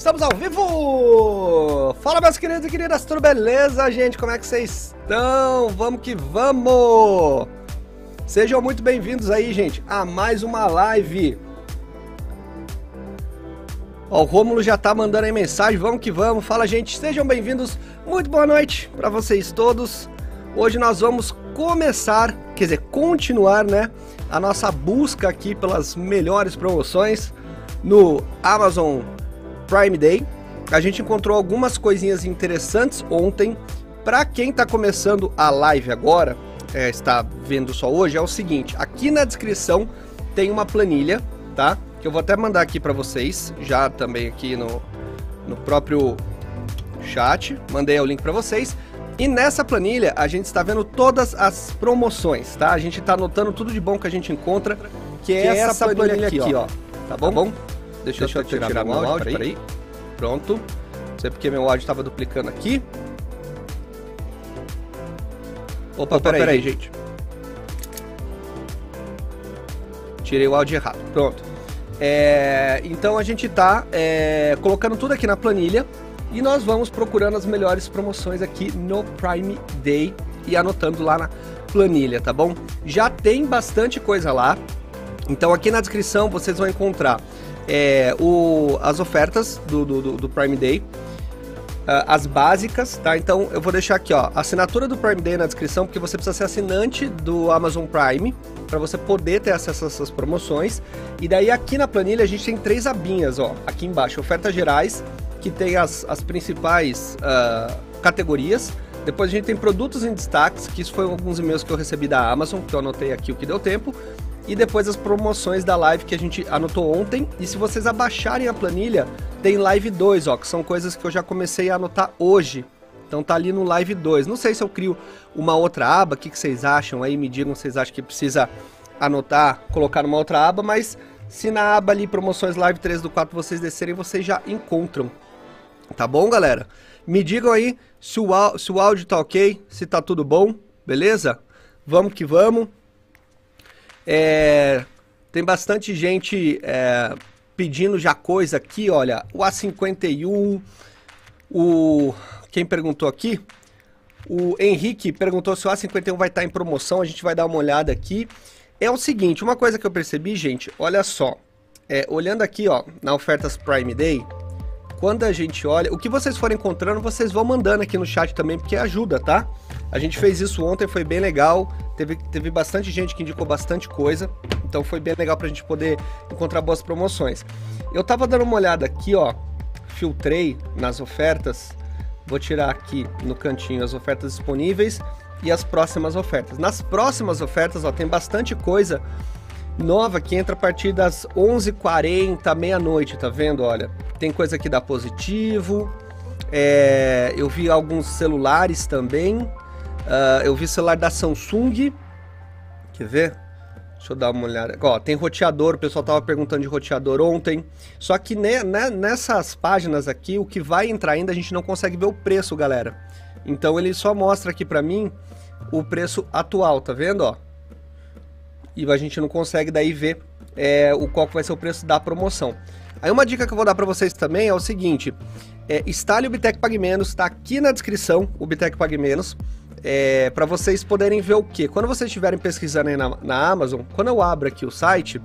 Estamos ao vivo! Fala, meus queridos e queridas, tudo beleza, gente? Como é que vocês estão? Vamos que vamos! Sejam muito bem-vindos aí, gente, a mais uma live. Ó, o Rômulo já tá mandando aí mensagem, vamos que vamos. Fala, gente, sejam bem-vindos. Muito boa noite para vocês todos. Hoje nós vamos começar, quer dizer, continuar, né, a nossa busca aqui pelas melhores promoções no Amazon Prime Day. A gente encontrou algumas coisinhas interessantes ontem. Para quem está começando a live agora, é, está vendo só hoje, é o seguinte: aqui na descrição tem uma planilha, tá? Que eu vou até mandar aqui para vocês, já também aqui no, no próprio chat. Mandei o link para vocês. E nessa planilha a gente está vendo todas as promoções, tá? A gente está anotando tudo de bom que a gente encontra, que é, que essa, essa, planilha, planilha aqui, aqui, ó. Tá bom? Tá bom? Deixa, Deixa eu, tirar, tirar meu áudio, áudio peraí. Pronto. Não sei porque meu áudio estava duplicando aqui. Opa, Opa peraí, peraí, gente. Tirei o áudio errado. Pronto. É, então a gente está é, colocando tudo aqui na planilha e nós vamos procurando as melhores promoções aqui no Prime Day e anotando lá na planilha, tá bom? Já tem bastante coisa lá. Então aqui na descrição vocês vão encontrar é, o, as ofertas do, do, do Prime Day, uh, as básicas, tá? Então eu vou deixar aqui, ó, assinatura do Prime Day na descrição, porque você precisa ser assinante do Amazon Prime para você poder ter acesso a essas promoções. E daí aqui na planilha a gente tem três abinhas, ó, aqui embaixo, ofertas gerais, que tem as, as principais uh, categorias. Depois a gente tem produtos em destaques, que isso foi alguns e-mails que eu recebi da Amazon, que eu anotei aqui o que deu tempo e depois as promoções da live que a gente anotou ontem. E se vocês abaixarem a planilha, tem live 2, ó, que são coisas que eu já comecei a anotar hoje. Então tá ali no live 2. Não sei se eu crio uma outra aba, o que, que vocês acham aí? Me digam se vocês acham que precisa anotar, colocar numa outra aba, mas se na aba ali promoções live 3 do 4 vocês descerem, vocês já encontram. Tá bom, galera? Me digam aí se o, se o áudio tá ok, se tá tudo bom, beleza? Vamos que vamos. É, tem bastante gente é, pedindo já coisa aqui, olha, o A51, o... Quem perguntou aqui? O Henrique perguntou se o A51 vai estar em promoção, a gente vai dar uma olhada aqui. É o seguinte, uma coisa que eu percebi, gente, olha só. É, olhando aqui, ó, na ofertas Prime Day, quando a gente olha, o que vocês forem encontrando, vocês vão mandando aqui no chat também, porque ajuda, tá? A gente fez isso ontem, foi bem legal. Teve, teve bastante gente que indicou bastante coisa. Então foi bem legal pra gente poder encontrar boas promoções. Eu tava dando uma olhada aqui, ó. Filtrei nas ofertas. Vou tirar aqui no cantinho as ofertas disponíveis e as próximas ofertas. Nas próximas ofertas, ó, tem bastante coisa nova que entra a partir das 11h40, meia-noite, tá vendo? Olha, tem coisa que dá positivo. É, eu vi alguns celulares também. Uh, eu vi celular da Samsung. Quer ver? Deixa eu dar uma olhada. Ó, tem roteador, o pessoal tava perguntando de roteador ontem. Só que ne, ne, nessas páginas aqui, o que vai entrar ainda, a gente não consegue ver o preço, galera. Então ele só mostra aqui pra mim o preço atual, tá vendo, ó? E a gente não consegue daí ver é, o qual vai ser o preço da promoção. Aí uma dica que eu vou dar para vocês também é o seguinte, é, instale o Bitec Pague Menos, está aqui na descrição o Bitec Pague Menos, é, para vocês poderem ver o que. Quando vocês estiverem pesquisando aí na, na Amazon, quando eu abro aqui o site,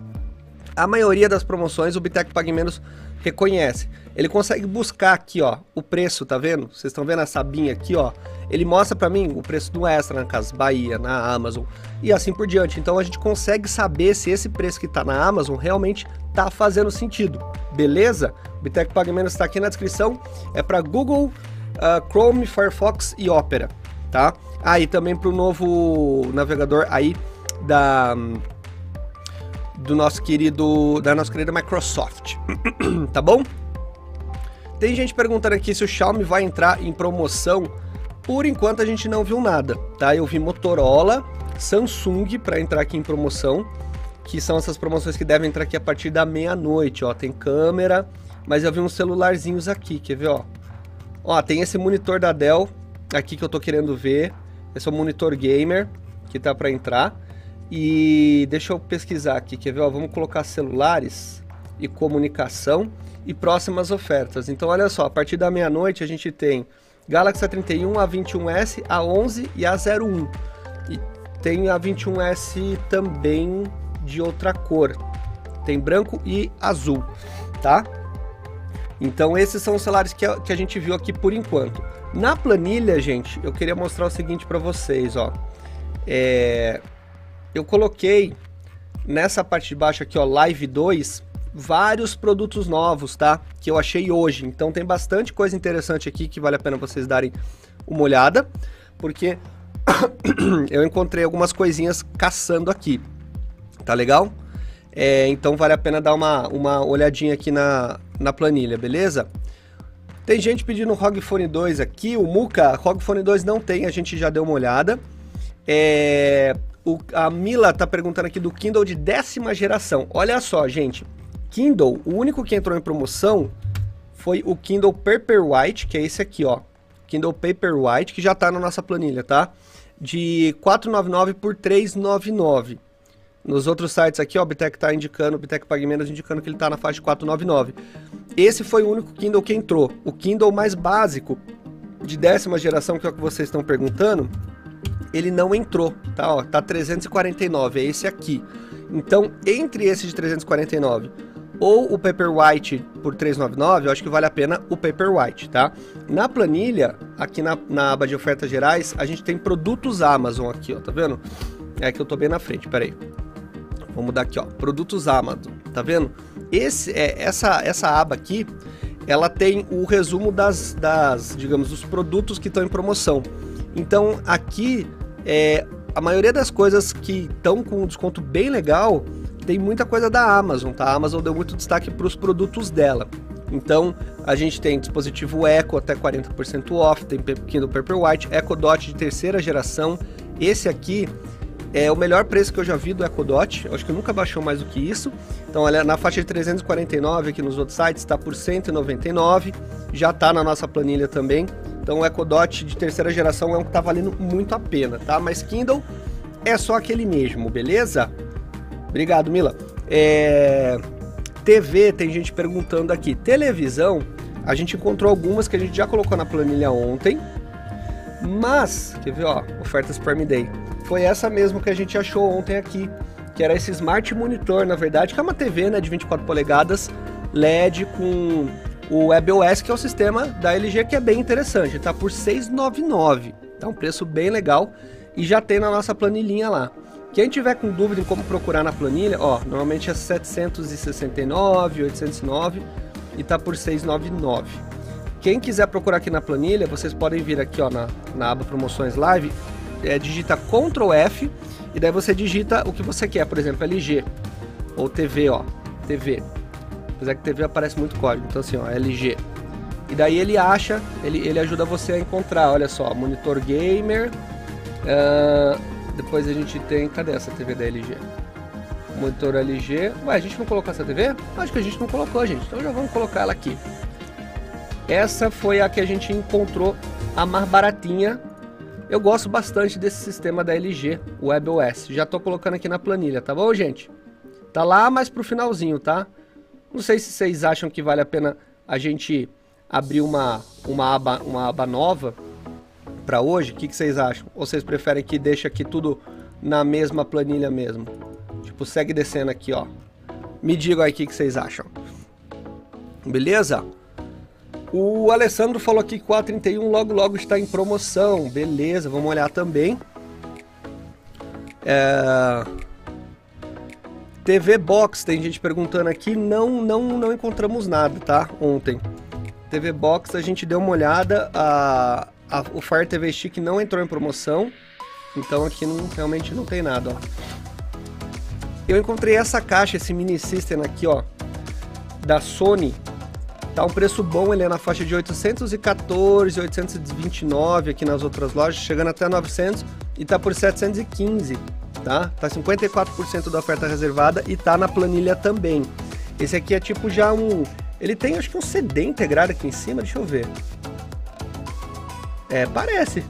a maioria das promoções o Bitec Pague Menos reconhece. Ele consegue buscar aqui, ó, o preço, tá vendo? Vocês estão vendo essa abinha aqui, ó? Ele mostra para mim o preço do Extra na Casa Bahia, na Amazon e assim por diante. Então a gente consegue saber se esse preço que tá na Amazon realmente tá fazendo sentido. Beleza? O Bitec Pague Menos está aqui na descrição. É para Google, uh, Chrome, Firefox e Opera, tá? Ah, também para o novo navegador aí da do nosso querido da nossa querida Microsoft, tá bom? Tem gente perguntando aqui se o Xiaomi vai entrar em promoção. Por enquanto a gente não viu nada, tá? Eu vi Motorola, Samsung para entrar aqui em promoção, que são essas promoções que devem entrar aqui a partir da meia-noite, ó. Tem câmera, mas eu vi uns celularzinhos aqui, quer ver, ó? Ó, tem esse monitor da Dell aqui que eu tô querendo ver. Esse é o monitor gamer que tá para entrar. E deixa eu pesquisar aqui, quer ver? Ó, vamos colocar celulares e comunicação. e próximas ofertas. Então olha só, a partir da meia-noite a gente tem Galaxy A31, A21S, A11 e A01. E tem a 21S também de outra cor. Tem branco e azul, tá? Então esses são os celulares que a, que a gente viu aqui por enquanto. Na planilha, gente, eu queria mostrar o seguinte para vocês, ó. É, eu coloquei nessa parte de baixo aqui, ó, Live 2, vários produtos novos, tá? Que eu achei hoje. Então tem bastante coisa interessante aqui que vale a pena vocês darem uma olhada, porque eu encontrei algumas coisinhas caçando aqui. Tá legal? É, então vale a pena dar uma, uma olhadinha aqui na, na planilha, beleza? Tem gente pedindo ROG Phone 2 aqui, o Muka, ROG Phone 2 não tem, a gente já deu uma olhada. É, o, a Mila tá perguntando aqui do Kindle de décima geração. Olha só, gente, Kindle, o único que entrou em promoção foi o Kindle Paperwhite, que é esse aqui, ó. Kindle Paperwhite, que já tá na nossa planilha, tá? De 499 por 399. Nos outros sites aqui, ó, o Bitec tá indicando, o Bitec Pague Menos indicando que ele tá na faixa de 499. Esse foi o único Kindle que entrou. O Kindle mais básico, de décima geração, que é o que vocês estão perguntando, ele não entrou, tá? Ó, tá 349, é esse aqui. Então, entre esse de 349 ou o Paperwhite por 399, eu acho que vale a pena o Paperwhite, tá? Na planilha, aqui na, na aba de ofertas gerais, a gente tem produtos Amazon aqui, ó, tá vendo? É que eu tô bem na frente, peraí. Vamos mudar aqui, ó, produtos Amazon, tá vendo? Esse, é, essa, essa aba aqui, ela tem o resumo das, das digamos, dos produtos que estão em promoção. Então, aqui, é, a maioria das coisas que estão com um desconto bem legal, tem muita coisa da Amazon, tá? A Amazon deu muito destaque para os produtos dela. Então, a gente tem dispositivo Echo até 40% off, tem Kindle Paperwhite, Echo Dot de terceira geração. Esse aqui é o melhor preço que eu já vi do EcoDot, acho que nunca baixou mais do que isso. Então, olha, na faixa de 349 aqui nos outros sites está por 199, já está na nossa planilha também. Então, o EcoDot de terceira geração é um que está valendo muito a pena, tá? Mas Kindle é só aquele mesmo, beleza? Obrigado, Mila. É... TV, tem gente perguntando aqui. Televisão, a gente encontrou algumas que a gente já colocou na planilha ontem, mas, quer ver, ó, ofertas Prime Day foi essa mesmo que a gente achou ontem aqui, que era esse Smart Monitor, na verdade, que é uma TV né, de 24 polegadas LED com o WebOS, que é o sistema da LG, que é bem interessante, tá por 699, tá um preço bem legal e já tem na nossa planilhinha lá. Quem tiver com dúvida em como procurar na planilha, ó, normalmente é 769, 809 e tá por 699. Quem quiser procurar aqui na planilha, vocês podem vir aqui ó, na, na aba promoções live é, digita Ctrl F e daí você digita o que você quer, por exemplo, LG ou TV, ó, TV. Apesar que TV aparece muito código, então assim, ó, LG. E daí ele acha, ele, ele ajuda você a encontrar, olha só, monitor gamer. Uh, depois a gente tem, cadê essa TV da LG? Monitor LG. Ué, a gente não colocou essa TV? Acho que a gente não colocou, gente. Então já vamos colocar ela aqui. Essa foi a que a gente encontrou a mais baratinha eu gosto bastante desse sistema da LG, WebOS. Já tô colocando aqui na planilha, tá bom, gente? Tá lá, mas pro finalzinho, tá? Não sei se vocês acham que vale a pena a gente abrir uma, uma, aba, uma aba nova para hoje. O que, que vocês acham? Ou vocês preferem que deixe aqui tudo na mesma planilha mesmo? Tipo, segue descendo aqui, ó. Me digam aí o que, que vocês acham. Beleza? O Alessandro falou aqui que 431 logo logo está em promoção. Beleza, vamos olhar também. É... TV Box, tem gente perguntando aqui, não, não, não encontramos nada, tá? Ontem. TV Box, a gente deu uma olhada, a, a, o Fire TV Stick não entrou em promoção, então aqui não, realmente não tem nada, ó. Eu encontrei essa caixa, esse mini system aqui, ó, da Sony, Tá um preço bom, ele é na faixa de 814, 829 aqui nas outras lojas, chegando até 900 e tá por 715, tá? Tá 54% da oferta reservada e tá na planilha também. Esse aqui é tipo já um... Ele tem acho que um CD integrado aqui em cima, deixa eu ver. É, parece.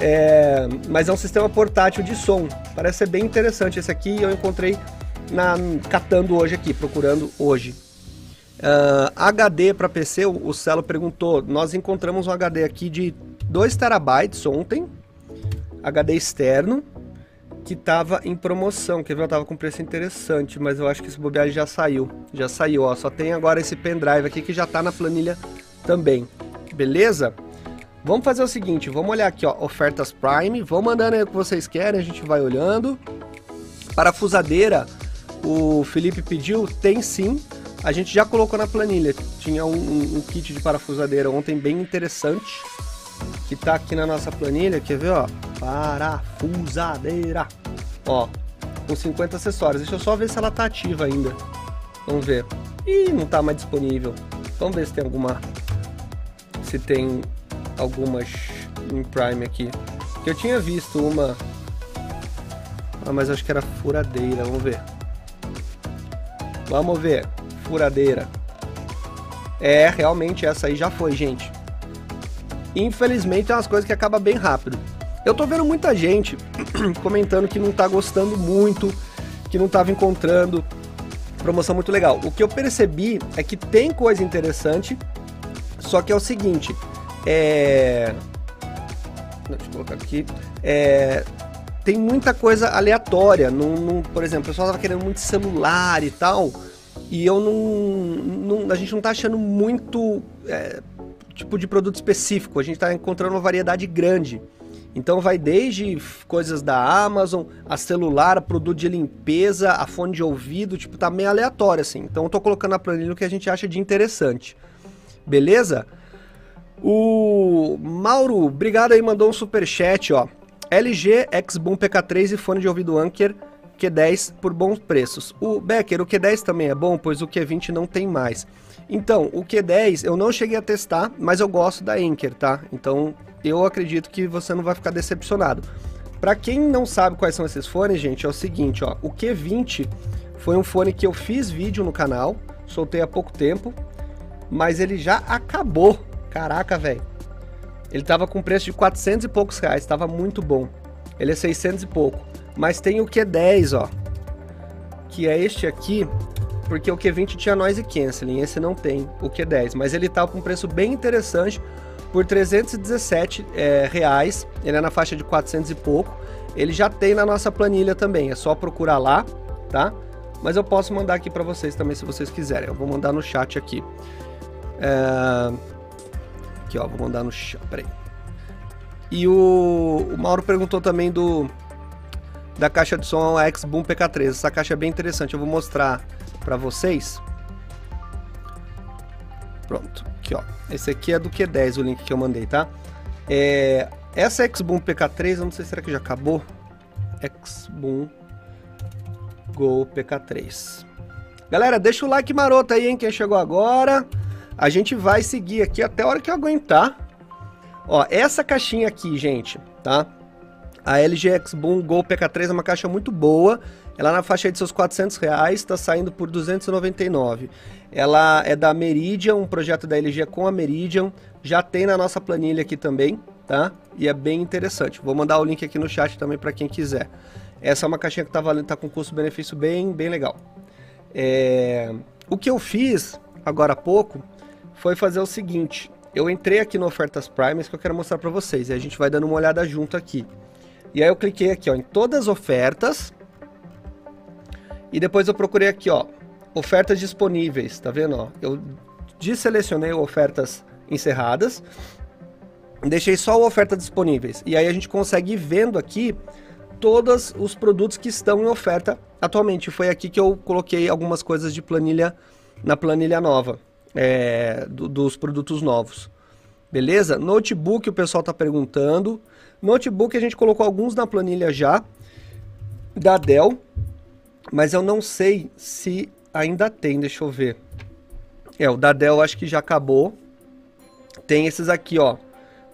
É, mas é um sistema portátil de som. Parece ser bem interessante esse aqui. Eu encontrei na catando hoje aqui, procurando hoje. Uh, HD para PC, o, Celo perguntou. Nós encontramos um HD aqui de 2 terabytes ontem, HD externo, que estava em promoção. Quer ver? Eu tava com preço interessante, mas eu acho que esse bobear já saiu. Já saiu, ó. Só tem agora esse pendrive aqui que já está na planilha também. Beleza? Vamos fazer o seguinte, vamos olhar aqui, ó, ofertas Prime. Vão mandando aí o que vocês querem, a gente vai olhando. Parafusadeira, o Felipe pediu, tem sim. A gente já colocou na planilha. Tinha um, um, um kit de parafusadeira ontem bem interessante. Que tá aqui na nossa planilha. Quer ver, ó? Parafusadeira. Ó, com 50 acessórios. Deixa eu só ver se ela tá ativa ainda. Vamos ver. Ih, não tá mais disponível. Vamos ver se tem alguma... Se tem algumas em Prime aqui. Que eu tinha visto uma... Ah, mas acho que era furadeira. Vamos ver. Vamos ver furadeira. É, realmente essa aí já foi, gente. Infelizmente é umas coisas que acaba bem rápido. Eu tô vendo muita gente comentando que não tá gostando muito, que não tava encontrando promoção muito legal. O que eu percebi é que tem coisa interessante, só que é o seguinte, é... Deixa eu colocar aqui. É... Tem muita coisa aleatória. Num, num, por exemplo, o pessoal tava querendo muito celular e tal. E eu não, não, A gente não tá achando muito é, tipo de produto específico. A gente tá encontrando uma variedade grande. Então vai desde coisas da Amazon, a celular, a produto de limpeza, a fone de ouvido, tipo, tá meio aleatório assim. Então eu tô colocando na planilha o que a gente acha de interessante. Beleza? O Mauro, obrigado aí, mandou um super chat, ó. LG, Xboom PK3 e fone de ouvido Anker Q10 por bons preços. O Becker, o Q10 também é bom, pois o Q20 não tem mais. Então, o Q10 eu não cheguei a testar, mas eu gosto da Anker, tá? Então, eu acredito que você não vai ficar decepcionado. Para quem não sabe quais são esses fones, gente, é o seguinte, ó, o Q20 foi um fone que eu fiz vídeo no canal, soltei há pouco tempo, mas ele já acabou. Caraca, velho. Ele tava com preço de 400 e poucos reais, tava muito bom. Ele é 600 e pouco. Mas tem o Q10, ó. Que é este aqui, porque o Q20 tinha noise canceling, esse não tem, o Q10. Mas ele tá com um preço bem interessante, por 317 é, reais. Ele é na faixa de 400 e pouco. Ele já tem na nossa planilha também, é só procurar lá, tá? Mas eu posso mandar aqui para vocês também se vocês quiserem. Eu vou mandar no chat aqui. É... Aqui, ó, vou mandar no chat. Peraí. E o, o Mauro perguntou também do da caixa de som X-Boom PK3. Essa caixa é bem interessante, eu vou mostrar para vocês. Pronto, aqui ó. Esse aqui é do Q10, o link que eu mandei, tá? É, essa X-Boom PK3, eu não sei se será que já acabou. X-Boom Go PK3. Galera, deixa o like maroto aí, hein, quem chegou agora. A gente vai seguir aqui até a hora que eu aguentar. Ó, essa caixinha aqui, gente, tá? A LG X Boom Go PK3 é uma caixa muito boa. Ela na faixa de seus 400 reais, está saindo por 299. Ela é da Meridian, um projeto da LG com a Meridian. Já tem na nossa planilha aqui também, tá? E é bem interessante. Vou mandar o link aqui no chat também para quem quiser. Essa é uma caixinha que tá, valendo, tá com custo-benefício bem, bem legal. É... O que eu fiz agora há pouco foi fazer o seguinte. Eu entrei aqui no Ofertas Primes que eu quero mostrar para vocês. E a gente vai dando uma olhada junto aqui. E aí eu cliquei aqui, ó, em todas as ofertas. E depois eu procurei aqui, ó, ofertas disponíveis, tá vendo, ó? Eu deselecionei ofertas encerradas. Deixei só ofertas disponíveis. E aí a gente consegue ir vendo aqui todos os produtos que estão em oferta atualmente. Foi aqui que eu coloquei algumas coisas de planilha na planilha nova, é, do, dos produtos novos. Beleza? Notebook o pessoal está perguntando. Notebook a gente colocou alguns na planilha já, da Dell, mas eu não sei se ainda tem, deixa eu ver. É, o da Dell acho que já acabou. Tem esses aqui, ó,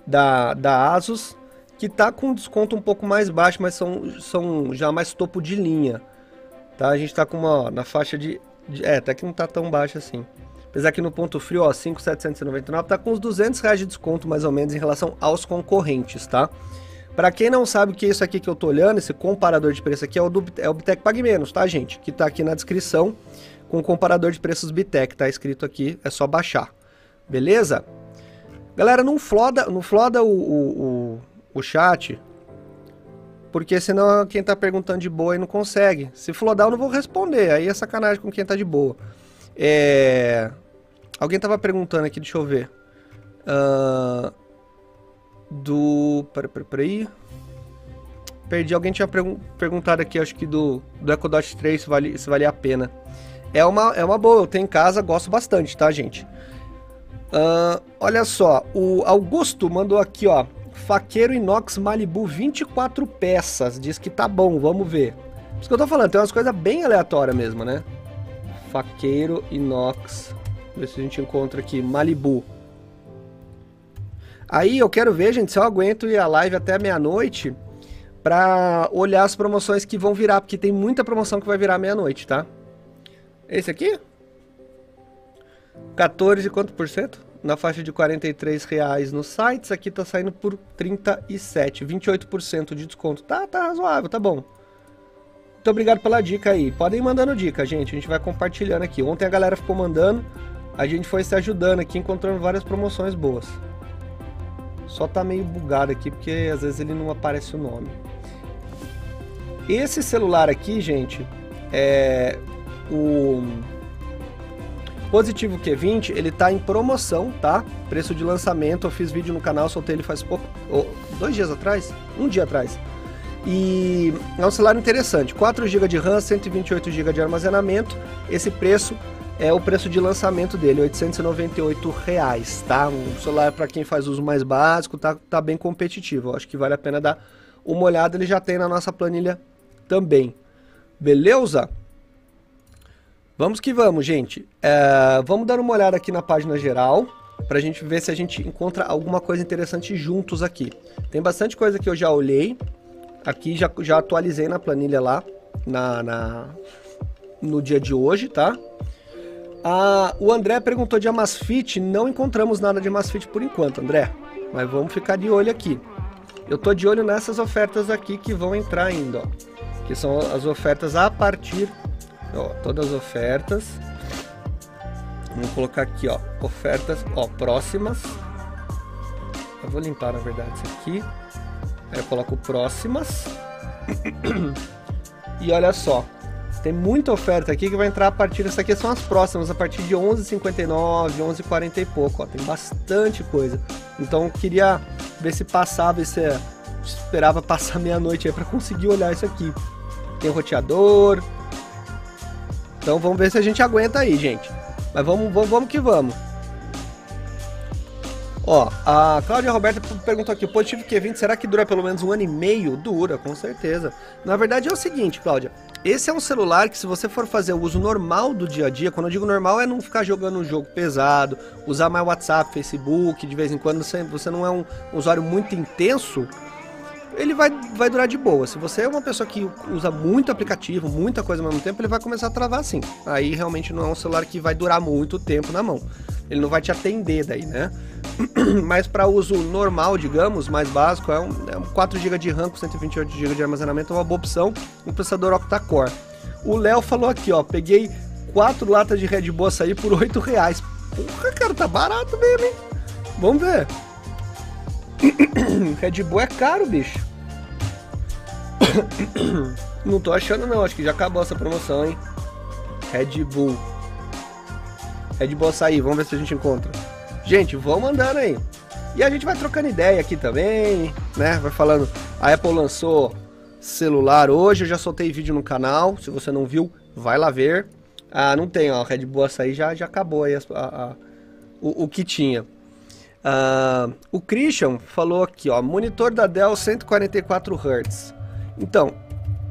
da, da Asus, que tá com desconto um pouco mais baixo, mas são, são já mais topo de linha. Tá? A gente tá com uma, ó, na faixa de, de, É, até que não tá tão baixo assim. Apesar que no ponto frio, ó, 5,799 tá com uns 200 reais de desconto mais ou menos em relação aos concorrentes, tá? Para quem não sabe o que é isso aqui que eu tô olhando, esse comparador de preço aqui é o, do, é o Bitec Pague Menos, tá, gente? Que tá aqui na descrição, com o comparador de preços Bitec, tá escrito aqui, é só baixar. Beleza? Galera, não floda, não floda o, o, o, o chat, porque senão quem tá perguntando de boa aí não consegue. Se flodar eu não vou responder, aí é sacanagem com quem tá de boa. É... Alguém tava perguntando aqui, deixa eu ver. Uh... Do... Peraí, peraí, peraí. Perdi, alguém tinha pergun perguntado aqui, acho que do, do Echo Dot 3 se, vale, se valia a pena. É uma, é uma boa, eu tenho em casa, gosto bastante, tá, gente? Uh, olha só, o Augusto mandou aqui, ó. Faqueiro inox Malibu 24 peças. Diz que tá bom, vamos ver. Isso que eu tô falando, tem umas coisas bem aleatórias mesmo, né? Faqueiro inox. Ver se a gente encontra aqui. Malibu. Aí eu quero ver, gente, se eu aguento ir a live até meia-noite para olhar as promoções que vão virar, porque tem muita promoção que vai virar meia-noite, tá? Esse aqui? 14 quanto por cento? Na faixa de 43 reais no site, isso aqui tá saindo por 37, 28% de desconto. Tá, tá razoável, tá bom. Muito obrigado pela dica aí. Podem ir mandando dica, gente. A gente vai compartilhando aqui. Ontem a galera ficou mandando, a gente foi se ajudando aqui, encontrando várias promoções boas. Só tá meio bugado aqui, porque às vezes ele não aparece o nome. Esse celular aqui, gente, é o Positivo Q20, ele tá em promoção, tá? Preço de lançamento, eu fiz vídeo no canal, soltei ele faz pouco, oh, dois dias atrás, um dia atrás. E é um celular interessante, 4 GB de RAM, 128 GB de armazenamento. Esse preço é o preço de lançamento dele, 898 reais, tá? Um celular para quem faz uso mais básico, tá, tá bem competitivo. Eu acho que vale a pena dar uma olhada, ele já tem na nossa planilha também. Beleza? Vamos que vamos, gente. É, vamos dar uma olhada aqui na página geral para a gente ver se a gente encontra alguma coisa interessante juntos aqui. Tem bastante coisa que eu já olhei. Aqui já, já atualizei na planilha lá na, na no dia de hoje, tá? Ah, o André perguntou de Amazfit. Não encontramos nada de Amazfit por enquanto, André. Mas vamos ficar de olho aqui. Eu tô de olho nessas ofertas aqui que vão entrar ainda, ó que são as ofertas a partir, ó, todas as ofertas. Vamos colocar aqui, ó, ofertas, ó, próximas. Eu vou limpar, na verdade, isso aqui. Aí eu coloco próximas. e olha só, tem muita oferta aqui que vai entrar a partir, essa aqui são as próximas, a partir de 11,59, 11,40 e pouco, ó, tem bastante coisa. Então queria ver se passava, se esperava passar meia-noite aí para conseguir olhar isso aqui. Tem roteador. Então vamos ver se a gente aguenta aí, gente. Mas vamos, vamos, vamos que vamos. Ó, a Cláudia Roberta perguntou aqui, o positivo Q20, será que dura pelo menos um ano e meio? Dura, com certeza. Na verdade é o seguinte, Cláudia, esse é um celular que se você for fazer o uso normal do dia a dia, quando eu digo normal é não ficar jogando um jogo pesado, usar mais WhatsApp, Facebook, de vez em quando você, você não é um usuário muito intenso, ele vai, vai durar de boa. Se você é uma pessoa que usa muito aplicativo, muita coisa ao mesmo tempo, ele vai começar a travar sim. Aí realmente não é um celular que vai durar muito tempo na mão. Ele não vai te atender daí, né? Mas para uso normal, digamos, mais básico, é um, é um 4 GB de RAM com 128 GB de armazenamento, é uma boa opção, um processador octa-core. O Léo falou aqui, ó, peguei quatro latas de Red Bull açaí por 8 reais. Porra, cara, tá barato mesmo, hein? Vamos ver. Red Bull é caro, bicho. Não tô achando não, acho que já acabou essa promoção, hein? Red Bull. Red Bull açaí, vamos ver se a gente encontra. Gente, vamos andando aí. E a gente vai trocando ideia aqui também, né? Vai falando. A Apple lançou celular hoje, eu já soltei vídeo no canal. Se você não viu, vai lá ver. Ah, não tem, ó. Red Bull açaí já, já acabou aí a, a, a, o, o que tinha. Uh, o Christian falou aqui, ó, monitor da Dell 144 Hz. Então,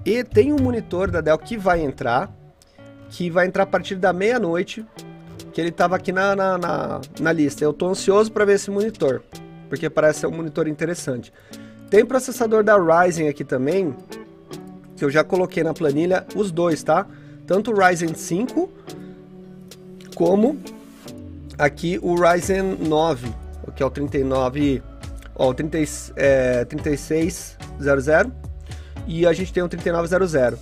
e tem um monitor da Dell que vai entrar, que vai entrar a partir da meia-noite, que ele estava aqui na, na, na, na, lista. Eu estou ansioso para ver esse monitor, porque parece ser um monitor interessante. Tem processador da Ryzen aqui também, que eu já coloquei na planilha, os dois, tá? Tanto o Ryzen 5, como aqui o Ryzen 9 que é o 39, ó, o 30, é, 3600 e a gente tem o 3900.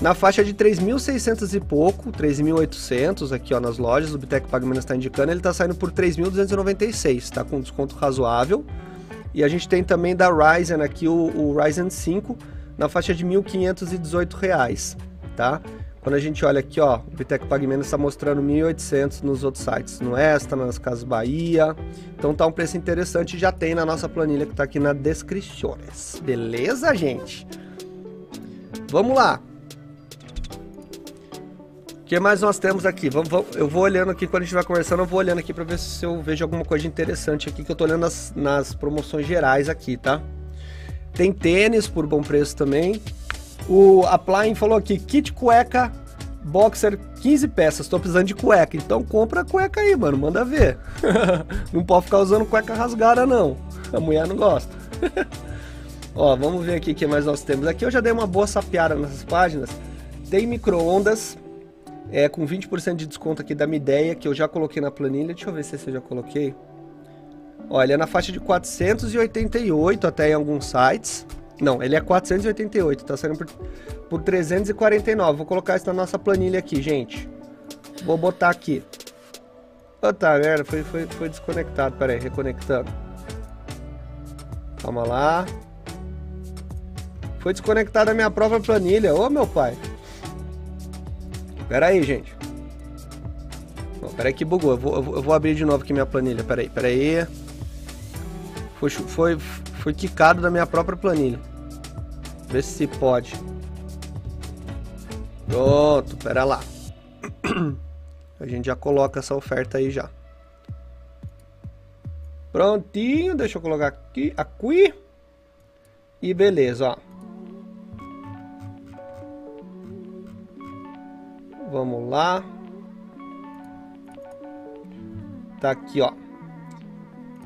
Na faixa de 3.600 e pouco, 3.800 aqui ó nas lojas, o Bitec Paga Menos está indicando, ele está saindo por 3.296, está com desconto razoável. E a gente tem também da Ryzen aqui o, o Ryzen 5 na faixa de R$ 1.518, tá? Quando a gente olha aqui, ó, o Bitec Pague Menos está mostrando 1.800 nos outros sites, no Extra, nas Casas Bahia. Então tá um preço interessante, já tem na nossa planilha que tá aqui na descrições. Beleza, gente? Vamos lá. O que mais nós temos aqui? Vamos, vamos, eu vou olhando aqui, quando a gente vai conversando, eu vou olhando aqui para ver se eu vejo alguma coisa interessante aqui, que eu tô olhando nas, nas promoções gerais aqui, tá? Tem tênis por bom preço também. O Applying falou aqui, kit cueca boxer 15 peças, tô precisando de cueca. Então compra a cueca aí, mano, manda ver. não pode ficar usando cueca rasgada não. A mulher não gosta. Ó, vamos ver aqui o que mais nós temos. Aqui eu já dei uma boa sapiada nessas páginas. Tem micro-ondas é, com 20% de desconto aqui da Mideia, que eu já coloquei na planilha. Deixa eu ver se eu já coloquei. Olha, é na faixa de 488 até em alguns sites. Não, ele é 488, tá saindo por, por 349. Vou colocar isso na nossa planilha aqui, gente. Vou botar aqui. Oh, tá, merda, foi, foi, foi desconectado. Pera aí, reconectando. Calma lá. Foi desconectada a minha própria planilha. Ô, meu pai. Pera aí, gente. Oh, pera aí que bugou. Eu vou, eu vou, abrir de novo aqui minha planilha. Pera aí, pera aí. Foi, foi, foi quicado da minha própria planilha. Vê se pode. Pronto, pera lá. A gente já coloca essa oferta aí já. Prontinho, deixa eu colocar aqui, aqui. E beleza, ó. Vamos lá. Tá aqui, ó.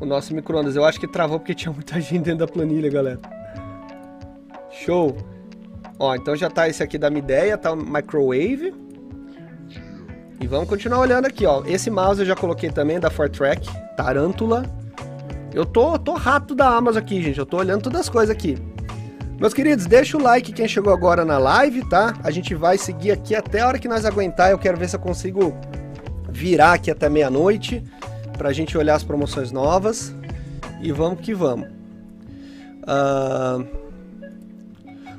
O nosso micro-ondas. Eu acho que travou porque tinha muita gente dentro da planilha, galera. Show! Ó, então já tá esse aqui da minha ideia, tá o Microwave. E vamos continuar olhando aqui, ó. Esse mouse eu já coloquei também, da Fortrack, Tarântula. Eu tô, tô rato da Amazon aqui, gente. Eu tô olhando todas as coisas aqui. Meus queridos, deixa o like quem chegou agora na live, tá? A gente vai seguir aqui até a hora que nós aguentar. Eu quero ver se eu consigo virar aqui até meia-noite pra gente olhar as promoções novas. E vamos que vamos. Uh...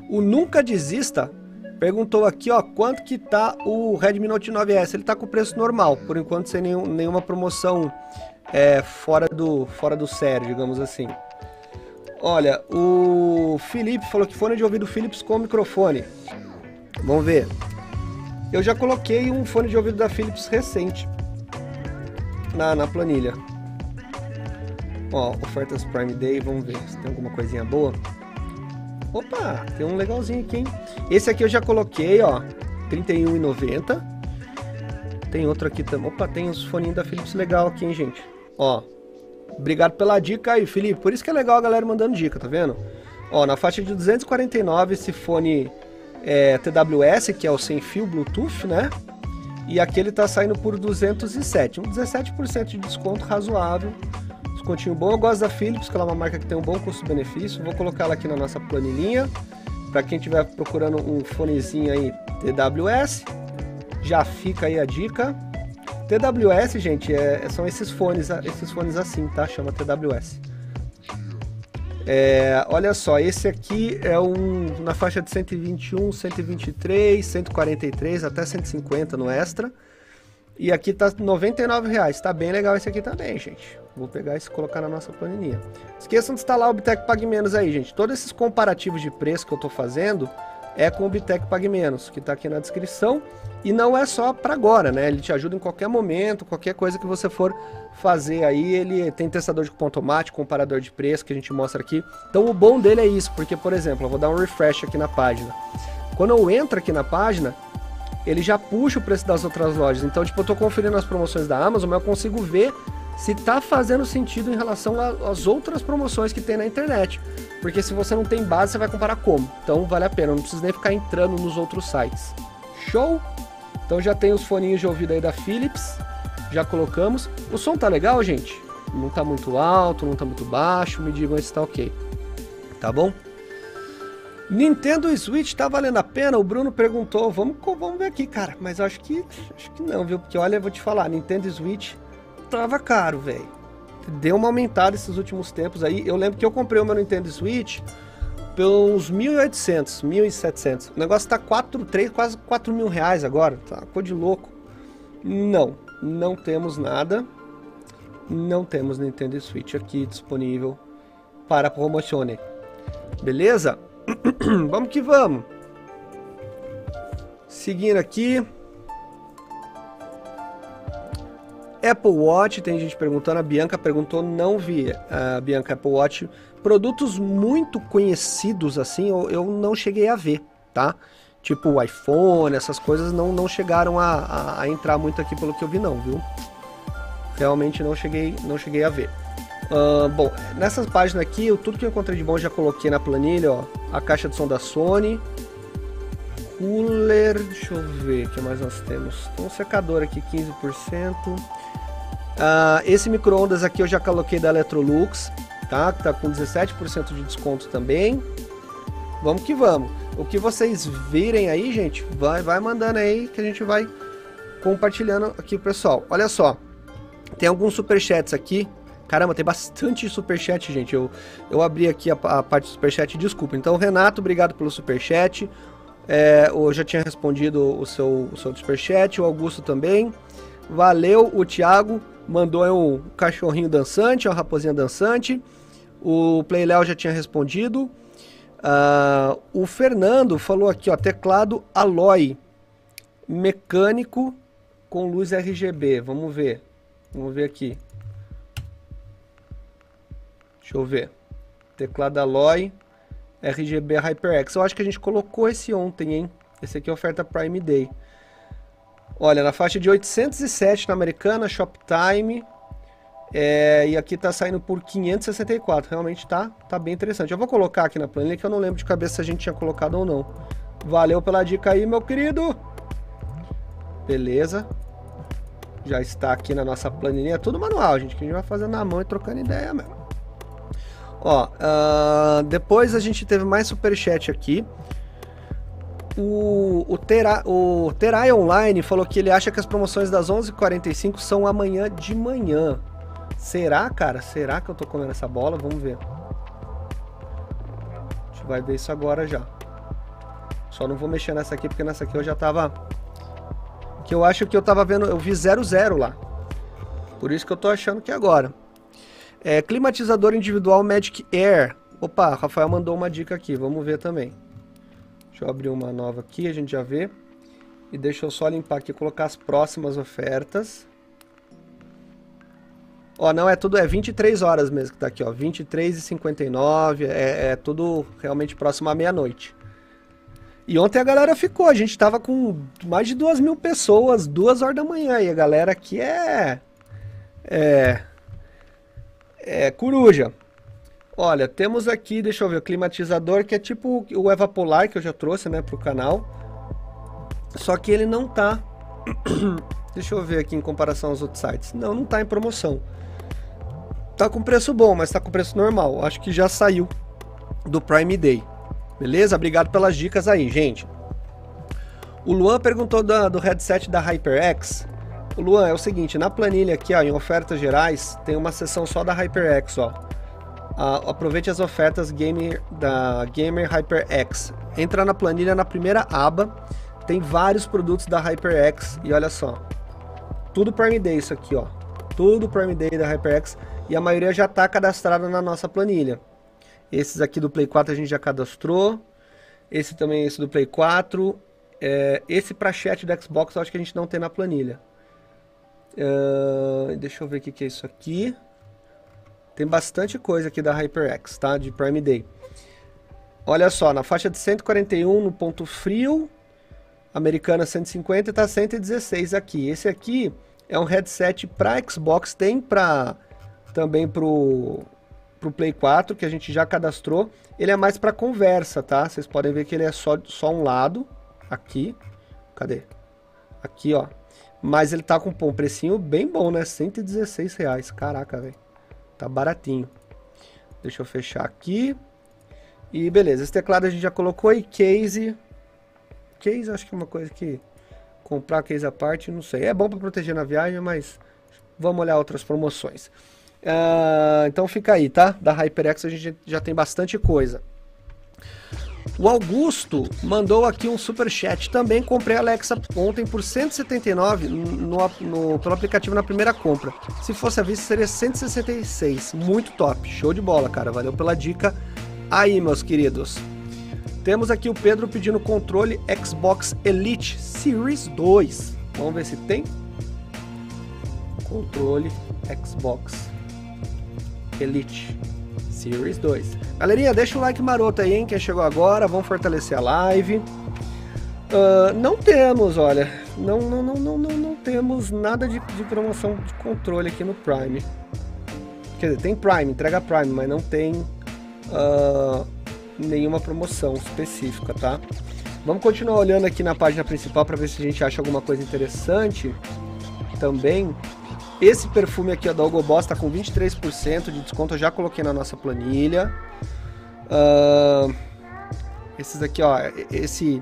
O Nunca Desista perguntou aqui, ó, quanto que tá o Redmi Note 9S? Ele tá com preço normal, por enquanto sem nenhum, nenhuma promoção é, fora, do, fora do sério, digamos assim. Olha, o Felipe falou que fone de ouvido Philips com microfone. Vamos ver. Eu já coloquei um fone de ouvido da Philips recente na, na planilha. Ó, ofertas Prime Day, vamos ver se tem alguma coisinha boa. Opa, tem um legalzinho aqui, hein? Esse aqui eu já coloquei, ó, R$31,90. Tem outro aqui também. Opa, tem uns foninhos da Philips legal aqui, hein, gente? Ó, obrigado pela dica aí, Felipe. Por isso que é legal a galera mandando dica, tá vendo? Ó, na faixa de 249 esse fone é, TWS, que é o sem fio Bluetooth, né? E aqui ele tá saindo por 207, um 17% de desconto razoável descontinho bom. Eu gosto da Philips, que ela é uma marca que tem um bom custo-benefício. Vou colocar ela aqui na nossa planilhinha. Para quem estiver procurando um fonezinho aí TWS, já fica aí a dica. TWS, gente, é, são esses fones, esses fones assim, tá? Chama TWS. É, olha só, esse aqui é um na faixa de 121, 123, 143 até 150 no extra. E aqui tá R$ 99,00. Tá bem legal esse aqui também, gente. Vou pegar esse e colocar na nossa planilha. Esqueçam de instalar o Bitec Pague Menos aí, gente. Todos esses comparativos de preço que eu tô fazendo é com o Bitec Pague Menos, que tá aqui na descrição. E não é só para agora, né? Ele te ajuda em qualquer momento, qualquer coisa que você for fazer aí. Ele tem testador de cupom automático, comparador de preço que a gente mostra aqui. Então o bom dele é isso, porque, por exemplo, eu vou dar um refresh aqui na página. Quando eu entro aqui na página, ele já puxa o preço das outras lojas. Então, tipo, eu tô conferindo as promoções da Amazon, mas eu consigo ver se tá fazendo sentido em relação às outras promoções que tem na internet. Porque se você não tem base, você vai comparar como. Então vale a pena, não precisa nem ficar entrando nos outros sites. Show? Então já tem os foninhos de ouvido aí da Philips, já colocamos. O som tá legal, gente? Não tá muito alto, não tá muito baixo, me digam se tá ok. Tá bom? Nintendo Switch tá valendo a pena? O Bruno perguntou. Vamos, vamos ver aqui, cara. Mas acho que acho que não, viu? Porque olha, eu vou te falar, Nintendo Switch tava caro, velho. Deu uma aumentada esses últimos tempos aí. Eu lembro que eu comprei o meu Nintendo Switch pelos 1.800, 1.700. O negócio tá 4, 3, quase 4 mil reais agora. Tá cor de louco. Não, não temos nada. Não temos Nintendo Switch aqui disponível para promozione. Beleza? vamos que vamos. Seguindo aqui. Apple Watch, tem gente perguntando, a Bianca perguntou, não vi a Bianca Apple Watch. Produtos muito conhecidos assim, eu, eu não cheguei a ver, tá? Tipo o iPhone, essas coisas não, não chegaram a, a, a, entrar muito aqui pelo que eu vi não, viu? Realmente não cheguei, não cheguei a ver. Uh, bom, nessas páginas aqui, tudo que eu encontrei de bom eu já coloquei na planilha, ó. A caixa de som da Sony. Cooler, deixa eu ver o que mais nós temos. Tem um secador aqui, 15%. Uh, esse micro-ondas aqui eu já coloquei da Electrolux, tá? Tá com 17% de desconto também. Vamos que vamos. O que vocês virem aí, gente, vai, vai mandando aí que a gente vai compartilhando aqui, pessoal. Olha só, tem alguns superchats aqui Caramba, tem bastante superchat, gente. Eu, eu abri aqui a, a parte do superchat, desculpa. Então, Renato, obrigado pelo superchat. É, eu já tinha respondido o seu, o seu superchat, o Augusto também. Valeu, o Thiago mandou um cachorrinho dançante, uma raposinha dançante. O Playléo já tinha respondido. Uh, o Fernando falou aqui, ó, teclado Aloy, mecânico com luz RGB. Vamos ver, vamos ver aqui. Deixa eu ver. Teclado Alloy, RGB HyperX. Eu acho que a gente colocou esse ontem, hein? Esse aqui é oferta Prime Day. Olha, na faixa de 807 na americana, Shoptime. É, e aqui tá saindo por 564. Realmente tá, tá bem interessante. Eu vou colocar aqui na planilha que eu não lembro de cabeça se a gente tinha colocado ou não. Valeu pela dica aí, meu querido. Beleza. Já está aqui na nossa planilha. É tudo manual, gente. Que a gente vai fazendo na mão e trocando ideia mesmo. Ó, uh, depois a gente teve mais superchat aqui. O, o, Tera, o Terai Online falou que ele acha que as promoções das 11h45 são amanhã de manhã. Será, cara? Será que eu tô comendo essa bola? Vamos ver. A gente vai ver isso agora já. Só não vou mexer nessa aqui, porque nessa aqui eu já tava... Que eu acho que eu tava vendo... Eu vi 00 lá. Por isso que eu tô achando que é agora. É, climatizador individual Magic Air. Opa, Rafael mandou uma dica aqui, vamos ver também. Deixa eu abrir uma nova aqui, a gente já vê. E deixa eu só limpar aqui colocar as próximas ofertas. Ó, não, é tudo, é 23 horas mesmo que tá aqui, ó. 23 e 59, é, é tudo realmente próximo à meia-noite. E ontem a galera ficou, a gente tava com mais de duas mil pessoas, duas horas da manhã, e a galera aqui é... É é, coruja. Olha, temos aqui, deixa eu ver, o climatizador que é tipo o Evapolar que eu já trouxe, né, pro canal. Só que ele não tá... deixa eu ver aqui em comparação aos outros sites. Não, não tá em promoção. Tá com preço bom, mas tá com preço normal. Acho que já saiu do Prime Day. Beleza? Obrigado pelas dicas aí, gente. O Luan perguntou da, do headset da HyperX. Luan, é o seguinte, na planilha aqui, ó, em ofertas gerais, tem uma seção só da HyperX, ó. Uh, aproveite as ofertas gamer, da Gamer HyperX. Entra na planilha na primeira aba, tem vários produtos da HyperX e olha só. Tudo Prime Day isso aqui, ó. Tudo Prime Day da HyperX e a maioria já está cadastrada na nossa planilha. Esses aqui do Play 4 a gente já cadastrou. Esse também, esse do Play 4. É, esse para chat do Xbox eu acho que a gente não tem na planilha. Uh, deixa eu ver o que, que é isso aqui. Tem bastante coisa aqui da HyperX, tá? De Prime Day. Olha só, na faixa de 141 no ponto frio, americana 150 e tá 116 aqui. Esse aqui é um headset para Xbox, tem para também pro pro Play 4, que a gente já cadastrou. Ele é mais para conversa, tá? Vocês podem ver que ele é só só um lado aqui. Cadê? Aqui, ó. Mas ele tá com um precinho bem bom, né? 116 reais. Caraca, velho. Tá baratinho. Deixa eu fechar aqui. E beleza, esse teclado a gente já colocou e case. Case acho que é uma coisa que comprar case à parte, não sei. É bom para proteger na viagem, mas vamos olhar outras promoções. Uh, então fica aí, tá? Da HyperX a gente já tem bastante coisa. O Augusto mandou aqui um super chat. Também comprei a Alexa ontem por 179 no, no, pelo aplicativo na primeira compra. Se fosse a vista seria 166. Muito top. Show de bola, cara. Valeu pela dica aí, meus queridos. Temos aqui o Pedro pedindo controle Xbox Elite Series 2. Vamos ver se tem. Controle Xbox Elite Series 2. Galerinha, deixa o like maroto aí, hein? Quem chegou agora, vamos fortalecer a live. Uh, não temos, olha, não, não, não, não, não, não temos nada de, de, promoção de controle aqui no Prime. Quer dizer, tem Prime, entrega Prime, mas não tem uh, nenhuma promoção específica, tá? Vamos continuar olhando aqui na página principal para ver se a gente acha alguma coisa interessante também. Esse perfume aqui da Hugo Boss tá com 23% de desconto, eu já coloquei na nossa planilha. Uh, esses aqui, ó, esse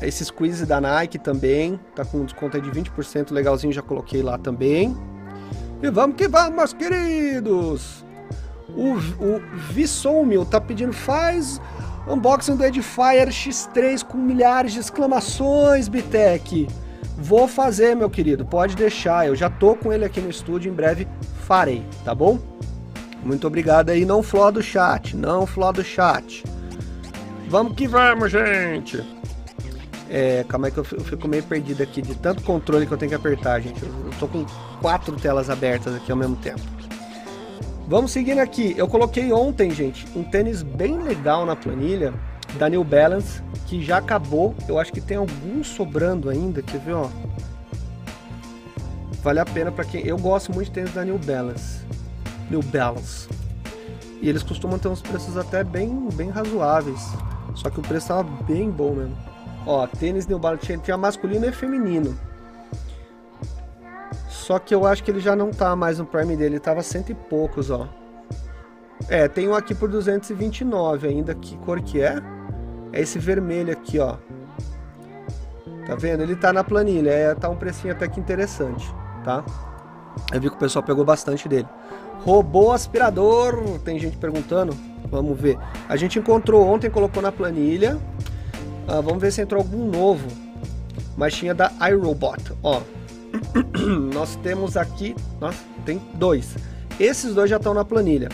esse squeeze da Nike também, tá com desconto aí de 20%, legalzinho, já coloquei lá também. E vamos que vamos, meus queridos! O, o Vissomil tá pedindo, faz unboxing do Edifier X3 com milhares de exclamações, Bitec. Vou fazer, meu querido, pode deixar. Eu já tô com ele aqui no estúdio, em breve farei, tá bom? Muito obrigado aí, não fló do chat, não fló do chat. Vamos que vamos, gente! É, calma aí que eu fico meio perdido aqui de tanto controle que eu tenho que apertar, gente. Eu tô com quatro telas abertas aqui ao mesmo tempo. Vamos seguindo aqui. Eu coloquei ontem, gente, um tênis bem legal na planilha da New Balance, que já acabou. Eu acho que tem algum sobrando ainda, quer ver, ó. Vale a pena para quem... Eu gosto muito de tênis da New Balance. New Balance. E eles costumam ter uns preços até bem, bem razoáveis. Só que o preço tava bem bom mesmo. Ó, tênis New Balance tinha masculino e feminino. Só que eu acho que ele já não tá mais no Prime dele, ele tava cento e poucos, ó. É, tem um aqui por 229 ainda, que cor que é? É esse vermelho aqui, ó. Tá vendo? Ele tá na planilha, é, tá um precinho até que interessante, tá? Eu vi que o pessoal pegou bastante dele. Robô aspirador, tem gente perguntando. Vamos ver. A gente encontrou ontem, colocou na planilha. Ah, vamos ver se entrou algum novo. Mas tinha da iRobot, ó. Nós temos aqui, nossa, tem dois. Esses dois já estão na planilha.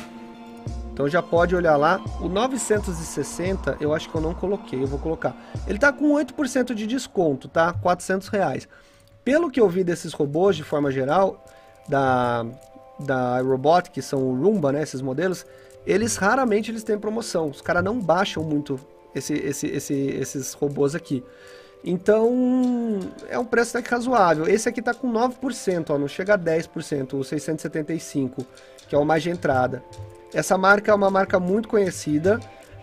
Então já pode olhar lá. O 960 eu acho que eu não coloquei, eu vou colocar. Ele tá com 8% de desconto, tá? 400 reais. Pelo que eu vi desses robôs de forma geral, da, da Robot, que são o Roomba, né, esses modelos, eles raramente eles têm promoção. Os caras não baixam muito esse, esse, esse, esses robôs aqui. Então, é um preço até razoável. Esse aqui tá com 9%, ó, não chega a 10%, o 675, que é o mais de entrada. Essa marca é uma marca muito conhecida.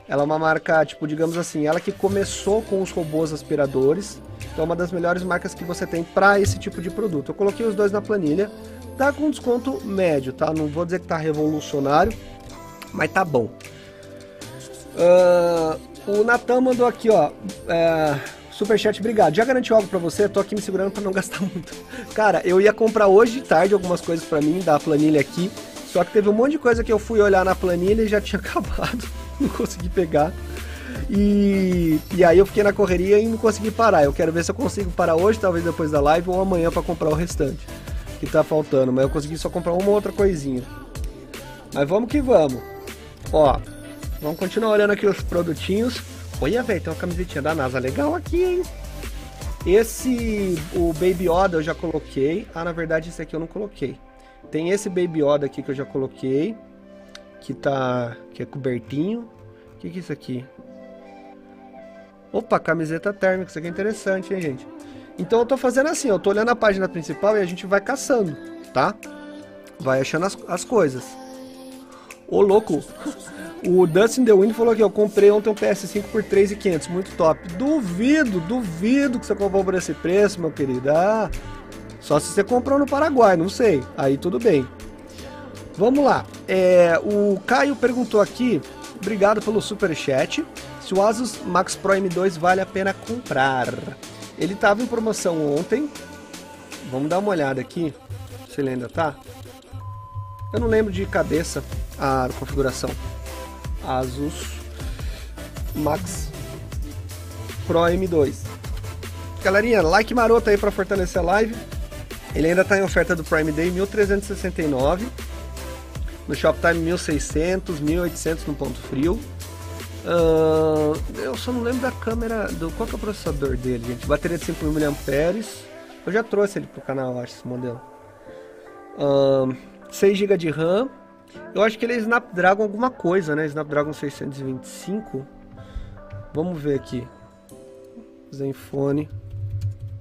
Ela é uma marca, tipo, digamos assim, ela que começou com os robôs aspiradores. Então, é uma das melhores marcas que você tem para esse tipo de produto. Eu coloquei os dois na planilha. Tá com desconto médio, tá? Não vou dizer que tá revolucionário, mas tá bom. Uh, o Natan mandou aqui, ó. É, Superchat, obrigado. Já garantiu algo para você? Tô aqui me segurando para não gastar muito. Cara, eu ia comprar hoje de tarde algumas coisas para mim da planilha aqui. Só que teve um monte de coisa que eu fui olhar na planilha e já tinha acabado. Não consegui pegar. E, e aí eu fiquei na correria e não consegui parar. Eu quero ver se eu consigo parar hoje, talvez depois da live, ou amanhã para comprar o restante. Que tá faltando. Mas eu consegui só comprar uma outra coisinha. Mas vamos que vamos. Ó, vamos continuar olhando aqui os produtinhos. Olha, velho, tem uma camisetinha da NASA legal aqui, hein? Esse, o Baby Yoda eu já coloquei. Ah, na verdade esse aqui eu não coloquei. Tem esse Baby Yoda aqui que eu já coloquei. Que tá. que é cobertinho. O que, que é isso aqui? Opa, camiseta térmica. Isso aqui é interessante, hein, gente? Então eu tô fazendo assim, eu tô olhando a página principal e a gente vai caçando, tá? Vai achando as, as coisas. Ô, louco! O Dustin The Wind falou que eu comprei ontem um PS5 por 3.500, muito top. Duvido, duvido que você comprou por esse preço, meu querido. Ah, só se você comprou no Paraguai, não sei. Aí tudo bem. Vamos lá. É, o Caio perguntou aqui obrigado pelo super chat. Se o Asus Max Pro M2 vale a pena comprar. Ele estava em promoção ontem. Vamos dar uma olhada aqui, se ele ainda tá. Eu não lembro de cabeça a configuração. Asus Max Pro M2. Galerinha, like maroto aí para fortalecer a live. Ele ainda está em oferta do Prime Day 1369. No Shoptime 1600, 1800 no ponto frio. Uh, eu só não lembro da câmera, do qual que é o processador dele, gente. Bateria de 5000 mAh. Eu já trouxe ele pro canal, acho, esse modelo. Uh, 6 GB de RAM. Eu acho que ele é Snapdragon alguma coisa, né? Snapdragon 625. Vamos ver aqui. Zenfone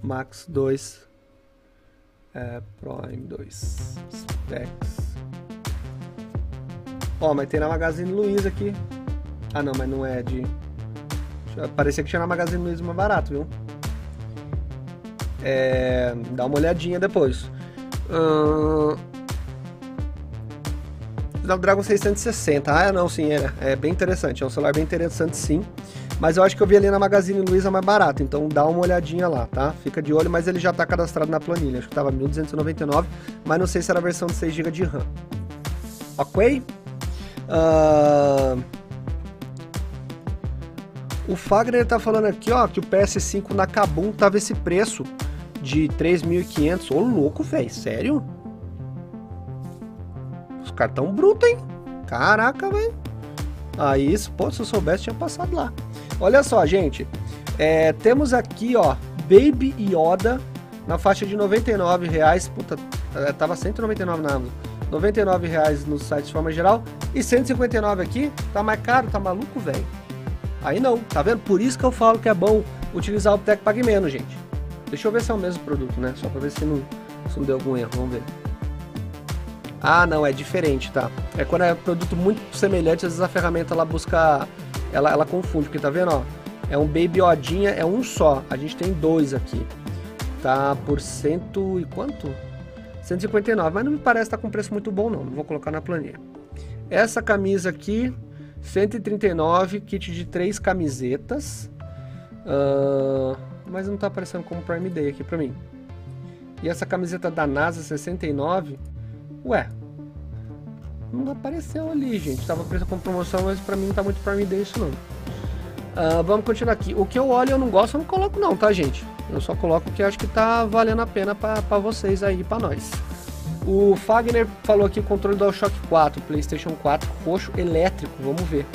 Max 2 é, Prime 2 Specs. Ó, mas tem na Magazine Luiza aqui. Ah não, mas não é de. Parecia que tinha na Magazine Luiza mais barato, viu? É... Dá uma olhadinha depois. Uh... Snapdragon 660. Ah, não, sim, é, é bem interessante. É um celular bem interessante, sim. Mas eu acho que eu vi ali na Magazine Luiza mais barato, então dá uma olhadinha lá, tá? Fica de olho, mas ele já tá cadastrado na planilha. Acho que tava 1299, mas não sei se era a versão de 6 GB de RAM. Ok? Uh... O Fagner tá falando aqui, ó, que o PS5 na Kabum tava esse preço de 3.500. Ô, louco, velho, sério? Os cartão bruto, hein? Caraca, velho. Aí, pô, se eu soubesse, tinha passado lá. Olha só, gente. É, temos aqui, ó, Baby Yoda na faixa de 99 reais. Puta, é, tava 199 na Amazon. 99 reais no site de forma geral. E 159 aqui, tá mais caro, tá maluco, velho? Aí não, tá vendo? Por isso que eu falo que é bom utilizar o Tec Pague Menos, gente. Deixa eu ver se é o mesmo produto, né? Só pra ver se não, se não deu algum erro, vamos ver. Ah, não, é diferente, tá? É quando é produto muito semelhante, às vezes a ferramenta ela busca, ela, ela confunde, porque tá vendo, ó? É um Baby Odinha, é um só. A gente tem dois aqui. Tá por cento e quanto? 159, mas não me parece estar tá com preço muito bom não, não vou colocar na planilha. Essa camisa aqui, 139, kit de três camisetas. Uh, mas não está aparecendo como Prime Day aqui para mim. E essa camiseta da NASA 69, ué, não apareceu ali, gente. Tava preço com promoção, mas para mim não tá muito Prime Day isso não. Uh, vamos continuar aqui. O que eu olho e eu não gosto, eu não coloco não, tá, gente? Eu só coloco o que acho que tá valendo a pena para vocês aí, para nós. O Fagner falou aqui o controle do DualShock 4, PlayStation 4 roxo elétrico, vamos ver.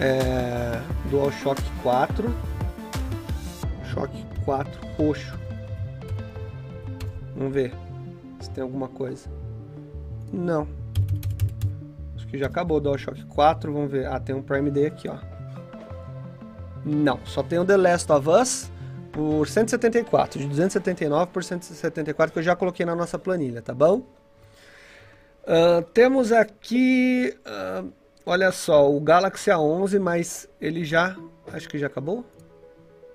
É, DualShock 4, Shock 4 roxo. Vamos ver se tem alguma coisa. Não. Acho que já acabou o DualShock 4, vamos ver. Ah, tem um Prime Day aqui, ó. Não, só tem o The Last of Us por 174, de 279 por 174 que eu já coloquei na nossa planilha, tá bom? Uh, temos aqui, uh, olha só, o Galaxy A11, mas ele já, acho que já acabou?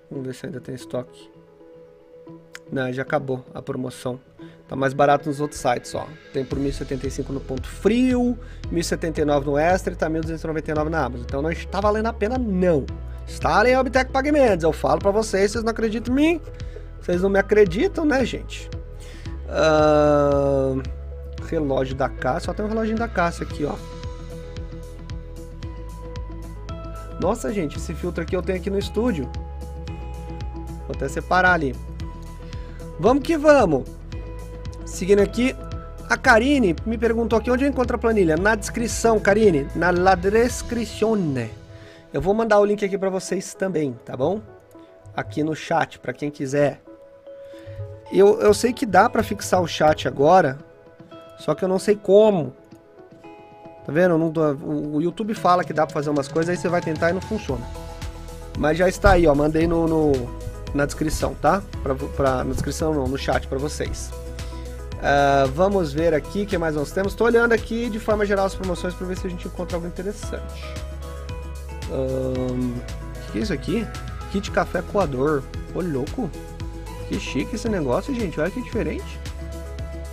Vamos ver se ainda tem estoque. Não, já acabou a promoção. Tá mais barato nos outros sites, ó. Tem por 1.075 no ponto frio, 1.079 no extra e tá 1.299 na Amazon. Então não está valendo a pena, não. Instalem a Obtec Pagamentos. Eu falo para vocês, vocês não acreditam em mim. Vocês não me acreditam, né, gente? Uh, relógio da Cássia. Só tem um relógio da Cássia aqui, ó. Nossa, gente, esse filtro aqui eu tenho aqui no estúdio. Vou até separar ali. Vamos que vamos. Seguindo aqui, a Karine me perguntou aqui onde eu encontro a planilha. Na descrição, Karine. Na la descrizione. Eu vou mandar o link aqui para vocês também, tá bom? Aqui no chat, para quem quiser. Eu, eu sei que dá para fixar o chat agora, só que eu não sei como. Tá vendo? Não, o YouTube fala que dá para fazer umas coisas, aí você vai tentar e não funciona. Mas já está aí, ó. Mandei no, no na descrição, tá? Pra, pra, na descrição não, no chat para vocês. Uh, vamos ver aqui o que mais nós temos. Estou olhando aqui de forma geral as promoções para ver se a gente encontra algo interessante. O um, que, que é isso aqui? Kit café coador. Ô louco. Que chique esse negócio, gente. Olha que diferente.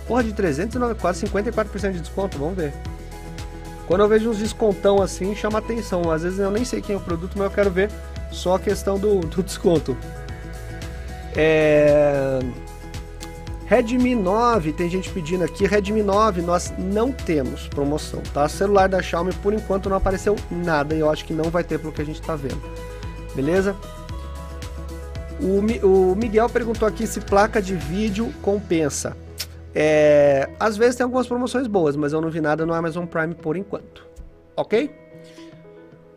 Porra, de 309, quase 54% de desconto. Vamos ver. Quando eu vejo uns descontão assim, chama atenção. Às vezes eu nem sei quem é o produto, mas eu quero ver só a questão do, do desconto. É... Redmi 9, tem gente pedindo aqui. Redmi 9 nós não temos promoção, tá? Celular da Xiaomi por enquanto não apareceu nada e eu acho que não vai ter pelo que a gente tá vendo. Beleza? O, o Miguel perguntou aqui se placa de vídeo compensa. É, às vezes tem algumas promoções boas, mas eu não vi nada no Amazon Prime por enquanto. Ok?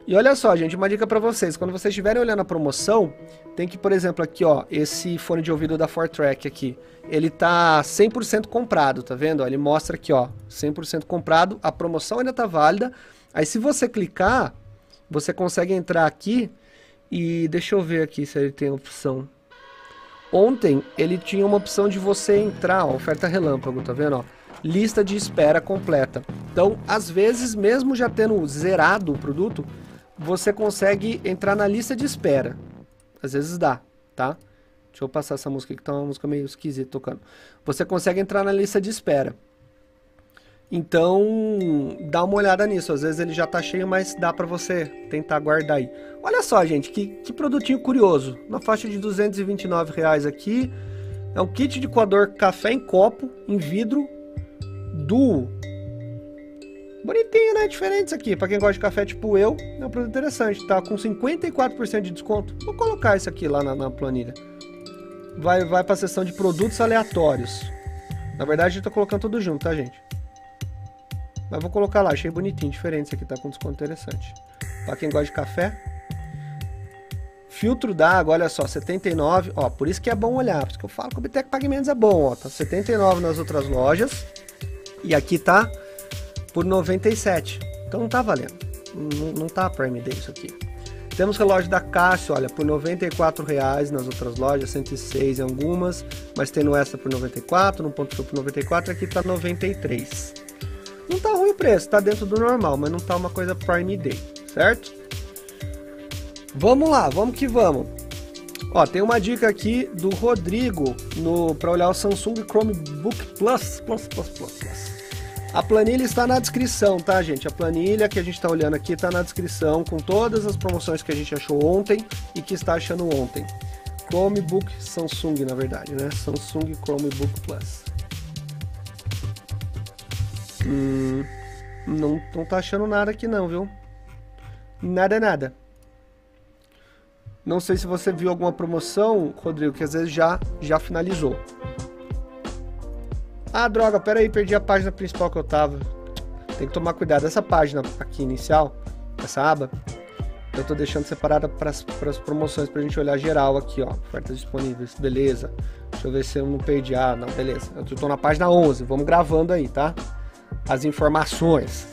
E olha só, gente, uma dica para vocês. Quando vocês estiverem olhando a promoção, tem que, por exemplo, aqui, ó, esse fone de ouvido da Fortrack aqui, ele tá 100% comprado, tá vendo? Ele mostra aqui, ó, 100% comprado, a promoção ainda tá válida. Aí se você clicar, você consegue entrar aqui e deixa eu ver aqui se ele tem opção. Ontem ele tinha uma opção de você entrar, ó, oferta relâmpago, tá vendo? Ó, lista de espera completa. Então, às vezes, mesmo já tendo zerado o produto, você consegue entrar na lista de espera. Às vezes dá, tá? Deixa eu passar essa música que tá uma música meio esquisita tocando. Você consegue entrar na lista de espera. Então, dá uma olhada nisso. Às vezes ele já tá cheio, mas dá para você tentar guardar aí. Olha só, gente, que, que produtinho curioso. Na faixa de 229 reais aqui. É um kit de coador café em copo, em vidro, duo. Bonitinho, né? Diferente isso aqui. Para quem gosta de café tipo eu, é um produto interessante. Tá com 54% de desconto. Vou colocar isso aqui lá na, na planilha. Vai, vai para a seção de produtos aleatórios. Na verdade, eu tô colocando tudo junto, tá, gente? Mas vou colocar lá, achei bonitinho, diferente isso aqui, tá com desconto interessante. Pra quem gosta de café. Filtro d'água, olha só, 79, ó, por isso que é bom olhar, por isso que eu falo que o Bitec Pagamentos é bom, ó, tá 79 nas outras lojas, e aqui tá por 97, então não tá valendo, não, não tá Prime Day isso aqui. Temos relógio da Cássio, olha, por 94 reais nas outras lojas, 106 em algumas, mas tem no Extra por 94, no Ponto por 94, aqui tá 93. Não tá ruim o preço, tá dentro do normal, mas não tá uma coisa Prime Day, certo? Vamos lá, vamos que vamos. Ó, tem uma dica aqui do Rodrigo no para olhar o Samsung Chromebook Plus, Plus, Plus, Plus, Plus. A planilha está na descrição, tá, gente? A planilha que a gente está olhando aqui está na descrição com todas as promoções que a gente achou ontem e que está achando ontem. Chromebook Samsung, na verdade, né? Samsung Chromebook Plus. Hum, não, não tá achando nada aqui não, viu? Nada, nada. Não sei se você viu alguma promoção, Rodrigo, que às vezes já, já finalizou. Ah, droga, pera aí, perdi a página principal que eu tava. Tem que tomar cuidado. Essa página aqui inicial, essa aba, eu tô deixando separada para as promoções pra gente olhar geral aqui, ó. Ofertas disponíveis, beleza. Deixa eu ver se eu não perdi. Ah, não, beleza. Eu tô na página 11, vamos gravando aí, tá? as informações.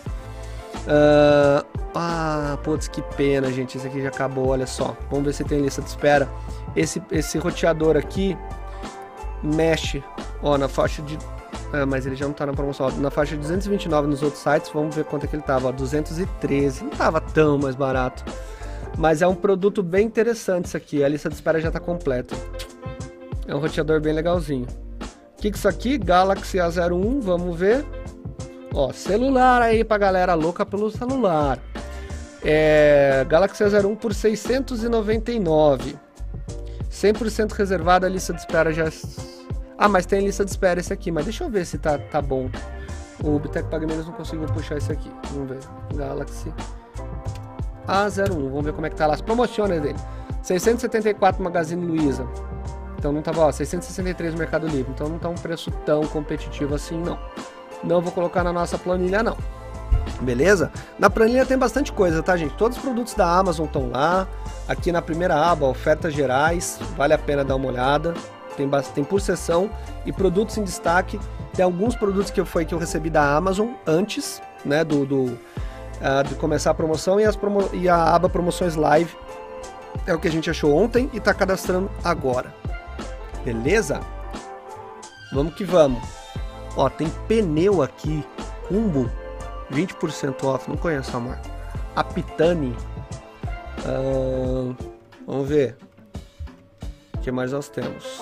Uh, ah, putz, que pena, gente. Esse aqui já acabou, olha só. Vamos ver se tem lista de espera. Esse, esse roteador aqui mexe, ó, na faixa de... Ah, mas ele já não tá na promoção. Ó, na faixa de 229 nos outros sites, vamos ver quanto é que ele tava, ó, 213. Não tava tão mais barato. Mas é um produto bem interessante isso aqui. A lista de espera já tá completa. É um roteador bem legalzinho. O que, que é isso aqui? Galaxy A01, vamos ver. Ó, celular aí pra galera louca pelo celular. É, Galaxy A01 por 699. 100% reservado, a lista de espera já... Ah, mas tem lista de espera esse aqui, mas deixa eu ver se tá, tá bom. O Bitec Pagamentos não conseguiu puxar esse aqui. Vamos ver. Galaxy A01. Vamos ver como é que tá lá as promoções dele. 674 Magazine Luiza. Então não tava, ó, 663 no Mercado Livre. Então não tá um preço tão competitivo assim, não não vou colocar na nossa planilha não. Beleza? Na planilha tem bastante coisa, tá, gente? Todos os produtos da Amazon estão lá. Aqui na primeira aba, ofertas gerais, vale a pena dar uma olhada. Tem, tem por seção e produtos em destaque. Tem alguns produtos que foi que eu recebi da Amazon antes, né, do, do uh, de começar a promoção e, as promo e a aba promoções live é o que a gente achou ontem e está cadastrando agora. Beleza? Vamos que vamos. Ó, tem pneu aqui, Kumbo, 20% off, não conheço a marca. A Pitani, uh, vamos ver. Que mais nós temos?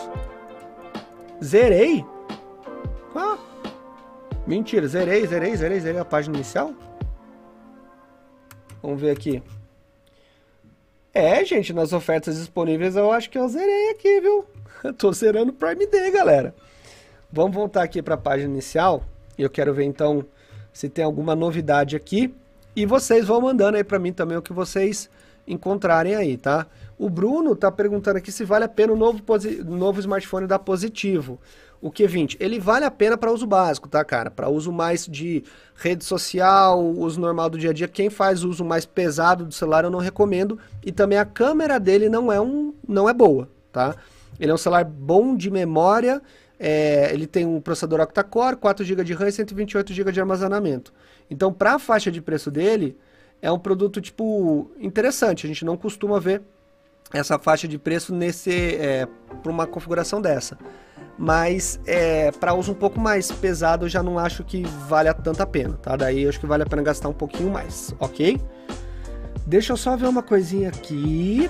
Zerei? Ah, mentira, zerei, zerei, zerei, zerei a página inicial. Vamos ver aqui. É, gente, nas ofertas disponíveis eu acho que eu zerei aqui, viu? Eu tô zerando o Prime Day, galera. Vamos voltar aqui para a página inicial. Eu quero ver então se tem alguma novidade aqui. E vocês vão mandando aí para mim também o que vocês encontrarem aí, tá? O Bruno tá perguntando aqui se vale a pena o novo, novo smartphone da Positivo. O Q20, ele vale a pena para uso básico, tá, cara? Para uso mais de rede social, uso normal do dia a dia. Quem faz uso mais pesado do celular eu não recomendo. E também a câmera dele não é, um, não é boa, tá? Ele é um celular bom de memória, é, ele tem um processador octa-core, 4 GB de RAM e 128 GB de armazenamento. Então, para a faixa de preço dele, é um produto tipo interessante. A gente não costuma ver essa faixa de preço nesse é, para uma configuração dessa. Mas é, para uso um pouco mais pesado, eu já não acho que vale tanta pena, tá? Daí eu acho que vale a pena gastar um pouquinho mais, ok? Deixa eu só ver uma coisinha aqui.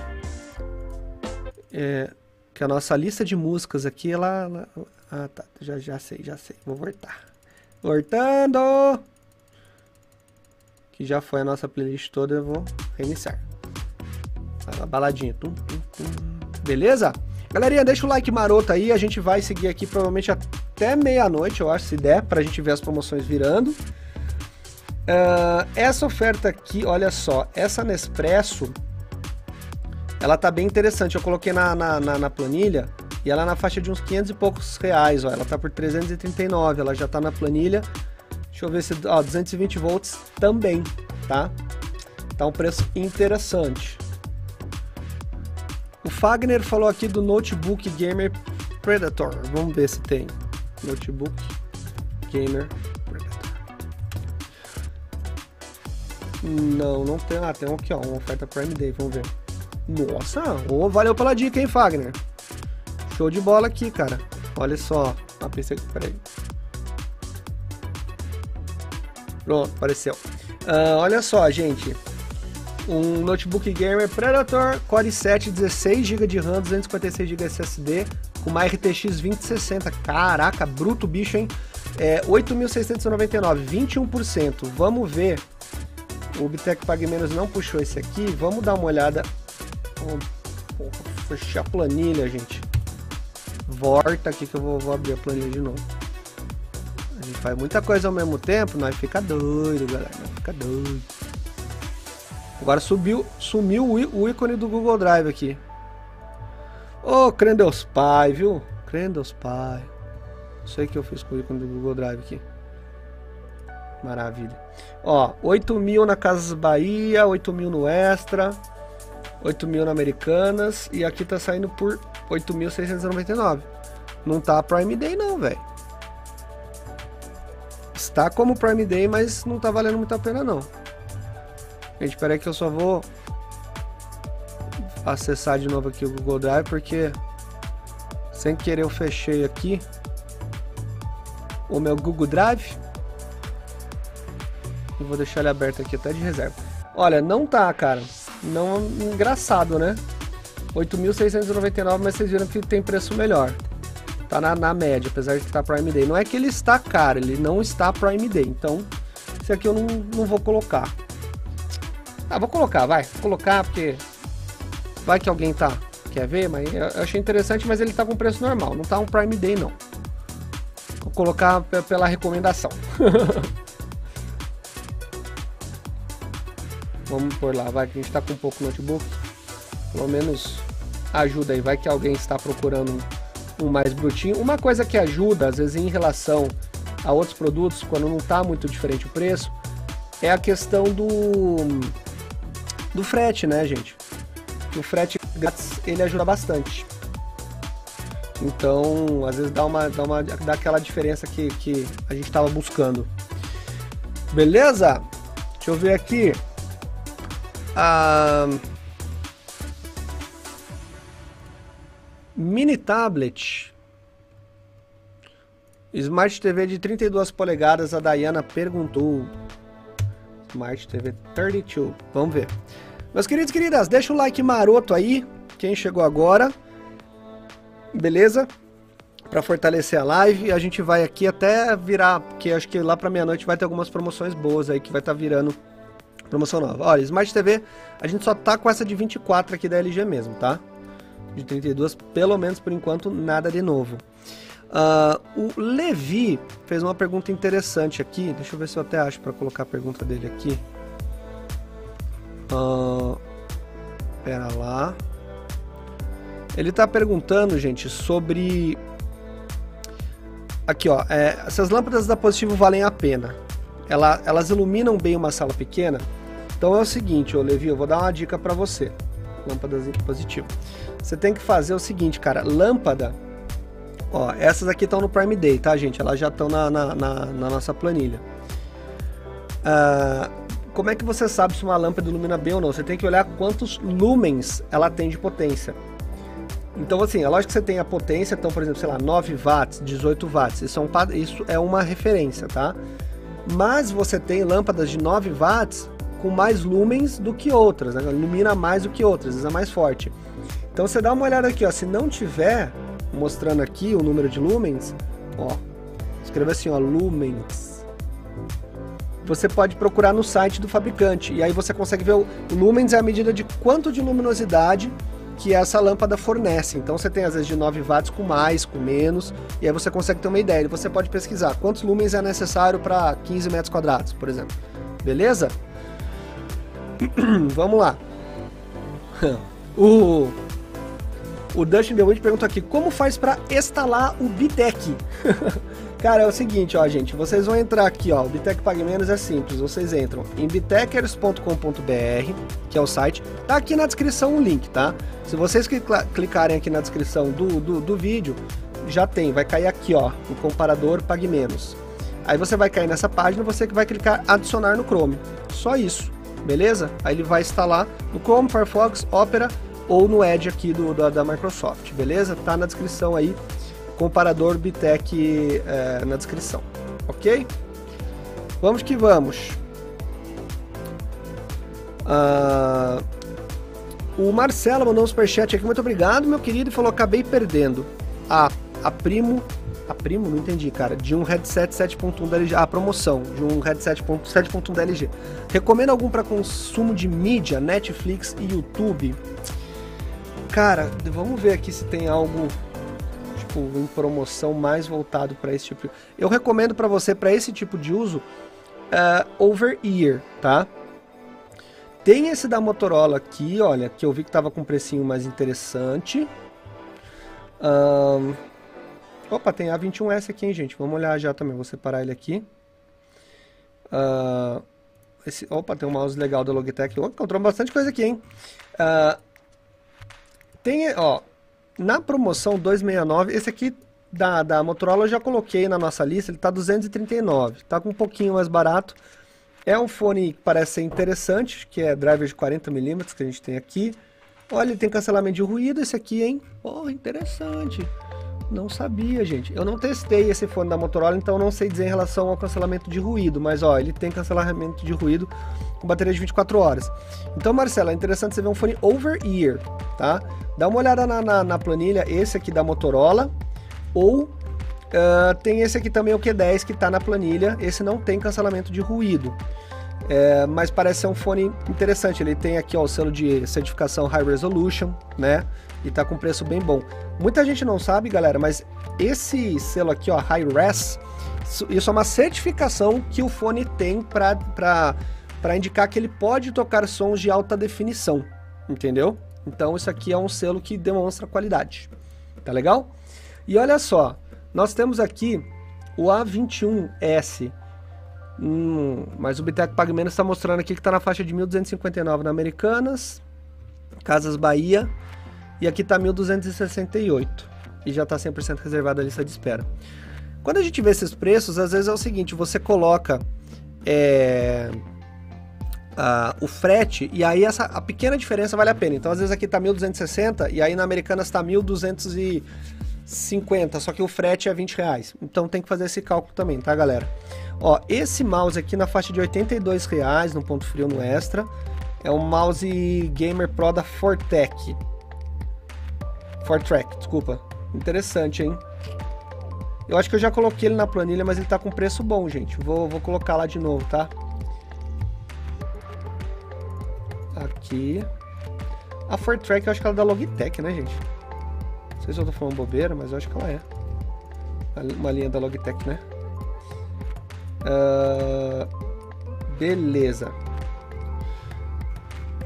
É, que a nossa lista de músicas aqui, ela, ela... Ah, tá. Já, já sei, já sei. Vou voltar. Voltando! Que já foi a nossa playlist toda, eu vou reiniciar. A baladinha. Tum, tum, tum. Beleza? Galerinha, deixa o like maroto aí. A gente vai seguir aqui provavelmente até meia-noite, eu acho, se der, pra gente ver as promoções virando. Uh, essa oferta aqui, olha só, essa Nespresso ela tá bem interessante. Eu coloquei na, na, na, na planilha e ela é na faixa de uns 500 e poucos reais, ó. Ela tá por 339, ela já tá na planilha. Deixa eu ver se... Ó, 220 volts também, tá? Tá um preço interessante. O Fagner falou aqui do Notebook Gamer Predator. Vamos ver se tem. Notebook Gamer Predator. Não, não tem. Ah, tem um aqui, ó. Uma oferta Prime Day. Vamos ver. Nossa, oh, valeu pela dica, hein, Fagner? Show de bola aqui, cara. Olha só. Ah, pensei que. Peraí. Pronto, apareceu. Uh, olha só, gente. Um notebook gamer Predator Core i7, 16 GB de RAM, 256 GB SSD, com uma RTX 2060. Caraca, bruto bicho, hein? É 8.699, 21%. Vamos ver. O Bitec Pague Menos não puxou esse aqui. Vamos dar uma olhada fechar a planilha, gente. Volta aqui que eu vou, vou, abrir a planilha de novo. A gente faz muita coisa ao mesmo tempo, nós fica doido, galera. Fica doido. Agora subiu, sumiu o ícone do Google Drive aqui. Ô, oh, Crendeus Pai, viu? Crendeus Pai. Não sei o que eu fiz com o ícone do Google Drive aqui. Maravilha. Ó, 8 mil na Casas Bahia, 8 mil no Extra. 8 mil na Americanas e aqui tá saindo por 8.699. Não tá Prime Day não, velho. Está como Prime Day, mas não tá valendo muito a pena não. Gente, espera aí que eu só vou acessar de novo aqui o Google Drive porque sem querer eu fechei aqui o meu Google Drive e vou deixar ele aberto aqui até de reserva. Olha, não tá, cara. Não, engraçado, né? 8.699, mas vocês viram que tem preço melhor. Tá na, na média, apesar de estar Prime Day. Não é que ele está caro, ele não está Prime Day. Então, esse aqui eu não, não vou colocar. Ah, vou colocar, vai. Vou colocar porque vai que alguém tá quer ver, mas eu achei interessante, mas ele tá com preço normal, não tá um Prime Day não. Vou colocar pela recomendação. Vamos por lá, vai que a gente está com um pouco notebook. Pelo menos ajuda aí, vai que alguém está procurando um mais brutinho. Uma coisa que ajuda, às vezes, em relação a outros produtos, quando não está muito diferente o preço, é a questão do, do frete, né, gente? O frete grátis, ele ajuda bastante. Então, às vezes dá uma, dá uma dá aquela diferença que, que a gente estava buscando. Beleza? Deixa eu ver aqui. A mini tablet Smart TV de 32 polegadas, a Dayana perguntou. Smart TV 32. Vamos ver. Meus queridos e queridas, deixa o like maroto aí, quem chegou agora. Beleza? Para fortalecer a live, a gente vai aqui até virar, porque acho que lá para meia-noite vai ter algumas promoções boas aí que vai estar tá virando Promoção nova. Olha, Smart TV, a gente só tá com essa de 24 aqui da LG mesmo, tá? De 32, pelo menos por enquanto, nada de novo. Uh, o Levi fez uma pergunta interessante aqui. Deixa eu ver se eu até acho para colocar a pergunta dele aqui. Uh, pera lá. Ele está perguntando, gente, sobre. Aqui, ó. É, essas lâmpadas da Positivo valem a pena. Ela, elas iluminam bem uma sala pequena. Então é o seguinte, ô Levi, eu vou dar uma dica para você. Lâmpadas Positivo. Você tem que fazer o seguinte, cara. Lâmpada Ó, essas aqui estão no Prime Day, tá, gente? Elas já estão na, na, na, na, nossa planilha. Uh, como é que você sabe se uma lâmpada ilumina bem ou não? Você tem que olhar quantos lumens ela tem de potência. Então, assim, é lógico que você tem a potência, então, por exemplo, sei lá, 9 watts, 18 watts, isso é, um, isso é uma referência, tá? Mas você tem lâmpadas de 9 watts com mais lumens do que outras, né? Ilumina mais do que outras, é mais forte. Então, você dá uma olhada aqui, ó, se não tiver, mostrando aqui o número de lumens, ó, escreve assim, ó, lumens. Você pode procurar no site do fabricante e aí você consegue ver o lumens é a medida de quanto de luminosidade que essa lâmpada fornece. Então você tem às vezes de 9 watts com mais, com menos, e aí você consegue ter uma ideia. Você pode pesquisar quantos lumens é necessário para 15 metros quadrados, por exemplo. Beleza? Vamos lá. O o Dustin Witch pergunta aqui, como faz para instalar o Bitec? Cara, é o seguinte, ó, gente, vocês vão entrar aqui, ó, o Bitec Pague Menos é simples, vocês entram em bitecers.com.br, que é o site, tá aqui na descrição o link, tá? Se vocês clicarem aqui na descrição do, do, do vídeo, já tem, vai cair aqui, ó, o comparador Pague Menos. Aí você vai cair nessa página, você vai clicar adicionar no Chrome. Só isso, beleza? Aí ele vai instalar no Chrome, Firefox, Opera, ou no Edge aqui do, da, da Microsoft, beleza? Tá na descrição aí, comparador Bitec é, na descrição, ok? Vamos que vamos. Ah, o Marcelo mandou um superchat aqui, muito obrigado, meu querido, e falou: acabei perdendo a, a primo. A primo? Não entendi, cara. De um headset 7.1 da LG. Ah, promoção. De um headset 7.1 da LG. Recomenda algum para consumo de mídia, Netflix e YouTube? Cara, vamos ver aqui se tem algo tipo em promoção mais voltado para esse tipo. Eu recomendo para você para esse tipo de uso uh, over ear, tá? Tem esse da Motorola aqui, olha, que eu vi que tava com um precinho mais interessante. Um... Opa, tem A21S aqui, hein, gente? Vamos olhar já também. Vou separar ele aqui. Uh... Esse... Opa, tem um mouse legal da Logitech. Oh, encontrou bastante coisa aqui, hein? Uh... Tem, ó, na promoção 269, esse aqui da, da Motorola eu já coloquei na nossa lista, ele tá 239, tá com um pouquinho mais barato. É um fone que parece ser interessante, que é driver de 40mm que a gente tem aqui. Olha, ele tem cancelamento de ruído esse aqui, hein? Oh, interessante. Não sabia, gente. Eu não testei esse fone da Motorola, então não sei dizer em relação ao cancelamento de ruído, mas ó, ele tem cancelamento de ruído com bateria de 24 horas. Então, Marcelo, é interessante você ver um fone over-ear, tá? Dá uma olhada na, na, na, planilha, esse aqui da Motorola, ou uh, tem esse aqui também, o Q10, que está na planilha, esse não tem cancelamento de ruído. É, mas parece ser um fone interessante, ele tem aqui ó, o selo de certificação High Resolution, né? E tá com preço bem bom. Muita gente não sabe, galera, mas esse selo aqui, ó, High Res, isso é uma certificação que o fone tem para indicar que ele pode tocar sons de alta definição, entendeu? Então isso aqui é um selo que demonstra qualidade. Tá legal? E olha só, nós temos aqui o A21S. Hum, mas o Bitec Pague Menos está mostrando aqui que está na faixa de 1.259 na Americanas, Casas Bahia, e aqui está 1.268. E já está 100% reservada a lista de espera. Quando a gente vê esses preços, às vezes é o seguinte, você coloca... É uh, o frete, e aí essa, a pequena diferença vale a pena. Então, às vezes aqui tá 1.260 e aí na Americanas tá 1.250, só que o frete é 20 reais. Então tem que fazer esse cálculo também, tá, galera? Ó, esse mouse aqui na faixa de 82 reais, no ponto frio no extra, é um mouse Gamer Pro da Fortec. Fortrek, desculpa. Interessante, hein? Eu acho que eu já coloquei ele na planilha, mas ele tá com preço bom, gente. Vou, vou colocar lá de novo, tá? Aqui. A Fortrack eu acho que ela é da Logitech, né, gente? Não sei se eu tô falando bobeira, mas eu acho que ela é. Uma linha da Logitech, né? Uh, beleza.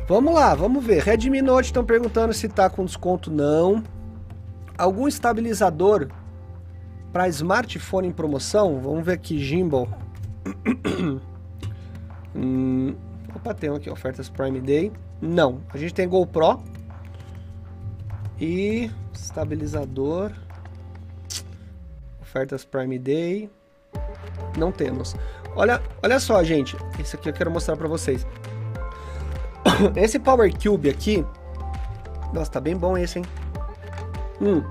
Vamos lá, vamos ver. Redmi Note estão perguntando se tá com desconto. Não. Algum estabilizador para smartphone em promoção? Vamos ver aqui, Gimbal. hum, opa, tem aqui ofertas Prime Day. Não, a gente tem GoPro e estabilizador. Ofertas Prime Day. Não temos. Olha, olha só, gente. Esse aqui eu quero mostrar para vocês. Esse Power Cube aqui. Nossa, tá bem bom esse, hein? Hum.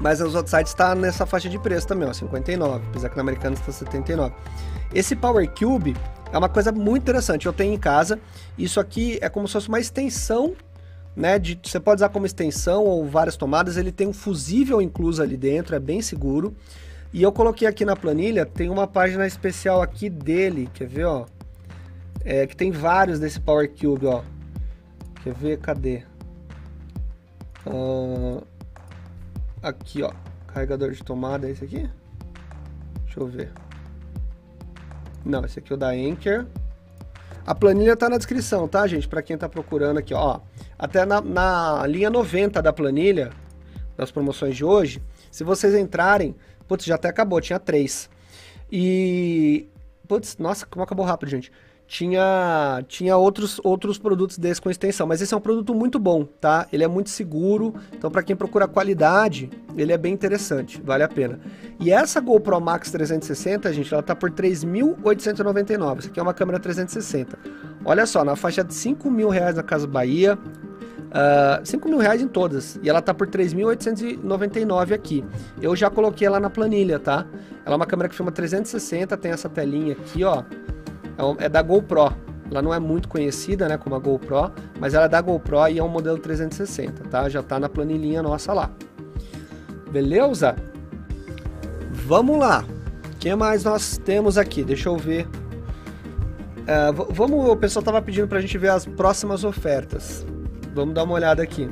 Mas os outros sites tá nessa faixa de preço também, ó, 59. Apesar que na americana está 79. Esse Power Cube é uma coisa muito interessante. Eu tenho em casa. Isso aqui é como se fosse uma extensão, né? De, você pode usar como extensão ou várias tomadas. Ele tem um fusível incluso ali dentro, é bem seguro. E eu coloquei aqui na planilha, tem uma página especial aqui dele, quer ver, ó? É, que tem vários desse Power Cube, ó. Quer ver? Cadê? Uh, aqui, ó. Carregador de tomada, é esse aqui? Deixa eu ver. Não, esse aqui é o da Anker. A planilha tá na descrição, tá, gente? Para quem tá procurando aqui, ó. Até na, na linha 90 da planilha, das promoções de hoje, se vocês entrarem, Putz, já até acabou, tinha três. E. Putz, nossa, como acabou rápido, gente. Tinha, tinha outros, outros produtos desses com extensão, mas esse é um produto muito bom, tá? Ele é muito seguro, então para quem procura qualidade, ele é bem interessante, vale a pena. E essa GoPro Max 360, gente, ela tá por 3.899. Essa aqui é uma câmera 360. Olha só, na faixa de 5 mil reais na Casa Bahia, Uh, ah, 5 mil reais em todas. E ela tá por 3.899 aqui. Eu já coloquei ela na planilha, tá? Ela é uma câmera que filma 360, tem essa telinha aqui, ó. É, é da GoPro. Ela não é muito conhecida, né, como a GoPro, mas ela é da GoPro e é um modelo 360, tá? Já tá na planilhinha nossa lá. Beleza? Vamos lá. O que mais nós temos aqui? Deixa eu ver. Uh, vamos, o pessoal tava pedindo pra gente ver as próximas ofertas. Vamos dar uma olhada aqui.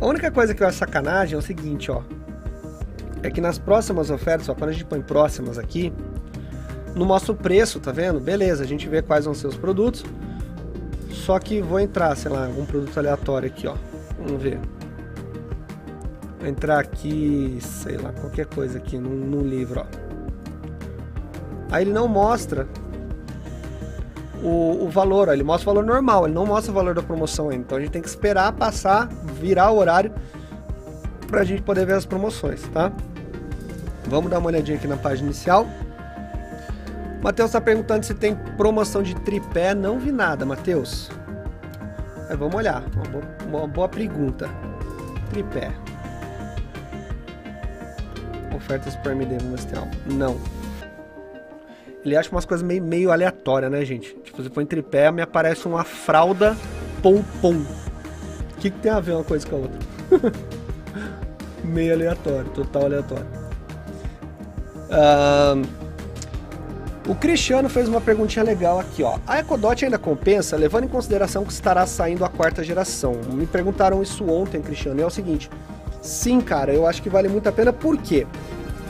A única coisa que eu acho sacanagem é o seguinte, ó. É que nas próximas ofertas, ó, quando a gente põe próximas aqui, não mostra o preço, tá vendo? Beleza, a gente vê quais vão ser os produtos. Só que vou entrar, sei lá, algum produto aleatório aqui, ó. Vamos ver. Vou entrar aqui, sei lá, qualquer coisa aqui no, livro, ó. Aí ele não mostra o, o valor, ó, ele mostra o valor normal, ele não mostra o valor da promoção ainda. Então a gente tem que esperar passar, virar o horário pra gente poder ver as promoções, tá? Vamos dar uma olhadinha aqui na página inicial. Matheus está perguntando se tem promoção de tripé. Não vi nada, Matheus. vamos olhar. Uma boa, uma boa pergunta. Tripé. Ofertas para MD, vamos ver Não. Ele acha umas coisas meio, meio aleatórias, né, gente? Tipo, você põe tripé, me aparece uma fralda pompom. O que, que tem a ver uma coisa com a outra? meio aleatório, total aleatório. Uh, o Cristiano fez uma perguntinha legal aqui, ó. A Ecodot ainda compensa, levando em consideração que estará saindo a quarta geração? Me perguntaram isso ontem, Cristiano, e é o seguinte. Sim, cara, eu acho que vale muito a pena, por quê?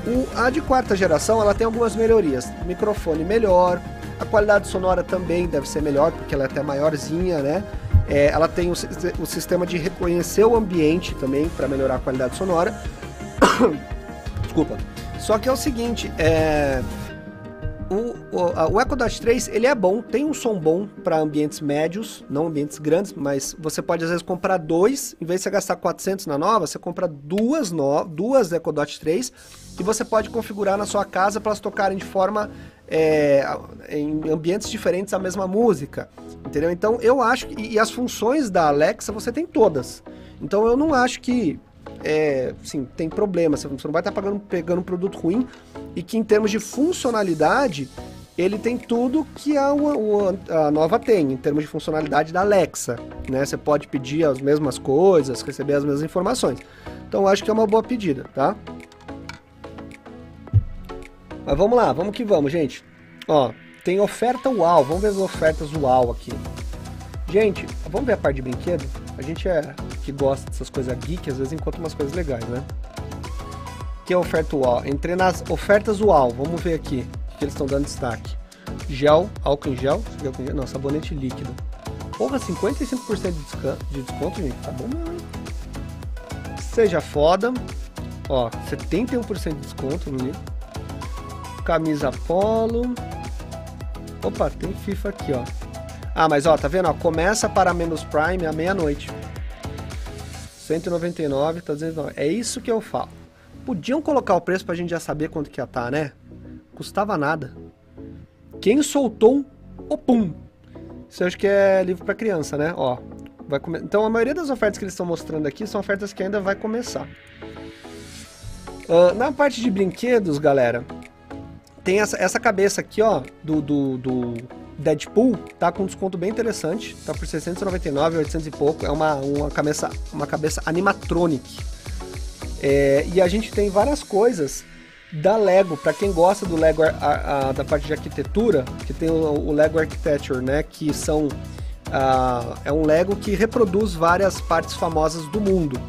O, a de quarta geração ela tem algumas melhorias. Microfone melhor, a qualidade sonora também deve ser melhor, porque ela é até maiorzinha, né? É, ela tem o, o, sistema de reconhecer o ambiente também para melhorar a qualidade sonora. Desculpa. Só que é o seguinte, é, o, o, o Echo Dot 3 ele é bom, tem um som bom para ambientes médios, não ambientes grandes, mas você pode às vezes comprar dois, em vez de você gastar 400 na nova, você compra duas, no, duas Echo Dot 3 que você pode configurar na sua casa para elas tocarem de forma é, em ambientes diferentes a mesma música, entendeu? Então eu acho que e as funções da Alexa você tem todas. Então eu não acho que é, sim, tem problema. Você não vai estar pagando, pegando um produto ruim e que em termos de funcionalidade ele tem tudo que a, a, a, nova tem, em termos de funcionalidade da Alexa. Né? Você pode pedir as mesmas coisas, receber as mesmas informações. Então acho que é uma boa pedida, tá? Mas vamos lá, vamos que vamos, gente. Ó, tem oferta UAU, vamos ver as ofertas UAU aqui. Gente, vamos ver a parte de brinquedo? A gente é que gosta dessas coisas geek, às vezes encontra umas coisas legais, né? Que é oferta UAU. Entrei nas ofertas UAU, vamos ver aqui o que eles estão dando destaque. Gel, álcool em gel, não, sabonete líquido. Porra, 55% de desconto, gente, tá bom mesmo, Seja foda. Ó, 71% de desconto no livro. Camisa polo. Opa, tem FIFA aqui, ó. Ah, mas ó, tá vendo? Ó, começa para menos Prime à meia-noite. 199, tá dizendo. É isso que eu falo. Podiam colocar o preço pra gente já saber quanto que ia tá, né? Custava nada. Quem soltou o pum? Isso eu acho que é livro para criança, né? Ó, vai come... Então a maioria das ofertas que eles estão mostrando aqui são ofertas que ainda vai começar. Uh, na parte de brinquedos, galera, tem essa, essa cabeça aqui, ó, do, do, do Deadpool, tá com um desconto bem interessante, tá por 699, 800 e pouco, é uma, uma, cabeça, uma cabeça animatronic. É, e a gente tem várias coisas da Lego, para quem gosta do Lego a, a, da parte de arquitetura, que tem o, o Lego Architecture, né, que são uh, é um Lego que reproduz várias partes famosas do mundo.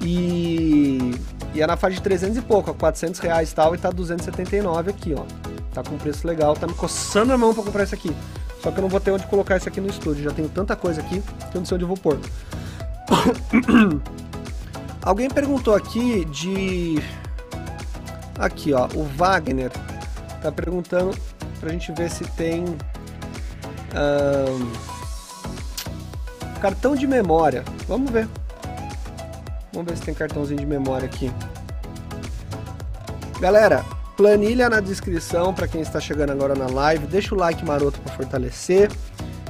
E, e é na faixa de 300 e pouco, 400 reais e tal, e tá 279 aqui, ó. Tá com preço legal, tá me coçando a mão para comprar isso aqui. Só que eu não vou ter onde colocar isso aqui no estúdio, já tenho tanta coisa aqui que eu não sei onde eu vou pôr. Alguém perguntou aqui de Aqui, ó, o Wagner tá perguntando pra gente ver se tem um, cartão de memória. Vamos ver. Vamos ver se tem cartãozinho de memória aqui. Galera, planilha na descrição para quem está chegando agora na live. Deixa o like maroto para fortalecer.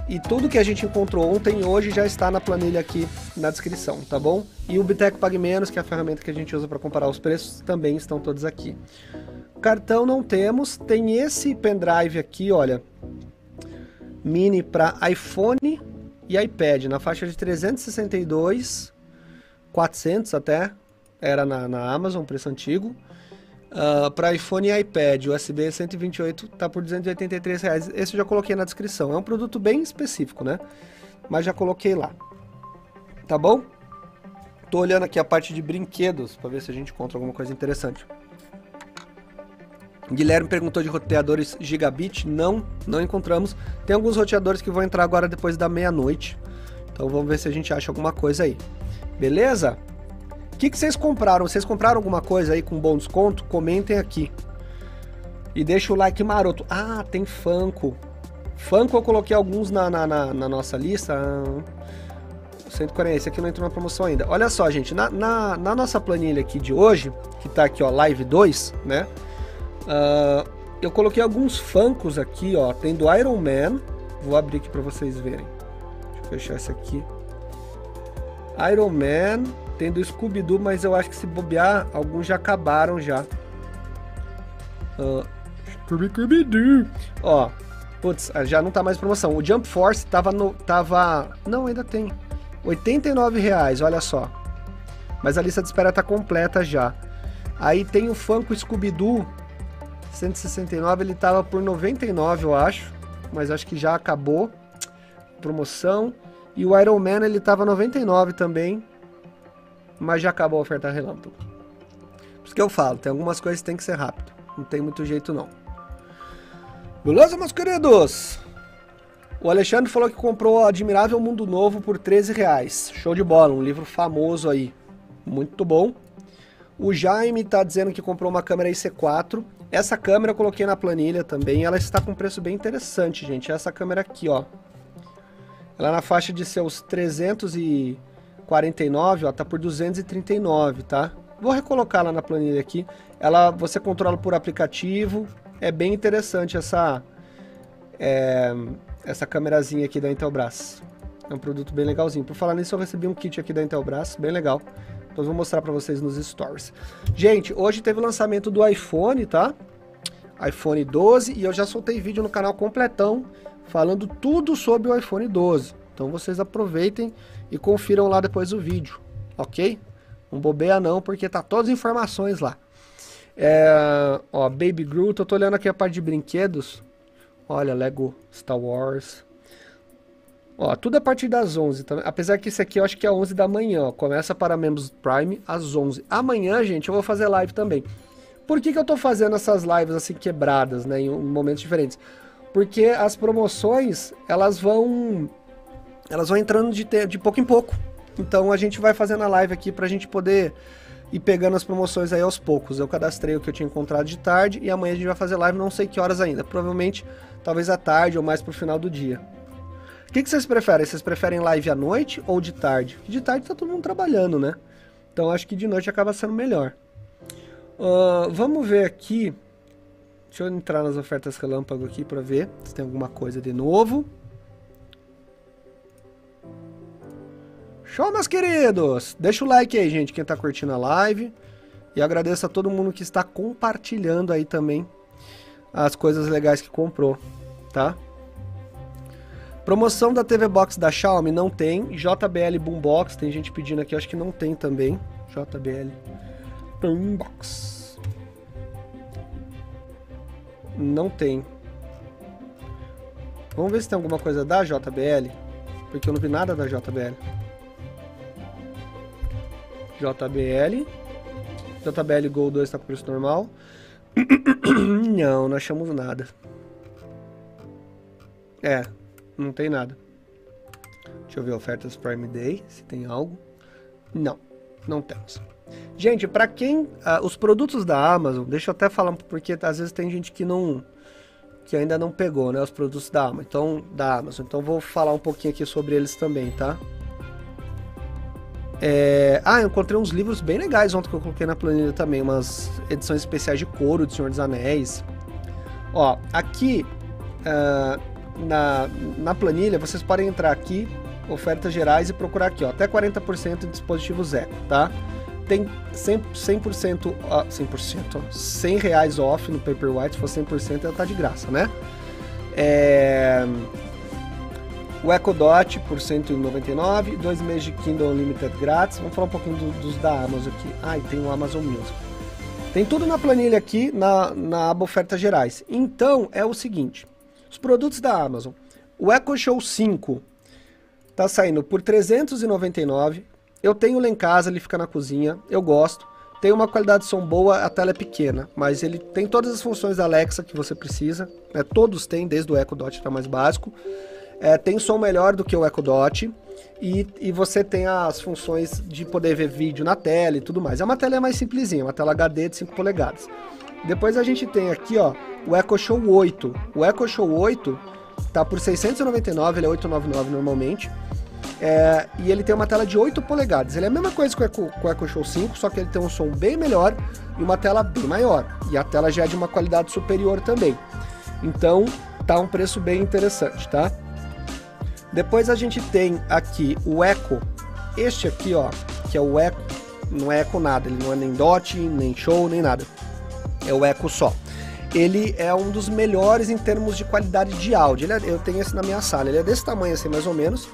E tudo que a gente encontrou ontem e hoje já está na planilha aqui na descrição, tá bom? E o Bitec Pague Menos, que é a ferramenta que a gente usa para comparar os preços, também estão todos aqui. Cartão não temos, tem esse pendrive aqui, olha, mini para iPhone e iPad, na faixa de 362, 400 até, era na, na Amazon, preço antigo. Uh, ah, para iPhone e iPad, USB 128 tá por 283 reais. Esse eu já coloquei na descrição. É um produto bem específico, né? Mas já coloquei lá. Tá bom? Tô olhando aqui a parte de brinquedos para ver se a gente encontra alguma coisa interessante. Guilherme perguntou de roteadores gigabit. Não, não encontramos. Tem alguns roteadores que vão entrar agora depois da meia-noite. Então vamos ver se a gente acha alguma coisa aí. Beleza? O que, que vocês compraram? Vocês compraram alguma coisa aí com bom desconto? Comentem aqui. E deixa o like maroto. Ah, tem Funko. Funko eu coloquei alguns na, na, na, na nossa lista. 140, esse aqui não entrou na promoção ainda. Olha só, gente, na, na, na, nossa planilha aqui de hoje, que tá aqui, ó, Live 2, né? Uh, eu coloquei alguns Funkos aqui, ó. Tem do Iron Man. Vou abrir aqui pra vocês verem. Deixa eu fechar esse aqui. Iron Man. Tem do Scooby-Doo, mas eu acho que se bobear, alguns já acabaram já. Uh, Scooby-Doo. Ó, putz, já não tá mais promoção. O Jump Force tava no... Tava... Não, ainda tem. 89 reais, olha só. Mas a lista de espera tá completa já. Aí tem o Funko Scooby-Doo 169, ele tava por 99, eu acho. Mas acho que já acabou. Promoção. E o Iron Man ele tava 99 também mas já acabou a oferta relâmpago. Por isso que eu falo, tem algumas coisas que tem que ser rápido. Não tem muito jeito não. Beleza, meus queridos? O Alexandre falou que comprou Admirável Mundo Novo por 13 reais. Show de bola, um livro famoso aí. Muito bom. O Jaime está dizendo que comprou uma câmera IC4. Essa câmera eu coloquei na planilha também. Ela está com um preço bem interessante, gente. Essa câmera aqui, ó. Ela é na faixa de seus 300 e 49, ó, tá por 239, tá? Vou recolocar lá na planilha aqui. Ela, você controla por aplicativo. É bem interessante essa é, essa câmerazinha aqui da Intelbras. É um produto bem legalzinho. Por falar nisso, eu recebi um kit aqui da Intelbras, bem legal. Então vou mostrar para vocês nos stories. Gente, hoje teve o lançamento do iPhone, tá? iPhone 12 e eu já soltei vídeo no canal completão falando tudo sobre o iPhone 12. Então vocês aproveitem e confiram lá depois o vídeo, ok? Não bobeia não, porque tá todas as informações lá. É, ó, Baby Groot, eu tô olhando aqui a parte de brinquedos. Olha, Lego Star Wars. Ó, tudo a partir das 11, tá? apesar que esse aqui eu acho que é 11 da manhã, ó. começa para membros Prime às 11. Amanhã, gente, eu vou fazer live também. Por que, que eu tô fazendo essas lives assim quebradas, né, em momentos diferentes? Porque as promoções, elas vão elas vão entrando de, de pouco em pouco. Então a gente vai fazendo a live aqui pra gente poder ir pegando as promoções aí aos poucos. Eu cadastrei o que eu tinha encontrado de tarde e amanhã a gente vai fazer live, não sei que horas ainda. Provavelmente, talvez à tarde ou mais pro final do dia. O que, que vocês preferem? Vocês preferem live à noite ou de tarde? De tarde tá todo mundo trabalhando, né? Então acho que de noite acaba sendo melhor. Uh, vamos ver aqui. Deixa eu entrar nas ofertas relâmpago aqui para ver se tem alguma coisa de novo. Show, meus queridos! Deixa o like aí, gente, quem tá curtindo a live. E agradeço a todo mundo que está compartilhando aí também as coisas legais que comprou, tá? Promoção da TV Box da Xiaomi não tem. JBL Boombox, tem gente pedindo aqui, acho que não tem também. JBL Boombox. Não tem. Vamos ver se tem alguma coisa da JBL. Porque eu não vi nada da JBL. JBL. JBL Gol 2 está com preço normal. não, não achamos nada. É, não tem nada. Deixa eu ver ofertas Prime Day, se tem algo. Não, não temos. Gente, para quem uh, os produtos da Amazon, deixa eu até falar porque às vezes tem gente que não que ainda não pegou, né, os produtos da Amazon. Então, da Amazon. Então vou falar um pouquinho aqui sobre eles também, tá? É... Ah, eu encontrei uns livros bem legais ontem que eu coloquei na planilha também, umas edições especiais de couro de Senhor dos Anéis. Ó, aqui uh, na, na planilha vocês podem entrar aqui, ofertas gerais e procurar aqui, ó, até 40% em dispositivos Eco, tá? Tem 100%, 100%, uh, 100%, 100 reais off no Paperwhite, se for 100% ela tá de graça, né? É... O Echo Dot por 199, dois meses de Kindle Unlimited grátis. Vamos falar um pouquinho do, dos da Amazon aqui. Ah, e tem o Amazon Music. Tem tudo na planilha aqui, na, na aba ofertas gerais. Então, é o seguinte. Os produtos da Amazon. O Echo Show 5 tá saindo por 399. Eu tenho ele em casa, ele fica na cozinha. Eu gosto. Tem uma qualidade de som boa, a tela é pequena, mas ele tem todas as funções da Alexa que você precisa. Né? Todos têm, desde o Echo Dot o mais básico. É, tem som melhor do que o Echo Dot. E, e você tem as funções de poder ver vídeo na tela e tudo mais. É uma tela mais simplesinha, uma tela HD de 5 polegadas. Depois a gente tem aqui, ó, o Echo Show 8. O Echo Show 8 tá por 699, ele é 899 normalmente. É, e ele tem uma tela de 8 polegadas. Ele é a mesma coisa que o Echo, com o Echo Show 5, só que ele tem um som bem melhor e uma tela bem maior. E a tela já é de uma qualidade superior também. Então, tá um preço bem interessante, tá? Depois a gente tem aqui o Echo, este aqui, ó, que é o Echo, não é Echo nada, ele não é nem DOT, nem Show, nem nada. É o Echo só. Ele é um dos melhores em termos de qualidade de áudio. É, eu tenho esse na minha sala, ele é desse tamanho assim, mais ou menos.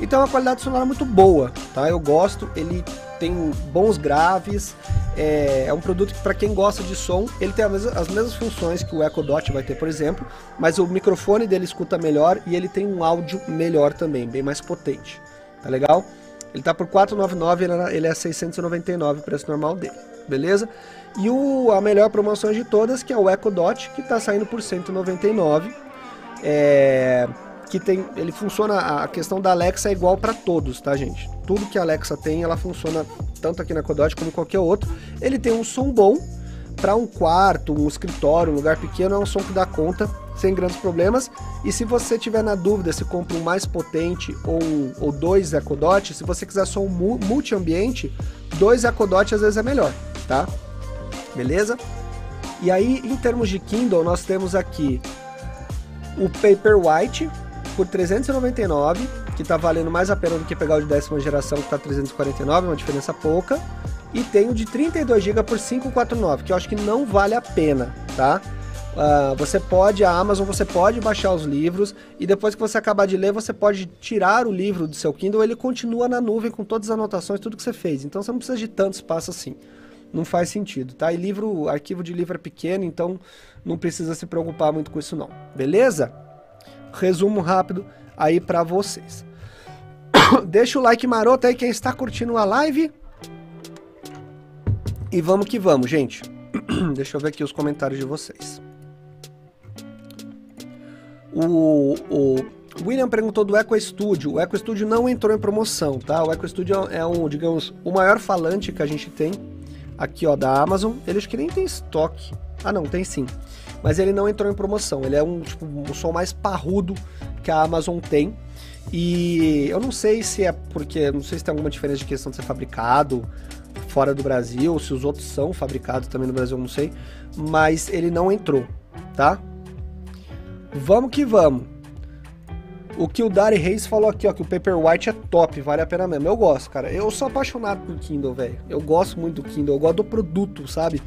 E tem uma qualidade sonora muito boa, tá? Eu gosto, ele tem bons graves, é, é um produto que para quem gosta de som, ele tem as, as mesmas funções que o Echo Dot vai ter, por exemplo, mas o microfone dele escuta melhor e ele tem um áudio melhor também, bem mais potente. Tá legal? Ele tá por 499, ele, ele é 699 o preço normal dele, beleza? E o, a melhor promoção de todas, que é o Echo Dot, que tá saindo por 199. É, que tem, ele funciona, a questão da Alexa é igual para todos, tá, gente? Tudo que a Alexa tem, ela funciona tanto aqui na Codot como qualquer outro. Ele tem um som bom para um quarto, um escritório, um lugar pequeno, é um som que dá conta sem grandes problemas. E se você tiver na dúvida se compra um mais potente ou, ou dois Ecodot, se você quiser som multi-ambiente, dois Ecodot às vezes é melhor, tá? Beleza? E aí, em termos de Kindle, nós temos aqui o Paperwhite, por 399, que está valendo mais a pena do que pegar o de décima geração, que está 349, uma diferença pouca. E tem o de 32 GB por 549, que eu acho que não vale a pena, tá? Uh, você pode, a Amazon, você pode baixar os livros e depois que você acabar de ler, você pode tirar o livro do seu Kindle, ele continua na nuvem com todas as anotações, tudo que você fez. Então você não precisa de tanto espaço assim. Não faz sentido, tá? E livro, arquivo de livro é pequeno, então não precisa se preocupar muito com isso não. Beleza? Resumo rápido aí para vocês. Deixa o like maroto aí quem está curtindo a live. E vamos que vamos, gente. Deixa eu ver aqui os comentários de vocês. O, o William perguntou do Eco Studio. O Eco Studio não entrou em promoção, tá? O Eco Studio é um, digamos, o maior falante que a gente tem aqui, ó, da Amazon. Ele acho que nem tem estoque. Ah, não, tem sim. Mas ele não entrou em promoção. Ele é um, tipo, um som mais parrudo que a Amazon tem. E eu não sei se é porque, não sei se tem alguma diferença de questão de ser fabricado fora do Brasil, ou se os outros são fabricados também no Brasil, eu não sei. Mas ele não entrou, tá? Vamos que vamos. O que o Dari Reis falou aqui, ó, que o Paperwhite é top, vale a pena mesmo. Eu gosto, cara. Eu sou apaixonado por Kindle, velho. Eu gosto muito do Kindle, eu gosto do produto, sabe?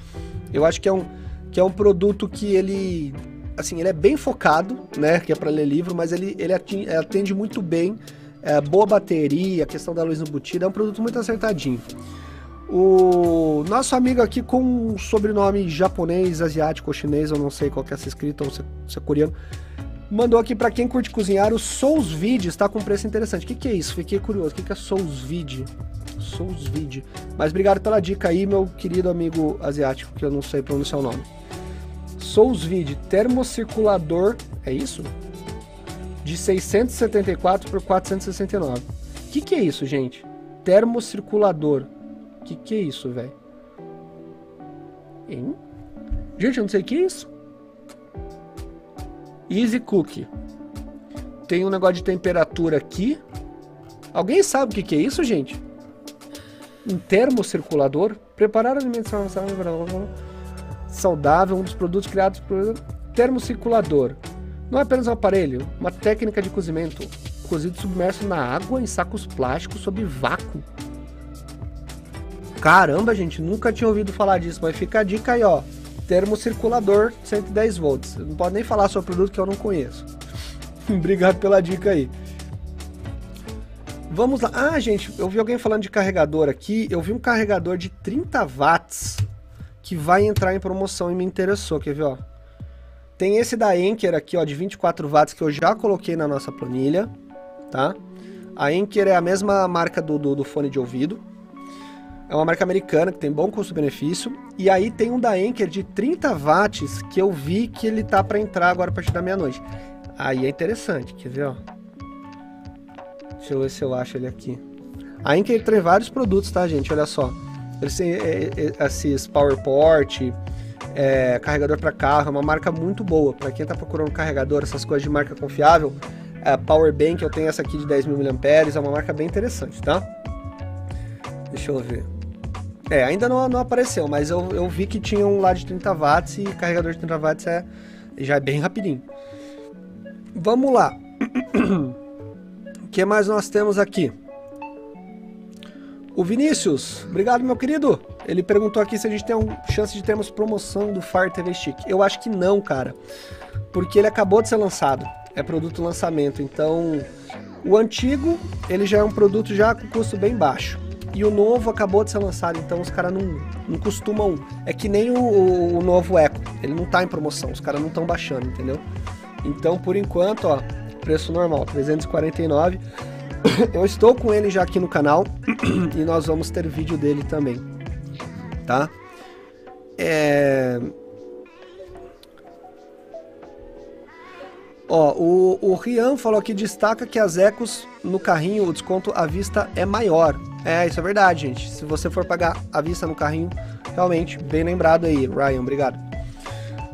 Eu acho que é um, que é um produto que ele assim, ele é bem focado, né, que é para ler livro, mas ele, ele atende, muito bem, é, boa bateria, a questão da luz embutida, é um produto muito acertadinho. O nosso amigo aqui com um sobrenome japonês, asiático ou chinês, eu não sei qual que é essa escrita, ou se, se é coreano, mandou aqui para quem curte cozinhar, o Soulsvid está com preço interessante. O que, que é isso? Fiquei curioso. O que, que é Soulsvid? Soulsvid. Mas obrigado pela dica aí, meu querido amigo asiático, que eu não sei pronunciar o nome. Soulsvid termocirculador, é isso? De 674 por 469. O que, que é isso, gente? Termocirculador. O que, que é isso, velho? Hein? Gente, eu não sei o que é isso. Easy Cook. Tem um negócio de temperatura aqui. Alguém sabe o que, que é isso, gente? Um termocirculador. Preparar alimentos saudável, um dos produtos criados por termocirculador. Não é apenas um aparelho, uma técnica de cozimento. Cozido submerso na água em sacos plásticos sob vácuo. Caramba, gente, nunca tinha ouvido falar disso, mas fica a dica aí, ó. Termocirculador 110 volts. não pode nem falar sobre o produto que eu não conheço. Obrigado pela dica aí. Vamos lá. Ah, gente, eu vi alguém falando de carregador aqui. Eu vi um carregador de 30 watts que vai entrar em promoção e me interessou, quer ver, ó? Tem esse da Anker aqui, ó, de 24 watts que eu já coloquei na nossa planilha, tá? A Anker é a mesma marca do, do, do fone de ouvido. É uma marca americana que tem bom custo-benefício. E aí tem um da Anker de 30 watts que eu vi que ele tá para entrar agora a partir da meia-noite. Aí é interessante, quer ver, ó? Deixa eu ver se eu acho ele aqui. A Anker tem vários produtos, tá, gente? Olha só. Eles têm é, é, esses PowerPort, é, carregador para carro, é uma marca muito boa. Para quem está procurando carregador, essas coisas de marca confiável, a Powerbank, eu tenho essa aqui de 10 mil mAh, é uma marca bem interessante, tá? Deixa eu ver. É, ainda não, não apareceu, mas eu, eu vi que tinha um lá de 30 watts e carregador de 30 watts é, já é bem rapidinho. Vamos lá. O que mais nós temos aqui? O Vinícius, obrigado meu querido. Ele perguntou aqui se a gente tem chance de termos promoção do Fire TV Stick. Eu acho que não, cara. Porque ele acabou de ser lançado. É produto lançamento. Então, o antigo, ele já é um produto já com custo bem baixo. E o novo acabou de ser lançado, então os caras não, não costumam. É que nem o, o novo Echo. Ele não tá em promoção, os caras não estão baixando, entendeu? Então, por enquanto, ó, preço normal, 349. eu estou com ele já aqui no canal e nós vamos ter vídeo dele também, tá? É... Ó, o, o Rian falou que destaca que as ecos no carrinho, o desconto à vista é maior. É, isso é verdade, gente. Se você for pagar à vista no carrinho, realmente, bem lembrado aí, Ryan, obrigado.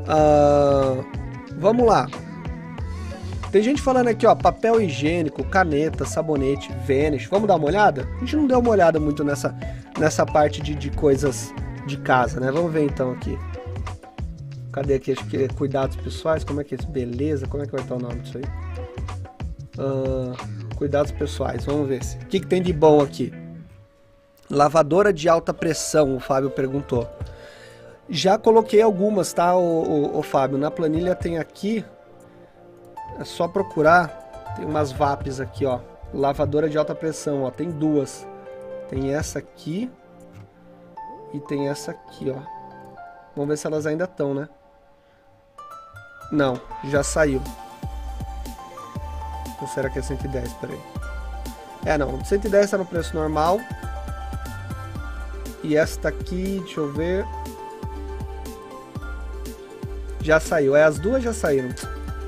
Uh, vamos lá. Tem gente falando aqui, ó, papel higiênico, caneta, sabonete, Vanish. Vamos dar uma olhada? A gente não deu uma olhada muito nessa, nessa parte de, de coisas de casa, né? Vamos ver então aqui. Cadê aqui? Acho que é cuidados pessoais. Como é que é isso? Beleza? Como é que vai estar o nome disso aí? Uh, cuidados pessoais. Vamos ver. O que, que tem de bom aqui? Lavadora de alta pressão, o Fábio perguntou. Já coloquei algumas, tá, o, o, o Fábio? Na planilha tem aqui é só procurar. Tem umas VAPs aqui, ó. Lavadora de alta pressão, ó. Tem duas. Tem essa aqui. E tem essa aqui, ó. Vamos ver se elas ainda estão, né? Não, já saiu. Ou será que é 110? Peraí. É, não, 110 está no preço normal. E esta aqui, deixa eu ver. Já saiu. É, as duas já saíram.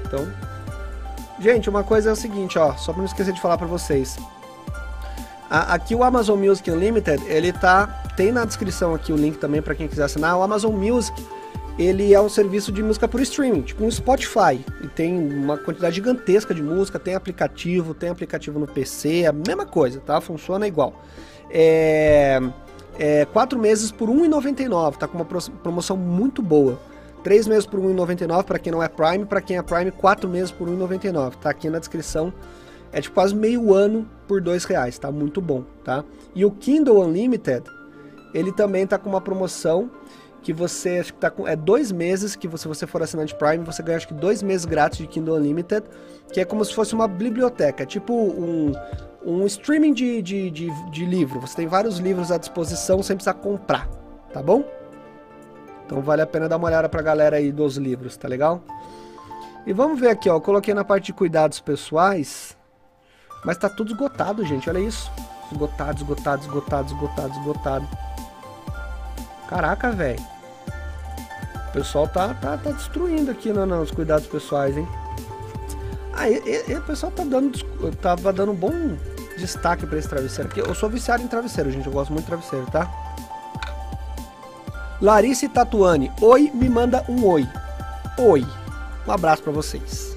Então. Gente, uma coisa é o seguinte, ó. Só pra não esquecer de falar pra vocês. A, aqui o Amazon Music Unlimited, ele tá. Tem na descrição aqui o link também para quem quiser assinar. O Amazon Music, ele é um serviço de música por streaming, tipo um Spotify. E tem uma quantidade gigantesca de música, tem aplicativo, tem aplicativo no PC, a mesma coisa, tá? Funciona igual. É, é quatro meses por R$1,99, tá com uma promoção muito boa. Três meses por R$1,99 para quem não é Prime, para quem é Prime, quatro meses por R$1,99. Tá aqui na descrição. É de quase meio ano por dois reais, tá? Muito bom, tá? E o Kindle Unlimited, ele também tá com uma promoção que você acho que tá com é dois meses que você, se você for assinante Prime você ganha acho que dois meses grátis de Kindle Unlimited que é como se fosse uma biblioteca é tipo um, um streaming de, de, de, de livro você tem vários livros à disposição sem precisar comprar tá bom então vale a pena dar uma olhada pra galera aí dos livros, tá legal? E vamos ver aqui, ó. Eu coloquei na parte de cuidados pessoais. Mas tá tudo esgotado, gente. Olha isso. Esgotado, esgotado, esgotado, esgotado, esgotado. Caraca, velho. O pessoal tá, tá, tá destruindo aqui no, nos cuidados pessoais, hein? Ah, e, e, o pessoal tá dando, tava dando um bom destaque para esse travesseiro aqui. Eu sou viciado em travesseiro, gente. Eu gosto muito de travesseiro, tá? Larissa Tatuani, oi, me manda um oi. Oi. Um abraço para vocês.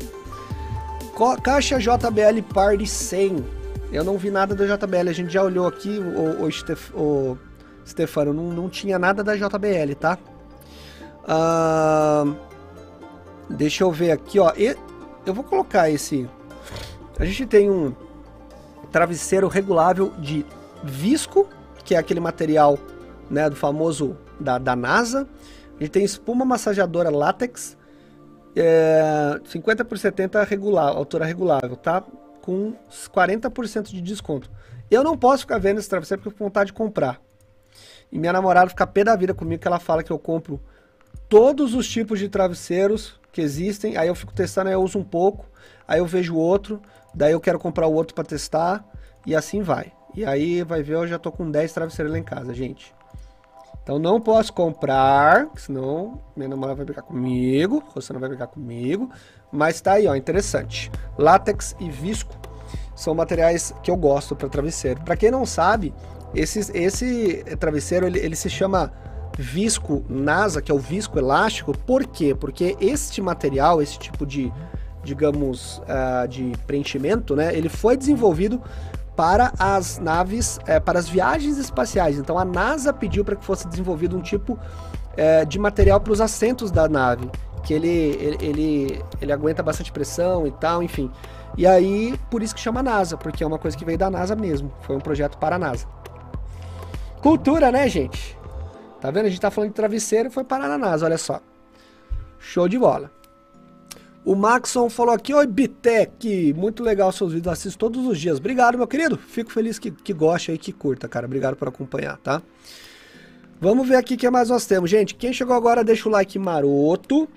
Caixa JBL Party 100. Eu não vi nada da JBL, a gente já olhou aqui, o, o, Stef, o Stefano, não, não tinha nada da JBL, tá? Uh, deixa eu ver aqui, ó. Eu vou colocar esse. A gente tem um travesseiro regulável de visco, que é aquele material né, do famoso da, da NASA. Gente tem espuma massageadora látex, é, 50 por 70 regular, altura regulável, tá? Com 40% de desconto. Eu não posso ficar vendo esse travesseiro porque eu com vontade de comprar. E minha namorada fica pé da vida comigo que ela fala que eu compro todos os tipos de travesseiros que existem. Aí eu fico testando, aí eu uso um pouco, aí eu vejo outro, daí eu quero comprar o outro para testar e assim vai. E aí vai ver, eu já tô com 10 travesseiros lá em casa, gente. Então não posso comprar, senão minha namorada vai brigar comigo, você não vai brigar comigo. Mas tá aí, ó, interessante. Látex e visco são materiais que eu gosto para travesseiro. Para quem não sabe, esse, esse travesseiro ele, ele se chama visco NASA, que é o visco elástico. Por quê? Porque este material, esse tipo de, digamos, uh, de preenchimento, né, ele foi desenvolvido para as naves, é, para as viagens espaciais. Então a NASA pediu para que fosse desenvolvido um tipo é, de material para os assentos da nave, que ele, ele, ele, ele, aguenta bastante pressão e tal, enfim. E aí, por isso que chama NASA, porque é uma coisa que veio da NASA mesmo. Foi um projeto para a NASA. Cultura, né, gente? Tá vendo? A gente tá falando de travesseiro e foi parar na NASA, olha só. Show de bola. O Maxon falou aqui, oi Bitec, muito legal seus vídeos, assisto todos os dias. Obrigado, meu querido. Fico feliz que, que goste aí, que curta, cara. Obrigado por acompanhar, tá? Vamos ver aqui o que mais nós temos. Gente, quem chegou agora, deixa o like maroto.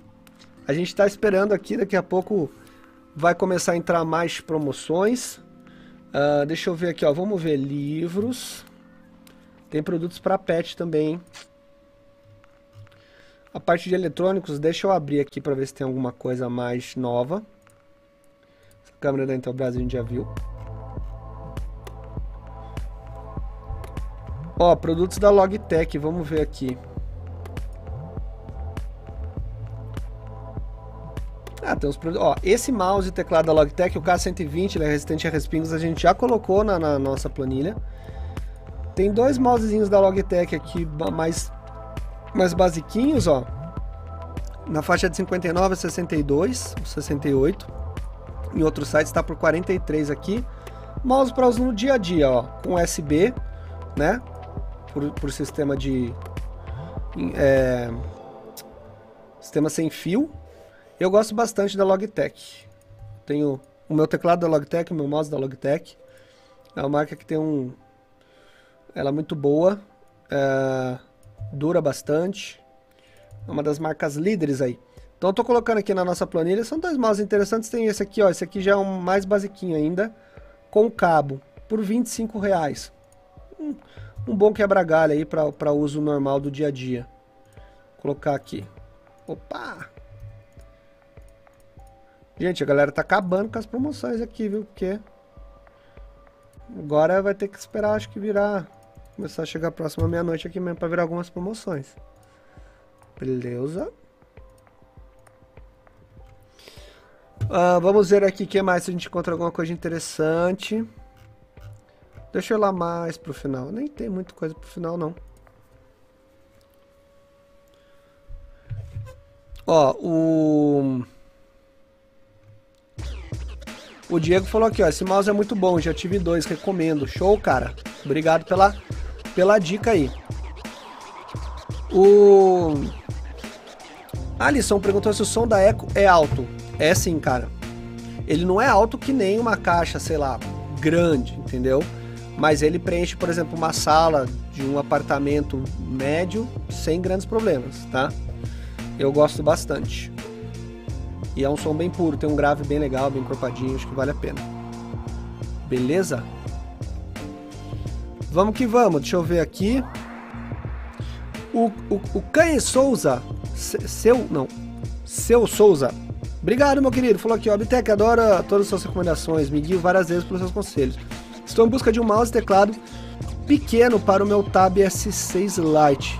A gente tá esperando aqui, daqui a pouco vai começar a entrar mais promoções. Uh, deixa eu ver aqui, ó. Vamos ver livros. Tem produtos para pet também, hein? A parte de eletrônicos, deixa eu abrir aqui para ver se tem alguma coisa mais nova. Essa câmera da Intelbras a gente já viu. Ó, produtos da Logitech, vamos ver aqui. Ah, tem os produtos. Ó, esse mouse e teclado da Logitech, o K120, ele é resistente a respingos, a gente já colocou na, na nossa planilha. Tem dois mousezinhos da Logitech aqui mais mais basiquinhos, ó. Na faixa de 59 a 62, 68. Em outros sites está por 43 aqui. Mouse para uso no dia a dia, ó, com USB, né? Por, por sistema de é, sistema sem fio. Eu gosto bastante da Logitech. Tenho o meu teclado da Logitech, o meu mouse da Logitech. É uma marca que tem um, ela é muito boa. É, dura bastante. É uma das marcas líderes aí. Então eu tô colocando aqui na nossa planilha, são dois mouse interessantes, tem esse aqui, ó, esse aqui já é um mais basiquinho ainda, com cabo. por 25 reais. Um, um bom quebra-galho aí para uso normal do dia a dia. Vou colocar aqui. Opa! Gente, a galera tá acabando com as promoções aqui, viu? Porque agora vai ter que esperar, acho que virar começar a chegar próximo à meia-noite aqui mesmo para virar algumas promoções. Beleza? Uh, vamos ver aqui o que mais se a gente encontra alguma coisa interessante. Deixa eu ir lá mais pro final. Nem tem muita coisa pro final, não. Ó, o... O Diego falou aqui, ó, esse mouse é muito bom, já tive dois, recomendo. Show, cara. Obrigado pela, pela dica aí. O... Alisson perguntou se o som da Echo é alto. É sim, cara. Ele não é alto que nem uma caixa, sei lá, grande, entendeu? Mas ele preenche, por exemplo, uma sala de um apartamento médio sem grandes problemas, tá? Eu gosto bastante. E é um som bem puro, tem um grave bem legal, bem encorpadinho, acho que vale a pena. Beleza? Vamos que vamos, deixa eu ver aqui. O, o, o Canhe Souza, seu, não, seu Souza, Obrigado, meu querido. Falou aqui, ó. Bitec, adora todas as suas recomendações. Me guio várias vezes pelos seus conselhos. Estou em busca de um mouse e teclado pequeno para o meu Tab S6 Lite.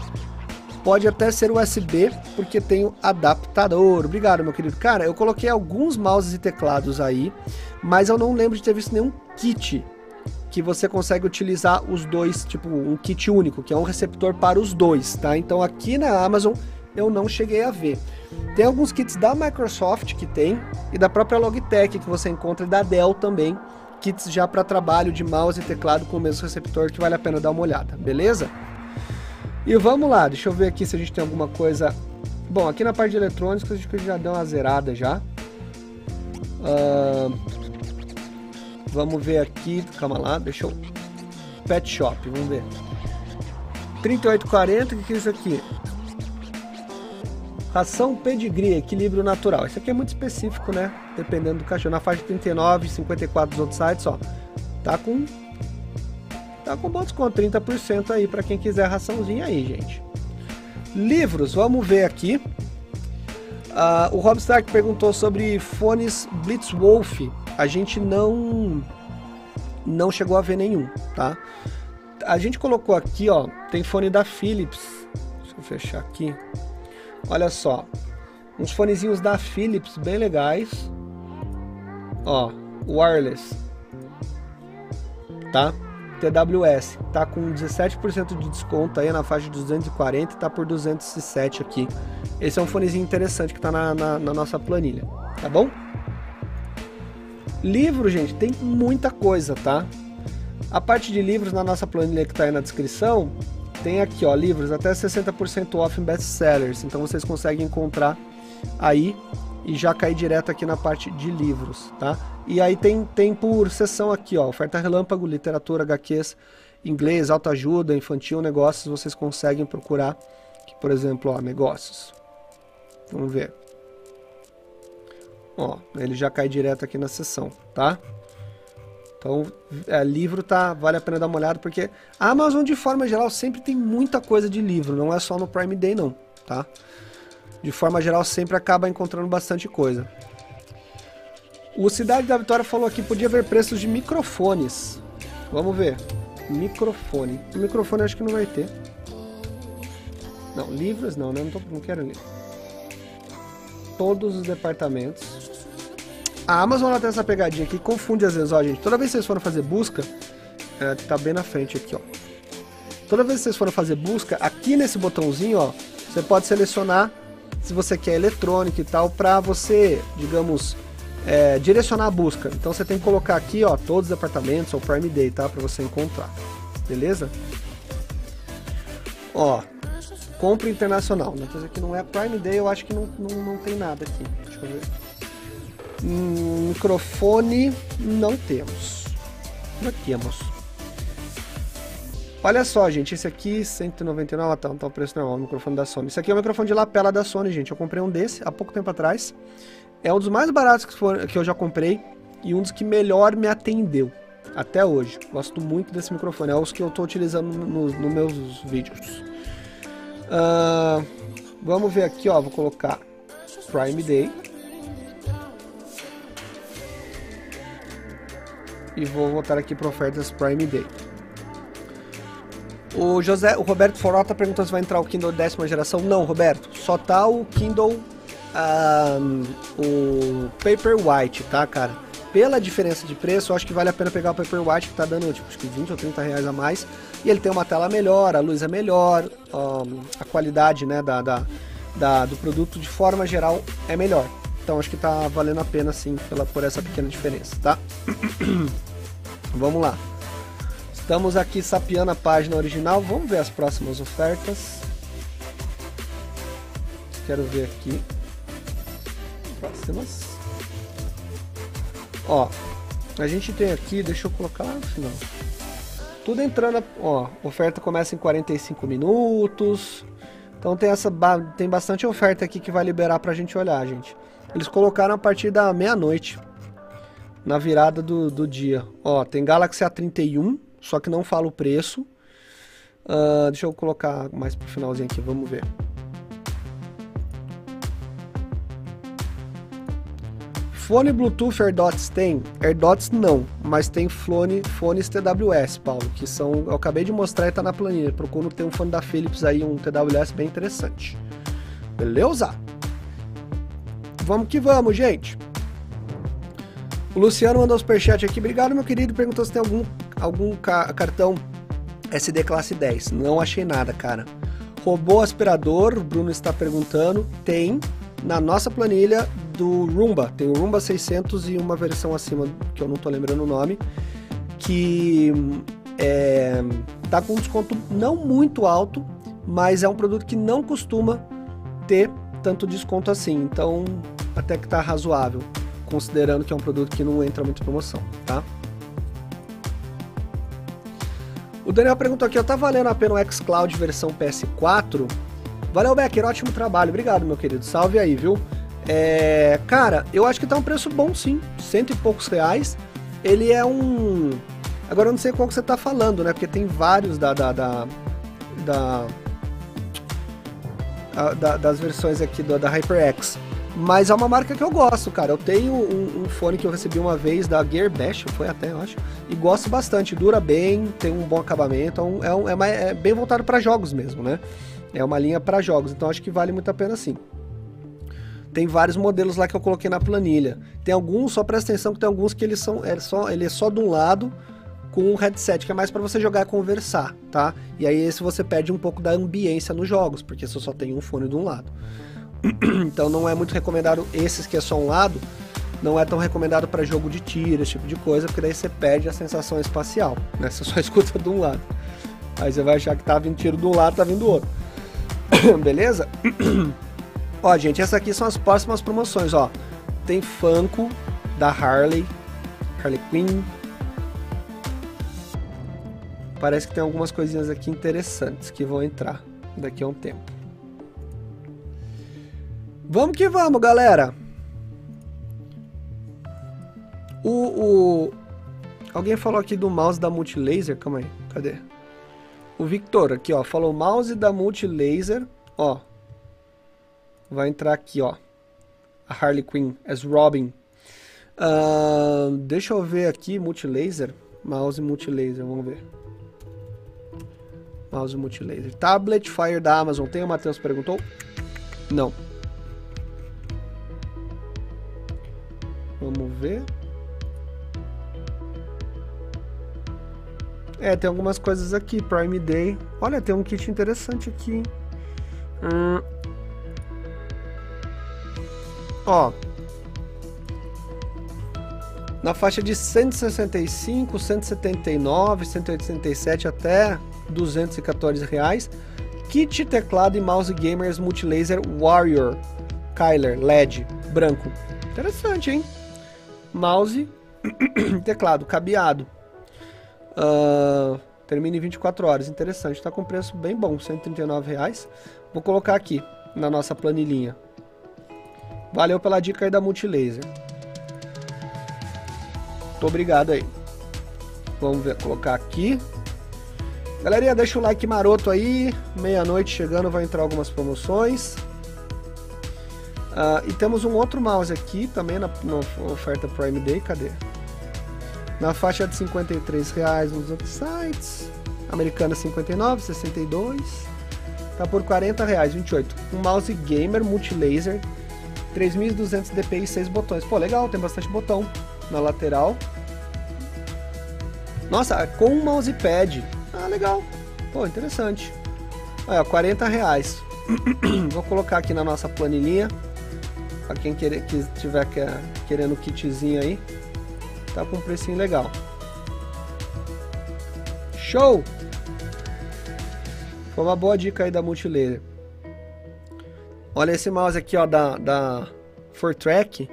Pode até ser USB, porque tem o adaptador. Obrigado, meu querido. Cara, eu coloquei alguns mouses e teclados aí, mas eu não lembro de ter visto nenhum kit que você consegue utilizar os dois, tipo um kit único, que é um receptor para os dois, tá? Então aqui na Amazon eu não cheguei a ver. Tem alguns kits da Microsoft que tem e da própria Logitech que você encontra e da Dell também, kits já para trabalho de mouse e teclado com o mesmo receptor que vale a pena dar uma olhada, beleza? E vamos lá, deixa eu ver aqui se a gente tem alguma coisa. Bom, aqui na parte de eletrônicos a gente já deu uma zerada já. Uh... Vamos ver aqui, calma lá, deixa eu. Pet Shop, vamos ver. 3840, o que é isso aqui? Ração pedigree, equilíbrio natural. Isso aqui é muito específico, né? Dependendo do cachorro. Na faixa de 39, 54 dos outros sites, ó. Tá com. Tá com bom desconto, 30% aí para quem quiser raçãozinha aí, gente. Livros, vamos ver aqui. Uh, o Rob Stark perguntou sobre fones Blitzwolf. A gente não não chegou a ver nenhum, tá? A gente colocou aqui, ó, tem fone da Philips. Deixa eu fechar aqui. Olha só. Uns fonezinhos da Philips bem legais. Ó, wireless. Tá? TWS. Tá com 17% de desconto aí na faixa de 240 tá por 207 aqui. Esse é um fonezinho interessante que tá na, na, na nossa planilha. Tá bom? Livro, gente, tem muita coisa, tá? A parte de livros na nossa planilha que tá aí na descrição, tem aqui, ó, livros até 60% off em best-sellers. Então vocês conseguem encontrar aí e já cair direto aqui na parte de livros, tá? E aí tem, tem por sessão aqui, ó, oferta relâmpago, literatura, HQs, inglês, autoajuda, infantil, negócios, vocês conseguem procurar por exemplo, ó, negócios. Vamos ver. Ó, ele já cai direto aqui na sessão, tá? Então, é, livro tá, vale a pena dar uma olhada, porque a Amazon, de forma geral, sempre tem muita coisa de livro, não é só no Prime Day, não, tá? De forma geral, sempre acaba encontrando bastante coisa. O Cidade da Vitória falou aqui, podia ver preços de microfones. Vamos ver. Microfone. O microfone acho que não vai ter. Não, livros não, né? Não, tô, não quero ler. Todos os departamentos. A Amazon ela tem essa pegadinha que confunde às vezes, ó, gente. Toda vez que vocês forem fazer busca, é, tá bem na frente aqui, ó. Toda vez que vocês forem fazer busca, aqui nesse botãozinho, ó, você pode selecionar se você quer eletrônico e tal, para você, digamos, é, direcionar a busca. Então você tem que colocar aqui, ó, todos os departamentos ou Prime Day, tá? Para você encontrar. Beleza? Ó, compra internacional. Né? aqui não é Prime Day, eu acho que não, não, não tem nada aqui. Deixa eu ver. Hum, microfone não temos. Não temos. Olha só, gente, esse aqui, 199, tá, tá o preço normal, o microfone da Sony. Esse aqui é o microfone de lapela da Sony, gente. Eu comprei um desse há pouco tempo atrás. É um dos mais baratos que, for, que eu já comprei e um dos que melhor me atendeu, Até hoje. Gosto muito desse microfone. É os que eu estou utilizando nos no meus vídeos. Uh, vamos ver aqui, ó. Vou colocar Prime Day. E vou voltar aqui para ofertas Prime Day. O José, o Roberto Forota perguntou se vai entrar o Kindle décima geração. Não, Roberto, só tá o Kindle um, o Paperwhite, tá, cara? Pela diferença de preço, acho que vale a pena pegar o Paperwhite, que tá dando tipo, acho que 20 ou 30 reais a mais. E ele tem uma tela melhor, a luz é melhor, a qualidade né, da, da, da, do produto de forma geral é melhor. Então acho que tá valendo a pena sim pela, por essa pequena diferença, tá? Vamos lá. Estamos aqui sapeando a página original. Vamos ver as próximas ofertas. Quero ver aqui. Próximas. Ó, a gente tem aqui, deixa eu colocar lá no final. Tudo entrando, ó, oferta começa em 45 minutos. Então tem essa tem bastante oferta aqui que vai liberar pra gente olhar, gente. Eles colocaram a partir da meia-noite. Na virada do, do dia. Ó, tem Galaxy A31 só que não fala o preço. Uh, deixa eu colocar mais pro finalzinho aqui, vamos ver. Fone Bluetooth AirDots tem? AirDots não, mas tem fone, fones TWS, Paulo, que são, eu acabei de mostrar e tá na planilha. Procuro ter um fone da Philips aí, um TWS bem interessante. Beleza? Vamos que vamos, gente. O Luciano mandou superchat aqui. Obrigado, meu querido. Perguntou se tem algum algum ca cartão SD classe 10. Não achei nada, cara. Robô aspirador, o Bruno está perguntando, tem na nossa planilha do Roomba. Tem o Roomba 600 e uma versão acima, que eu não estou lembrando o nome, que é, tá com um desconto não muito alto, mas é um produto que não costuma ter tanto desconto assim. Então, até que tá razoável, considerando que é um produto que não entra muito em promoção, tá? O Daniel perguntou aqui, ó, tá valendo a pena o xCloud versão PS4? Valeu, Becker, ótimo trabalho. Obrigado, meu querido. Salve aí, viu? É, cara, eu acho que tá um preço bom sim, cento e poucos reais. Ele é um... Agora eu não sei qual que você tá falando, né? Porque tem vários da... da, da, da, da das versões aqui do, da HyperX. Mas é uma marca que eu gosto, cara. Eu tenho um, um, fone que eu recebi uma vez da Gearbash, foi até, eu acho. E gosto bastante. Dura bem, tem um bom acabamento. É, um, é, uma, é bem voltado para jogos mesmo, né? É uma linha para jogos. Então acho que vale muito a pena sim. Tem vários modelos lá que eu coloquei na planilha. Tem alguns, só presta atenção que tem alguns que eles são, é só, ele é só de um lado com um headset, que é mais para você jogar e conversar, tá? E aí esse você perde um pouco da ambiência nos jogos, porque você só tem um fone de um lado. então não é muito recomendado esses que é só um lado, não é tão recomendado para jogo de tiro, esse tipo de coisa, porque daí você perde a sensação espacial, né? Você só escuta de um lado. Aí você vai achar que tá vindo tiro de um lado, tá vindo do outro. Beleza? ó, gente, essas aqui são as próximas promoções, ó. Tem Funko da Harley, Harley Quinn. Parece que tem algumas coisinhas aqui interessantes que vão entrar daqui a um tempo. Vamos que vamos, galera. O, o... Alguém falou aqui do mouse da Multilaser. Calma aí, cadê? O Victor aqui, ó, falou mouse da Multilaser, ó. Vai entrar aqui, ó. A Harley Quinn as Robin. Uh, deixa eu ver aqui, Multilaser. Mouse Multilaser, vamos ver. Mouse Multilaser. Tablet Fire da Amazon. Tem o Matheus perguntou? Não. Vamos ver. É, tem algumas coisas aqui. Prime Day. Olha, tem um kit interessante aqui. Hum. Ó. Na faixa de 165, 179, 187 até 214 reais. Kit teclado e mouse gamers multilaser Warrior Kyler LED branco. Interessante, hein? mouse, teclado cabeado. Uh, termina em 24 horas. Interessante, está com preço bem bom, 139 reais. Vou colocar aqui na nossa planilhinha. Valeu pela dica aí da Multilaser. Muito obrigado aí. Vamos ver, colocar aqui. Galerinha, deixa o like maroto aí. Meia-noite chegando, vai entrar algumas promoções. Uh, e temos um outro mouse aqui, também na, na, oferta Prime Day. Cadê? Na faixa de 53 reais nos outros sites. Americana 59, 62. Tá por 40 reais, 28. Um mouse gamer multilaser 3200 dpi e 6 botões. Pô, legal, tem bastante botão na lateral. Nossa, com um mousepad. Ah, legal. Pô, interessante. Olha, 40 reais. Vou colocar aqui na nossa planilhinha. Pra quem tiver querendo o kitzinho aí. Tá com um precinho legal. Show! Foi uma boa dica aí da Multilaser. Olha esse mouse aqui, ó, da, da Fortrack,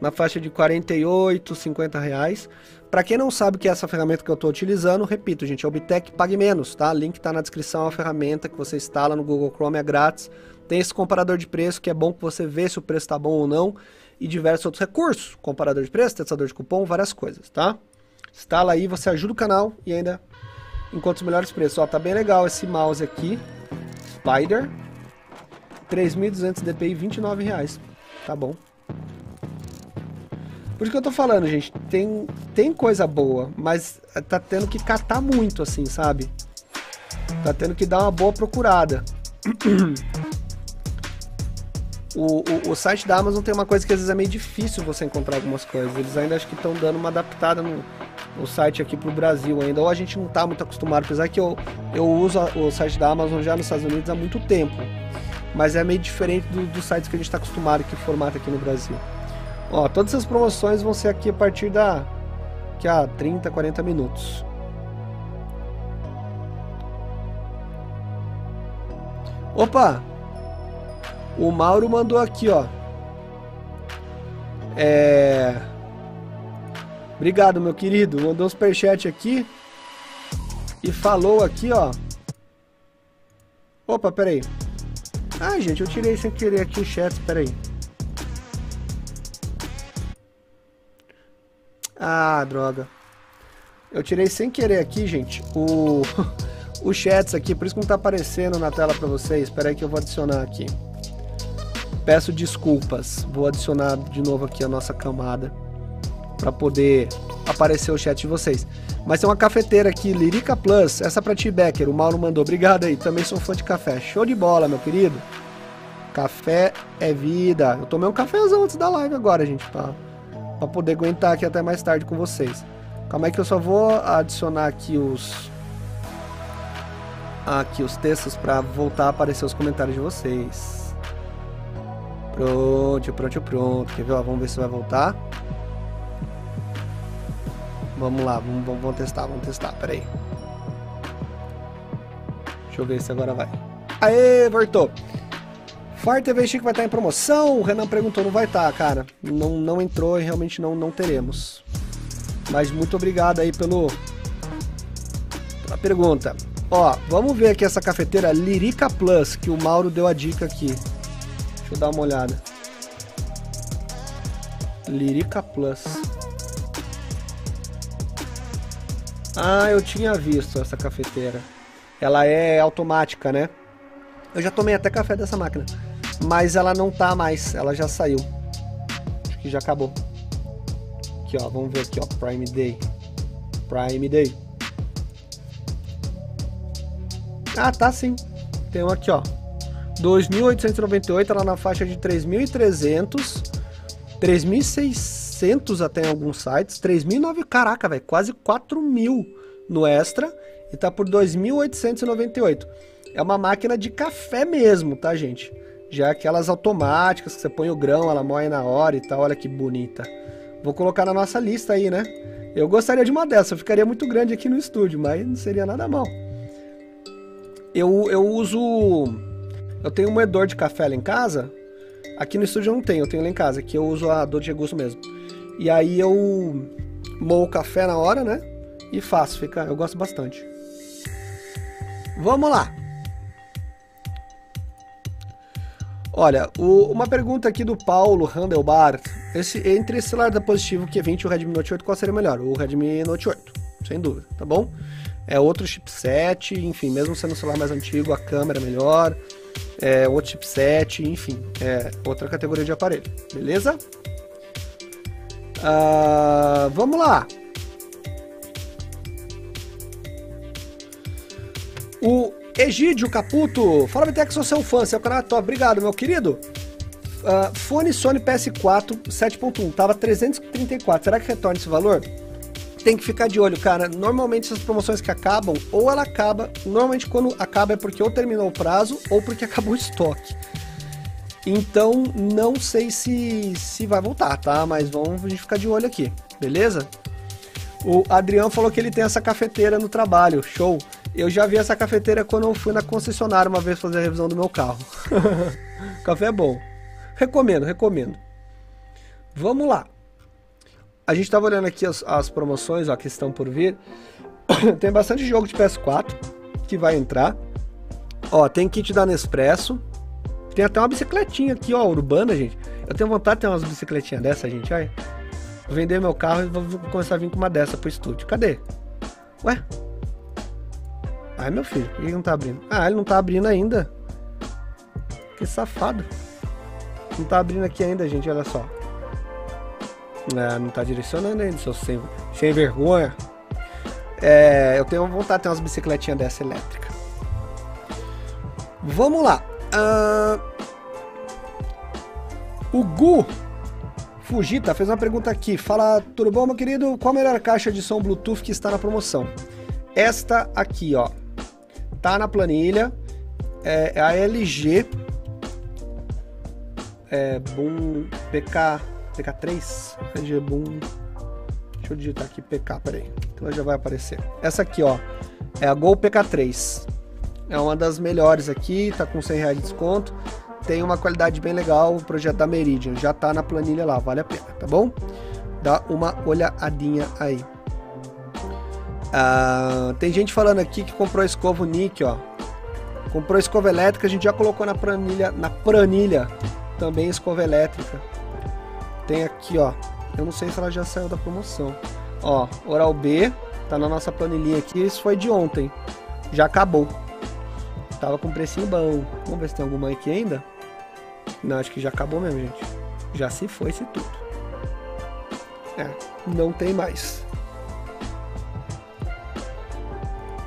na faixa de 48, 50 reais. Para quem não sabe que é essa ferramenta que eu estou utilizando, repito, gente, é o Bitec Pague Menos, tá? Link está na descrição, é uma ferramenta que você instala no Google Chrome, é grátis. Tem esse comparador de preço que é bom para você ver se o preço está bom ou não e diversos outros recursos, comparador de preço, testador de cupom, várias coisas, tá? Instala aí, você ajuda o canal e ainda encontra os melhores preços. Ó, tá bem legal esse mouse aqui, Spider, 3.200 DPI, 29 reais. Tá bom. Por isso que eu tô falando, gente. Tem, tem coisa boa, mas tá tendo que catar muito, assim, sabe? Tá tendo que dar uma boa procurada. O, o, o, site da Amazon tem uma coisa que às vezes é meio difícil você encontrar algumas coisas. Eles ainda acho que estão dando uma adaptada no, no site aqui pro Brasil ainda. Ou a gente não tá muito acostumado, apesar que eu, eu uso o site da Amazon já nos Estados Unidos há muito tempo mas é meio diferente dos do sites que a gente está acostumado que formato aqui no Brasil. Ó, todas essas promoções vão ser aqui a partir da que a 30, 40 minutos. Opa! O Mauro mandou aqui, ó. É... Obrigado, meu querido. Mandou um superchat aqui. E falou aqui, ó. Opa, peraí. Ah, gente, eu tirei sem querer aqui o chat, peraí. Ah, droga. Eu tirei sem querer aqui, gente, o, o chats aqui, por isso que não tá aparecendo na tela pra vocês. Espera aí que eu vou adicionar aqui. Peço desculpas. Vou adicionar de novo aqui a nossa camada para poder aparecer o chat de vocês. Mas tem uma cafeteira aqui, Lirica Plus, essa pra ti, Becker, o Mauro mandou. Obrigado aí, também sou fã de café. Show de bola, meu querido. Café é vida. Eu tomei um cafezão antes da live agora, gente, pra poder aguentar aqui até mais tarde com vocês. Calma aí que eu só vou adicionar aqui os... Aqui os textos para voltar a aparecer os comentários de vocês. Pronto, pronto, pronto. Quer ver? Ó, vamos ver se vai voltar. Vamos lá, vamos, vamos, vamos testar, vamos testar, peraí. Deixa eu ver se agora vai. Aê, voltou. Fire TV Chico vai estar em promoção? O Renan perguntou, não vai estar, cara. Não, não entrou e realmente não, não teremos. Mas muito obrigado aí pelo pela pergunta. Ó, vamos ver aqui essa cafeteira Lirica Plus, que o Mauro deu a dica aqui. Deixa eu dar uma olhada. Lirica Plus. Ah, eu tinha visto essa cafeteira. Ela é automática, né? Eu já tomei até café dessa máquina. Mas ela não tá mais, ela já saiu. Acho que já acabou. Aqui, ó, vamos ver aqui, ó, Prime Day. Prime Day. Ah, tá sim. Tem um aqui, ó. 2.898, ela na faixa de 3.300. 3.600 400 até em alguns sites, 3.009, caraca, velho, quase 4 mil no extra e tá por 2.898. É uma máquina de café mesmo, tá, gente? Já aquelas automáticas que você põe o grão, ela moe na hora e tal, olha que bonita. Vou colocar na nossa lista aí, né? Eu gostaria de uma dessa, ficaria muito grande aqui no estúdio, mas não seria nada mal. Eu, eu uso... Eu tenho um moedor de café lá em casa. Aqui no estúdio eu não tenho, eu tenho lá em casa. Aqui eu uso a Dolce Gusto mesmo. E aí eu moo o café na hora, né? E faço, fica, eu gosto bastante. Vamos lá. Olha, o, uma pergunta aqui do Paulo Handelbar. Esse, entre esse celular da Positivo Q20 e o Redmi Note 8, qual seria melhor? O Redmi Note 8. sem dúvida, tá bom? É outro chipset, enfim, mesmo sendo um celular mais antigo, a câmera é melhor, é outro chipset, enfim, é outra categoria de aparelho, beleza? Uh, vamos lá. O Egídio Caputo, fala Vitex, sou seu fã, seu canal é top, obrigado meu querido. Uh, fone Sony PS4 7.1, tava 334, será que retorna esse valor? Tem que ficar de olho, cara. Normalmente essas promoções que acabam, ou ela acaba, normalmente quando acaba é porque ou terminou o prazo ou porque acabou o estoque. Então, não sei se, se vai voltar, tá? Mas vamos a gente ficar de olho aqui, beleza? O Adriano falou que ele tem essa cafeteira no trabalho, show. Eu já vi essa cafeteira quando eu fui na concessionária uma vez fazer a revisão do meu carro. Café é bom. Recomendo, recomendo. Vamos lá. A gente estava olhando aqui as, as promoções ó, que estão por vir. tem bastante jogo de PS4 que vai entrar. Ó, tem kit da Nespresso. Tem até uma bicicletinha aqui, ó, urbana, gente. Eu tenho vontade de ter umas bicicletinhas dessa, gente, olha. Vou vender meu carro e vou começar a vir com uma dessa pro estúdio. Cadê? Ué? Ai, meu filho, ele não tá abrindo. Ah, ele não tá abrindo ainda. Que safado. Não tá abrindo aqui ainda, gente, olha só. É, não tá direcionando ainda, seu sem, sem vergonha. É, eu tenho vontade de ter umas bicicletinhas dessa elétrica. Vamos lá. Uh, o Gu Fujita fez uma pergunta aqui. Fala, tudo bom, meu querido? Qual a melhor caixa de som Bluetooth que está na promoção? Esta aqui, ó. Tá na planilha. É, é a LG. É, Boom PK, PK3. LG Boom. Deixa eu digitar aqui PK, peraí. Que ela já vai aparecer. Essa aqui, ó. É a Gol PK3. É uma das melhores aqui, tá com 100 reais de desconto. Tem uma qualidade bem legal, o projeto da Meridian. Já tá na planilha lá, vale a pena, tá bom? Dá uma olhadinha aí. Ah, tem gente falando aqui que comprou escova Nick, ó. Comprou escova elétrica, a gente já colocou na planilha, na planilha também escova elétrica. Tem aqui, ó. Eu não sei se ela já saiu da promoção. Ó, Oral B, tá na nossa planilhinha aqui. Isso foi de ontem. Já acabou. Tava com precinho bom. Vamos ver se tem alguma aqui ainda. Não, acho que já acabou mesmo, gente. Já se foi, se tudo. É, não tem mais.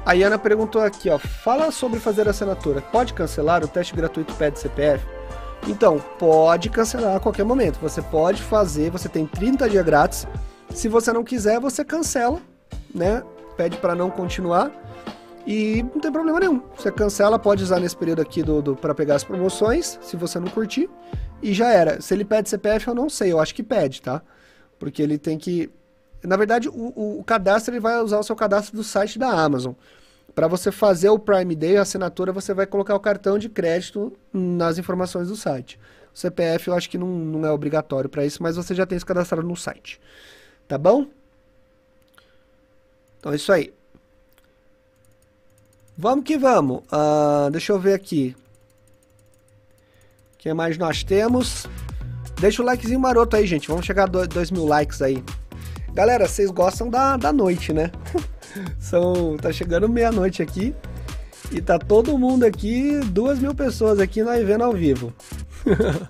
A Iana perguntou aqui, ó, fala sobre fazer assinatura. Pode cancelar? O teste gratuito pede CPF? Então, pode cancelar a qualquer momento. Você pode fazer, você tem 30 dias grátis. Se você não quiser, você cancela, né? Pede para não continuar e não tem problema nenhum. Você cancela, pode usar nesse período aqui do, do para pegar as promoções, se você não curtir, e já era. Se ele pede CPF, eu não sei, eu acho que pede, tá? Porque ele tem que na verdade, o, o, cadastro ele vai usar o seu cadastro do site da Amazon. Para você fazer o Prime Day, a assinatura, você vai colocar o cartão de crédito nas informações do site. O CPF eu acho que não, não é obrigatório para isso, mas você já tem isso cadastrado no site. Tá bom? Então é isso aí. Vamos que vamos. Uh, deixa eu ver aqui. O que mais nós temos? Deixa o likezinho maroto aí, gente. Vamos chegar a 2 mil likes aí. Galera, vocês gostam da, da noite, né? São, tá chegando meia-noite aqui e tá todo mundo aqui, duas mil pessoas aqui nós vendo ao vivo.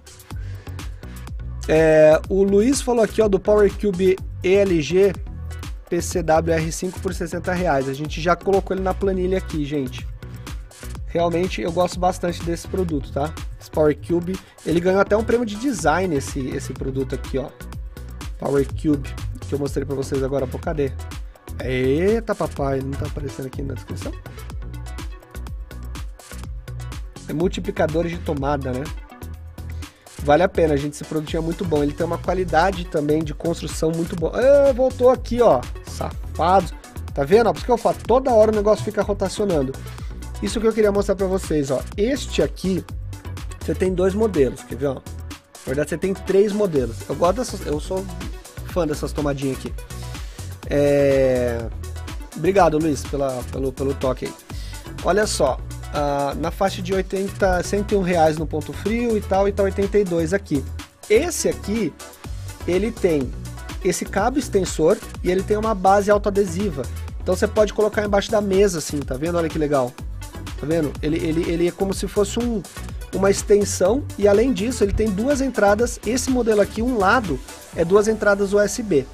é, o Luiz falou aqui ó, do Power Cube ELG PCWR5 por 60 reais. A gente já colocou ele na planilha aqui, gente. Realmente eu gosto bastante desse produto, tá? Esse Power Cube. Ele ganhou até um prêmio de design esse, esse produto aqui, ó. Power Cube que eu mostrei para vocês agora, pô, cadê? Eita, papai, não tá aparecendo aqui na descrição? É multiplicadores de tomada, né? Vale a pena, gente, esse produto é muito bom. Ele tem uma qualidade também de construção muito boa. Ah, voltou aqui, ó. Safado. Tá vendo? Por isso que eu falo, toda hora o negócio fica rotacionando. Isso que eu queria mostrar para vocês, ó. Este aqui, você tem dois modelos, quer ver, ó? Na verdade, você tem três modelos. Eu gosto dessas, eu sou fã dessas tomadinhas aqui. É... Obrigado, Luiz, pela, pelo, pelo toque aí. Olha só, uh, na faixa de 80, 101 reais no ponto frio e tal, e tá 82 aqui. Esse aqui, ele tem esse cabo extensor e ele tem uma base autoadesiva. Então você pode colocar embaixo da mesa assim, tá vendo? Olha que legal. Tá vendo? Ele, ele, ele é como se fosse um, uma extensão e além disso ele tem duas entradas. Esse modelo aqui, um lado, é duas entradas USB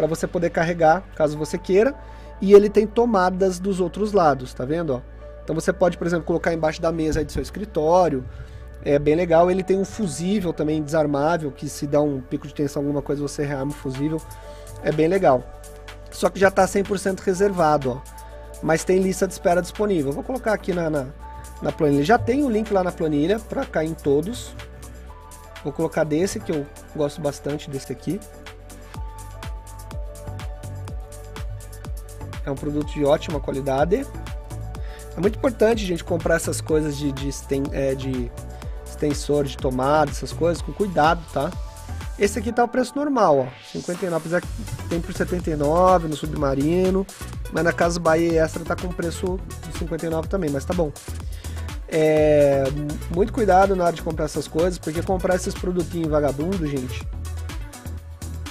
para você poder carregar, caso você queira. E ele tem tomadas dos outros lados, tá vendo? Ó? Então você pode, por exemplo, colocar embaixo da mesa do seu escritório. É bem legal. Ele tem um fusível também desarmável, que se dá um pico de tensão, alguma coisa, você rearma o fusível. É bem legal. Só que já está 100% reservado, ó. Mas tem lista de espera disponível. Vou colocar aqui na, na, na planilha. Já tem o link lá na planilha para cair em todos. Vou colocar desse, que eu gosto bastante desse aqui. É um produto de ótima qualidade. É muito importante, gente, comprar essas coisas de, de, é, de extensor de tomada, essas coisas, com cuidado, tá? Esse aqui tá o preço normal, ó, 59, apesar que tem por 79 no Submarino, mas na Casa Bahia Extra tá com preço de 59 também, mas tá bom. É, muito cuidado na hora de comprar essas coisas, porque comprar esses produtinhos vagabundo, gente,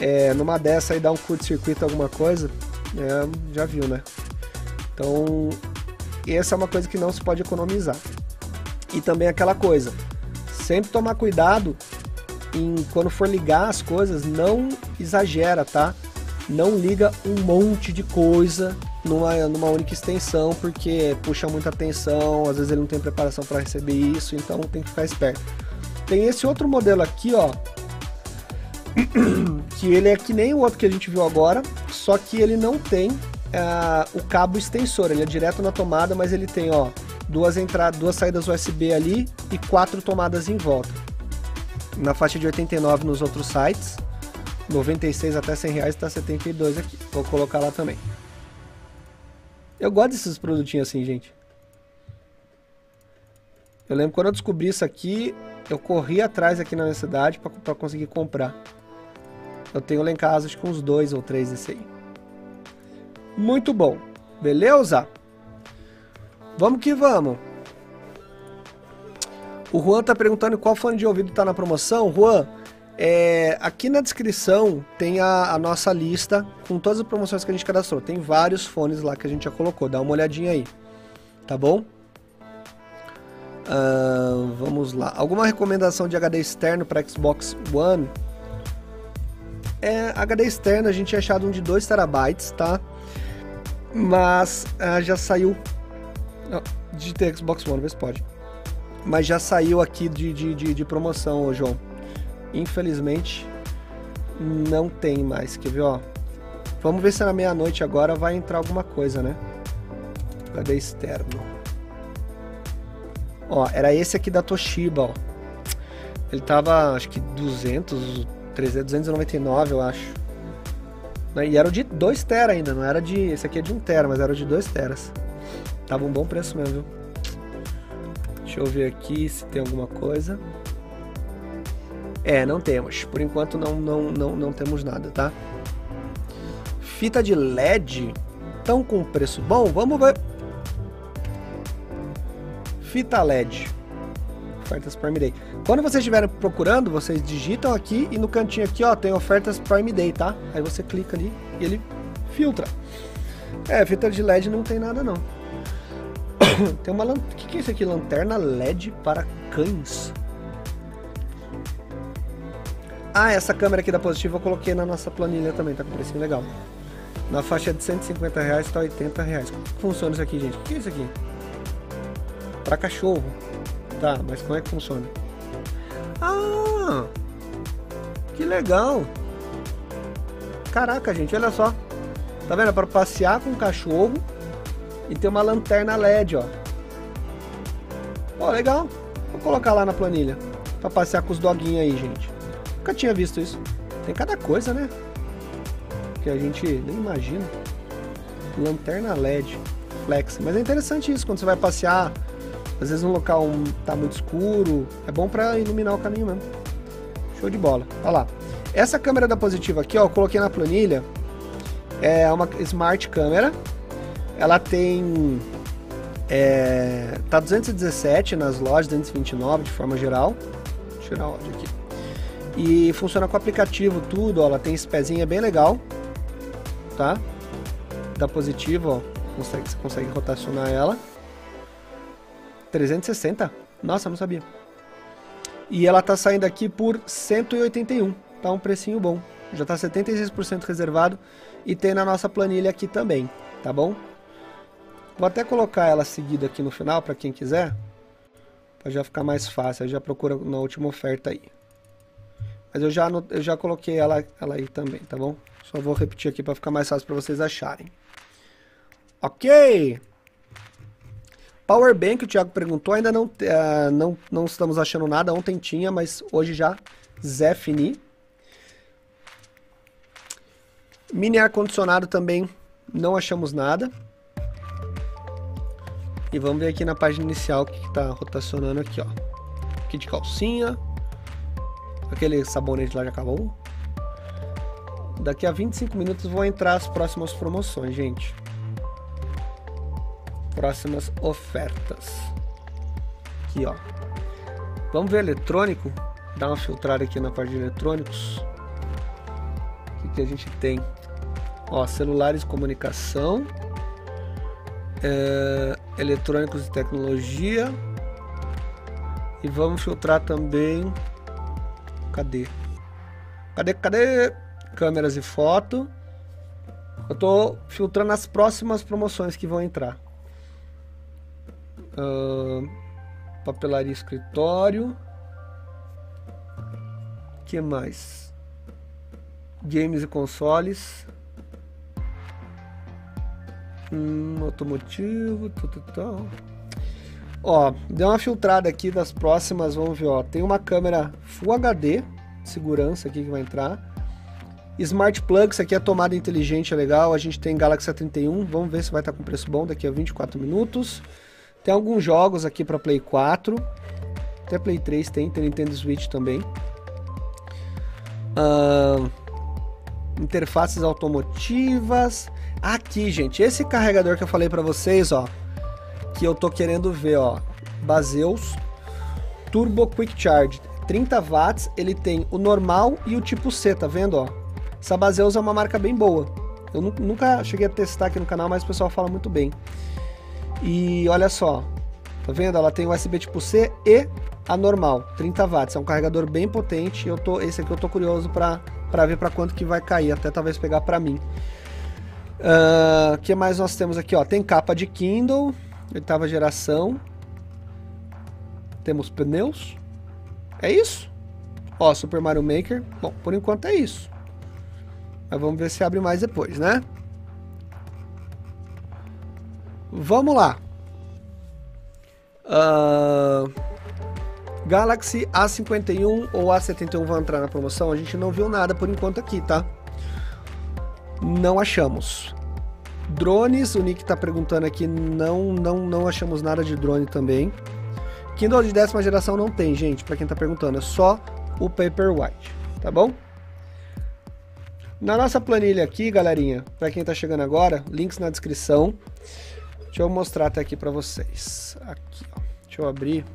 é, numa dessa aí dá um curto-circuito alguma coisa, é, já viu, né? Então, essa é uma coisa que não se pode economizar. E também aquela coisa, sempre tomar cuidado em quando for ligar as coisas, não exagera, tá? Não liga um monte de coisa numa, numa única extensão, porque puxa muita atenção, às vezes ele não tem preparação para receber isso, então tem que ficar esperto. Tem esse outro modelo aqui, ó, que ele é que nem o outro que a gente viu agora, só que ele não tem uh, o cabo extensor, ele é direto na tomada, mas ele tem, ó, duas entradas, duas saídas USB ali e quatro tomadas em volta. Na faixa de 89 nos outros sites, 96 até 100 reais está 72 aqui. Vou colocar lá também. Eu gosto desses produtinhos assim, gente. Eu lembro quando eu descobri isso aqui, eu corri atrás aqui na minha cidade para conseguir comprar. Eu tenho lá em casa acho que uns dois ou três desse aí. Muito bom. Beleza? Vamos que vamos. O Juan tá perguntando qual fone de ouvido tá na promoção. Juan, é, aqui na descrição tem a, a, nossa lista com todas as promoções que a gente cadastrou. Tem vários fones lá que a gente já colocou. Dá uma olhadinha aí. Tá bom? Uh, vamos lá. Alguma recomendação de HD externo para Xbox One? É, HD externo a gente tinha achado um de 2 terabytes, tá? Mas uh, já saiu. de ter Xbox One, vê se pode. Mas já saiu aqui de, de, de, de promoção, João. Infelizmente, não tem mais. Quer ver, ó? Vamos ver se na meia-noite agora vai entrar alguma coisa, né? HD externo. Ó, era esse aqui da Toshiba, ó. Ele tava, acho que 200, 300, 299, eu acho. Né, e era o de 2 tera ainda, não era de... Esse aqui é de 1 tera, mas era o de 2 teras. Tava um bom preço mesmo, viu? Deixa eu ver aqui se tem alguma coisa. É, não temos. Por enquanto não, não, não, não temos nada, tá? Fita de LED estão com preço bom? Vamos ver. Fita LED. Ofertas Prime Day. Quando vocês estiverem procurando, vocês digitam aqui e no cantinho aqui, ó, tem ofertas Prime Day, tá? Aí você clica ali e ele filtra. É, fita de LED não tem nada não. tem uma lanterna. O que, que é isso aqui? Lanterna LED para cães. Ah, essa câmera aqui da Positiva eu coloquei na nossa planilha também, tá com preço legal. Na faixa de 150 reais tá 80 reais. Como funciona isso aqui, gente? O que é isso aqui? Para cachorro. Tá, mas como é que funciona? Ah! Que legal! Caraca, gente, olha só. Tá vendo? É para passear com o cachorro e tem uma lanterna LED, ó. Ó, legal. Vou colocar lá na planilha. Pra passear com os doguinhos aí, gente. Nunca tinha visto isso. Tem cada coisa, né? Que a gente nem imagina. Lanterna LED. Flex. Mas é interessante isso, quando você vai passear. Às vezes um local tá muito escuro. É bom pra iluminar o caminho mesmo. Show de bola. Olha lá. Essa câmera da Positiva aqui, ó, eu coloquei na planilha. É uma Smart câmera ela tem. É, tá 217 nas lojas, 229 de forma geral. Eu tirar o áudio aqui. E funciona com aplicativo, tudo. Ó, ela tem esse pezinho, é bem legal. Tá? Tá positivo, ó. Consegue, você consegue rotacionar ela. 360? Nossa, não sabia. E ela tá saindo aqui por 181. Tá um precinho bom. Já tá 76% reservado. E tem na nossa planilha aqui também, tá bom? Vou até colocar ela seguida aqui no final para quem quiser. Pra já ficar mais fácil. Eu já procura na última oferta aí. Mas eu já, eu já coloquei ela, ela aí também, tá bom? Só vou repetir aqui para ficar mais fácil para vocês acharem. Ok. Power Bank, o Thiago perguntou, ainda não, uh, não, não estamos achando nada. Ontem tinha, mas hoje já Zé Fini. Mini ar-condicionado também não achamos nada. E vamos ver aqui na página inicial o que está rotacionando aqui, ó. Kit de calcinha. Aquele sabonete lá já acabou. Daqui a 25 minutos vão entrar as próximas promoções, gente. Próximas ofertas. Aqui, ó. Vamos ver eletrônico. Dar uma filtrada aqui na parte de eletrônicos. O que, que a gente tem? Ó, celulares, comunicação é, eletrônicos e tecnologia. E vamos filtrar também. Cadê? Cadê? Cadê? Câmeras e foto. Eu tô filtrando as próximas promoções que vão entrar. Papelaria escritório. que mais? Games e consoles. Hum, automotivo, tudo tal. Ó, deu uma filtrada aqui das próximas, vamos ver, ó. Tem uma câmera Full HD, segurança aqui que vai entrar. Smart Plug, isso aqui é tomada inteligente, é legal. A gente tem Galaxy A31, vamos ver se vai estar com preço bom daqui a 24 minutos. Tem alguns jogos aqui para Play 4. Até Play 3 tem, tem Nintendo Switch também. Uh, interfaces automotivas. Aqui, gente, esse carregador que eu falei para vocês, ó, que eu tô querendo ver, ó, Baseus Turbo Quick Charge, 30 watts, ele tem o normal e o tipo C, tá vendo, ó? Essa Baseus é uma marca bem boa. Eu nunca cheguei a testar aqui no canal, mas o pessoal fala muito bem. E olha só, tá vendo? Ela tem USB tipo C e a normal, 30 watts. É um carregador bem potente. Eu tô, esse aqui eu tô curioso para ver para quanto que vai cair, até talvez pegar para mim. O uh, que mais nós temos aqui? Ó? Tem capa de Kindle, oitava geração. Temos pneus. É isso? Ó, Super Mario Maker. Bom, por enquanto é isso. Mas vamos ver se abre mais depois, né? Vamos lá. Uh, Galaxy A51 ou A71 vão entrar na promoção? A gente não viu nada por enquanto aqui, tá? Não achamos. Drones, o Nick está perguntando aqui, não, não, não achamos nada de drone também. Kindle de décima geração não tem, gente, para quem está perguntando, é só o Paperwhite, tá bom? Na nossa planilha aqui, galerinha, para quem está chegando agora, links na descrição. Deixa eu mostrar até aqui para vocês. Aqui, ó. Deixa eu abrir.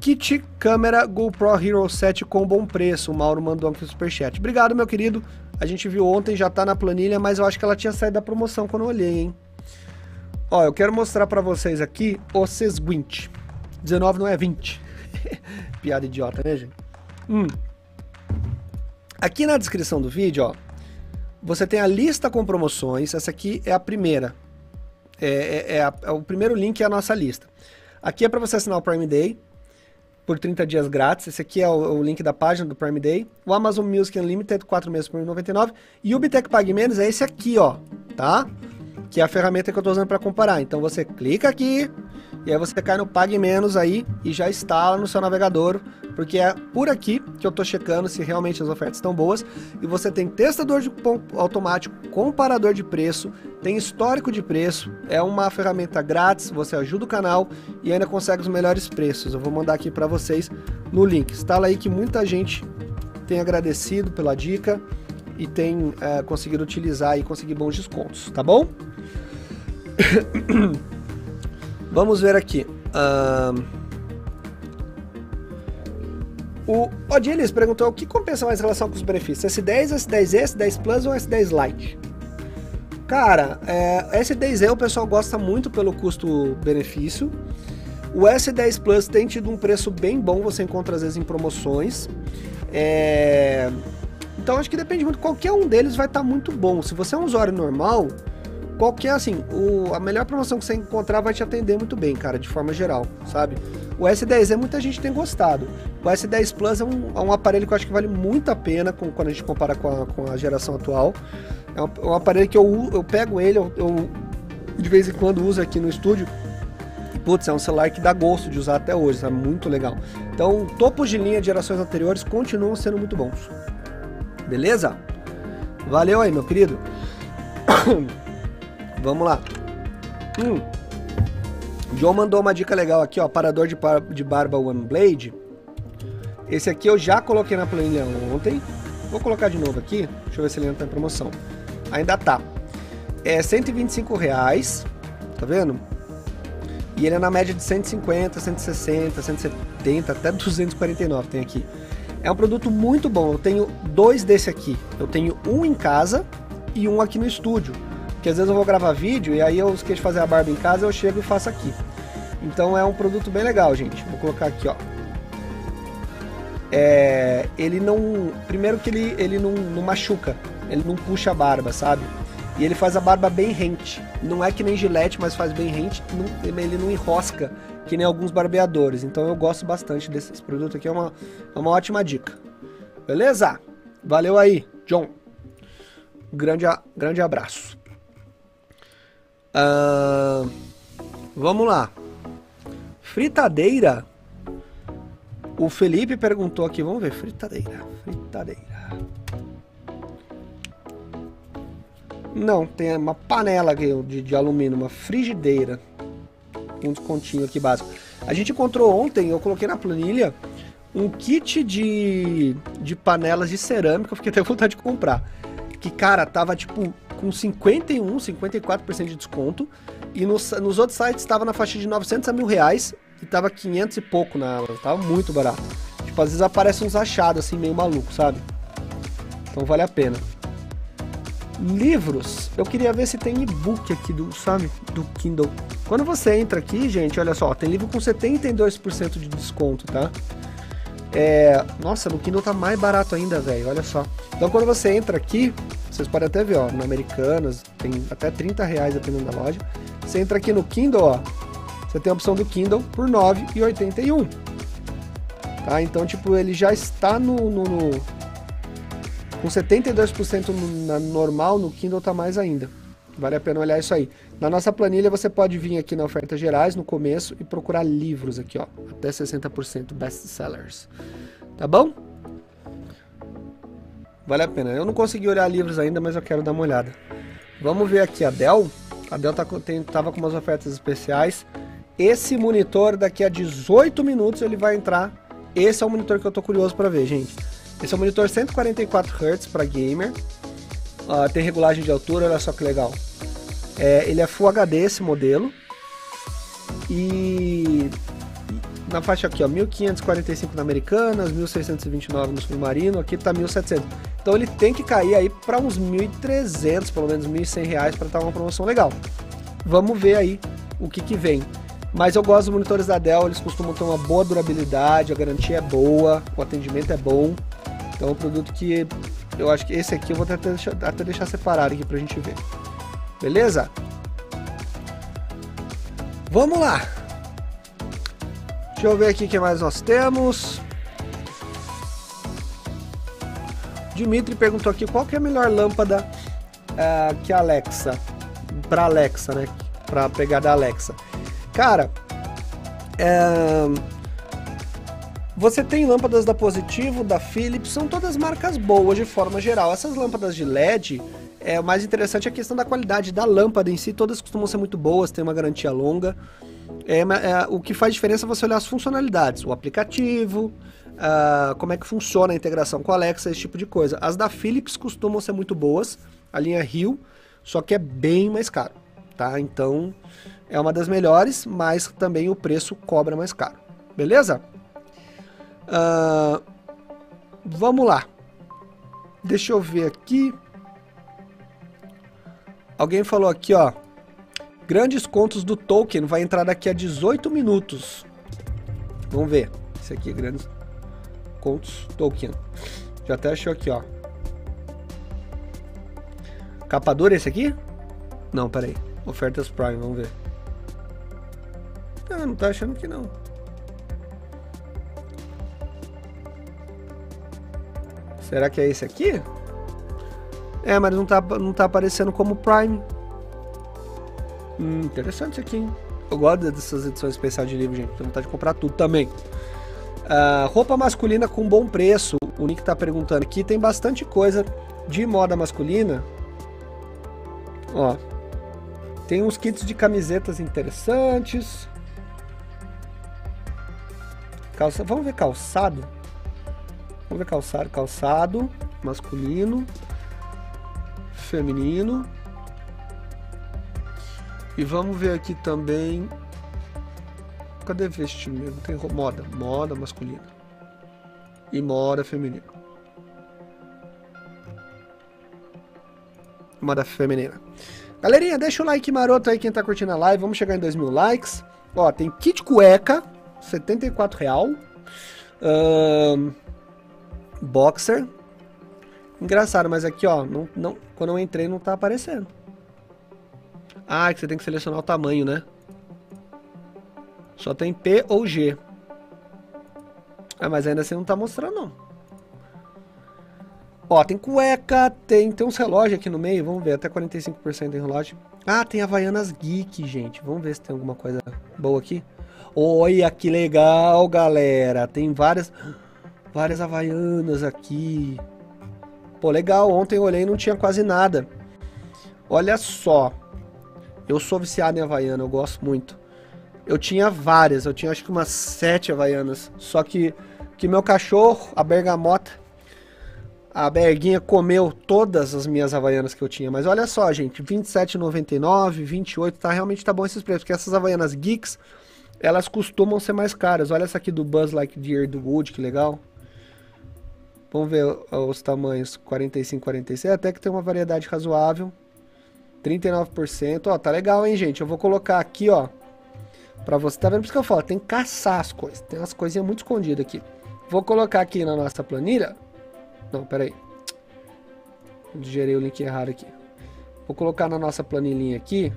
Kit câmera GoPro Hero 7 com bom preço. O Mauro mandou aqui no superchat. Obrigado, meu querido. A gente viu ontem, já tá na planilha, mas eu acho que ela tinha saído da promoção quando eu olhei, hein? Ó, eu quero mostrar para vocês aqui o Sesguint. 19 não é 20. Piada idiota, né, gente? Hum. Aqui na descrição do vídeo, ó, você tem a lista com promoções. Essa aqui é a primeira. É, é, é, a, é o primeiro link é a nossa lista. Aqui é para você assinar o Prime Day por 30 dias grátis. Esse aqui é o, o, link da página do Prime Day. O Amazon Music Unlimited, 4 meses por 99. E o Bitec Pague Menos é esse aqui, ó, tá? Que é a ferramenta que eu estou usando para comparar. Então você clica aqui e aí você cai no Pague Menos aí e já instala no seu navegador porque é por aqui que eu estou checando se realmente as ofertas estão boas. E você tem testador de automático, comparador de preço, tem histórico de preço, é uma ferramenta grátis, você ajuda o canal e ainda consegue os melhores preços. Eu vou mandar aqui para vocês no link. Instala aí que muita gente tem agradecido pela dica e tem é, conseguido utilizar e conseguir bons descontos, tá bom? Vamos ver aqui. O Odilis perguntou o que compensa mais em relação com os benefícios: S10, S10e, S10 Plus ou S10 Lite? Cara, é, S10e o pessoal gosta muito pelo custo-benefício. O S10 Plus tem tido um preço bem bom, você encontra às vezes em promoções. É... Então acho que depende muito, qualquer um deles vai estar tá muito bom. Se você é um usuário normal, qualquer assim, o, a melhor promoção que você encontrar vai te atender muito bem, cara, de forma geral, sabe? O S10e muita gente tem gostado. O S10 Plus é um, é um aparelho que eu acho que vale muito a pena com, quando a gente compara com a, com a geração atual. É um, é um, aparelho que eu, eu pego ele, eu, eu de vez em quando uso aqui no estúdio. Putz, é um celular que dá gosto de usar até hoje, é muito legal. Então, topos de linha de gerações anteriores continuam sendo muito bons. Beleza? Valeu aí, meu querido. Vamos lá. Hum. John mandou uma dica legal aqui, ó. Parador de, de barba One Blade. Esse aqui eu já coloquei na planilha ontem. Vou colocar de novo aqui. Deixa eu ver se ele ainda tá em promoção. Ainda tá. É 125 reais. Tá vendo? E ele é na média de 150, 160, 170, até 249 tem aqui. É um produto muito bom. Eu tenho dois desse aqui. Eu tenho um em casa e um aqui no estúdio. Porque às vezes eu vou gravar vídeo e aí eu esqueço de fazer a barba em casa, eu chego e faço aqui. Então é um produto bem legal, gente. Vou colocar aqui, ó. É, ele não. Primeiro que ele, ele não, não machuca, ele não puxa a barba, sabe? E ele faz a barba bem rente. Não é que nem gilete, mas faz bem rente. Não, ele não enrosca que nem alguns barbeadores. Então eu gosto bastante desse produto aqui. É uma, é uma ótima dica. Beleza? Valeu aí, John. Grande, grande abraço. Uh, vamos lá. Fritadeira. O Felipe perguntou aqui, vamos ver, fritadeira, fritadeira. Não, tem uma panela aqui de, de alumínio, uma frigideira. Um descontinho aqui básico. A gente encontrou ontem, eu coloquei na planilha, um kit de, de panelas de cerâmica, eu fiquei até vontade de comprar. Que, cara, tava tipo com 51, 54% de desconto. E nos, nos outros sites estava na faixa de 900 a mil reais e tava 500 e pouco na Amazon. Tava muito barato. Tipo, às vezes aparece uns achados assim, meio maluco, sabe? Então vale a pena. Livros. Eu queria ver se tem e-book aqui do, sabe? Do Kindle. Quando você entra aqui, gente, olha só, tem livro com 72% de desconto, tá? É, nossa, no Kindle tá mais barato ainda, velho. Olha só. Então quando você entra aqui, vocês podem até ver, ó, no Americanas, tem até 30 reais dependendo da loja. Você entra aqui no Kindle, ó, você tem a opção do Kindle por R$ 9,81. Tá? Então, tipo, ele já está no, no, no com 72% no, na normal, no Kindle tá mais ainda. Vale a pena olhar isso aí. Na nossa planilha você pode vir aqui na oferta gerais no começo e procurar livros aqui, ó, até 60% best sellers. Tá bom? Vale a pena. Eu não consegui olhar livros ainda, mas eu quero dar uma olhada. Vamos ver aqui a Dell. A Dell tá, tem, tava com umas ofertas especiais. Esse monitor daqui a 18 minutos ele vai entrar. Esse é o monitor que eu tô curioso para ver, gente. Esse é um monitor 144 Hz para gamer. Uh, tem regulagem de altura, olha só que legal. É, ele é Full HD esse modelo. E na faixa aqui, ó, 1545 na Americanas, 1629 no Submarino, aqui tá 1700. Então ele tem que cair aí para uns 1.300, pelo menos 1.100 reais para estar uma promoção legal. Vamos ver aí o que que vem. Mas eu gosto dos monitores da Dell, eles costumam ter uma boa durabilidade, a garantia é boa, o atendimento é bom. Então é um produto que eu acho que esse aqui eu vou até deixar, até deixar separado aqui pra gente ver. Beleza? Vamos lá! Deixa eu ver aqui o que mais nós temos. Dimitri perguntou aqui qual que é a melhor lâmpada uh, que a Alexa, para Alexa, né? Para pegar da Alexa. Cara, é... você tem lâmpadas da Positivo, da Philips, são todas marcas boas de forma geral. Essas lâmpadas de LED, é, o mais interessante é a questão da qualidade da lâmpada em si, todas costumam ser muito boas, tem uma garantia longa. É, é, o que faz diferença é você olhar as funcionalidades, o aplicativo, uh, como é que funciona a integração com a Alexa, esse tipo de coisa. As da Philips costumam ser muito boas, a linha Rio, só que é bem mais caro, tá? Então, é uma das melhores, mas também o preço cobra mais caro. Beleza? Uh, Vamos lá. Deixa eu ver aqui. Alguém falou aqui, ó. Grandes contos do Tolkien vai entrar daqui a 18 minutos. Vamos ver. Esse aqui, grandes contos Tolkien. Já até achou aqui, ó. Capa esse aqui? Não, peraí. Ofertas Prime, vamos ver. Ah, não tá achando que não. Será que é esse aqui? É, mas não tá, não tá aparecendo como Prime. Hum, interessante isso aqui, hein? Eu gosto dessas edições especiais de livro, gente. Tenho vontade de comprar tudo também. Uh, roupa masculina com bom preço. O Nick tá perguntando aqui. Tem bastante coisa de moda masculina. Ó. Tem uns kits de camisetas interessantes. Calça... Vamos ver calçado? Vamos ver calçado. Calçado masculino feminino. E vamos ver aqui também. Cadê vestimento? Tem moda, moda masculina e moda feminina. Moda feminina. Galerinha, deixa o like maroto aí quem tá curtindo a live. Vamos chegar em 2 mil likes. Ó, tem kit cueca, 74 real. Um, boxer, Engraçado, mas aqui, ó, não, não, quando eu entrei não tá aparecendo. Ah, é que você tem que selecionar o tamanho, né? Só tem P ou G. Ah, mas ainda assim não tá mostrando, não. Ó, tem cueca, tem, tem uns relógios aqui no meio, vamos ver, até 45% em relógio. Ah, tem Havaianas Geek, gente. Vamos ver se tem alguma coisa boa aqui. Olha que legal, galera. Tem várias, várias Havaianas aqui. Pô, legal, ontem eu olhei e não tinha quase nada. Olha só. Eu sou viciado em Havaiana, eu gosto muito. Eu tinha várias, eu tinha acho que umas sete Havaianas. Só que, que meu cachorro, a bergamota, a Berguinha comeu todas as minhas Havaianas que eu tinha. Mas olha só, gente, R$27,99, 28, tá, realmente tá bom esses preços. Porque essas Havaianas Geeks, elas costumam ser mais caras. Olha essa aqui do Buzz Lightyear do Wood, que legal. Vamos ver os tamanhos 45, 46, até que tem uma variedade razoável. 39%, ó, tá legal, hein, gente? Eu vou colocar aqui, ó, pra você, tá vendo? Por isso que eu falo, tem que caçar as coisas, tem umas coisinhas muito escondidas aqui. Vou colocar aqui na nossa planilha, não, peraí, gerei o link errado aqui. Vou colocar na nossa planilhinha aqui,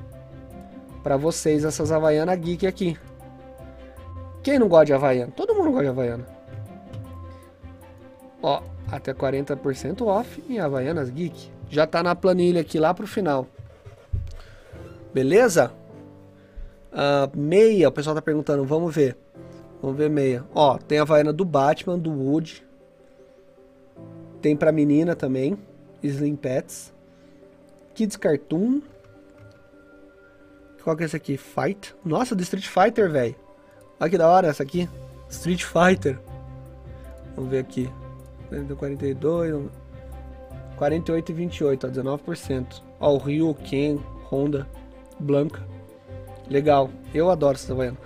pra vocês, essas Havaiana Geek aqui. Quem não gosta de Havaiana? Todo mundo gosta de Havaiana. Ó, até 40% off em Havaianas Geek. Já tá na planilha aqui lá pro final. Beleza? Uh, meia, o pessoal tá perguntando, vamos ver. Vamos ver meia. Ó, tem a Havaiana do Batman, do Wood. Tem pra menina também. Slim Pets. Kids Cartoon. Qual que é esse aqui? Fight. Nossa, do Street Fighter, velho. Olha que da hora essa aqui. Street Fighter. Vamos ver aqui. 42, 48 e 28, ó, 19%. Ó, o Rio, Ken, Honda, Blanca. Legal, eu adoro essa Havaiana.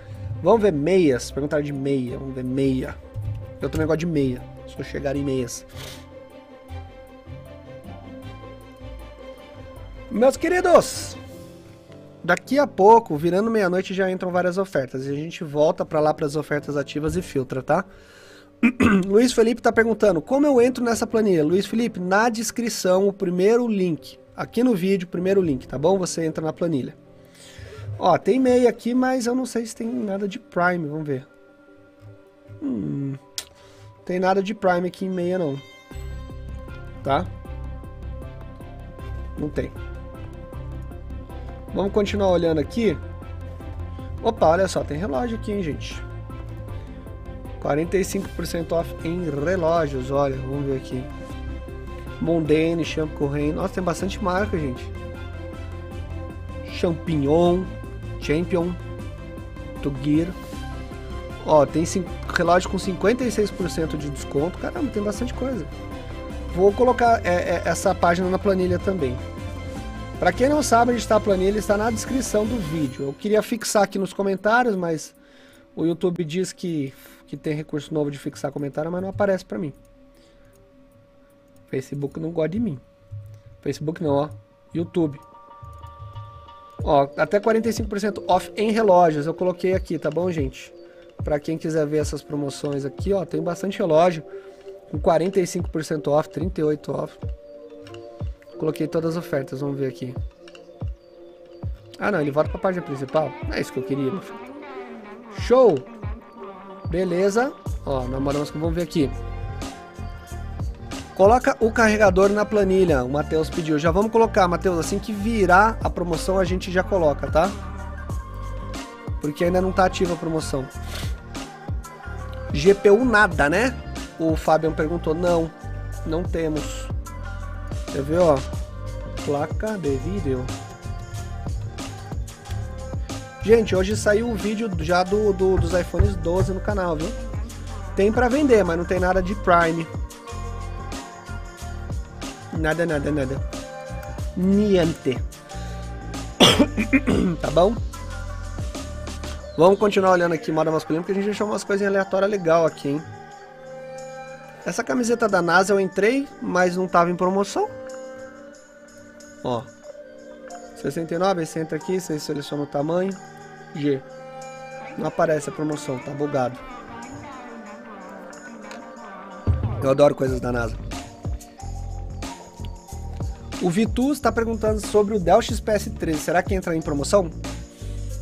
Vamos ver meias, perguntar de meia, vamos ver meia. Eu também gosto de meia, se eu chegar em meias. Meus queridos, daqui a pouco, virando meia-noite, já entram várias ofertas. E a gente volta para lá para as ofertas ativas e filtra, tá? Luiz Felipe está perguntando, como eu entro nessa planilha? Luiz Felipe, na descrição, o primeiro link. Aqui no vídeo, primeiro link, tá bom? Você entra na planilha. Ó, tem meia aqui, mas eu não sei se tem nada de Prime, vamos ver. Hum, tem nada de Prime aqui em meia não. Tá? Não tem. Vamos continuar olhando aqui. Opa, olha só, tem relógio aqui, hein, gente. 45% off em relógios, olha, vamos ver aqui. Mondane, Shampoo. Nossa, tem bastante marca, gente. Champignon, Champion, Tugir. Ó, tem relógio com 56% de desconto. Caramba, tem bastante coisa. Vou colocar é, é, essa página na planilha também. Para quem não sabe onde está a planilha, está na descrição do vídeo. Eu queria fixar aqui nos comentários, mas o YouTube diz que que tem recurso novo de fixar comentário, mas não aparece para mim. Facebook não gosta de mim. Facebook não, ó. YouTube. Ó, até 45% off em relógios. Eu coloquei aqui, tá bom, gente? Pra quem quiser ver essas promoções aqui, ó, tem bastante relógio. Com 45% off, 38% off. Coloquei todas as ofertas, vamos ver aqui. Ah, não, ele volta pra página principal. É isso que eu queria. Show! Beleza. Ó, namoramos vamos ver aqui. Coloca o carregador na planilha, o Matheus pediu. Já vamos colocar, Matheus, assim que virar a promoção a gente já coloca, tá? Porque ainda não tá ativa a promoção. GPU nada, né? O Fabian perguntou. Não, não temos. Quer ver, ó? Placa de vídeo. Gente, hoje saiu o vídeo já do, do, dos iPhones 12 no canal, viu? Tem para vender, mas não tem nada de Prime. Nada, nada, nada. Niente. tá bom? Vamos continuar olhando aqui moda masculina, porque a gente achou umas coisinhas aleatórias legal aqui, hein? Essa camiseta da NASA eu entrei, mas não tava em promoção. Ó. 69, aí você entra aqui, você seleciona o tamanho. G. Não aparece a promoção, tá bugado. Eu adoro coisas da NASA. O Vitus está perguntando sobre o Dell XPS 13. Será que entra em promoção?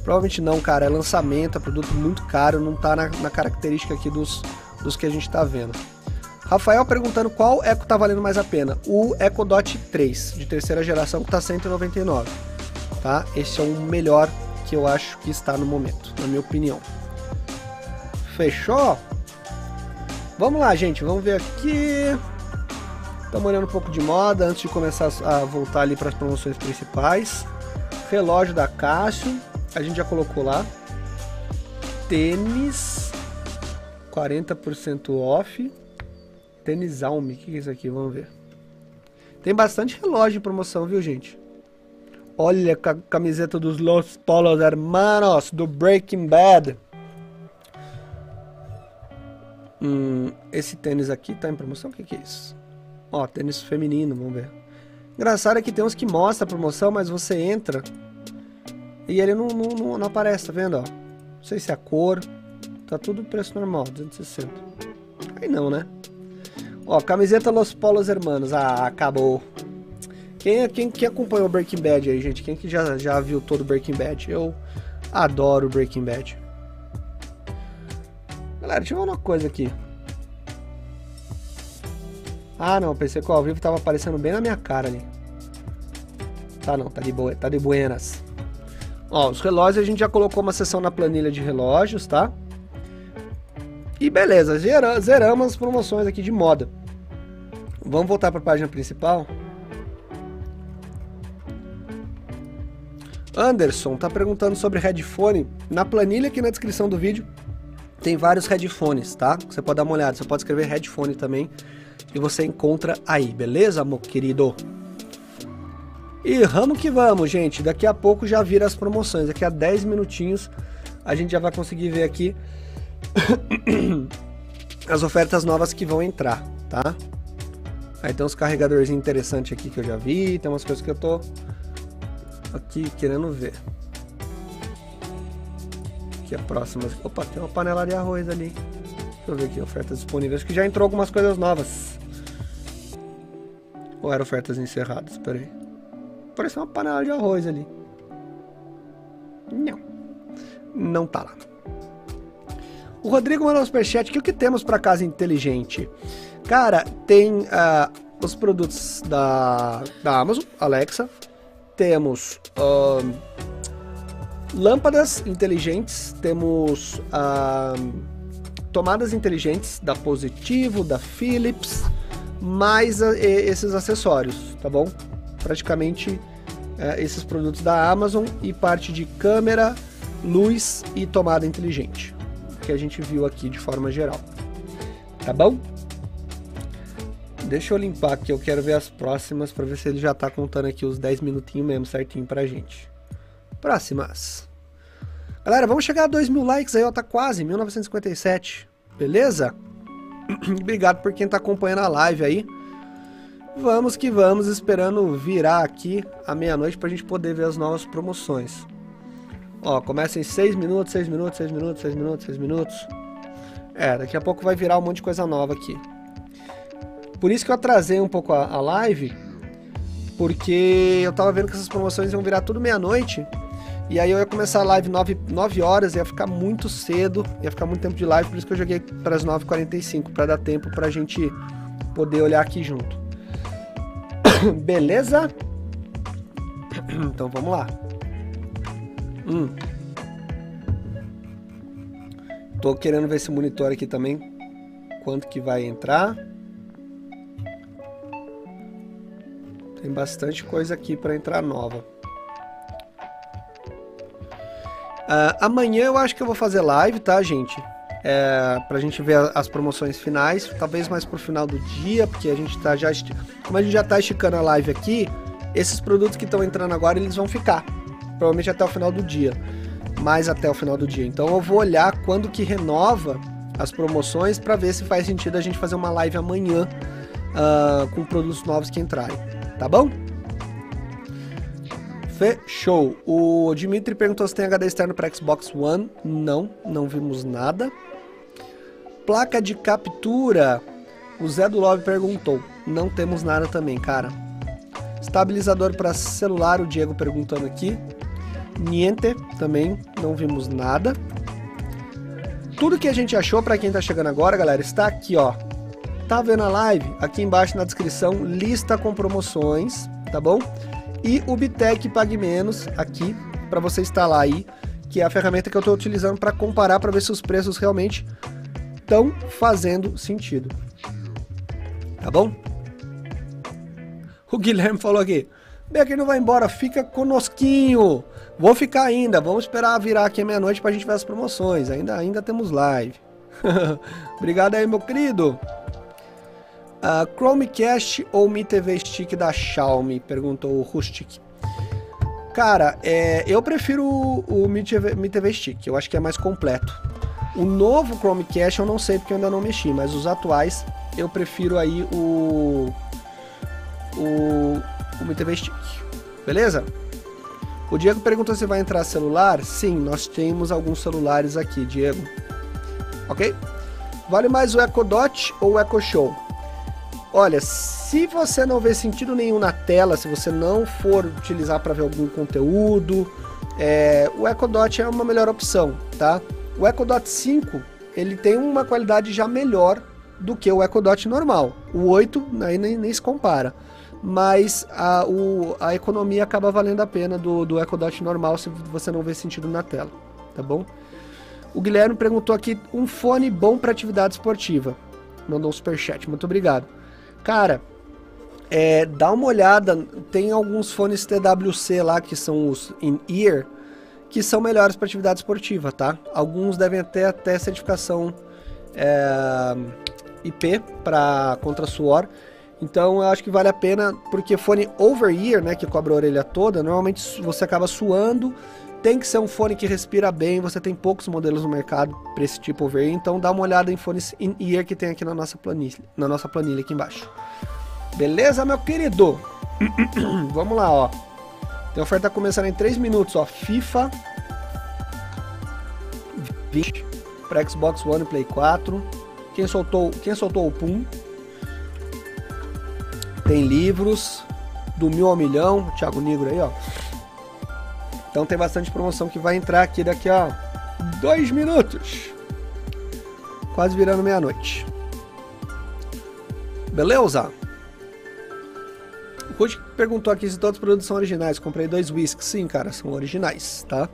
Provavelmente não, cara. É lançamento, é produto muito caro, não tá na, na característica aqui dos, dos que a gente tá vendo. Rafael perguntando qual Eco tá valendo mais a pena. O Echo Dot 3, de terceira geração, que tá 199. Tá? Esse é o melhor que eu acho que está no momento, na minha opinião. Fechou? Vamos lá, gente. Vamos ver aqui. Estamos olhando um pouco de moda antes de começar a voltar ali para as promoções principais. Relógio da Cássio, a gente já colocou lá. Tênis, 40% off. Tênis Alme, o que é isso aqui? Vamos ver. Tem bastante relógio em promoção, viu, gente? Olha a camiseta dos Los Polos Hermanos do Breaking Bad. Hum, esse tênis aqui tá em promoção? O que, que é isso? Ó, tênis feminino, vamos ver. Engraçado é que tem uns que mostra a promoção, mas você entra e ele não, não, não, não aparece, tá vendo? Ó? Não sei se é a cor. Tá tudo preço normal, 260. Aí não, né? Ó, camiseta Los Polos Hermanos. Ah, acabou. Quem, quem, quem acompanhou Breaking Bad aí, gente? Quem que já, já viu todo Breaking Bad? Eu adoro Breaking Bad. Galera, deixa eu ver uma coisa aqui. Ah, não, pensei que o ao vivo tava aparecendo bem na minha cara ali. Tá não, tá de, boa, tá de buenas. Ó, os relógios a gente já colocou uma seção na planilha de relógios, tá? E beleza, zeramos as promoções aqui de moda. Vamos voltar para a página principal. Anderson tá perguntando sobre headphone. Na planilha aqui na descrição do vídeo tem vários headphones, tá? Você pode dar uma olhada, você pode escrever headphone também e você encontra aí, beleza, meu querido? E vamos que vamos, gente. Daqui a pouco já vira as promoções. Daqui a 10 minutinhos a gente já vai conseguir ver aqui as ofertas novas que vão entrar, tá? Aí tem uns carregadores interessantes aqui que eu já vi, tem umas coisas que eu tô aqui querendo ver. Aqui a próxima. Opa, tem uma panela de arroz ali. Deixa eu ver aqui, ofertas disponíveis. Acho que já entrou algumas coisas novas. Ou eram ofertas encerradas? Pera aí. Parece uma panela de arroz ali. Não. Não tá lá. O Rodrigo mandou um superchat. O que, que temos para casa inteligente? Cara, tem uh, os produtos da, da Amazon, Alexa. Temos uh, lâmpadas inteligentes. Temos uh, tomadas inteligentes da Positivo, da Philips mais esses acessórios, tá bom? Praticamente é, esses produtos da Amazon e parte de câmera, luz e tomada inteligente, que a gente viu aqui de forma geral. Tá bom? Deixa eu limpar aqui, eu quero ver as próximas para ver se ele já tá contando aqui os 10 minutinhos mesmo certinho pra gente. Próximas. Galera, vamos chegar a 2 mil likes aí, ó, tá quase, 1957. Beleza? Obrigado por quem está acompanhando a live aí. Vamos que vamos, esperando virar aqui a meia-noite pra gente poder ver as novas promoções. Ó, começa em 6 minutos, 6 minutos, 6 minutos, 6 minutos, 6 minutos. É, daqui a pouco vai virar um monte de coisa nova aqui. Por isso que eu atrasei um pouco a, a live, porque eu tava vendo que essas promoções iam virar tudo meia-noite. E aí eu ia começar a live 9, 9 horas, ia ficar muito cedo, ia ficar muito tempo de live, por isso que eu joguei para as 9h45, para dar tempo pra gente poder olhar aqui junto. Beleza? Então vamos lá. Hum. Tô querendo ver esse monitor aqui também. Quanto que vai entrar. Tem bastante coisa aqui para entrar nova. Uh, amanhã eu acho que eu vou fazer live, tá, gente? É, pra gente ver as promoções finais, talvez mais pro final do dia, porque a gente tá já. Como a gente já tá esticando a live aqui, esses produtos que estão entrando agora eles vão ficar. Provavelmente até o final do dia. Mais até o final do dia. Então eu vou olhar quando que renova as promoções para ver se faz sentido a gente fazer uma live amanhã uh, com produtos novos que entrarem. Tá bom? Fechou. O Dimitri perguntou se tem HD externo para Xbox One. Não, não vimos nada. Placa de captura. O Zé do Love perguntou. Não temos nada também, cara. Estabilizador para celular, o Diego perguntando aqui. Niente, também não vimos nada. Tudo que a gente achou para quem tá chegando agora, galera, está aqui, ó. Tá vendo a live? Aqui embaixo na descrição, lista com promoções, tá bom? E o Bitec Pague Menos aqui para você instalar aí, que é a ferramenta que eu estou utilizando para comparar para ver se os preços realmente estão fazendo sentido. Tá bom? O Guilherme falou aqui: Becker não vai embora, fica conosquinho. Vou ficar ainda, vamos esperar virar aqui meia-noite para a gente ver as promoções. Ainda, ainda temos live. Obrigado aí, meu querido. Uh, Chromecast ou Mi TV Stick da Xiaomi? Perguntou o Rustic. Cara, é, eu prefiro o, o Mi, TV, Mi TV Stick, eu acho que é mais completo. O novo Chromecast eu não sei porque eu ainda não mexi, mas os atuais eu prefiro aí o, o, o Mi TV Stick. Beleza? O Diego perguntou se vai entrar celular. Sim, nós temos alguns celulares aqui, Diego. Ok? Vale mais o Echo Dot ou o Echo Show? Olha, se você não vê sentido nenhum na tela, se você não for utilizar para ver algum conteúdo, é, o Echo Dot é uma melhor opção, tá? O Echo Dot 5 ele tem uma qualidade já melhor do que o Echo Dot normal. O 8 aí nem, nem se compara. Mas a, o, a economia acaba valendo a pena do, do Echo Dot normal se você não vê sentido na tela, tá bom? O Guilherme perguntou aqui um fone bom para atividade esportiva. Mandou um superchat, muito obrigado. Cara, é, dá uma olhada, tem alguns fones TWC lá que são os in-ear, que são melhores para atividade esportiva, tá? Alguns devem ter até certificação é, IP para contra suor. Então eu acho que vale a pena, porque fone over-ear, né, que cobre a orelha toda, normalmente você acaba suando, tem que ser um fone que respira bem, você tem poucos modelos no mercado para esse tipo over então dá uma olhada em fones in-ear que tem aqui na nossa planilha, na nossa planilha aqui embaixo. Beleza, meu querido? Vamos lá, ó. Tem oferta começando em 3 minutos, ó. FIFA 20 para Xbox One e Play 4. Quem soltou, quem soltou o Pum? Tem livros do mil ao milhão, Thiago Negro aí, ó. Então tem bastante promoção que vai entrar aqui daqui a dois minutos. Quase virando meia-noite. Beleza? O Ruth perguntou aqui se todos os produtos são originais. Comprei dois whisks. Sim, cara, são originais, tá?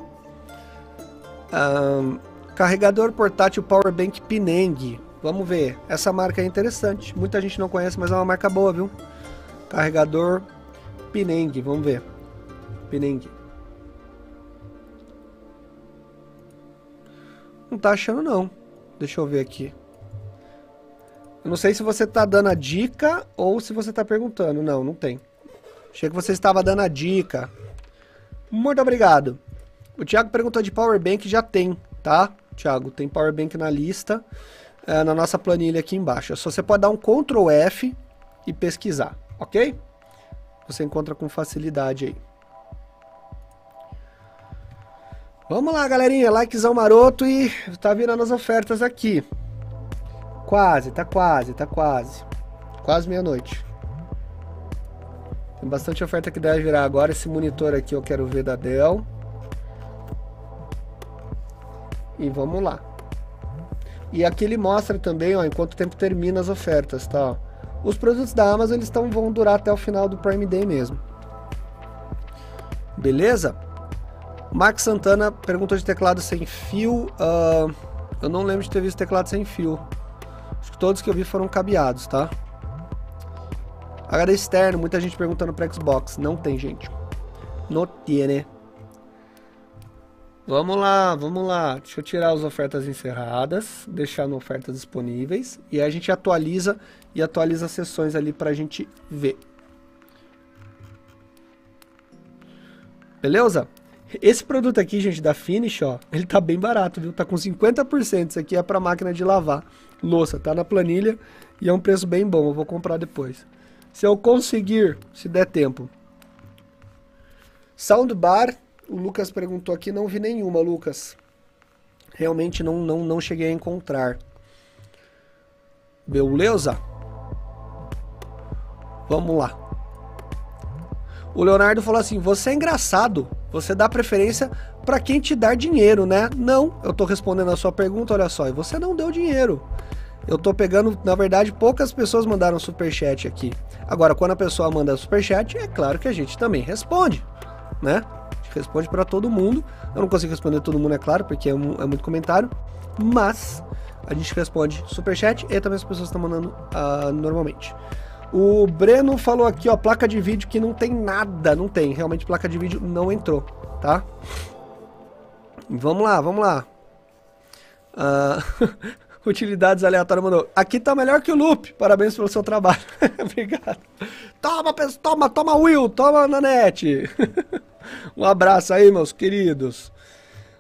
Um, carregador portátil Powerbank Pineng. Vamos ver. Essa marca é interessante. Muita gente não conhece, mas é uma marca boa, viu? Carregador Pineng. Vamos ver. Pineng. Não tá achando não. Deixa eu ver aqui. Eu não sei se você tá dando a dica ou se você tá perguntando. Não, não tem. Achei que você estava dando a dica. Muito obrigado. O Thiago perguntou de Powerbank, já tem, tá? Thiago, tem Powerbank na lista, é, na nossa planilha aqui embaixo. É só você pode dar um Ctrl F e pesquisar, ok? Você encontra com facilidade aí. Vamos lá, galerinha, likezão maroto e tá virando as ofertas aqui. Quase, tá quase, tá quase. Quase meia-noite. Tem bastante oferta que deve virar agora. Esse monitor aqui eu quero ver da Dell. E vamos lá. E aqui ele mostra também, ó, em quanto tempo termina as ofertas, tá? Os produtos da Amazon eles tão, vão durar até o final do Prime Day mesmo. Beleza? Max Santana perguntou de teclado sem fio. Uh, eu não lembro de ter visto teclado sem fio. Acho que todos que eu vi foram cabeados, tá? HD externo, muita gente perguntando para Xbox. Não tem, gente. Não tiene. Vamos lá, vamos lá. Deixa eu tirar as ofertas encerradas, deixar no ofertas disponíveis e aí a gente atualiza e atualiza as sessões ali para a gente ver. Beleza? Esse produto aqui, gente, da Finish, ó, ele tá bem barato, viu? Tá com 50%. Isso aqui é para máquina de lavar louça, tá na planilha e é um preço bem bom. Eu vou comprar depois. Se eu conseguir, se der tempo. Soundbar, o Lucas perguntou aqui, não vi nenhuma, Lucas. Realmente não, não, não cheguei a encontrar. Beleza? Vamos lá. O Leonardo falou assim: Você é engraçado. Você dá preferência para quem te dá dinheiro, né? Não, eu tô respondendo a sua pergunta, olha só. E você não deu dinheiro. Eu tô pegando, na verdade, poucas pessoas mandaram superchat aqui. Agora, quando a pessoa manda superchat, é claro que a gente também responde, né? A gente responde para todo mundo. Eu não consigo responder todo mundo, é claro, porque é, um, é muito comentário. Mas a gente responde superchat e também as pessoas estão mandando uh, normalmente. O Breno falou aqui, ó, placa de vídeo que não tem nada, não tem, realmente placa de vídeo não entrou, tá? Vamos lá, vamos lá. Uh, utilidades aleatórias mandou. Aqui tá melhor que o Loop, parabéns pelo seu trabalho. Obrigado. Toma, toma, toma Will, toma Nanete. um abraço aí, meus queridos.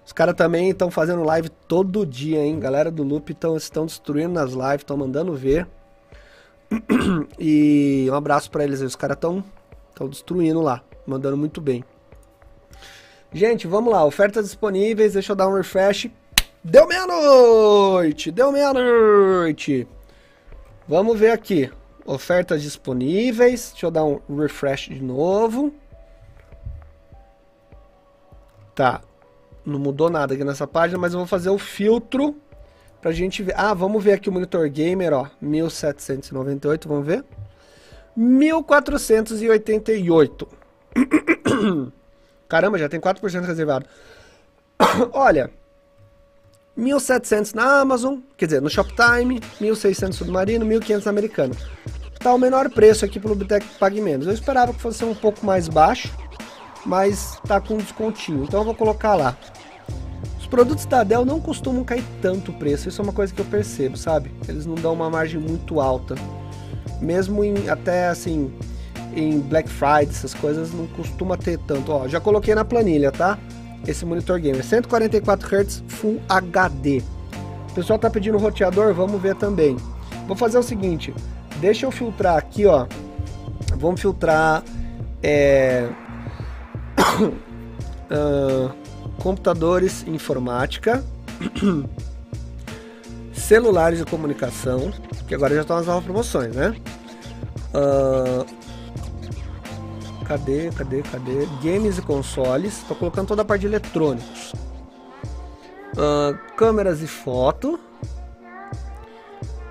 Os caras também estão fazendo live todo dia, hein? Galera do Loop tão, estão destruindo nas lives, estão mandando ver. e um abraço para eles aí. Os caras estão estão destruindo lá, mandando muito bem. Gente, vamos lá. Ofertas disponíveis. Deixa eu dar um refresh. Deu meia-noite! Deu meia-noite! Vamos ver aqui. Ofertas disponíveis. Deixa eu dar um refresh de novo. Tá. Não mudou nada aqui nessa página, mas eu vou fazer o filtro Pra gente ver. Ah, vamos ver aqui o monitor gamer, ó. 1798, vamos ver. 1488. Caramba, já tem 4% reservado. Olha, 1700 na Amazon, quer dizer, no Shoptime, 1600 Submarino, 1500 na Americana. Tá o menor preço aqui pelo Bitec Pague Menos. Eu esperava que fosse um pouco mais baixo, mas tá com descontinho. Então eu vou colocar lá produtos da Dell não costumam cair tanto o preço, isso é uma coisa que eu percebo, sabe? Eles não dão uma margem muito alta. Mesmo em até assim, em Black Friday, essas coisas não costuma ter tanto. Ó, já coloquei na planilha, tá? Esse monitor gamer, 144 Hz Full HD. O pessoal tá pedindo roteador, vamos ver também. Vou fazer o seguinte, deixa eu filtrar aqui, ó. Vamos filtrar é... uh, computadores e informática, celulares e comunicação, que agora já estão as novas promoções, né? Uh, cadê, cadê, cadê? Games e consoles, estou colocando toda a parte de eletrônicos. Uh, câmeras e foto.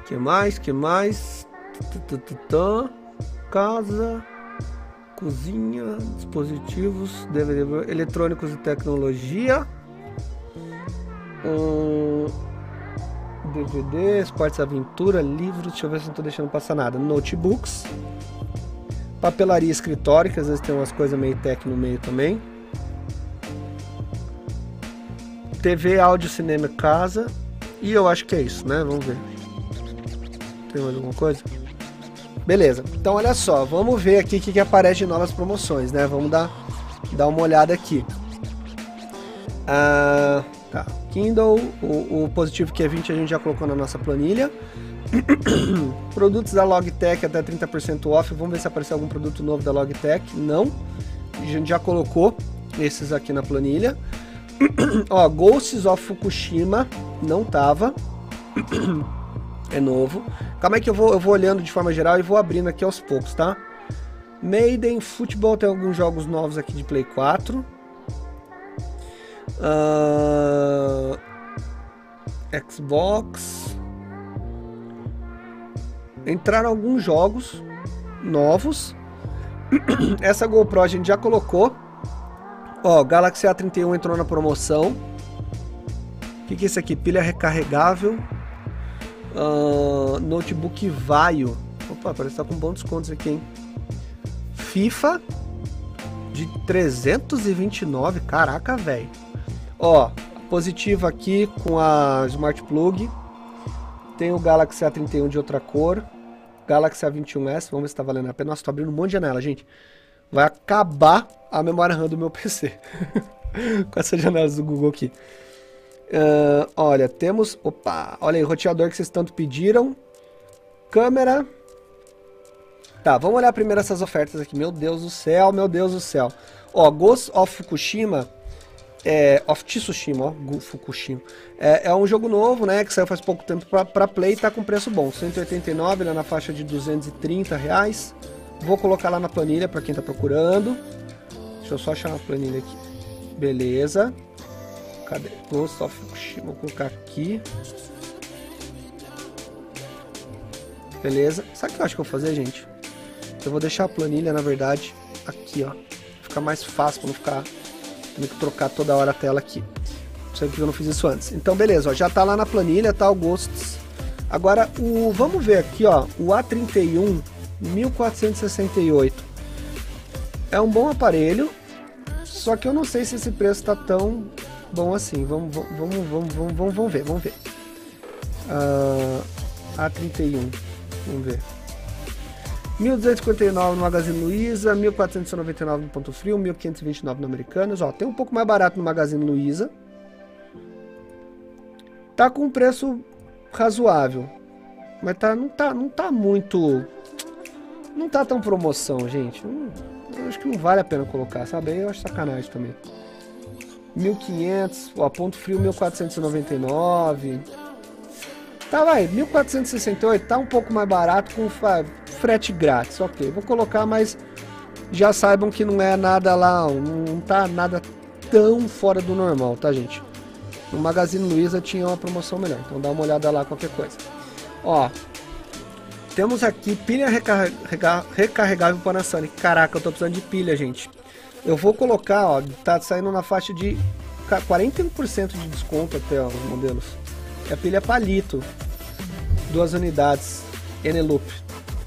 Que mais? Que mais? Casa cozinha, dispositivos, DVD, eletrônicos e tecnologia, um DVD, esportes aventura, livros, deixa eu ver se não estou deixando passar nada, notebooks, papelaria escritório, que às vezes tem umas coisas meio tech no meio também, TV, áudio, cinema, casa, e eu acho que é isso, né? Vamos ver. Tem mais alguma coisa? Beleza. Então olha só, vamos ver aqui o que, que aparece de novas promoções, né? Vamos dar, dar uma olhada aqui. Ah, tá. Kindle, o, o positivo Q20 a gente já colocou na nossa planilha. Produtos da Logitech até 30% off. Vamos ver se apareceu algum produto novo da Logitech. Não. A gente já colocou esses aqui na planilha. Ó, Ghosts of Fukushima não tava. é novo. Calma aí que eu vou, eu vou olhando de forma geral e vou abrindo aqui aos poucos, tá? Maiden Football tem alguns jogos novos aqui de Play 4. Uh, Xbox. Entraram alguns jogos novos. Essa GoPro a gente já colocou. Ó, Galaxy A31 entrou na promoção. O que, que é isso aqui? Pilha recarregável. Uh, notebook Vaio. Opa, parece que tá com bom desconto aqui, hein? FIFA de 329. Caraca, velho. Ó, positivo aqui com a Smart Plug. Tem o Galaxy A31 de outra cor. Galaxy A21s, vamos ver se tá valendo a pena. Nossa, tô abrindo um monte de janela, gente. Vai acabar a memória RAM do meu PC. com essas janelas do Google aqui. Uh, olha, temos... Opa, olha aí, roteador que vocês tanto pediram. Câmera. Tá, vamos olhar primeiro essas ofertas aqui. Meu Deus do céu, meu Deus do céu. Ó, Ghost of Fukushima é, of Tsushima, ó, Fukushima. É, é, um jogo novo, né, que saiu faz pouco tempo para Play e tá com preço bom. 189, ele é na faixa de 230 reais. Vou colocar lá na planilha para quem tá procurando. Deixa eu só achar uma planilha aqui. Beleza. Cadê? Of Fukushima, vou colocar aqui. Beleza. Sabe o que eu acho que eu vou fazer, gente? Eu vou deixar a planilha, na verdade, aqui, ó. Fica mais fácil para não ficar tendo que trocar toda hora a tela aqui. Não sei porque eu não fiz isso antes. Então, beleza, ó, já tá lá na planilha, tá o Ghosts. Agora, o, vamos ver aqui, ó, o A31 1468. É um bom aparelho, só que eu não sei se esse preço tá tão bom assim. Vamos, vamos, vamos, vamos, vamos, vamos ver, vamos ver. Uh, A31, vamos ver. 1.259 no Magazine Luiza, 1.499 no Ponto Frio, 1.529 no Americanas. Ó, tem um pouco mais barato no Magazine Luiza. Tá com um preço razoável. Mas tá, não, tá, não tá muito... Não tá tão promoção, gente. Hum, eu acho que não vale a pena colocar, sabe? Eu acho sacanagem também. 1.500, ó, Ponto Frio 1.499. Tá, vai, 1.468, tá um pouco mais barato com frete grátis, ok. Vou colocar, mas já saibam que não é nada lá, não tá nada tão fora do normal, tá, gente? No Magazine Luiza tinha uma promoção melhor, então dá uma olhada lá, qualquer coisa. Ó, temos aqui pilha recarrega recarregável Panasonic. Caraca, eu tô precisando de pilha, gente. Eu vou colocar, ó, tá saindo na faixa de 41% de desconto até, ó, os modelos. É a pilha palito. Duas unidades. Eneloop.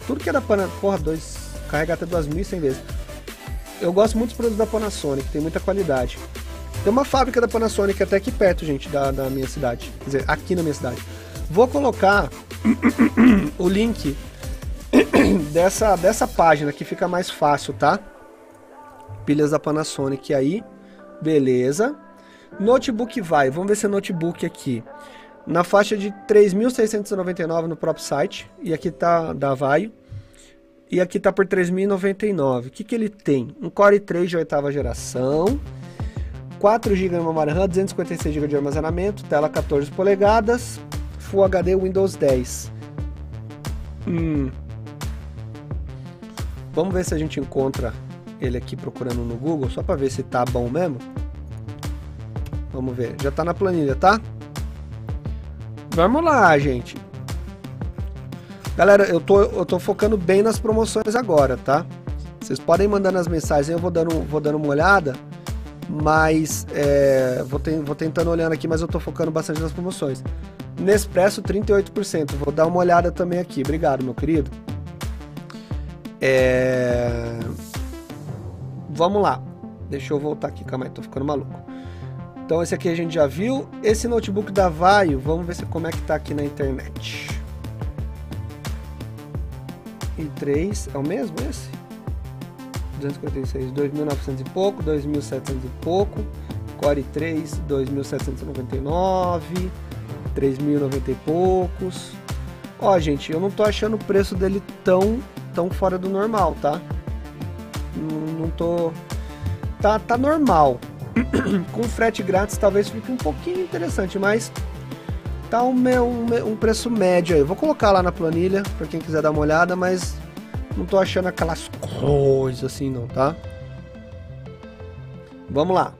Tudo que é da Panasonic. Porra, dois. Carrega até 2.100 vezes. Eu gosto muito dos produtos da Panasonic, tem muita qualidade. Tem uma fábrica da Panasonic até aqui perto, gente, da, da minha cidade. Quer dizer, aqui na minha cidade. Vou colocar o link dessa, dessa página que fica mais fácil, tá? Pilhas da Panasonic aí. Beleza. Notebook vai. Vamos ver se é notebook aqui na faixa de 3.699 no próprio site, e aqui tá da Vaio, e aqui tá por 3.099. O que que ele tem? Um Core 3 de oitava geração, 4 GB de memória RAM, 256 GB de armazenamento, tela 14 polegadas, Full HD Windows 10. Hum. Vamos ver se a gente encontra ele aqui procurando no Google, só para ver se tá bom mesmo. Vamos ver, já tá na planilha, tá? Vamos lá, gente. Galera, eu tô, eu tô focando bem nas promoções agora, tá? Vocês podem mandar nas mensagens, eu vou dando, vou dando uma olhada, mas é, vou, ten, vou tentando olhando aqui, mas eu tô focando bastante nas promoções. Nespresso 38%, vou dar uma olhada também aqui. Obrigado, meu querido. É... Vamos lá. Deixa eu voltar aqui, calma aí, tô ficando maluco. Então esse aqui a gente já viu. Esse notebook da Vaio, vamos ver se, como é que tá aqui na internet. i3, é o mesmo esse? 256, 2.900 e pouco, 2.700 e pouco. Core 3, 2.799, 3.090 e poucos. Ó, gente, eu não tô achando o preço dele tão, tão fora do normal, tá? Não, tô... Tá, tá normal. Com frete grátis talvez fique um pouquinho interessante, mas tá um, um, preço médio aí. vou colocar lá na planilha para quem quiser dar uma olhada, mas não tô achando aquelas coisas assim não, tá? Vamos lá.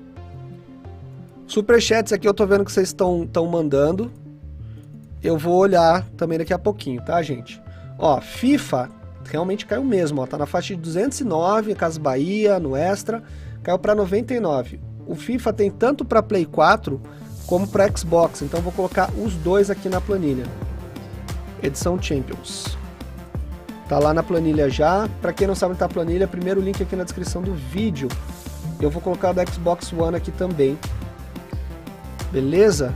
Superchats aqui eu tô vendo que vocês estão mandando. Eu vou olhar também daqui a pouquinho, tá, gente? Ó, FIFA realmente caiu mesmo, ó. Tá na faixa de 209, Casa Bahia, no Extra, caiu para 99. O FIFA tem tanto para Play 4 como para Xbox, então vou colocar os dois aqui na planilha. Edição Champions. Tá lá na planilha já. Para quem não sabe onde tá a planilha, primeiro link aqui na descrição do vídeo. Eu vou colocar o da Xbox One aqui também. Beleza?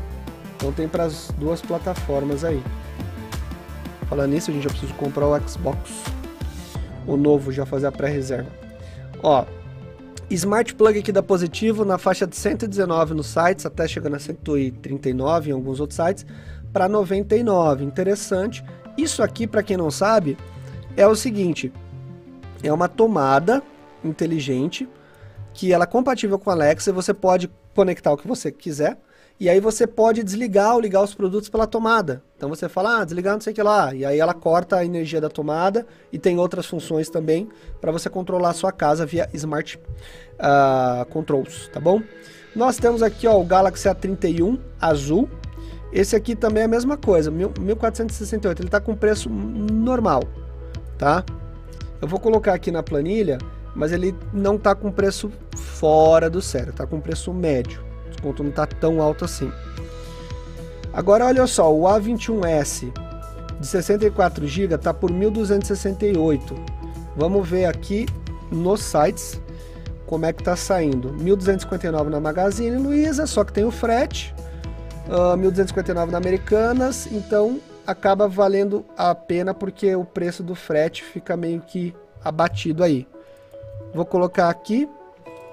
Então tem para as duas plataformas aí. Falando nisso, a gente já precisa comprar o Xbox. O novo, já fazer a pré-reserva. Ó, Smart Plug aqui da Positivo na faixa de 119 nos sites, até chegando a 139 em alguns outros sites, para 99. Interessante. Isso aqui, para quem não sabe, é o seguinte: é uma tomada inteligente que ela é compatível com a Alexa e você pode conectar o que você quiser. E aí você pode desligar ou ligar os produtos pela tomada. Então você fala, ah, desligar não sei o que lá. E aí ela corta a energia da tomada e tem outras funções também para você controlar a sua casa via Smart uh, Controls, tá bom? Nós temos aqui ó, o Galaxy A31 azul. Esse aqui também é a mesma coisa, 1468. Ele está com preço normal, tá? Eu vou colocar aqui na planilha, mas ele não está com preço fora do sério, está com preço médio desconto não está tão alto assim. Agora olha só, o A21S de 64 GB está por 1.268. Vamos ver aqui nos sites como é que está saindo. 1.259 na Magazine Luiza, só que tem o frete. Uh, 1.259 na Americanas, então acaba valendo a pena porque o preço do frete fica meio que abatido aí. Vou colocar aqui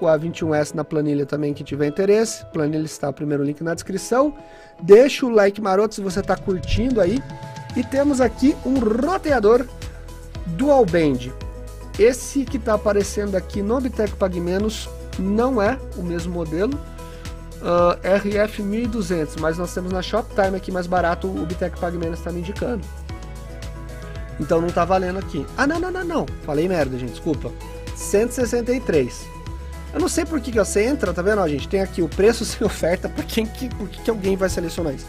o A21S na planilha também, que tiver interesse. Planilha está o primeiro link na descrição. Deixa o like maroto se você está curtindo aí. E temos aqui um roteador Dual Band. Esse que está aparecendo aqui no Bitec Pague Menos não é o mesmo modelo. Uh, RF 1200, mas nós temos na Shoptime aqui mais barato, o Bitec Pague Menos está me indicando. Então não está valendo aqui. Ah, não, não, não, não. Falei merda, gente, desculpa. 163. Eu não sei por que, que você entra, tá vendo, ó, gente? Tem aqui o preço sem oferta, por, quem que, por que, que alguém vai selecionar isso?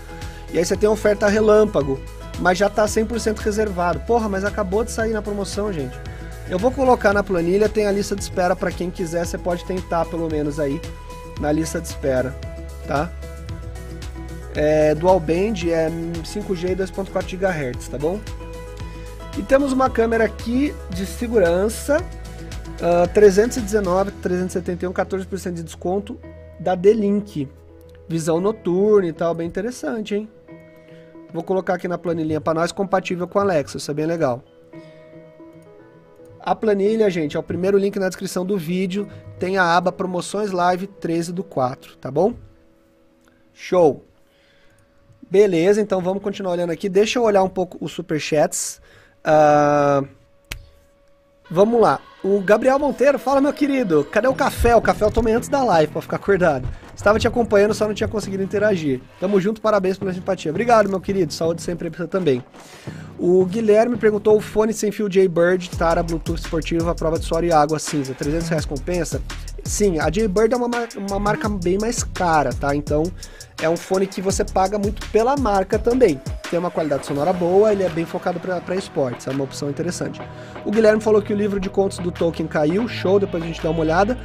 E aí você tem a oferta relâmpago, mas já tá 100% reservado. Porra, mas acabou de sair na promoção, gente. Eu vou colocar na planilha, tem a lista de espera para quem quiser, você pode tentar pelo menos aí na lista de espera, tá? É, Dual Band é 5G e 2.4 GHz, tá bom? E temos uma câmera aqui de segurança Uh, 319, 371, 14% de desconto da D-Link. Visão noturna e tal, bem interessante, hein? Vou colocar aqui na planilhinha para nós, compatível com a Alexa, isso é bem legal. A planilha, gente, é o primeiro link na descrição do vídeo. Tem a aba Promoções Live 13 do 4, tá bom? Show! Beleza, então vamos continuar olhando aqui. Deixa eu olhar um pouco os superchats. Uh, vamos lá. O Gabriel Monteiro, fala meu querido, cadê o café? O café eu tomei antes da live para ficar acordado. Estava te acompanhando, só não tinha conseguido interagir. Tamo junto, parabéns pela simpatia. Obrigado, meu querido, saúde sempre pra você também. O Guilherme perguntou o fone sem fio Jaybird, Tara Bluetooth esportivo, a prova de suor e água cinza, 300 reais compensa? Sim, a Jaybird é uma, uma marca bem mais cara, tá? Então é um fone que você paga muito pela marca também. Tem uma qualidade sonora boa, ele é bem focado para esportes, é uma opção interessante. O Guilherme falou que o livro de contos do Tolkien caiu, show, depois a gente dá uma olhada.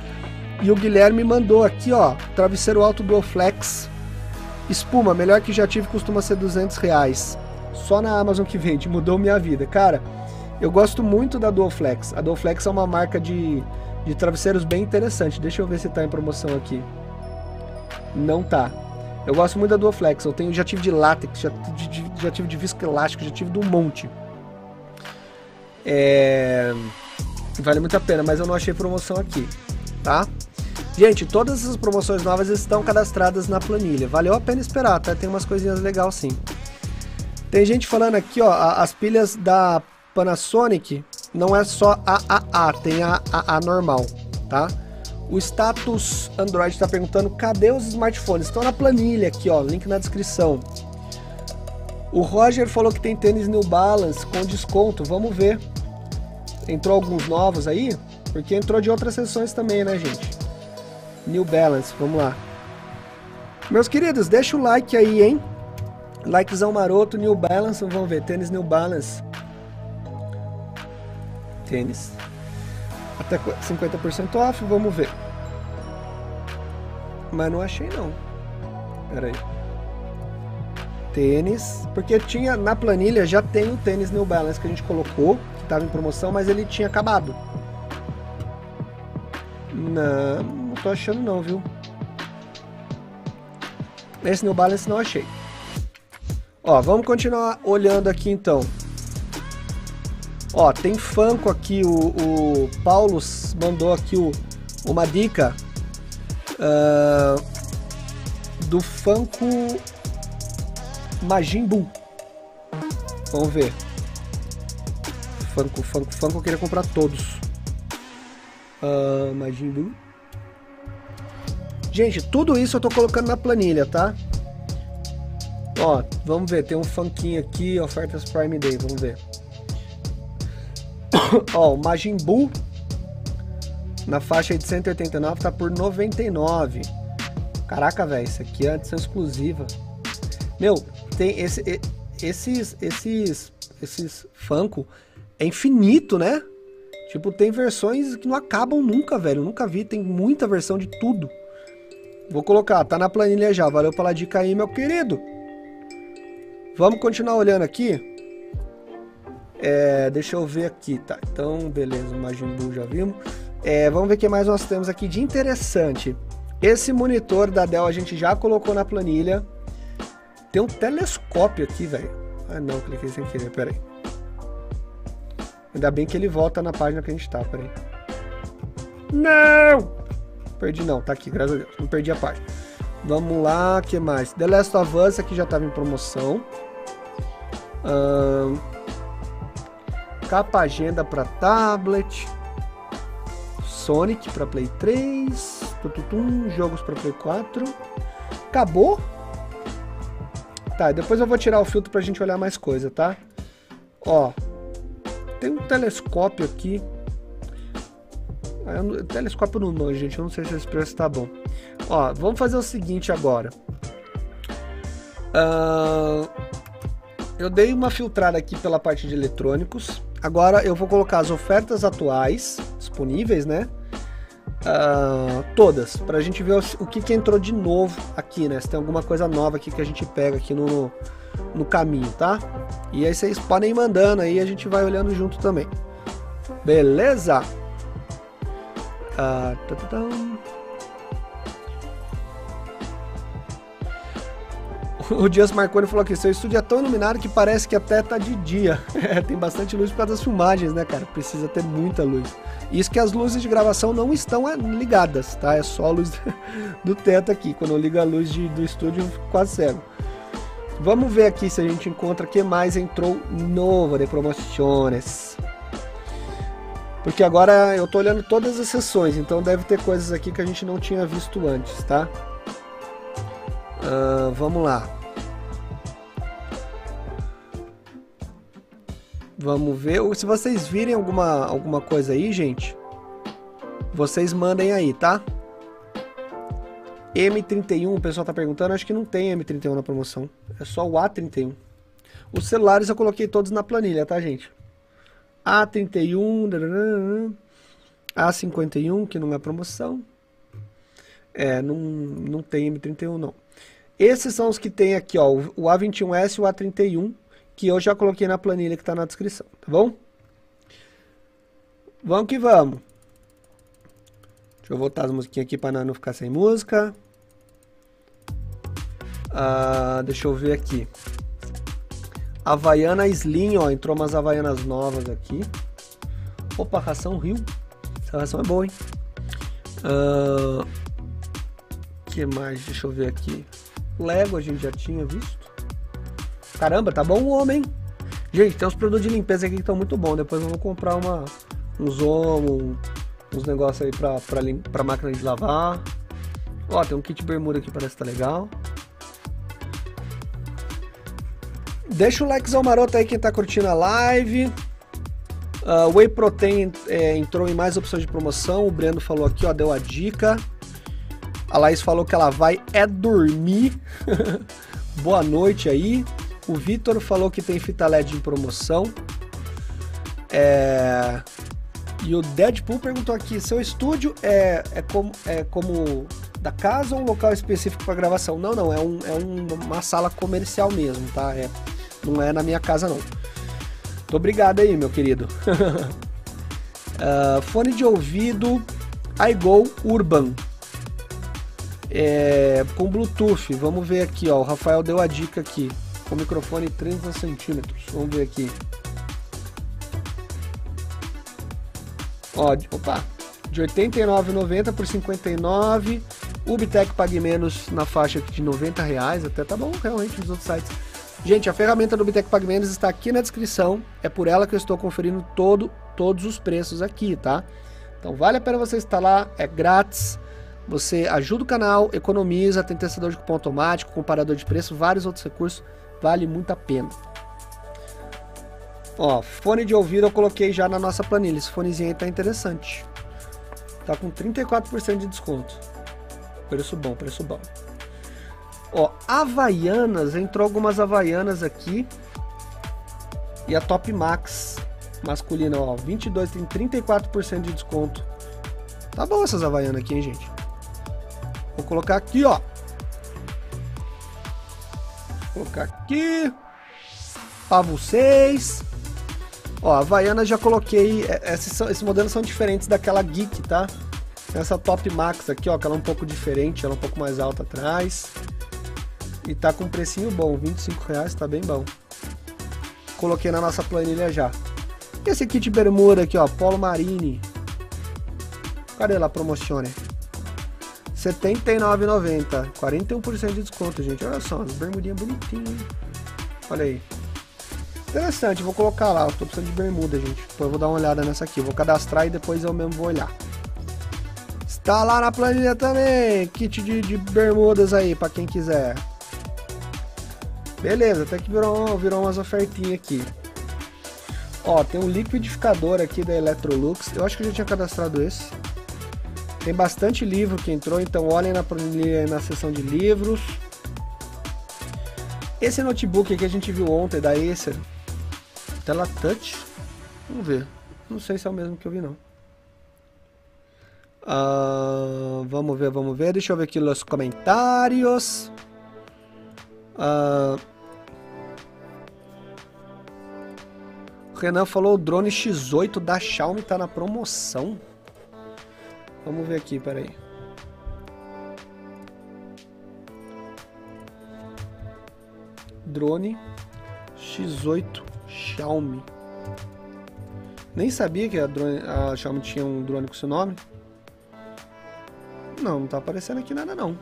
E o Guilherme mandou aqui, ó, travesseiro alto Dual Flex, espuma, melhor que já tive, costuma ser 200 reais. Só na Amazon que vende, mudou minha vida. Cara, eu gosto muito da Dual Flex. A Dual Flex é uma marca de, de travesseiros bem interessante. Deixa eu ver se tá em promoção aqui. Não tá. Eu gosto muito da Duoflex. Eu tenho, já tive de látex, já, já tive de visco elástico, já tive de um monte. É... Vale muito a pena, mas eu não achei promoção aqui, tá? Gente, todas essas promoções novas estão cadastradas na planilha. Valeu a pena esperar, tá? Tem umas coisinhas legais sim. Tem gente falando aqui, ó, as pilhas da Panasonic não é só a AA, tem a AA normal, tá? O status Android está perguntando cadê os smartphones? Estão na planilha aqui, ó, link na descrição. O Roger falou que tem tênis New Balance com desconto, vamos ver. Entrou alguns novos aí? Porque entrou de outras sessões também, né, gente? New Balance, vamos lá. Meus queridos, deixa o like aí, hein? Likezão maroto, New Balance, vamos ver, tênis New Balance. Tênis. Até 50% off, vamos ver. Mas não achei não. Pera aí. Tênis, porque tinha na planilha já tem o tênis New Balance que a gente colocou, que estava em promoção, mas ele tinha acabado. Não, não tô achando não, viu? Esse New Balance não achei. Ó, vamos continuar olhando aqui então. Ó, tem Funko aqui, o, o Paulo mandou aqui o, uma dica uh, do Funko Majin Buu. Vamos ver. Funko, Funko, Funko, eu queria comprar todos. Uh, Majin Buu. Gente, tudo isso eu tô colocando na planilha, tá? Ó, vamos ver, tem um funkinho aqui, ofertas Prime Day, vamos ver. Ó, o Majin Buu na faixa de 189 tá por 99. Caraca, velho, isso aqui é edição exclusiva. Meu, tem esse, esses esses esses Funko é infinito, né? Tipo, tem versões que não acabam nunca, velho. Nunca vi, tem muita versão de tudo. Vou colocar, tá na planilha já. Valeu pela dica aí, meu querido. Vamos continuar olhando aqui. É, deixa eu ver aqui, tá? Então, beleza, o Majin Buu já vimos. É, vamos ver o que mais nós temos aqui de interessante. Esse monitor da Dell a gente já colocou na planilha. Tem um telescópio aqui, velho. Ah, não, cliquei sem querer, peraí. Ainda bem que ele volta na página que a gente tá, peraí. Não! Perdi não, tá aqui, graças a Deus. Não perdi a página. Vamos lá, que mais? The Last of Us aqui já tava em promoção. Uh, capa agenda para tablet. Sonic para Play 3. Tututum, jogos para Play 4. Acabou? Tá, depois eu vou tirar o filtro pra gente olhar mais coisa, tá? Ó, tem um telescópio aqui. Ah, telescópio no não, gente. Eu não sei se esse preço tá bom. Ó, vamos fazer o seguinte agora. Uh, eu dei uma filtrada aqui pela parte de eletrônicos. Agora eu vou colocar as ofertas atuais disponíveis, né? Uh, todas, para a gente ver o, que, que entrou de novo aqui, né? Se tem alguma coisa nova aqui que a gente pega aqui no, no caminho, tá? E aí vocês podem ir mandando aí, a gente vai olhando junto também. Beleza? Uh, O Dias Marconi falou aqui, seu estúdio é tão iluminado que parece que até tá de dia. É, tem bastante luz por causa das filmagens, né, cara? Precisa ter muita luz. Isso que as luzes de gravação não estão é, ligadas, tá? É só a luz do teto aqui. Quando eu ligo a luz de, do estúdio, eu fico quase cego. Vamos ver aqui se a gente encontra que mais entrou novo de promoções. Porque agora eu tô olhando todas as sessões, então deve ter coisas aqui que a gente não tinha visto antes, tá? Uh, vamos lá. Vamos ver. Se vocês virem alguma, alguma coisa aí, gente, vocês mandem aí, tá? M31, o pessoal tá perguntando, acho que não tem M31 na promoção. É só o A31. Os celulares eu coloquei todos na planilha, tá, gente? A31, A51, que não é promoção. É, não, não tem M31 não. Esses são os que tem aqui, ó, o A21S e o A31 que eu já coloquei na planilha que está na descrição, tá bom? Vamos que vamos. Deixa eu voltar as musiquinhas aqui para não ficar sem música. Ah, deixa eu ver aqui. Havaiana Slim, ó. Entrou umas Havaianas novas aqui. Opa, ração Rio. Essa ração é boa, hein? Ah, que mais? Deixa eu ver aqui. Lego a gente já tinha visto. Caramba, tá bom o homem, Gente, tem uns produtos de limpeza aqui que estão muito bons. Depois eu vou comprar uma, uns omo, uns negócios aí pra, pra, pra máquina de lavar. Ó, tem um kit bermuda aqui, parece que tá legal. Deixa o likezão maroto aí quem tá curtindo a live. Uh, Whey Protein é, entrou em mais opções de promoção. O Breno falou aqui, ó, deu a dica. A Laís falou que ela vai é dormir. Boa noite aí. O Vitor falou que tem fita LED em promoção. É... E o Deadpool perguntou aqui: seu estúdio é, é, como, é como da casa ou um local específico para gravação? Não, não, é, um, é um, uma sala comercial mesmo, tá? É, não é na minha casa, não. Muito obrigado aí, meu querido. uh, fone de ouvido iGo Urban. É, com Bluetooth. Vamos ver aqui, ó. O Rafael deu a dica aqui com microfone 30 centímetros. Vamos ver aqui. Ó, opa, de 89,90 por 59. Ubitec pague menos na faixa de 90 reais, até tá bom realmente nos outros sites. Gente, a ferramenta do Ubitec Pague Menos está aqui na descrição. É por ela que eu estou conferindo todo, todos os preços aqui, tá? Então vale a pena você instalar, é grátis. Você ajuda o canal, economiza, tem testador de cupom automático, comparador de preço, vários outros recursos vale muito a pena. Ó, fone de ouvido eu coloquei já na nossa planilha. Esse fonezinho aí tá interessante. Tá com 34% de desconto. Preço bom, preço bom. Ó, Havaianas, entrou algumas Havaianas aqui. E a Top Max masculina, ó, 22 tem 34% de desconto. Tá bom essas Havaianas aqui, hein, gente? Vou colocar aqui, ó colocar aqui. Para vocês. Ó, a Havaiana já coloquei. É, esses, esses modelos são diferentes daquela Geek, tá? Essa Top Max aqui, ó, que ela é um pouco diferente, ela é um pouco mais alta atrás. E tá com um precinho bom, 25 reais, tá bem bom. Coloquei na nossa planilha já. E esse kit bermuda aqui, ó, Polo Marine. Cadê lá, promocione? 79,90. 41% de desconto, gente. Olha só, as bermudinhas bonitinhas. Olha aí. Interessante, vou colocar lá. Eu tô precisando de bermuda, gente. Depois eu vou dar uma olhada nessa aqui. Vou cadastrar e depois eu mesmo vou olhar. Está lá na planilha também. Kit de, de bermudas aí, para quem quiser. Beleza, até que virou, virou umas ofertinhas aqui. Ó, tem um liquidificador aqui da Electrolux. Eu acho que eu já tinha cadastrado esse. Tem bastante livro que entrou, então olhem na na seção de livros. Esse notebook que a gente viu ontem da Acer, tela touch, vamos ver. Não sei se é o mesmo que eu vi não. Uh, vamos ver, vamos ver. Deixa eu ver aqui os comentários. Uh, Renan falou o drone X8 da Xiaomi tá na promoção. Vamos ver aqui, peraí. Drone X8 Xiaomi. Nem sabia que a, drone, a Xiaomi tinha um drone com esse nome. Não, não tá aparecendo aqui nada não.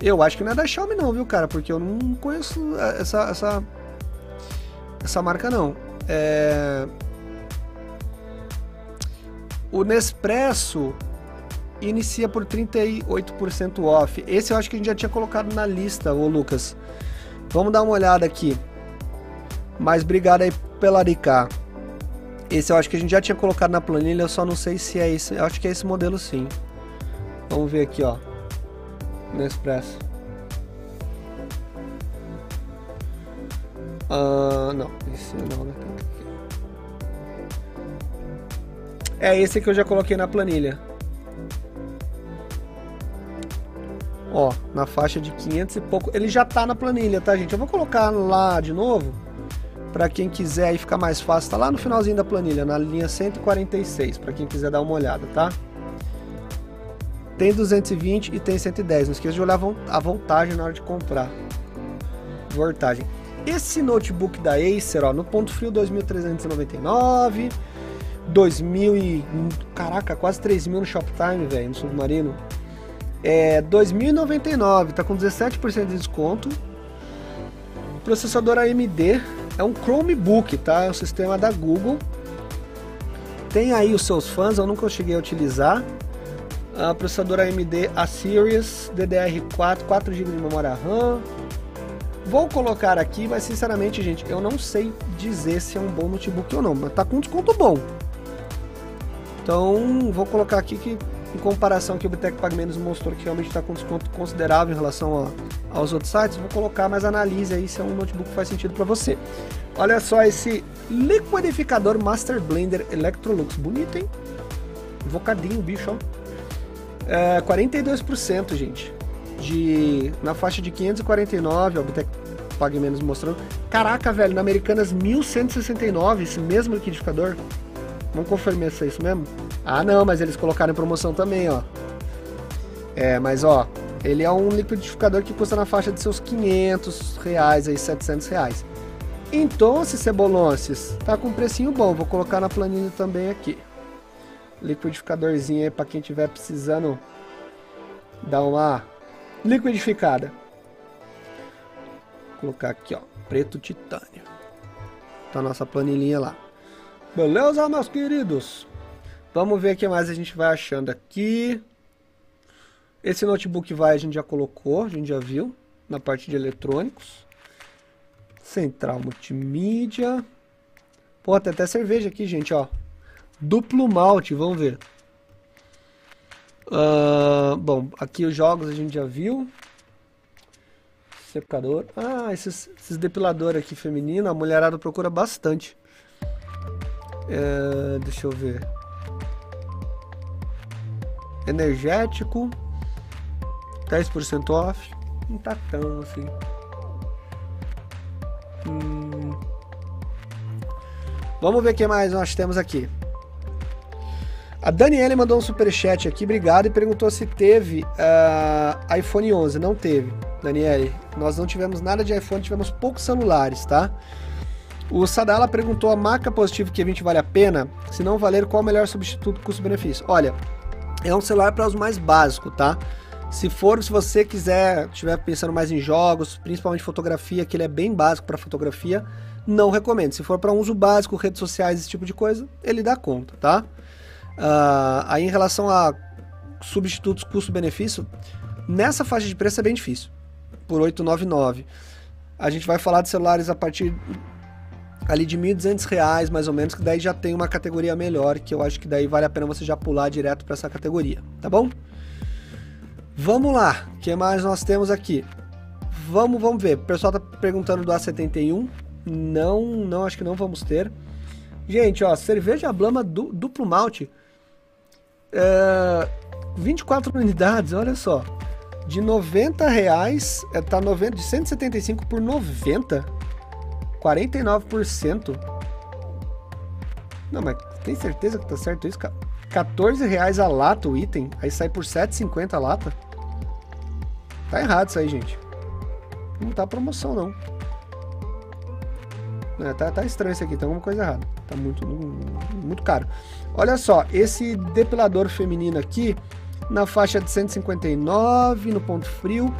Eu acho que não é da Xiaomi não, viu, cara? Porque eu não conheço essa, essa, essa marca não. É... O Nespresso inicia por 38% off. Esse eu acho que a gente já tinha colocado na lista, ô Lucas. Vamos dar uma olhada aqui. Mas obrigado aí pela Aricá. Esse eu acho que a gente já tinha colocado na planilha, eu só não sei se é esse. Eu acho que é esse modelo sim. Vamos ver aqui, ó. Nespresso. Ah, não, esse não, né? É esse que eu já coloquei na planilha. Ó, na faixa de 500 e pouco. Ele já tá na planilha, tá, gente? Eu vou colocar lá de novo. Para quem quiser aí ficar mais fácil, tá lá no finalzinho da planilha, na linha 146, para quem quiser dar uma olhada, tá? Tem 220 e tem 110. Não esqueça de olhar a voltagem na hora de comprar. Voltagem. Esse notebook da Acer, ó, no ponto frio 2399 2000 e... Caraca, quase 3 mil no Shoptime, velho, no Submarino. É 2.099, tá com 17% de desconto. Processador AMD, é um Chromebook, tá? É um sistema da Google. Tem aí os seus fãs, eu nunca cheguei a utilizar. Uh, processador AMD A Series DDR4, 4 GB de memória RAM. Vou colocar aqui, mas sinceramente, gente, eu não sei dizer se é um bom notebook ou não, mas tá com desconto bom. Então, vou colocar aqui que em comparação que o Bitec Pague Menos mostrou que realmente está com desconto considerável em relação a, aos outros sites, vou colocar, mas analise aí se é um notebook que faz sentido para você. Olha só esse liquidificador Master Blender Electrolux, bonito, hein? Invocadinho bicho, ó. É, 42%, gente. De, na faixa de 549, ó, o Bitec Pague Menos mostrando. Caraca, velho, na Americanas 1169, esse mesmo liquidificador. Vamos confirmar se é isso mesmo? Ah, não, mas eles colocaram em promoção também, ó. É, mas ó, ele é um liquidificador que custa na faixa de seus 500 reais, aí 700 reais. Então, se cebolonces, tá com um precinho bom. Vou colocar na planilha também aqui. Liquidificadorzinho aí para quem tiver precisando dar uma liquidificada. Vou colocar aqui, ó, preto titânio. Tá a nossa planilhinha lá. Beleza, meus queridos? Vamos ver o que mais a gente vai achando aqui. Esse notebook vai a gente já colocou, a gente já viu na parte de eletrônicos. Central multimídia. Pô, tem até cerveja aqui, gente, ó. Duplo malte, vamos ver. Uh, bom, aqui os jogos a gente já viu. Secador. Ah, esses, esses depiladores aqui feminino, a mulherada procura bastante. É, deixa eu ver energético, 10% off, não tá tão assim. Hum. Vamos ver o que mais nós temos aqui. A Daniele mandou um superchat aqui, obrigado, e perguntou se teve uh, iPhone 11. Não teve, Daniele. Nós não tivemos nada de iPhone, tivemos poucos celulares, tá? O Sadala perguntou a marca positivo Q20 vale a pena? Se não valer, qual o melhor substituto custo-benefício? Olha, é um celular para os mais básicos, tá? Se for, se você quiser, estiver pensando mais em jogos, principalmente fotografia, que ele é bem básico para fotografia, não recomendo. Se for para uso básico, redes sociais, esse tipo de coisa, ele dá conta, tá? Uh, aí em relação a substitutos custo-benefício, nessa faixa de preço é bem difícil, por 899. A gente vai falar de celulares a partir ali de R$ 1.200 mais ou menos, que daí já tem uma categoria melhor, que eu acho que daí vale a pena você já pular direto para essa categoria, tá bom? Vamos lá, o que mais nós temos aqui? Vamos, vamos ver. O pessoal tá perguntando do A71. Não, não, acho que não vamos ter. Gente, ó, cerveja Blama du, duplo malte. É, 24 unidades, olha só. De 90 reais, é, tá 90, de 175 por 90. 49%. Não, mas tem certeza que tá certo isso, cara? 14 reais a lata o item, aí sai por 7,50 a lata. Tá errado isso aí, gente. Não tá promoção, não. É, tá, tá estranho isso aqui, tem alguma coisa errada. Tá muito, muito caro. Olha só, esse depilador feminino aqui, na faixa de 159 no ponto frio,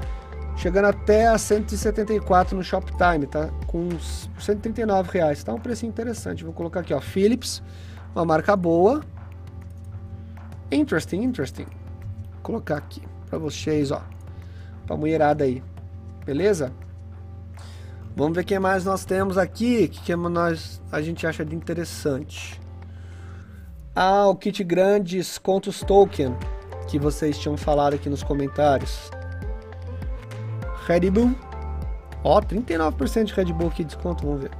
chegando até a 174 no Shoptime, tá? Com 139 reais, tá um preço interessante. Vou colocar aqui, ó, Philips, uma marca boa. Interesting, interesting. Vou colocar aqui para vocês, ó, pra mulherada aí, beleza? Vamos ver o que mais nós temos aqui, que, que nós, a gente acha de interessante. Ah, o kit grandes contos token que vocês tinham falado aqui nos comentários. Red Bull. Ó, 39% de Red Bull aqui de desconto, vamos ver.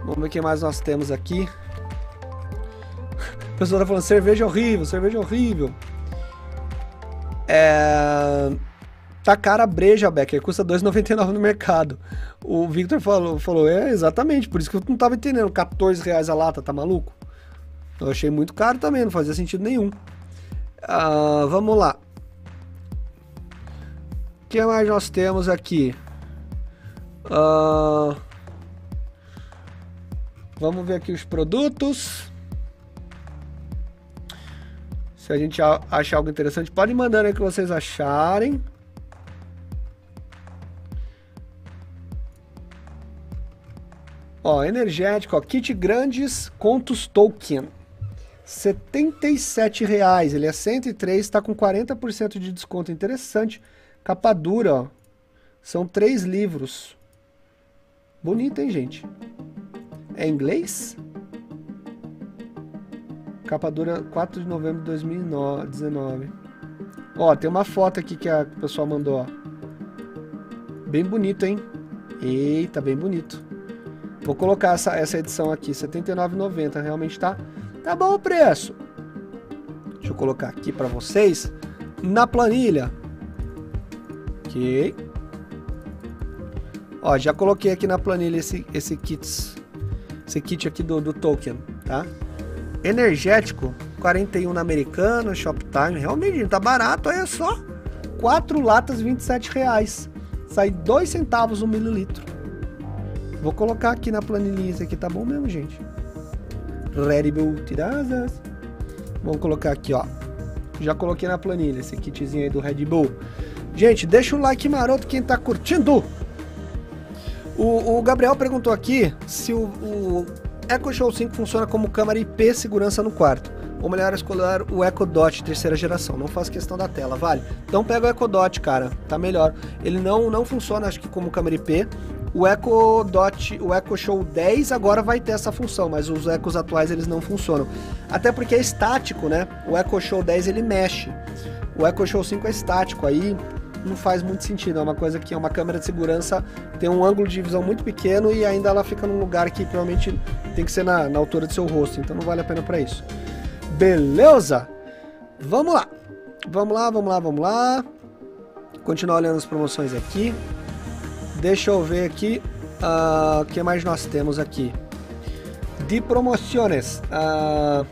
Vamos ver o que mais nós temos aqui. O pessoal tá falando cerveja horrível, cerveja horrível. É... Tá cara a breja, Becker, custa 2,99 no mercado. O Victor falou, falou, é exatamente, por isso que eu não tava entendendo. 14 reais a lata, tá maluco? Eu achei muito caro também, não fazia sentido nenhum. Uh, vamos lá que mais nós temos aqui? Uh, vamos ver aqui os produtos. Se a gente achar algo interessante, pode mandar aí que vocês acharem. Ó, energético, ó, kit grandes contos token. R$ reais. Ele é 103, está com 40% de desconto. Interessante. Capa dura, ó. São três livros. Bonito, hein, gente? É inglês? Capa dura 4 de novembro de 2019. Ó, tem uma foto aqui que a pessoa mandou, ó. Bem bonito, hein? Eita, bem bonito. Vou colocar essa, essa edição aqui, R$ 79,90. Realmente tá, tá bom o preço. Deixa eu colocar aqui para vocês na planilha. Ok. Ó, já coloquei aqui na planilha esse, esse kits. Esse kit aqui do, do token, tá? Energético, 41 na Americana, Shoptime. Realmente, tá barato, olha só. 4 latas, 27 reais. Sai 2 centavos um mililitro. Vou colocar aqui na planilha isso aqui, tá bom mesmo, gente? Red Bull Tirasas. Vamos colocar aqui, ó. Já coloquei na planilha esse kitzinho aí do Red Bull. Gente, deixa o like maroto quem tá curtindo. O, o Gabriel perguntou aqui se o, o Echo Show 5 funciona como câmera IP segurança no quarto. Ou melhor, escolher o Echo Dot terceira geração. Não faz questão da tela, vale? Então pega o Echo Dot, cara. Tá melhor. Ele não, não funciona, acho que como câmera IP. O Echo Dot, o Echo Show 10 agora vai ter essa função, mas os Echos atuais eles não funcionam. Até porque é estático, né? O Echo Show 10 ele mexe. O Echo Show 5 é estático, aí não faz muito sentido. É uma coisa que é uma câmera de segurança, tem um ângulo de visão muito pequeno e ainda ela fica num lugar que provavelmente tem que ser na, na altura do seu rosto, então não vale a pena para isso. Beleza? Vamos lá. Vamos lá, vamos lá, vamos lá. Continuar olhando as promoções aqui. Deixa eu ver aqui uh, o que mais nós temos aqui. De promoções. Uh,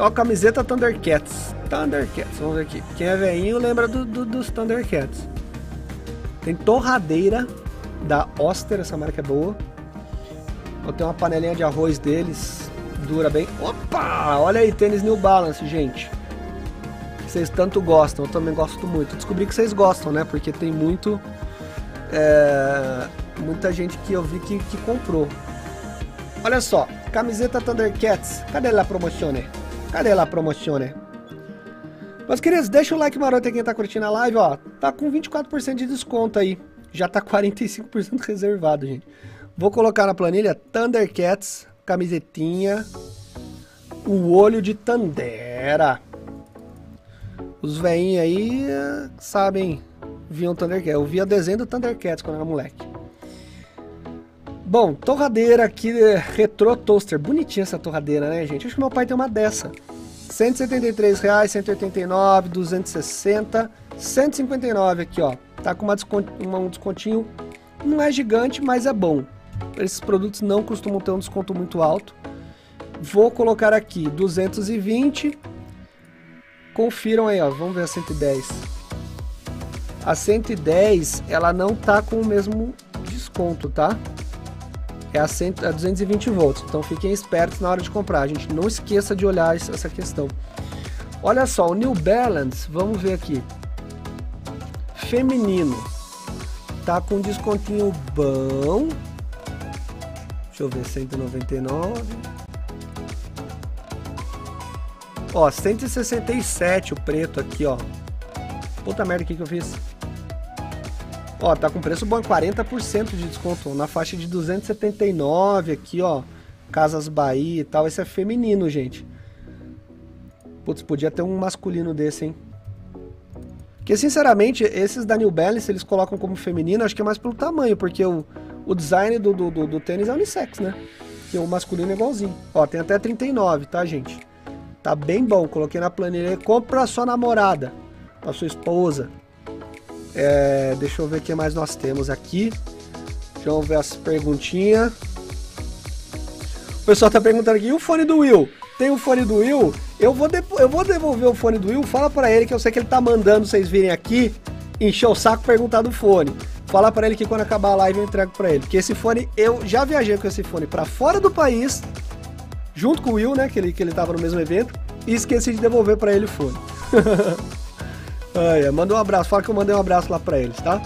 a camiseta Thundercats. Thundercats, vamos ver aqui. Quem é veinho lembra do, do, dos Thundercats. Tem torradeira da Oster, essa marca é boa. Eu tenho uma panelinha de arroz deles, dura bem. Opa! Olha aí, tênis New Balance, gente. Vocês tanto gostam, eu também gosto muito. Descobri que vocês gostam, né? Porque tem muito é, muita gente que eu vi que, que comprou. Olha só, camiseta Thundercats. Cadê a promocione? Cadê a promocione? Meus queridos, deixa o like maroto aí quem tá curtindo a live, ó. Tá com 24% de desconto aí. Já tá 45% reservado, gente. Vou colocar na planilha Thundercats, camisetinha, o olho de Tandera. Os veinhos aí sabem viam Thundercats. Eu via desenho do Thundercats quando era moleque. Bom, torradeira aqui, Retro Toaster. Bonitinha essa torradeira, né, gente? Acho que meu pai tem uma dessa. 173 reais, 189, 260, 159 aqui, ó. Tá com uma descont... um descontinho, não é gigante, mas é bom. Esses produtos não costumam ter um desconto muito alto. Vou colocar aqui 220. Confiram aí, ó. Vamos ver a 110. A 110, ela não tá com o mesmo desconto, tá? É a, 100, a 220 volts, então fiquem espertos na hora de comprar, gente. Não esqueça de olhar essa questão. Olha só, o New Balance, vamos ver aqui. Feminino. Tá com descontinho bom. Deixa eu ver, 199. Ó, 167 o preto aqui, ó. Puta merda, o que que eu fiz? Ó, tá com preço bom, 40% de desconto, na faixa de 279 aqui, ó. Casas Bahia e tal, esse é feminino, gente. Putz, podia ter um masculino desse, hein? Porque, sinceramente, esses da New Balance, eles colocam como feminino, acho que é mais pelo tamanho, porque o, o design do, do, do, do tênis é unissex, né? E o masculino é igualzinho. Ó, tem até 39, tá, gente? Tá bem bom, coloquei na planilha. Compra a sua namorada, a sua esposa, é, deixa eu ver o que mais nós temos aqui. Deixa eu ver as perguntinhas. O pessoal tá perguntando aqui, e o fone do Will? Tem o fone do Will? Eu vou, eu vou devolver o fone do Will. Fala para ele que eu sei que ele tá mandando vocês virem aqui, encher o saco perguntar do fone. Fala para ele que quando acabar a live eu entrego para ele. Porque esse fone, eu já viajei com esse fone para fora do país, junto com o Will, né? Que ele, que ele tava no mesmo evento. e esqueci de devolver para ele o fone. Manda um abraço, fala que eu mandei um abraço lá para eles, tá?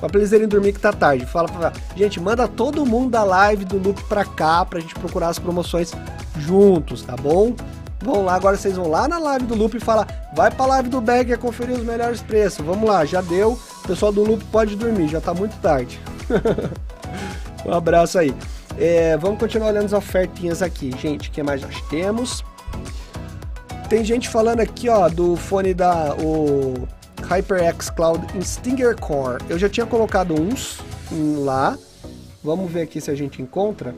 Pra eles irem dormir que tá tarde. Fala pra. Gente, manda todo mundo da live do Loop pra cá pra gente procurar as promoções juntos, tá bom? Vão lá, agora vocês vão lá na live do Loop e fala, vai pra live do Bagger conferir os melhores preços. Vamos lá, já deu. Pessoal do Loop pode dormir, já tá muito tarde. um abraço aí. É, vamos continuar olhando as ofertinhas aqui, gente. O que mais nós temos? Tem gente falando aqui, ó, do fone da o HyperX Cloud Stinger Core. Eu já tinha colocado uns lá. Vamos ver aqui se a gente encontra.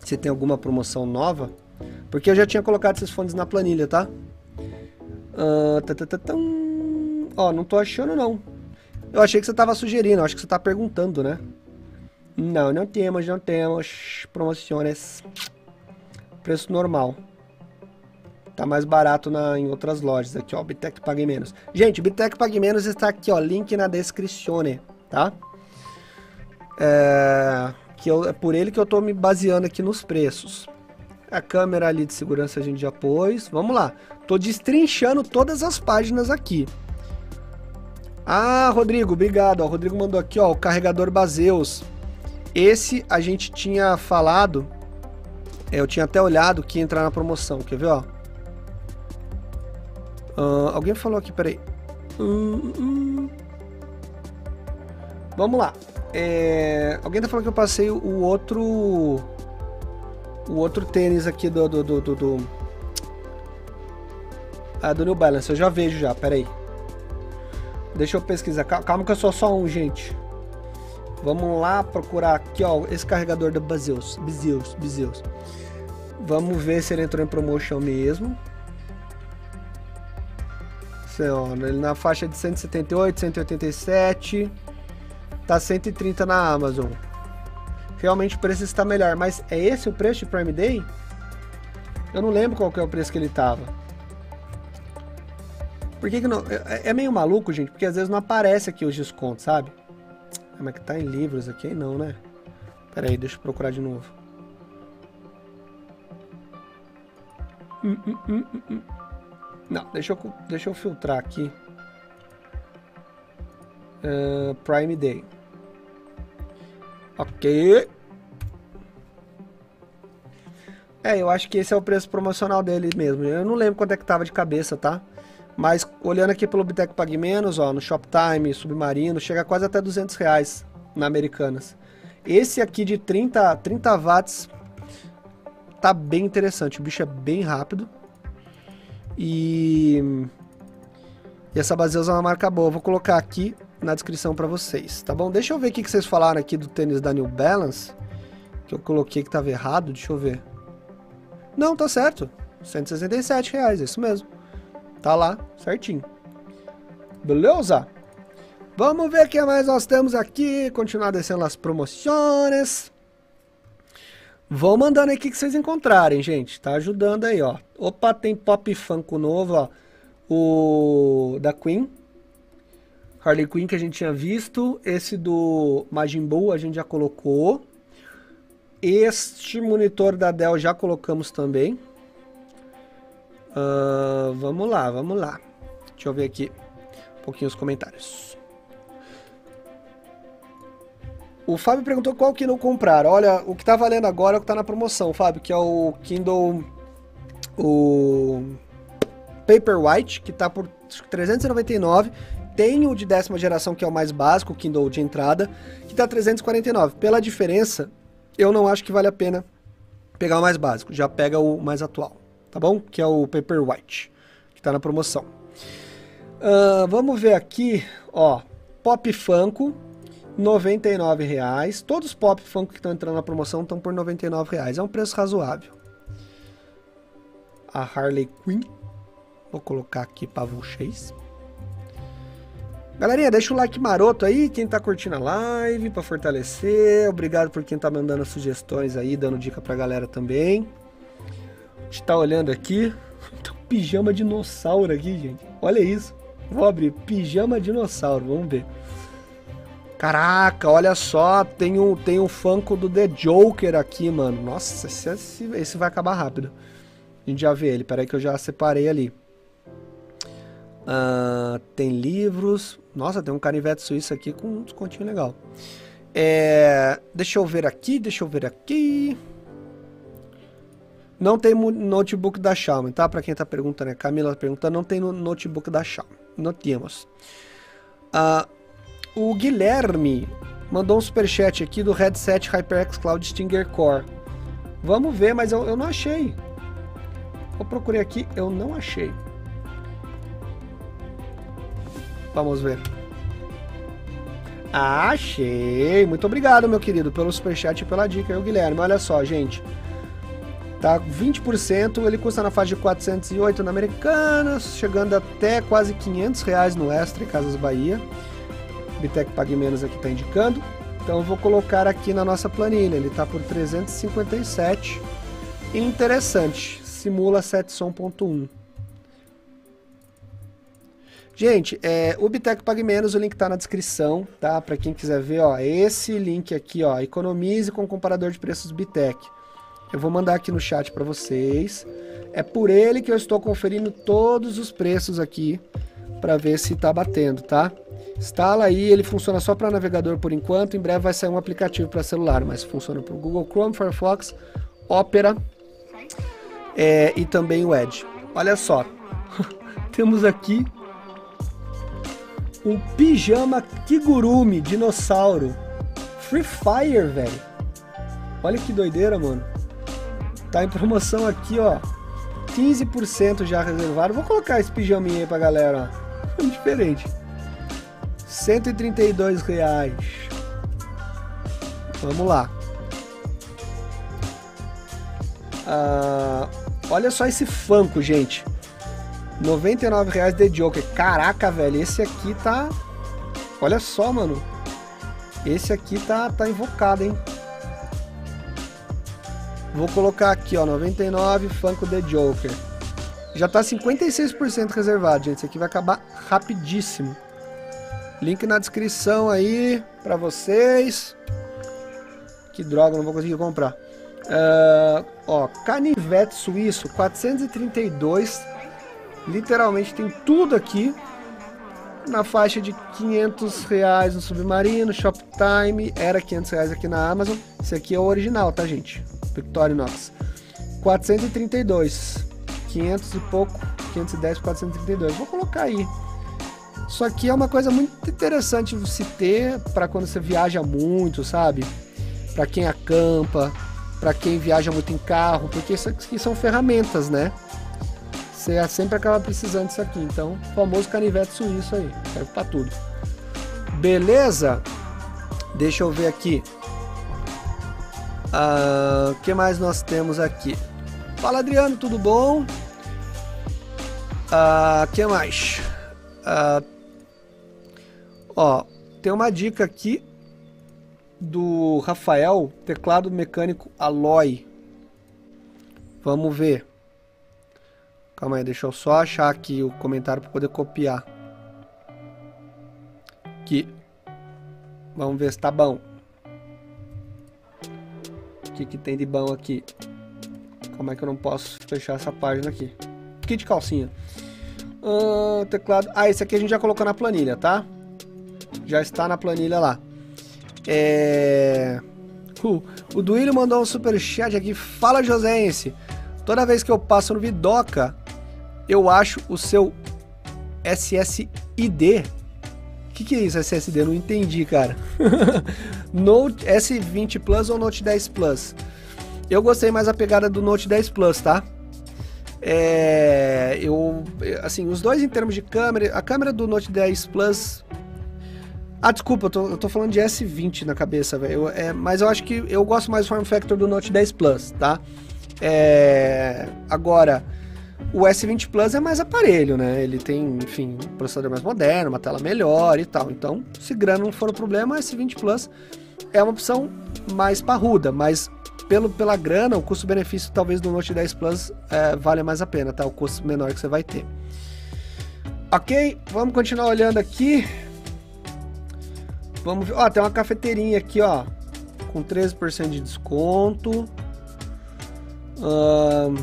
Se tem alguma promoção nova. Porque eu já tinha colocado esses fones na planilha, tá? Uh, Ó, não tô achando não. Eu achei que você tava sugerindo, acho que você tá perguntando, né? Não, não temos, não temos promoções. Preço normal. Tá mais barato na, em outras lojas aqui, ó. Bitec Pague Menos. Gente, Bitec Pague Menos está aqui, ó. Link na descrição, tá? É, que eu, é por ele que eu tô me baseando aqui nos preços. A câmera ali de segurança a gente já pôs. Vamos lá. Tô destrinchando todas as páginas aqui. Ah, Rodrigo, obrigado. O Rodrigo mandou aqui, ó, o carregador Baseus. Esse a gente tinha falado, é, eu tinha até olhado que ia entrar na promoção. Quer ver, ó? Uh, alguém falou aqui, peraí. Uh, uh. Vamos lá. É, alguém tá falando que eu passei o outro. O outro tênis aqui do. do, do, do, do ah, do New Balance. Eu já vejo já, peraí. Deixa eu pesquisar. Calma que eu sou só um, gente. Vamos lá procurar aqui, ó, esse carregador da Baseus, Baseus, Baseus. Vamos ver se ele entrou em promotion mesmo. Ele na faixa de 178, 187. Tá 130 na Amazon. Realmente o preço está melhor. Mas é esse o preço de Prime Day? Eu não lembro qual que é o preço que ele tava. Por que, que não. É, é meio maluco, gente, porque às vezes não aparece aqui os descontos, sabe? Como é que tá em livros aqui? Não, né? Pera aí, deixa eu procurar de novo. Hum, hum, hum, hum, hum. Não, deixa eu, deixa eu filtrar aqui. Uh, Prime Day. Ok. É, eu acho que esse é o preço promocional dele mesmo. Eu não lembro quanto é que tava de cabeça, tá? Mas olhando aqui pelo Bitec Pague Menos, ó, no Shoptime, Submarino, chega quase até 200 reais na Americanas. Esse aqui de 30, 30 watts tá bem interessante. O bicho é bem rápido. E, e essa Baseus é uma marca boa. Vou colocar aqui na descrição para vocês, tá bom? Deixa eu ver o que vocês falaram aqui do tênis da New Balance. Que eu coloquei que tava errado, deixa eu ver. Não, tá certo. 167 reais, é isso mesmo. Tá lá, certinho. Beleza? Vamos ver o que mais nós temos aqui. Continuar descendo as promoções. Vão mandando aí o que vocês encontrarem, gente. Tá ajudando aí, ó. Opa, tem Pop Funko novo, ó. O da Queen. Harley Quinn que a gente tinha visto. Esse do Majin Buu a gente já colocou. Este monitor da Dell já colocamos também. Uh, vamos lá, vamos lá. Deixa eu ver aqui um pouquinho os comentários. O Fábio perguntou qual não comprar. Olha, o que tá valendo agora é o que tá na promoção, Fábio, que é o Kindle o Paperwhite, que tá por 399. Tem o de décima geração, que é o mais básico, o Kindle de entrada, que tá 349. Pela diferença, eu não acho que vale a pena pegar o mais básico. Já pega o mais atual tá bom? Que é o Paperwhite, que está na promoção. Uh, vamos ver aqui, ó, Pop Funko, R$ reais. Todos os Pop Funko que estão entrando na promoção estão por R$ reais. É um preço razoável. A Harley Quinn, vou colocar aqui para vocês. Galerinha, deixa o like maroto aí, quem tá curtindo a live, para fortalecer. Obrigado por quem tá mandando sugestões aí, dando dica pra galera também gente tá olhando aqui. Tem um pijama dinossauro aqui, gente. Olha isso. Vou abrir. Pijama dinossauro. Vamos ver. Caraca, olha só. Tem um, tem um Funko do The Joker aqui, mano. Nossa, esse, esse, vai acabar rápido. A gente já vê ele. Peraí que eu já separei ali. Uh, tem livros. Nossa, tem um canivete suíço aqui com um descontinho legal. É, deixa eu ver aqui, deixa eu ver aqui. Não tem notebook da Xiaomi, tá? Para quem tá perguntando, né? Camila tá perguntando, não tem notebook da Xiaomi. Não temos. Uh, o Guilherme mandou um superchat aqui do headset HyperX Cloud Stinger Core. Vamos ver, mas eu, eu não achei. Eu procurei aqui, eu não achei. Vamos ver. Achei! Muito obrigado, meu querido, pelo superchat e pela dica aí, o Guilherme. Olha só, gente. Tá 20%, ele custa na faixa de 408 na Americanas, chegando até quase 500 reais no Extra, Casas Bahia. Bitec Pague Menos aqui tá indicando. Então eu vou colocar aqui na nossa planilha, ele tá por 357. Interessante, simula 7som.1. Gente, é, o Bitec Pague Menos, o link tá na descrição, tá? Para quem quiser ver, ó, esse link aqui, ó, economize com o comparador de preços Bitec. Eu vou mandar aqui no chat para vocês. É por ele que eu estou conferindo todos os preços aqui para ver se tá batendo, tá? Instala aí, ele funciona só para navegador por enquanto. Em breve vai sair um aplicativo para celular, mas funciona para o Google Chrome, Firefox, Opera é, e também o Edge. Olha só, temos aqui um pijama Kigurumi, dinossauro. Free Fire, velho. Olha que doideira, mano. Tá em promoção aqui, ó. 15% já reservado. Vou colocar esse pijaminha aí pra galera, ó. Diferente. 132 reais. Vamos lá. Ah, olha só esse Funko, gente. 99 reais de Joker. Caraca, velho, esse aqui tá... Olha só, mano. Esse aqui tá, tá invocado, hein? Vou colocar aqui, ó, 99 Funko The Joker. Já tá 56% reservado, gente. Esse aqui vai acabar rapidíssimo. Link na descrição aí pra vocês. Que droga, não vou conseguir comprar. Uh, ó, canivete suíço, 432 Literalmente tem tudo aqui na faixa de 500 reais no Submarino, Shoptime, era 500 reais aqui na Amazon. Esse aqui é o original, tá, gente? Victorinox. 432. 500 e pouco, 510 por 432. Vou colocar aí. Isso aqui é uma coisa muito interessante se ter para quando você viaja muito, sabe? Para quem acampa, para quem viaja muito em carro, porque isso aqui são ferramentas, né? Você sempre acaba precisando disso aqui. Então, famoso canivete suíço aí. Serve pra tudo. Beleza? Deixa eu ver aqui. O uh, que mais nós temos aqui? Fala Adriano, tudo bom? O uh, que mais? Uh, ó, tem uma dica aqui do Rafael, teclado mecânico Aloy. Vamos ver. Calma aí, deixa eu só achar aqui o comentário para poder copiar. Aqui. Vamos ver se tá bom. O que, que tem de bom aqui? Como é que eu não posso fechar essa página aqui? Kit calcinha. Uh, teclado. Ah, esse aqui a gente já colocou na planilha, tá? Já está na planilha lá. É... Uh, o Duílio mandou um super chat aqui. Fala, Joséense. Toda vez que eu passo no Vidoca, eu acho o seu SSID. O que, que é isso, SSD? Não entendi, cara. Note S20 Plus ou Note 10 Plus? Eu gostei mais da pegada do Note 10 Plus, tá? É, eu, assim, os dois em termos de câmera, a câmera do Note 10 Plus. Ah, desculpa, eu tô, eu tô falando de S20 na cabeça, velho. É, mas eu acho que eu gosto mais do form factor do Note 10 Plus, tá? É, agora, o S20 Plus é mais aparelho, né? Ele tem, enfim, um processador mais moderno, uma tela melhor e tal. Então, se grana não for o problema, o S20 Plus é uma opção mais parruda, mas pelo, pela grana, o custo-benefício talvez do Note 10 Plus é, vale mais a pena, tá? O custo menor que você vai ter. Ok, vamos continuar olhando aqui. Vamos ver. Ó, tem uma cafeteirinha aqui, ó, com 13% de desconto. Um,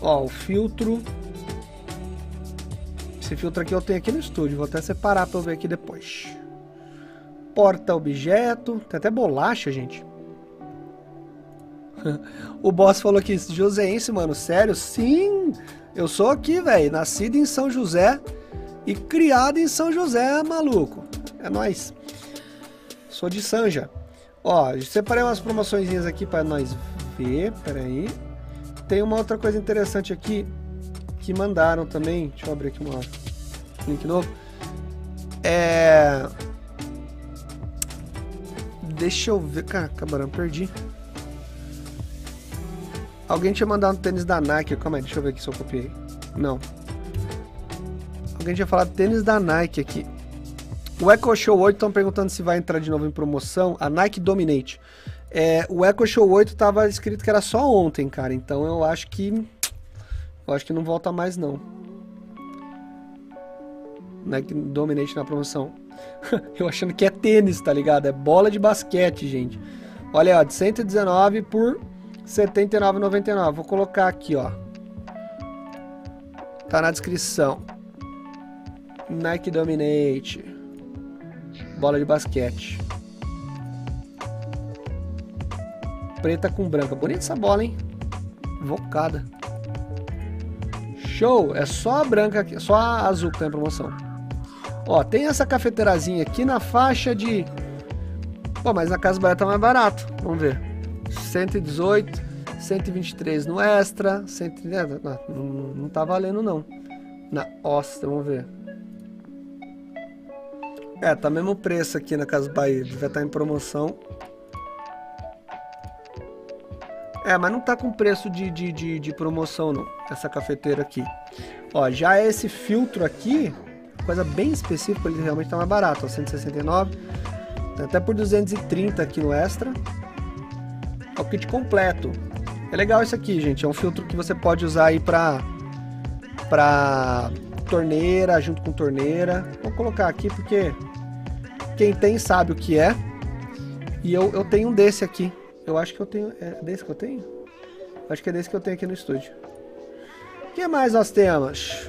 ó, o filtro. Esse filtro aqui eu tenho aqui no estúdio, vou até separar para eu ver aqui depois. Porta objeto, tem até bolacha, gente. o boss falou aqui, Joséense, mano, sério? Sim, eu sou aqui, velho, nascido em São José e criado em São José, maluco. É nós. Sou de Sanja. Ó, separei umas promoções aqui para nós ver, peraí. Tem uma outra coisa interessante aqui que mandaram também. Deixa eu abrir aqui um link novo. É. Deixa eu ver. Cara, camarão, perdi. Alguém tinha mandado um tênis da Nike. Calma aí, deixa eu ver aqui se eu copiei. Não. Alguém tinha falado tênis da Nike aqui. O Echo Show 8 estão perguntando se vai entrar de novo em promoção. A Nike Dominate. É, o Echo Show 8 tava escrito que era só ontem, cara. Então eu acho que. Eu acho que não volta mais, não. Nike Dominate na promoção. eu achando que é tênis, tá ligado? É bola de basquete, gente. Olha ó, de 119 por R$ 79,99. Vou colocar aqui, ó. Tá na descrição. Nike Dominate. Bola de basquete. preta com branca. Bonita essa bola, hein? Invocada. Show! É só a branca, só a azul que tá em promoção. Ó, tem essa cafeteirazinha aqui na faixa de... Pô, mas na Casa Bahia tá mais barato. Vamos ver. 118, 123 no extra, 100... É, não, não, não tá valendo não. Na Ostra, vamos ver. É, tá mesmo preço aqui na Casa Bahia. Devia estar tá em promoção. É, mas não tá com preço de, de, de, de, promoção não, essa cafeteira aqui. Ó, já esse filtro aqui, coisa bem específica, ele realmente tá mais barato, ó, 169. Tem até por 230 aqui no Extra. É o kit completo. É legal isso aqui, gente, é um filtro que você pode usar aí pra, pra torneira, junto com torneira. Vou colocar aqui porque quem tem sabe o que é. E eu, eu tenho um desse aqui, eu acho que eu tenho. É desse que eu tenho? Acho que é desse que eu tenho aqui no estúdio. O que mais nós temos?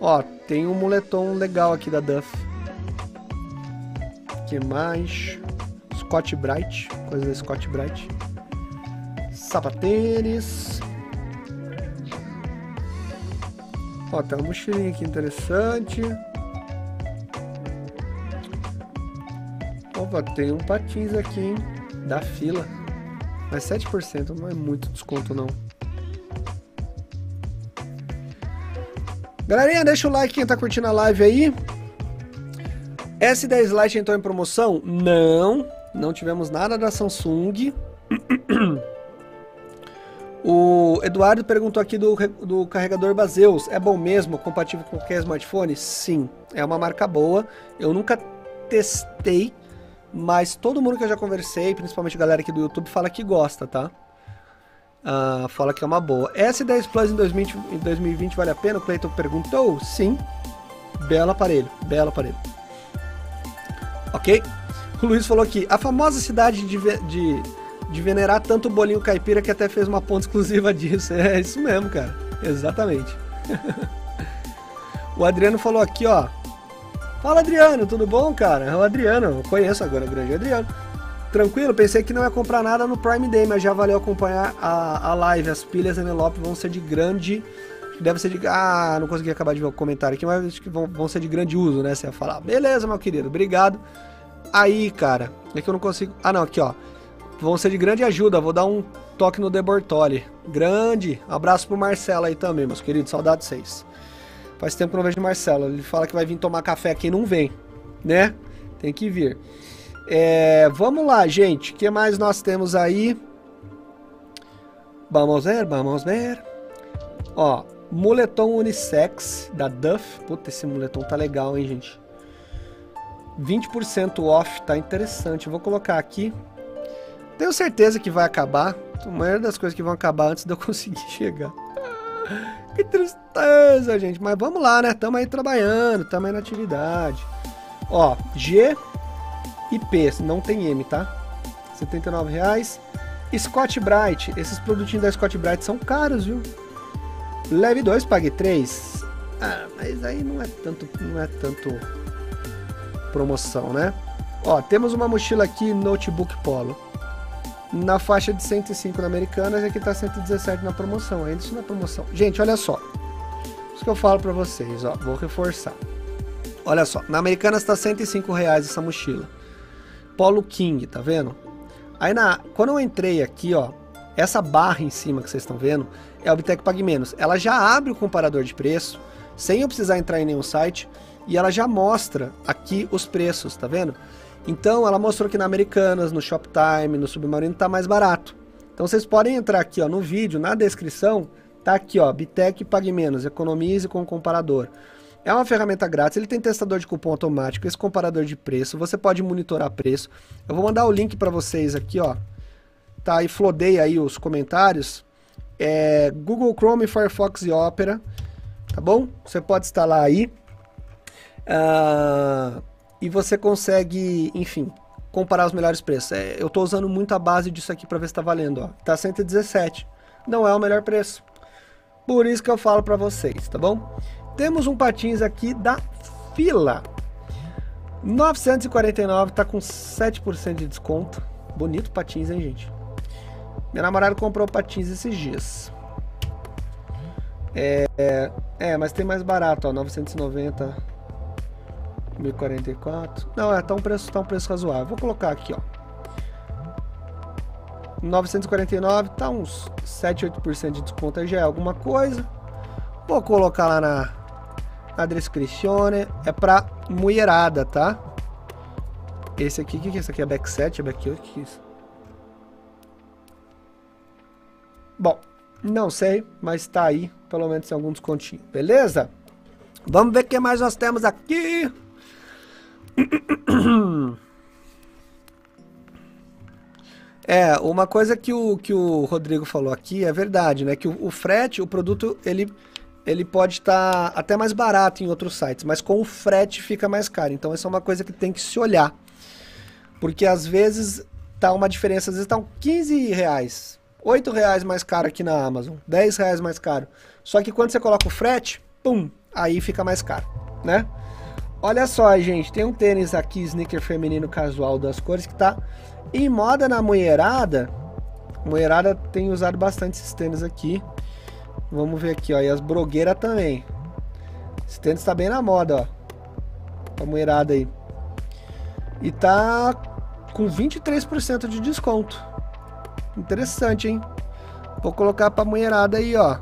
Ó, tem um moletom legal aqui da Duff. Que mais? Scott Bright. Coisa da Scott Bright. Sapatênis. Ó, tem uma mochilinha aqui interessante. Opa, tem um patins aqui, hein? da fila. Mas 7% não é muito desconto não. Galerinha, deixa o like quem tá curtindo a live aí. S10 Lite entrou em promoção? Não, não tivemos nada da Samsung. O Eduardo perguntou aqui do, do carregador Baseus. É bom mesmo? Compatível com qualquer smartphone? Sim, é uma marca boa. Eu nunca testei mas todo mundo que eu já conversei, principalmente a galera aqui do YouTube, fala que gosta, tá? Uh, fala que é uma boa. S10 Plus em 2020, em 2020 vale a pena? O Cleiton perguntou. Sim. Belo aparelho, belo aparelho. Ok? O Luiz falou aqui, a famosa cidade de, de, de venerar tanto o bolinho caipira que até fez uma ponta exclusiva disso. É isso mesmo, cara. Exatamente. o Adriano falou aqui, ó. Fala Adriano, tudo bom, cara? É o Adriano, eu conheço agora o grande Adriano. Tranquilo, pensei que não ia comprar nada no Prime Day, mas já valeu acompanhar a, a live. As pilhas Enelope vão ser de grande. Deve ser de. Ah, não consegui acabar de ver o comentário aqui, mas acho que vão, vão ser de grande uso, né? Você ia falar. Beleza, meu querido, obrigado. Aí, cara, é que eu não consigo. Ah, não, aqui, ó. Vão ser de grande ajuda. Vou dar um toque no De Bortoli. Grande. Abraço pro Marcelo aí também, meus queridos. Saudade de vocês. Faz tempo que não vejo Marcelo. Ele fala que vai vir tomar café aqui não vem, né? Tem que vir. É, vamos lá, gente. O que mais nós temos aí? Vamos ver, vamos ver. Ó, moletom unissex da Duff. Puta, esse moletom tá legal, hein, gente? 20% off, tá interessante. Eu vou colocar aqui. Tenho certeza que vai acabar. A maioria das coisas que vão acabar antes de eu conseguir chegar. Que tristeza, gente. Mas vamos lá, né? Tamo aí trabalhando, tamo aí na atividade. Ó, G e P, não tem M, tá? R$ reais. Scott Bright, esses produtinhos da Scott Bright são caros, viu? Leve 2, pague 3. Ah, mas aí não é tanto, não é tanto promoção, né? Ó, temos uma mochila aqui, Notebook Polo. Na faixa de 105 na Americanas e aqui tá 117 na promoção. Ainda isso na promoção. Gente, olha só. Isso que eu falo pra vocês, ó. Vou reforçar. Olha só, na Americanas tá 105 reais essa mochila. Polo King, tá vendo? Aí na, quando eu entrei aqui, ó, essa barra em cima que vocês estão vendo é a Obtec Pague Menos. Ela já abre o comparador de preço, sem eu precisar entrar em nenhum site, e ela já mostra aqui os preços, tá vendo? Então ela mostrou que na Americanas, no Shoptime, no Submarino tá mais barato. Então vocês podem entrar aqui ó, no vídeo, na descrição, tá aqui ó, Bitec Pague Menos, economize com o comparador. É uma ferramenta grátis, ele tem testador de cupom automático, esse comparador de preço, você pode monitorar preço. Eu vou mandar o link para vocês aqui, ó. Tá, e flodei aí os comentários. É Google Chrome, Firefox e Opera, tá bom? Você pode instalar aí. Uh, e você consegue, enfim, comparar os melhores preços. É, eu estou usando muito a base disso aqui para ver se está valendo. Ó. Tá 117. Não é o melhor preço. Por isso que eu falo para vocês, tá bom? Temos um patins aqui da fila. 949, tá com 7% de desconto. Bonito patins, hein, gente? Minha namorada comprou patins esses dias. É, é, mas tem mais barato, ó, 990 1044. Não, é, tá um preço, tá um preço razoável. Vou colocar aqui, ó. 949, tá uns 7, 8% de desconto já é alguma coisa. Vou colocar lá na, na descrição, é pra mulherada, tá? Esse aqui, o que, que é isso aqui? É back 7? É back 8? O que, que é isso? Bom, não sei, mas tá aí, pelo menos algum descontinho, beleza? Vamos ver o que mais nós temos aqui. É, uma coisa que o, que o Rodrigo falou aqui é verdade, né? Que o, o frete, o produto, ele, ele pode estar tá até mais barato em outros sites, mas com o frete fica mais caro. Então, essa é uma coisa que tem que se olhar. Porque às vezes tá uma diferença, às vezes tá um 15 reais, 8 reais mais caro aqui na Amazon, 10 reais mais caro. Só que quando você coloca o frete, pum, aí fica mais caro, né? Olha só, gente, tem um tênis aqui, sneaker feminino casual das cores, que tá em moda na mulherada. Mulherada tem usado bastante esses tênis aqui. Vamos ver aqui, ó, e as brogueiras também. Esse tênis tá bem na moda, ó. A mulherada aí. E tá com 23% de desconto. Interessante, hein? Vou colocar pra mulherada aí, ó.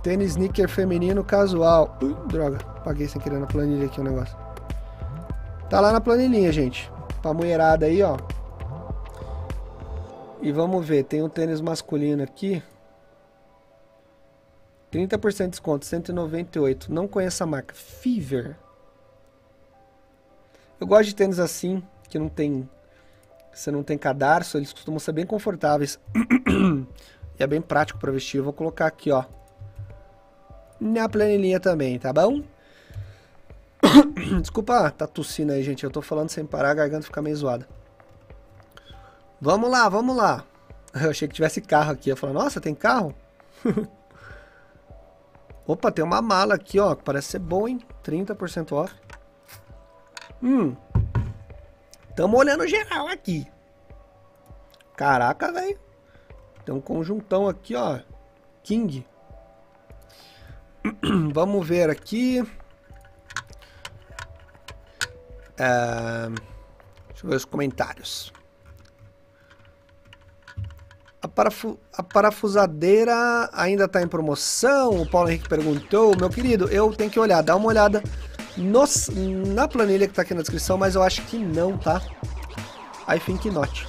Tênis sneaker feminino casual. Ui, droga. Paguei sem querer na planilha aqui o negócio. Tá lá na planilhinha, gente. Pra mulherada aí, ó. E vamos ver, tem um tênis masculino aqui. 30% de desconto, 198. Não conheço a marca. Fever. Eu gosto de tênis assim, que não tem. Você não tem cadarço, eles costumam ser bem confortáveis. e é bem prático para vestir. Eu vou colocar aqui, ó. Na planilhinha também, tá bom? Desculpa, tá tossindo aí, gente. Eu tô falando sem parar, a garganta fica meio zoada. Vamos lá, vamos lá. Eu achei que tivesse carro aqui. Eu falei, nossa, tem carro? Opa, tem uma mala aqui, ó. Parece ser bom, hein? 30% off. Hum. Tamo olhando geral aqui. Caraca, velho. Tem um conjuntão aqui, ó. King. Vamos ver aqui. Uh, deixa eu ver os comentários. A, parafu a parafusadeira ainda está em promoção? O Paulo Henrique perguntou. Meu querido, eu tenho que olhar. Dá uma olhada nos, na planilha que está aqui na descrição, mas eu acho que não, tá? I think not.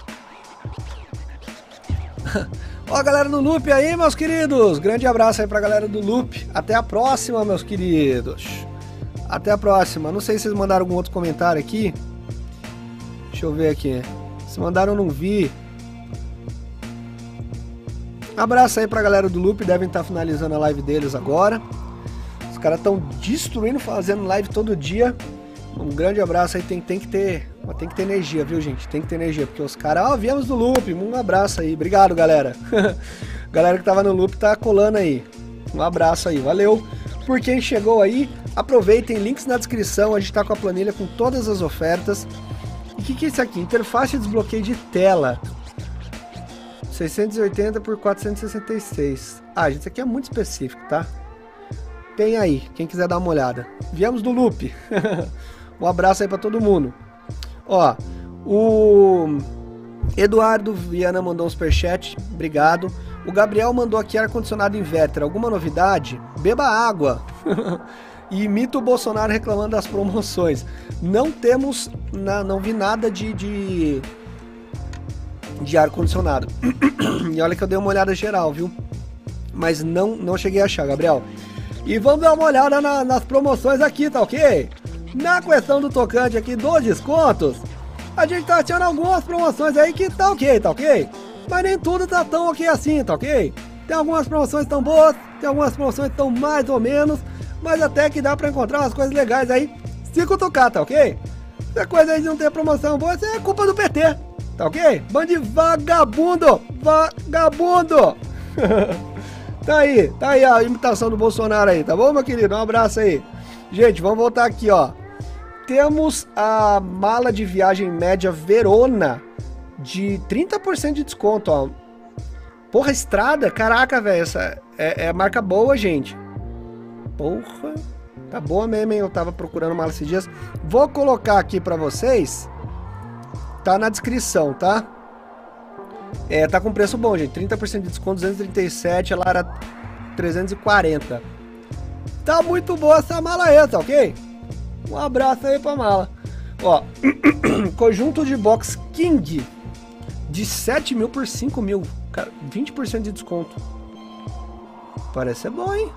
Ó a galera do Loop aí, meus queridos. Grande abraço aí pra galera do Loop. Até a próxima, meus queridos. Até a próxima. Não sei se vocês mandaram algum outro comentário aqui. Deixa eu ver aqui. Se mandaram, não vi. Abraço aí pra galera do Loop. Devem estar finalizando a live deles agora. Os caras estão destruindo, fazendo live todo dia. Um grande abraço aí. Tem, tem que ter. Tem que ter energia, viu, gente? Tem que ter energia. Porque os caras, ó, oh, viemos do Loop. Um abraço aí. Obrigado, galera. galera que tava no Loop tá colando aí. Um abraço aí, valeu. Por quem chegou aí, aproveitem, links na descrição, a gente tá com a planilha com todas as ofertas. E o que, que é isso aqui? Interface de desbloqueio de tela. 680 por 466. Ah, gente, isso aqui é muito específico, tá? Tem aí, quem quiser dar uma olhada. Viemos do loop. um abraço aí para todo mundo. Ó, o Eduardo Viana mandou um superchat, obrigado. O Gabriel mandou aqui ar-condicionado inverter. Alguma novidade? Beba água. e imita o Bolsonaro reclamando das promoções. Não temos, na, não vi nada de, de, de ar-condicionado. e olha que eu dei uma olhada geral, viu? Mas não, não cheguei a achar, Gabriel. E vamos dar uma olhada na, nas promoções aqui, tá ok? Na questão do tocante aqui dos descontos, a gente tá achando algumas promoções aí que tá ok, tá ok? Mas nem tudo tá tão ok assim, tá ok? Tem algumas promoções tão boas, tem algumas promoções tão mais ou menos, mas até que dá pra encontrar umas coisas legais aí se cutucar, tá ok? Se a coisa aí não ter promoção boa, isso é culpa do PT, tá ok? Bando de vagabundo! Vagabundo! tá aí, tá aí a imitação do Bolsonaro aí, tá bom, meu querido? Um abraço aí. Gente, vamos voltar aqui, ó. Temos a mala de viagem média Verona de 30% de desconto, ó. Porra, estrada, caraca, velho, essa é, é marca boa, gente. Porra, tá boa mesmo, hein? Eu tava procurando mala esses dias. Vou colocar aqui pra vocês. Tá na descrição, tá? É, tá com preço bom, gente. 30% de desconto, 237, ela era 340. Tá muito boa essa mala aí, tá ok? Um abraço aí pra mala. Ó, conjunto de box King de 7 mil por 5 mil. Cara, 20% de desconto. Parece ser bom, hein?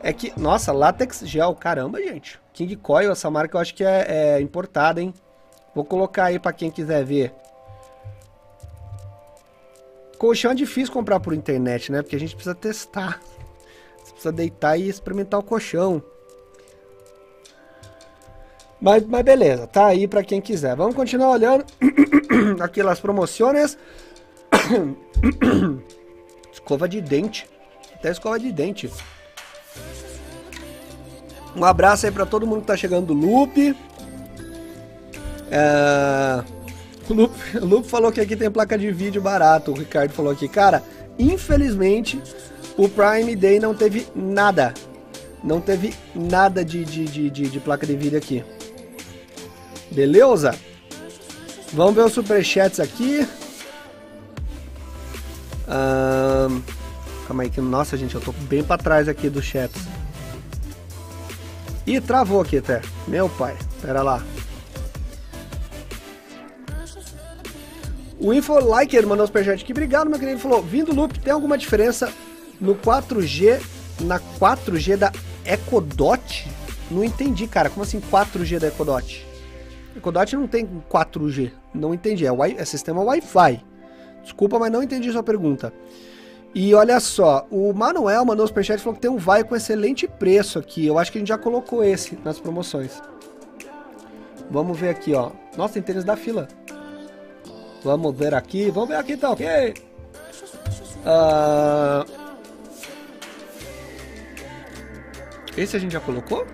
É que, nossa, látex gel, caramba, gente. King Coil, essa marca eu acho que é, é importada, hein? Vou colocar aí pra quem quiser ver. Colchão é difícil comprar por internet, né? Porque a gente precisa testar. Você precisa deitar e experimentar o colchão. Mas, mas beleza, tá aí para quem quiser. Vamos continuar olhando aqui promoções. escova de dente. Até escova de dente. Um abraço aí para todo mundo que tá chegando do Loop. É... O Loop, o Loop falou que aqui tem placa de vídeo barato. O Ricardo falou aqui, cara, infelizmente o Prime Day não teve nada. Não teve nada de, de, de, de, de placa de vídeo aqui. Beleza? Vamos ver os superchats aqui. Um, calma aí que, nossa gente, eu tô bem pra trás aqui dos chats. Ih, travou aqui até. Meu pai, pera lá. O InfoLiker mandou um superchat aqui. Obrigado, meu querido. Ele falou, vindo loop, tem alguma diferença no 4G, na 4G da Ecodot? Não entendi, cara. Como assim 4G da Ecodot? Ecodot não tem 4G. Não entendi. É, wi é sistema Wi-Fi. Desculpa, mas não entendi sua pergunta. E olha só, o Manuel mandou o superchat e falou que tem um vai com excelente preço aqui. Eu acho que a gente já colocou esse nas promoções. Vamos ver aqui, ó. Nossa, tem tênis da fila. Vamos ver aqui. Vamos ver aqui, tá ok? Uh... Esse a gente já colocou?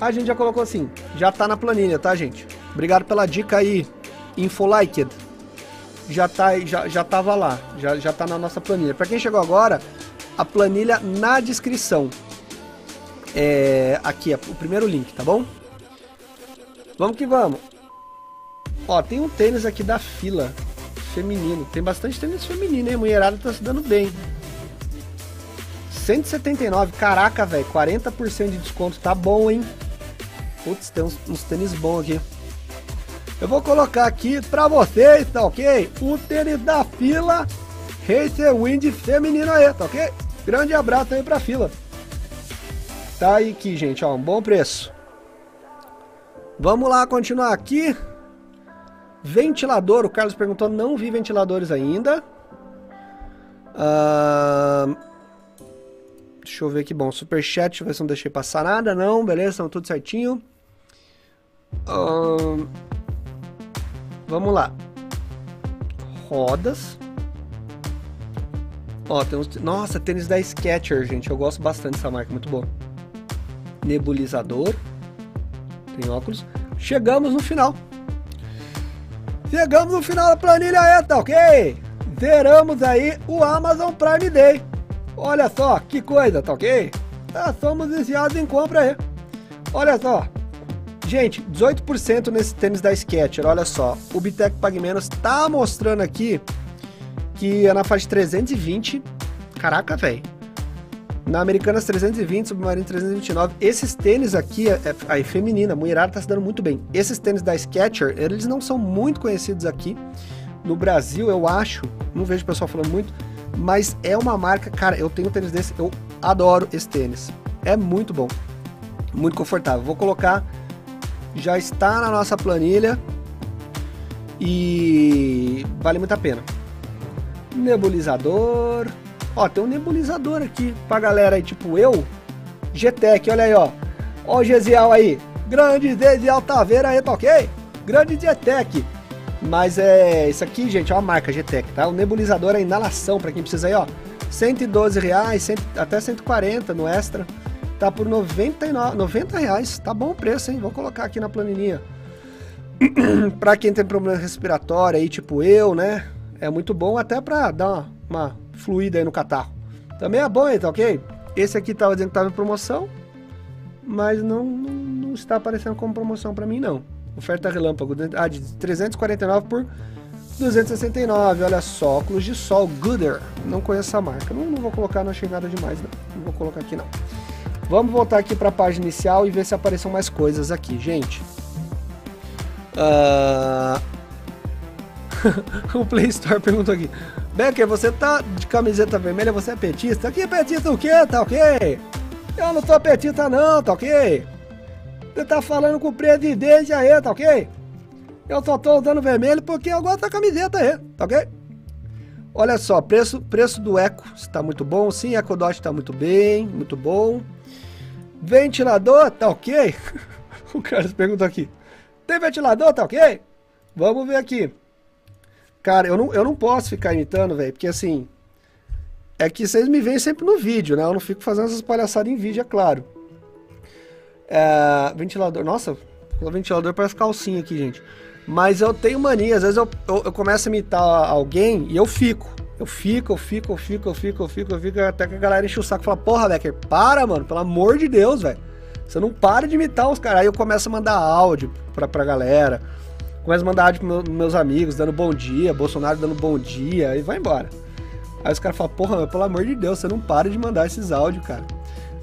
A gente já colocou assim. Já tá na planilha, tá, gente? Obrigado pela dica aí, InfoLiked. Já, tá, já, já tava lá, já, já tá na nossa planilha. Para quem chegou agora, a planilha na descrição. É, aqui é o primeiro link, tá bom? Vamos que vamos. Ó, tem um tênis aqui da fila feminino. Tem bastante tênis feminino, hein? Mulherada tá se dando bem. 179, caraca, velho. 40% de desconto, tá bom, hein? Putz, tem uns, uns tênis bons aqui. Eu vou colocar aqui pra vocês, tá ok? O tênis da fila Racer Wind feminino aí, tá ok? Grande abraço aí pra fila. Tá aí aqui, gente, ó, um bom preço. Vamos lá, continuar aqui. Ventilador, o Carlos perguntou, não vi ventiladores ainda. Uh, deixa eu ver aqui, bom, superchat, deixa eu ver se não deixei passar nada, não, beleza, estão tudo certinho vamos lá. Rodas. Ó, tem uns... Nossa, tênis da Skechers, gente. Eu gosto bastante dessa marca, muito boa. Nebulizador. Tem óculos. Chegamos no final. Chegamos no final da planilha aí, tá ok? Zeramos aí o Amazon Prime Day. Olha só, que coisa, tá ok? Ah, somos viciados em compra aí. Olha só. Gente, 18% nesse tênis da Skechers, olha só. O Bitec Pague Menos tá mostrando aqui que é na faixa de 320. Caraca, velho. Na Americanas 320, Submarino 329. Esses tênis aqui, é, é, aí feminina, mulherada tá se dando muito bem. Esses tênis da Skechers, eles não são muito conhecidos aqui. No Brasil, eu acho, não vejo o pessoal falando muito, mas é uma marca, cara, eu tenho tênis desse, eu adoro esse tênis. É muito bom, muito confortável. Vou colocar, já está na nossa planilha e vale muito a pena. Nebulizador. Ó, tem um nebulizador aqui pra galera aí, tipo eu. GTEC, olha aí, ó. Ó o Gesiel aí. Grande Gesiel Taveira aí, tá ok? Grande GTEC. Mas é isso aqui, gente, é uma marca GTEC, tá? O nebulizador é inalação, para quem precisa aí, ó. 112 reais, 100, até 140 no extra. Tá por 99, 90 reais. Tá bom o preço, hein? Vou colocar aqui na planilhinha. pra quem tem problema respiratório aí, tipo eu, né? é muito bom até para dar uma, uma, fluida aí no catarro. Também é bom aí, tá ok? Esse aqui tava dizendo que tava em promoção, mas não, não, não está aparecendo como promoção para mim não. Oferta relâmpago, ah, de 349 por 269, olha só, óculos de sol, Gooder, não conheço essa marca, não, não vou colocar, não achei nada demais não, não vou colocar aqui não. Vamos voltar aqui para a página inicial e ver se aparecem mais coisas aqui, gente. Uh, o Play Store perguntou aqui. Becker, você tá de camiseta vermelha, você é petista? Aqui petista o quê? Tá ok? Eu não sou petista não, tá ok? Você tá falando com o presidente aí, tá ok? Eu só tô usando vermelho porque eu gosto da camiseta aí, tá ok? Olha só, preço, preço do Eco está muito bom. Sim, Eco Dot está muito bem, muito bom. Ventilador, tá ok? o cara perguntou aqui. Tem ventilador, tá ok? Vamos ver aqui. Cara, eu não, eu não posso ficar imitando, velho, porque assim. É que vocês me veem sempre no vídeo, né? Eu não fico fazendo essas palhaçadas em vídeo, é claro. É, ventilador. Nossa, o ventilador parece calcinha aqui, gente. Mas eu tenho mania, às vezes eu, eu, eu, começo a imitar alguém e eu fico. Eu fico, eu fico, eu fico, eu fico, eu fico, eu fico, até que a galera enche o saco e fala, porra, Becker, para, mano, pelo amor de Deus, velho. Você não para de imitar os caras. Aí eu começo a mandar áudio pra, pra galera. Começa a mandar áudio pros meus amigos, dando bom dia, Bolsonaro dando bom dia, e vai embora. Aí os caras falam, porra, pelo amor de Deus, você não para de mandar esses áudios, cara.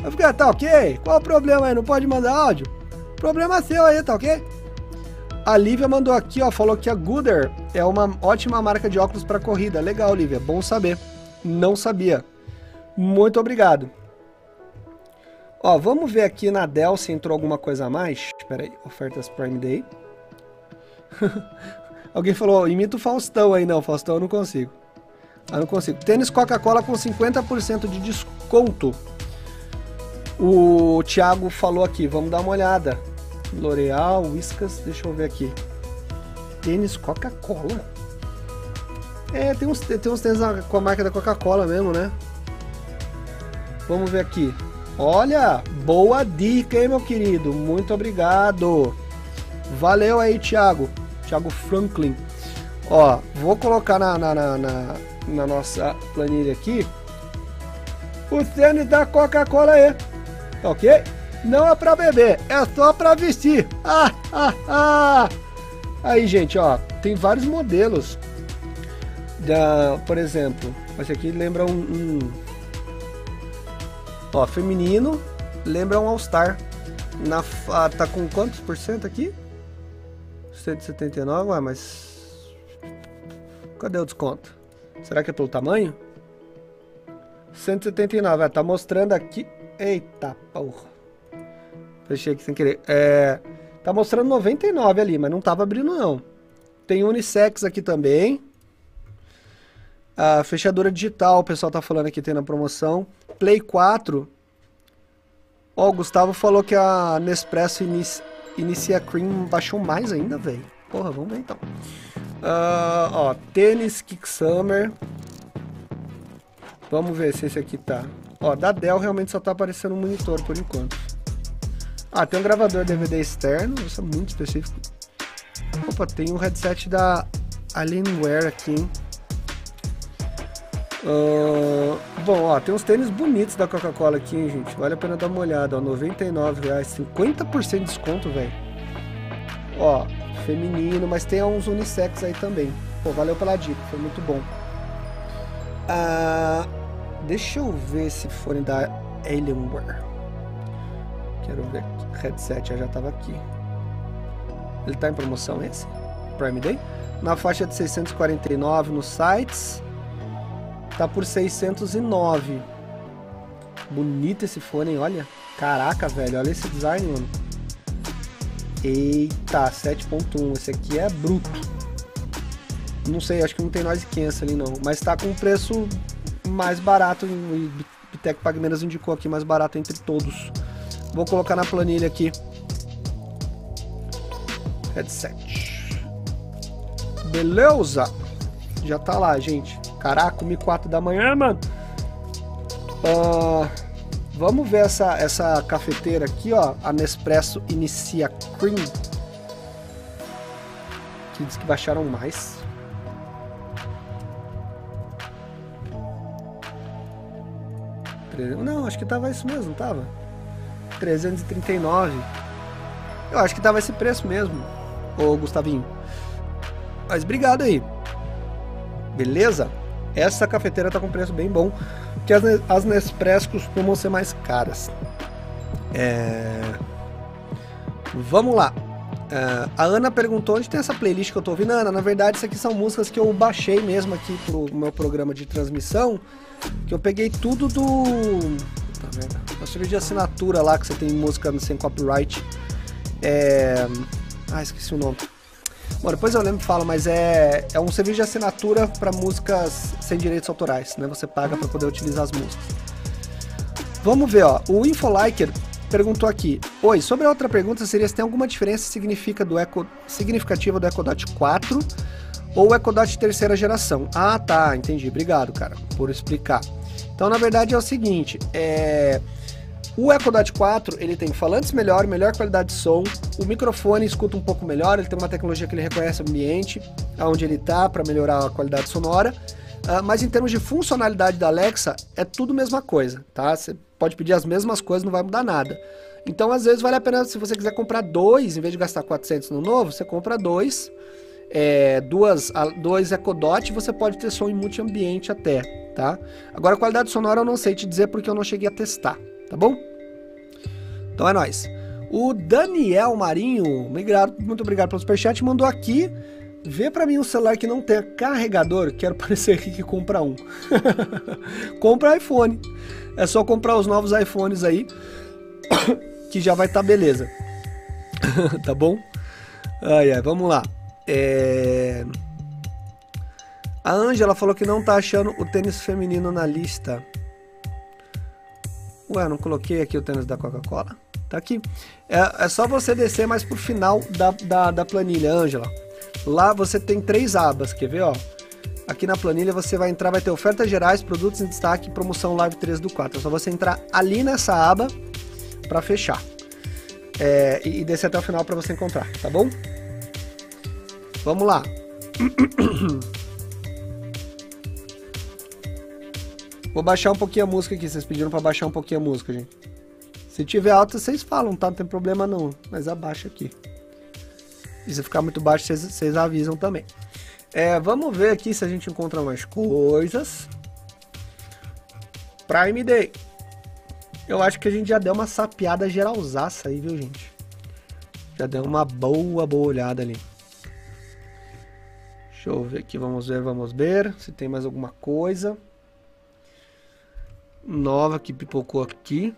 Eu fico, ah, tá ok? Qual o problema aí? Não pode mandar áudio? Problema seu aí, tá ok? A Lívia mandou aqui, ó, falou que a Gooder é uma ótima marca de óculos para corrida. Legal, Lívia, bom saber. Não sabia. Muito obrigado. Ó, vamos ver aqui na Dell se entrou alguma coisa a mais. Espera aí, ofertas Prime Day. Alguém falou, imita o Faustão aí. Não, Faustão eu não consigo. Eu não consigo. Tênis Coca-Cola com 50% de desconto. O Thiago falou aqui, vamos dar uma olhada. L'Oreal, Whiskas, deixa eu ver aqui. Tênis Coca-Cola? É, tem uns, tem uns tênis com a marca da Coca-Cola mesmo, né? Vamos ver aqui. Olha, boa dica, hein, meu querido? Muito obrigado. Valeu aí, Thiago. Thiago Franklin. Ó, vou colocar na, na, na, na, na nossa planilha aqui o tênis da Coca-Cola aí. Tá ok? Não é pra beber, é só pra vestir. Ah, ah, ah. Aí, gente, ó, tem vários modelos. Da, por exemplo, esse aqui lembra um, um ó, feminino, lembra um All Star. Na, ah, tá com quantos por cento aqui? 179, ué, mas. Cadê o desconto? Será que é pelo tamanho? 179, é, tá mostrando aqui. Eita porra. Fechei aqui sem querer. É, tá mostrando 99 ali, mas não tava abrindo não. Tem unissex aqui também. A fechadura digital, o pessoal tá falando aqui tem na promoção. Play 4. Ó, o Gustavo falou que a Nespresso inicia Inicia Cream baixou mais ainda, velho. Porra, vamos ver então. Uh, ó, tênis Kick Summer. Vamos ver se esse aqui tá. Ó, da Dell realmente só tá aparecendo um monitor por enquanto. Ah, tem um gravador DVD externo, isso é muito específico. Opa, tem um headset da Alienware aqui, hein? Uh, bom, ó, tem uns tênis bonitos da Coca-Cola aqui, hein, gente? Vale a pena dar uma olhada, ó, 99 reais, 50% de desconto, velho. Ó, feminino, mas tem uns unissex aí também. Pô, valeu pela dica, foi muito bom. Uh, deixa eu ver se forem da Alienware. Quero ver aqui. Headset já tava aqui. Ele tá em promoção esse? Prime Day? Na faixa de 649 nos sites. Tá por 609. Bonito esse fone, hein? Olha. Caraca, velho. Olha esse design, mano. Eita, 7.1. Esse aqui é bruto. Não sei, acho que não tem noise canceling ali não. Mas tá com um preço mais barato. O Bitec Pagmenas indicou aqui mais barato entre todos. Vou colocar na planilha aqui. Headset. Beleza? Já tá lá, gente. Caraca, comi 4 da manhã, mano. Uh, vamos ver essa, essa cafeteira aqui, ó. A Nespresso Inicia Cream. Que diz que baixaram mais. Não, acho que tava isso mesmo, tava? 339. Eu acho que tava esse preço mesmo, ô Gustavinho. Mas obrigado aí. Beleza? Essa cafeteira tá com preço bem bom, porque as, as Nespresso costumam ser mais caras. É... Vamos lá. Uh, a Ana perguntou onde tem essa playlist que eu tô ouvindo. Ana, na verdade, isso aqui são músicas que eu baixei mesmo aqui pro meu programa de transmissão. Que eu peguei tudo do. Tá vendo? É o serviço de assinatura lá que você tem música sem copyright. É. Ah, esqueci o nome. Bom, depois eu lembro e falo, mas é, é um serviço de assinatura para músicas sem direitos autorais, né? Você paga para poder utilizar as músicas. Vamos ver, ó. O Infoliker perguntou aqui: Oi, sobre a outra pergunta seria se tem alguma diferença significa do Eco, significativa do EcoDot 4 ou o EcoDot terceira geração. Ah, tá, entendi. Obrigado, cara, por explicar. Então, na verdade, é o seguinte: é... o EcoDot 4 ele tem falantes melhor, melhor qualidade de som, o microfone escuta um pouco melhor, ele tem uma tecnologia que ele reconhece o ambiente, aonde ele está, para melhorar a qualidade sonora. Uh, mas em termos de funcionalidade da Alexa, é tudo a mesma coisa, tá? Você pode pedir as mesmas coisas, não vai mudar nada. Então, às vezes, vale a pena, se você quiser comprar dois, em vez de gastar 400 no novo, você compra dois, é, duas, dois Ecodot, você pode ter som em multi-ambiente até, tá? Agora, qualidade sonora eu não sei te dizer porque eu não cheguei a testar, tá bom? Então é nóis. O Daniel Marinho, obrigado, muito obrigado pelo superchat, mandou aqui Vê para mim um celular que não tenha carregador, quero parecer aqui que compra um. compra iPhone. É só comprar os novos iPhones aí, que já vai estar tá beleza. tá bom? Ai, ai, vamos lá. É... A Ângela falou que não tá achando o tênis feminino na lista. Ué, não coloquei aqui o tênis da Coca-Cola? Tá aqui. É, é, só você descer mais pro final da, da, da planilha, Ângela. Lá você tem três abas, quer ver, ó? Aqui na planilha você vai entrar, vai ter ofertas gerais, produtos em destaque, promoção live 3 do 4. É só você entrar ali nessa aba para fechar. É, e, descer até o final para você encontrar, tá bom? Vamos lá. Vou baixar um pouquinho a música aqui. Vocês pediram para baixar um pouquinho a música, gente. Se tiver alta, vocês falam, tá? Não tem problema não. Mas abaixa aqui. E se ficar muito baixo, vocês, vocês avisam também. É, vamos ver aqui se a gente encontra mais coisas. Prime Day. Eu acho que a gente já deu uma sapiada geralzaça aí, viu, gente? Já deu uma boa, boa olhada ali. Deixa eu ver aqui, vamos ver, vamos ver se tem mais alguma coisa nova que pipocou aqui.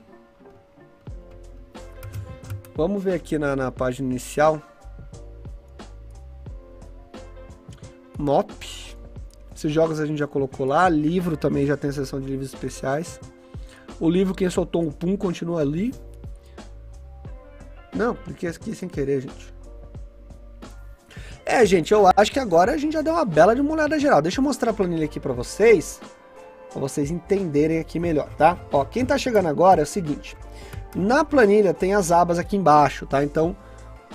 Vamos ver aqui na, na página inicial MOP. Esses jogos a gente já colocou lá. Livro também já tem seção de livros especiais. O livro Quem Soltou um Pum continua ali. Não, porque aqui sem querer, gente. É, gente, eu acho que agora a gente já deu uma bela de uma olhada geral. Deixa eu mostrar a planilha aqui para vocês. Para vocês entenderem aqui melhor, tá? Ó, quem tá chegando agora é o seguinte. Na planilha tem as abas aqui embaixo, tá? Então,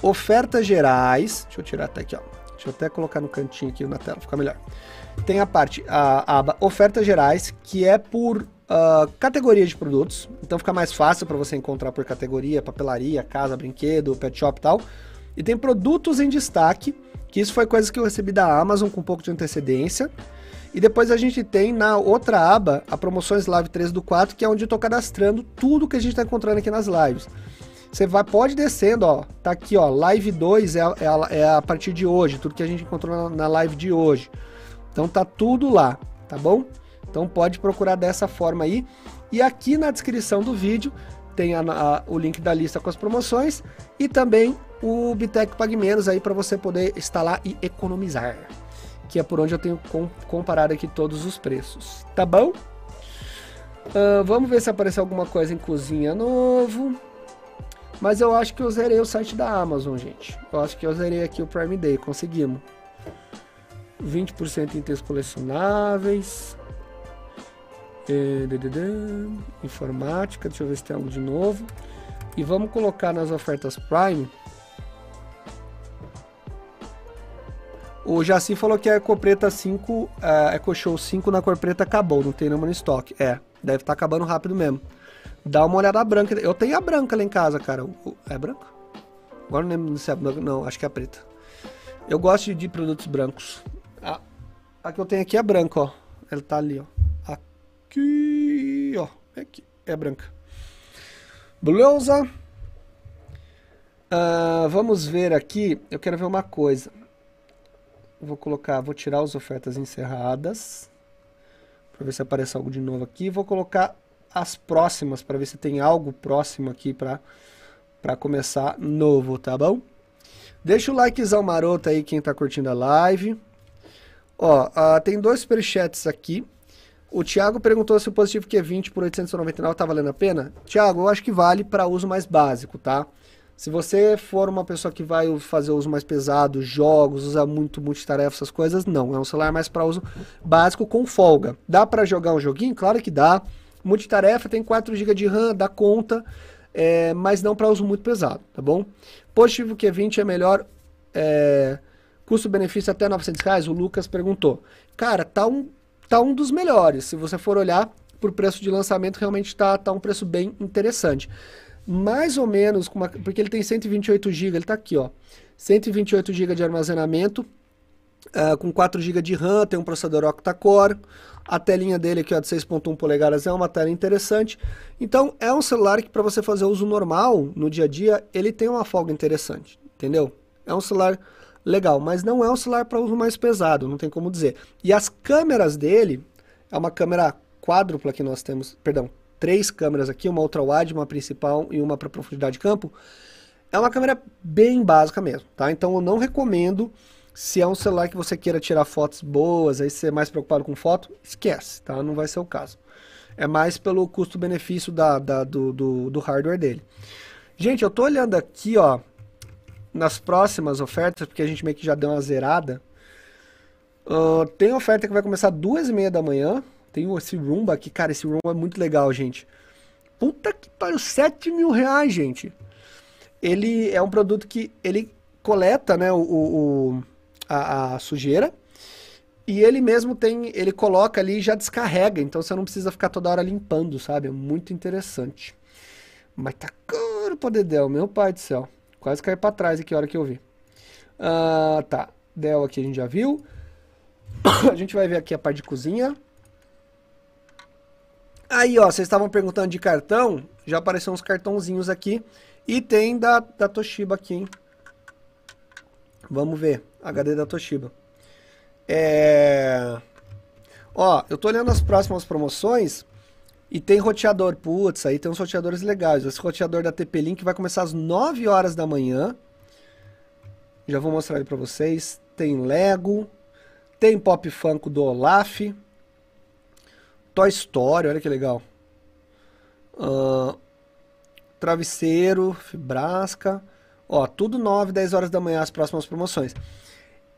ofertas gerais. Deixa eu tirar até aqui, ó. Deixa eu até colocar no cantinho aqui na tela, fica melhor. Tem a parte, a, a aba ofertas gerais, que é por uh, categoria de produtos. Então fica mais fácil para você encontrar por categoria, papelaria, casa, brinquedo, pet shop e tal. E tem produtos em destaque, que isso foi coisa que eu recebi da Amazon com um pouco de antecedência. E depois a gente tem na outra aba a promoções Live 3 do 4, que é onde eu estou cadastrando tudo que a gente está encontrando aqui nas lives. Você vai, pode descendo, ó. Tá aqui, ó. Live 2 é a, é é a partir de hoje, tudo que a gente encontrou na, na live de hoje. Então tá tudo lá, tá bom? Então pode procurar dessa forma aí. E aqui na descrição do vídeo tem a, a, o link da lista com as promoções e também o Bitec Pague Menos aí para você poder instalar e economizar. Que é por onde eu tenho com, comparado aqui todos os preços. Tá bom? Uh, vamos ver se apareceu alguma coisa em cozinha novo. Mas eu acho que eu zerei o site da Amazon, gente. Eu acho que eu zerei aqui o Prime Day, conseguimos. 20% em itens colecionáveis. É, informática, deixa eu ver se tem algo de novo. E vamos colocar nas ofertas Prime. O Jaci falou que a Eco Preta 5, a Eco Show 5 na cor preta acabou, não tem nenhuma no estoque. É, deve estar tá acabando rápido mesmo. Dá uma olhada branca. Eu tenho a branca lá em casa, cara. É branca? Agora não lembro se é branca. Não, acho que é preta. Eu gosto de produtos brancos. A, a que eu tenho aqui é branca, ó. Ela tá ali, ó. Aqui, ó. Aqui. É branca. Beleza? Uh, vamos ver aqui. Eu quero ver uma coisa. Vou colocar, vou tirar as ofertas encerradas. Para ver se aparece algo de novo aqui. Vou colocar as próximas, para ver se tem algo próximo aqui para para começar novo, tá bom? Deixa o likezão maroto aí quem tá curtindo a live. Ó, uh, tem dois superchats aqui. O Thiago perguntou se o positivo Q20 por 899 tá valendo a pena. Thiago, eu acho que vale para uso mais básico, tá? Se você for uma pessoa que vai fazer uso mais pesado, jogos, usar muito multitarefa, essas coisas, não. É um celular mais para uso básico com folga. Dá para jogar um joguinho? Claro que dá. Multitarefa tem 4 GB de RAM, dá conta, é, mas não para uso muito pesado, tá bom? Positivo Q20 é melhor, é, custo-benefício até 900 reais? O Lucas perguntou. Cara, tá um, tá um dos melhores. Se você for olhar por preço de lançamento, realmente tá, tá um preço bem interessante. Mais ou menos, uma, porque ele tem 128 GB, ele tá aqui, ó. 128 GB de armazenamento, uh, com 4 GB de RAM, tem um processador octa-core, a telinha dele aqui ó, de 6.1 polegadas é uma tela interessante. Então é um celular que para você fazer uso normal, no dia a dia, ele tem uma folga interessante, entendeu? É um celular legal, mas não é um celular para uso mais pesado, não tem como dizer. E as câmeras dele, é uma câmera quádrupla que nós temos, perdão, três câmeras aqui, uma ultra wide, uma principal e uma para profundidade de campo. É uma câmera bem básica mesmo, tá? Então eu não recomendo se é um celular que você queira tirar fotos boas, aí você é mais preocupado com foto, esquece, tá? Não vai ser o caso. É mais pelo custo-benefício da, da do, do, do, hardware dele. Gente, eu tô olhando aqui, ó, nas próximas ofertas, porque a gente meio que já deu uma zerada. Uh, tem oferta que vai começar duas e meia da manhã. Tem esse Roomba aqui, cara, esse Roomba é muito legal, gente. Puta que pariu, 7 mil reais, gente. Ele é um produto que ele coleta, né, o, o a, a sujeira. E ele mesmo tem, ele coloca ali e já descarrega, então você não precisa ficar toda hora limpando, sabe? É muito interessante. Mas tá caro pra Dedel, meu pai do céu. Quase caiu pra trás aqui a hora que eu vi. Uh, tá, Dell aqui a gente já viu. a gente vai ver aqui a parte de cozinha. Aí, ó, vocês estavam perguntando de cartão, já apareceu uns cartãozinhos aqui. E tem da, da Toshiba aqui, hein? Vamos ver. HD da Toshiba. É... Ó, eu tô olhando as próximas promoções e tem roteador. Putz, aí tem uns roteadores legais. Esse roteador da TP-Link vai começar às 9 horas da manhã. Já vou mostrar ele pra vocês. Tem Lego. Tem Pop Funko do Olaf. Toy Story, olha que legal. Uh, travesseiro, fibrasca. Ó, tudo 9, 10 horas da manhã as próximas promoções.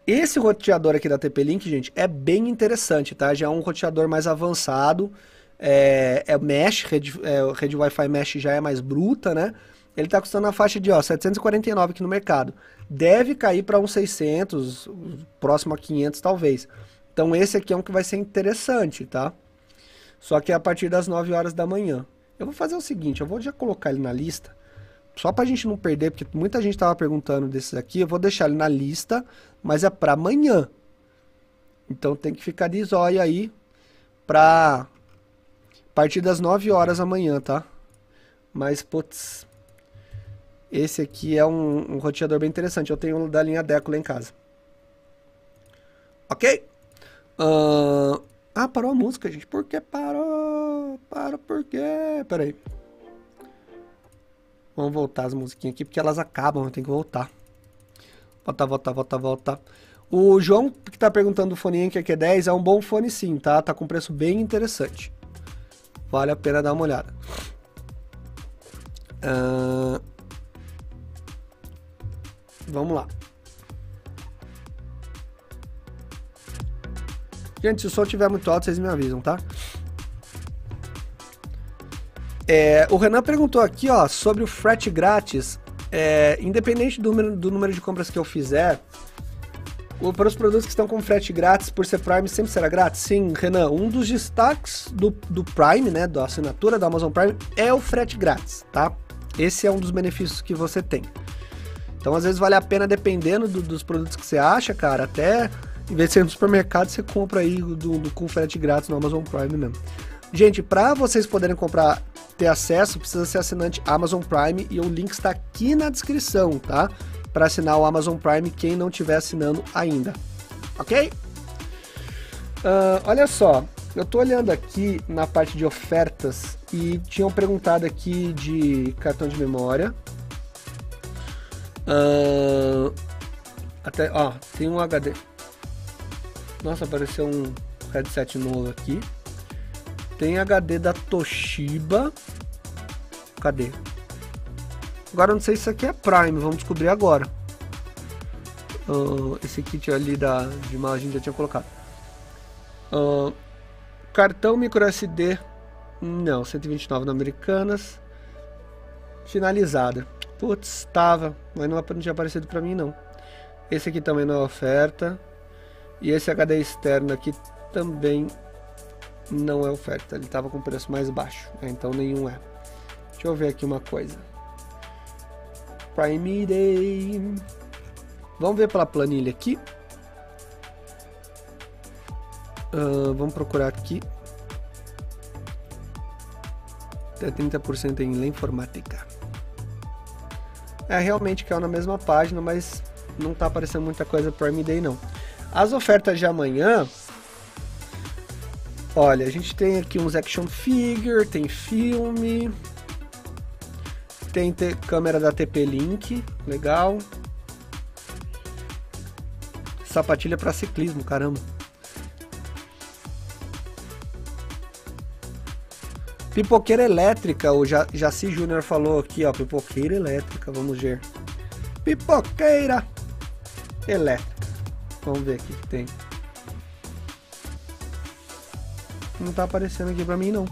Esse roteador aqui da TP-Link, gente, é bem interessante, tá? Já é um roteador mais avançado, é, é mesh, rede, é, rede Wi-Fi mesh já é mais bruta, né? Ele tá custando na faixa de, ó, 749 aqui no mercado. Deve cair para uns 600, próximo a 500 talvez. Então esse aqui é um que vai ser interessante, tá? Só que é a partir das 9 horas da manhã. Eu vou fazer o seguinte, eu vou já colocar ele na lista, só pra gente não perder, porque muita gente tava perguntando desses aqui, eu vou deixar ele na lista, mas é para amanhã. Então tem que ficar de zóio aí pra partir das 9 horas amanhã, tá? Mas, putz, esse aqui é um, um roteador bem interessante. Eu tenho um da linha Deco lá em casa. Ok? Uh... Ah, parou a música, gente. Por que parou? Parou por quê? Pera aí. Vamos voltar as musiquinhas aqui, porque elas acabam, eu tenho que voltar. Volta, volta, volta, volta. O João, que tá perguntando do fone Anker Q10, é um bom fone sim, tá? Tá com preço bem interessante. Vale a pena dar uma olhada. Uh... Vamos lá. Gente, se o som estiver muito alto, vocês me avisam, tá? É, o Renan perguntou aqui, ó, sobre o frete grátis. É, independente do número, do número de compras que eu fizer, o, para os produtos que estão com frete grátis, por ser Prime, sempre será grátis? Sim, Renan, um dos destaques do, do Prime, né, da assinatura da Amazon Prime, é o frete grátis, tá? Esse é um dos benefícios que você tem. Então, às vezes, vale a pena, dependendo do, dos produtos que você acha, cara, até em vez de ser no supermercado, você compra aí do, do, com frete grátis no Amazon Prime mesmo. Gente, para vocês poderem comprar, ter acesso, precisa ser assinante Amazon Prime e o link está aqui na descrição, tá? Para assinar o Amazon Prime, quem não estiver assinando ainda. Ok? Uh, olha só, eu tô olhando aqui na parte de ofertas e tinham perguntado aqui de cartão de memória. Uh, até, ó, tem um HD. Nossa, apareceu um headset novo aqui. Tem HD da Toshiba. Cadê? Agora não sei se isso aqui é Prime, vamos descobrir agora. Uh, esse kit ali da, de imagem já tinha colocado. Uh, cartão micro SD. Não, 129 na Americanas. Finalizada. Putz, tava, mas não, tinha aparecido pra mim não. Esse aqui também não é oferta. E esse HD externo aqui também não é oferta, ele estava com preço mais baixo, né? então nenhum é. Deixa eu ver aqui uma coisa. Prime Day. Vamos ver pela planilha aqui. Uh, vamos procurar aqui. Tem 30% em informática. É realmente que é na mesma página, mas não está aparecendo muita coisa Prime Day não. As ofertas de amanhã Olha, a gente tem aqui uns action figure, tem filme, tem câmera da TP-Link, legal. Sapatilha para ciclismo, caramba. Pipoqueira elétrica, o Jaci Júnior falou aqui, ó, pipoqueira elétrica, vamos ver. Pipoqueira elétrica. Vamos ver aqui que tem. Não tá aparecendo aqui pra mim, não.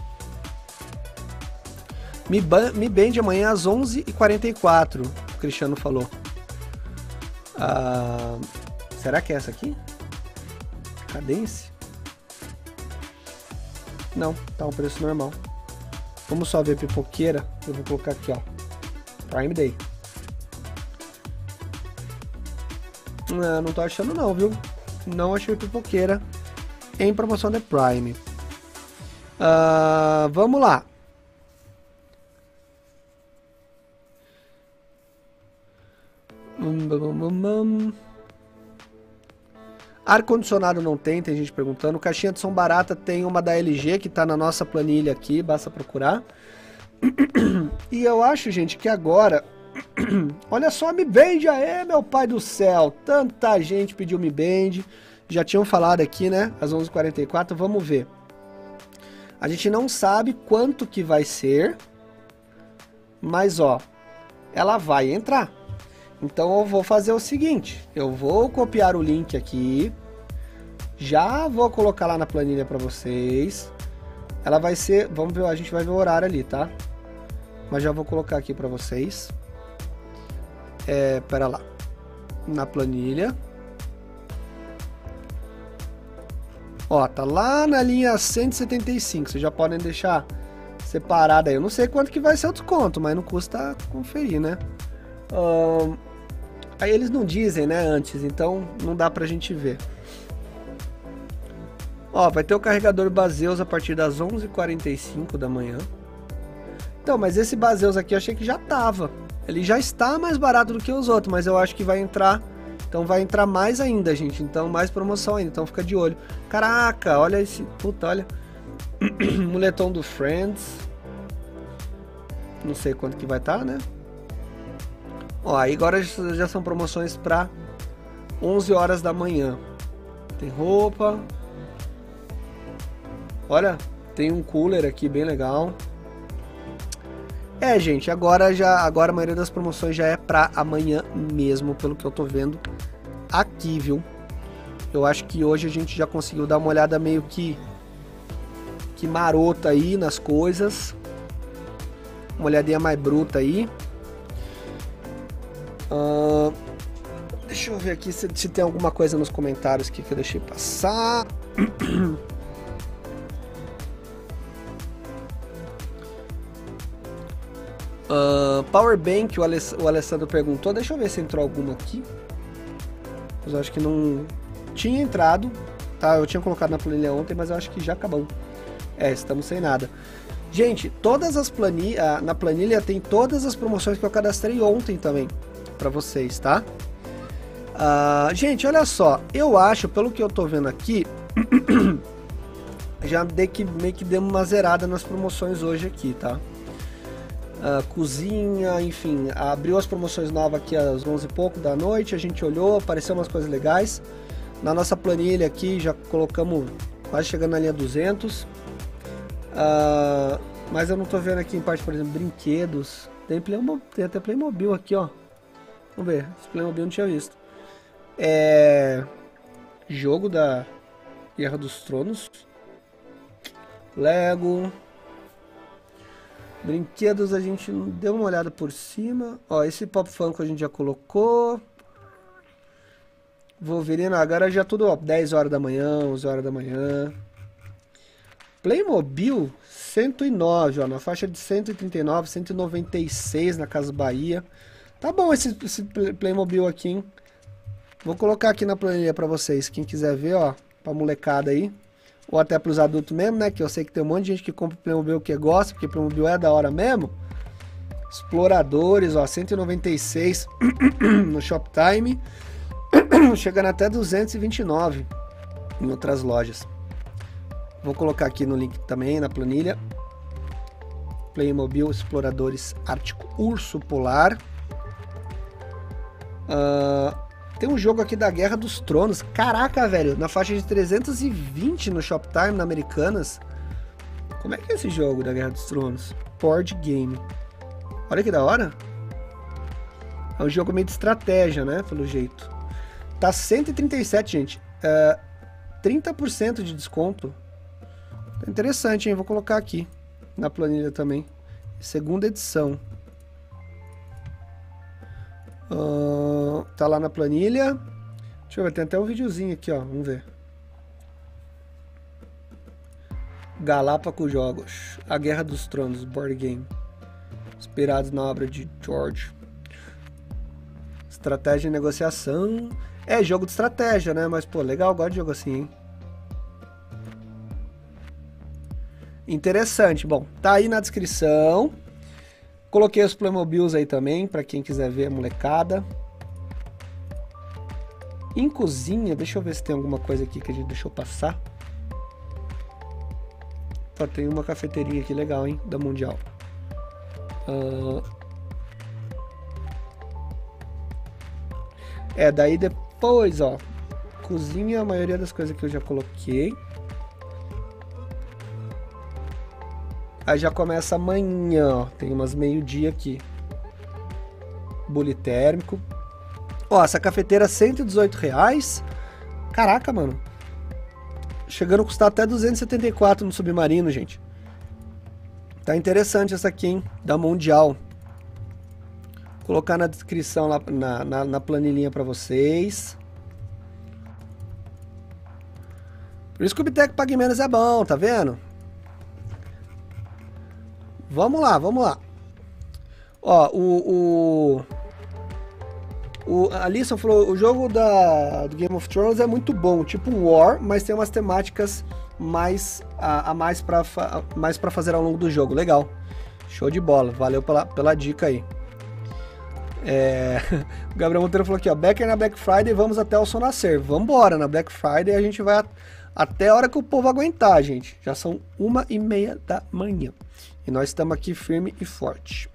Me, me band amanhã às 11h44, o Cristiano falou. Ah, será que é essa aqui? Cadence? Não, tá um preço normal. Vamos só ver pipoqueira. Eu vou colocar aqui, ó. Prime Day. Não, não tô achando não, viu? Não achei pipoqueira em promoção de Prime. Uh, vamos lá. Ar-condicionado não tem, tem gente perguntando. Caixinha de som barata tem uma da LG que está na nossa planilha aqui, basta procurar. E eu acho, gente, que agora. Olha só, Me Band aí, meu pai do céu. Tanta gente pediu Me Band. Já tinham falado aqui, né? Às 11h44. Vamos ver. A gente não sabe quanto que vai ser, mas ó, ela vai entrar. Então eu vou fazer o seguinte, eu vou copiar o link aqui, já vou colocar lá na planilha para vocês. Ela vai ser, vamos ver, a gente vai ver o horário ali, tá? Mas já vou colocar aqui para vocês. É, pera lá. Na planilha. Ó, tá lá na linha 175. Vocês já podem deixar separado aí. Eu não sei quanto que vai ser o desconto, mas não custa conferir, né? Um, aí eles não dizem, né, antes, então não dá pra gente ver. Ó, vai ter o carregador Baseus a partir das 11h45 da manhã. Então, mas esse Baseus aqui eu achei que já tava. Ele já está mais barato do que os outros, mas eu acho que vai entrar então vai entrar mais ainda, gente. Então mais promoção ainda. Então fica de olho. Caraca, olha esse. Puta, olha. Muletom do Friends. Não sei quanto que vai estar, tá, né? Ó, aí agora já são promoções para 11 horas da manhã. Tem roupa. Olha, tem um cooler aqui bem legal. É, gente, agora já agora a maioria das promoções já é para amanhã mesmo, pelo que eu tô vendo aqui, viu? Eu acho que hoje a gente já conseguiu dar uma olhada meio que que marota aí nas coisas. Uma olhadinha mais bruta aí. Uh, deixa eu ver aqui se, se, tem alguma coisa nos comentários que, que eu deixei passar. Uh, Power Bank, o, Aless o Alessandro perguntou. Deixa eu ver se entrou alguma aqui. Mas eu acho que não tinha entrado. Tá, eu tinha colocado na planilha ontem, mas eu acho que já acabou. É, estamos sem nada. Gente, todas as planilhas. Na planilha tem todas as promoções que eu cadastrei ontem também. para vocês, tá? Uh, gente, olha só. Eu acho, pelo que eu tô vendo aqui. já dei que, meio que deu uma zerada nas promoções hoje aqui, tá? Cozinha, enfim, abriu as promoções novas aqui às 11 e pouco da noite, a gente olhou, apareceu umas coisas legais. Na nossa planilha aqui já colocamos quase chegando na linha 200. Uh, ah, mas eu não tô vendo aqui em parte, por exemplo, brinquedos. Tem, Playmobil, tem até Playmobil aqui, ó. Vamos ver, esse Playmobil eu não tinha visto. É... Jogo da Guerra dos Tronos. Lego. Brinquedos a gente deu uma olhada por cima. Ó, esse Pop Funko a gente já colocou. Wolverine, agora já tudo, ó, 10 horas da manhã, 11 horas da manhã. Playmobil, 109, ó, na faixa de 139, 196 na Casa Bahia. Tá bom esse, esse Playmobil aqui, hein? Vou colocar aqui na planilha pra vocês, quem quiser ver, ó, pra molecada aí ou até para os adultos mesmo, né? Que eu sei que tem um monte de gente que compra Playmobil que gosta, porque Playmobil é da hora mesmo. Exploradores, ó, 196 no Shoptime, chegando até 229 em outras lojas. Vou colocar aqui no link também na planilha. Playmobil Exploradores Ártico Urso Polar. Uh, tem um jogo aqui da Guerra dos Tronos. Caraca, velho, na faixa de 320 no Shoptime, na Americanas. Como é que é esse jogo da Guerra dos Tronos? Board Game. Olha que da hora. É um jogo meio de estratégia, né? Pelo jeito. Tá 137, gente. É, 30% de desconto. Tá interessante, hein? Vou colocar aqui na planilha também. Segunda edição. Uh, tá lá na planilha. Deixa eu ver, tem até um videozinho aqui, ó. Vamos ver. Galápagos Jogos. A Guerra dos Tronos, board game. Inspirados na obra de George. Estratégia e negociação. É jogo de estratégia, né? Mas, pô, legal, gosto de jogo assim, hein? Interessante. Bom, tá aí na descrição. Coloquei os Playmobiles aí também, para quem quiser ver a molecada. Em cozinha, deixa eu ver se tem alguma coisa aqui que a gente deixou passar. Ó, tem uma cafeteria aqui legal, hein? Da Mundial. Uh... É, daí depois, ó. Cozinha, a maioria das coisas que eu já coloquei. Aí já começa amanhã, ó. Tem umas meio-dia aqui. Bule térmico. Ó, essa cafeteira 118 reais. Caraca, mano. Chegando a custar até 274 no Submarino, gente. Tá interessante essa aqui, hein? Da Mundial. Vou colocar na descrição lá na, na, na planilhinha para vocês. Por isso que o Bitec Pague Menos é bom, tá vendo? Vamos lá, vamos lá. Ó, o... o... O, Alisson falou, o jogo da, do Game of Thrones é muito bom, tipo War, mas tem umas temáticas mais a, a mais para mais para fazer ao longo do jogo. Legal. Show de bola. Valeu pela, pela dica aí. É... O Gabriel Monteiro falou aqui, ó, Becker na Black Friday, vamos até o sol nascer. Vambora, na Black Friday a gente vai até a hora que o povo aguentar, gente. Já são uma e meia da manhã. E nós estamos aqui firme e forte.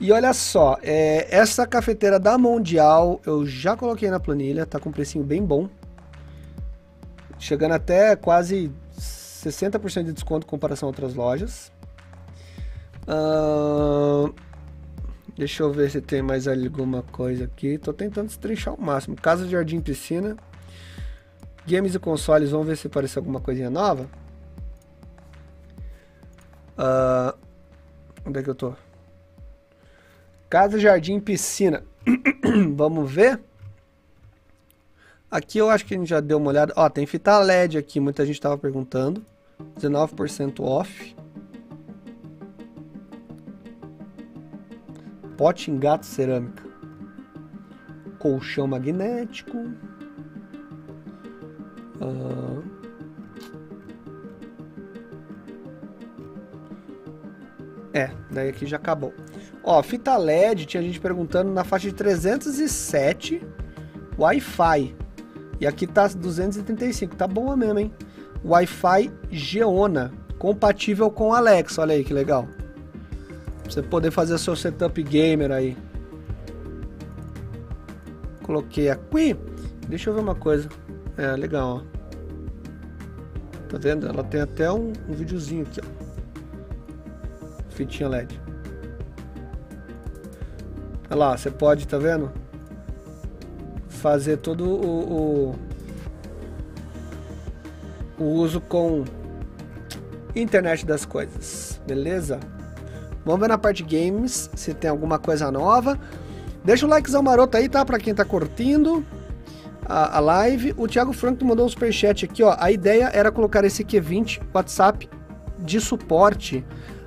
E olha só, é, essa cafeteira da Mundial eu já coloquei na planilha, tá com um precinho bem bom. Chegando até quase 60% de desconto em comparação a outras lojas. Uh, deixa eu ver se tem mais alguma coisa aqui. Tô tentando estrinchar o máximo. Casa, Jardim, Piscina. Games e consoles, vamos ver se aparece alguma coisinha nova. Uh, onde é que eu tô? Casa, jardim, piscina. Vamos ver? Aqui eu acho que a gente já deu uma olhada. Ó, tem fita LED aqui, muita gente estava perguntando. 19% off. Pote em gato cerâmica. Colchão magnético. Uh... É, daí aqui já acabou. Ó, fita LED, tinha gente perguntando na faixa de 307 Wi-Fi. E aqui tá 235, tá boa mesmo, hein? Wi-Fi Geona, compatível com Alexa, olha aí que legal. Pra você poder fazer seu setup gamer aí. Coloquei aqui. Deixa eu ver uma coisa. É, legal, ó. Tá vendo? Ela tem até um, um videozinho aqui, ó. Fitinha LED. Olha lá, você pode, tá vendo? Fazer todo o, o, o uso com internet das coisas, beleza? Vamos ver na parte games se tem alguma coisa nova. Deixa o likezão maroto aí, tá? Pra quem tá curtindo a, a live. O Thiago Franco mandou um superchat aqui, ó. A ideia era colocar esse Q20 WhatsApp de suporte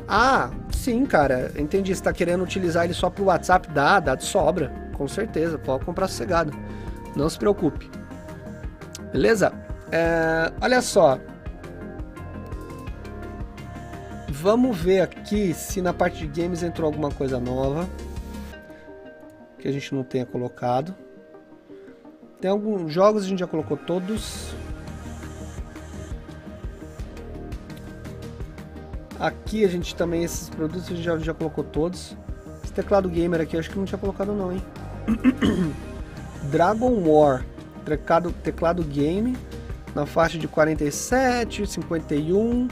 ah, sim, cara. Entendi. Você tá querendo utilizar ele só pro WhatsApp? Dá, dá de sobra. Com certeza. Pode comprar sossegado. Não se preocupe. Beleza? É, olha só. Vamos ver aqui se na parte de games entrou alguma coisa nova. Que a gente não tenha colocado. Tem alguns jogos, a gente já colocou todos. Aqui a gente também, esses produtos a gente já, já colocou todos. Esse teclado gamer aqui, acho que não tinha colocado não, hein? Dragon War, teclado, teclado game, na faixa de 47, 51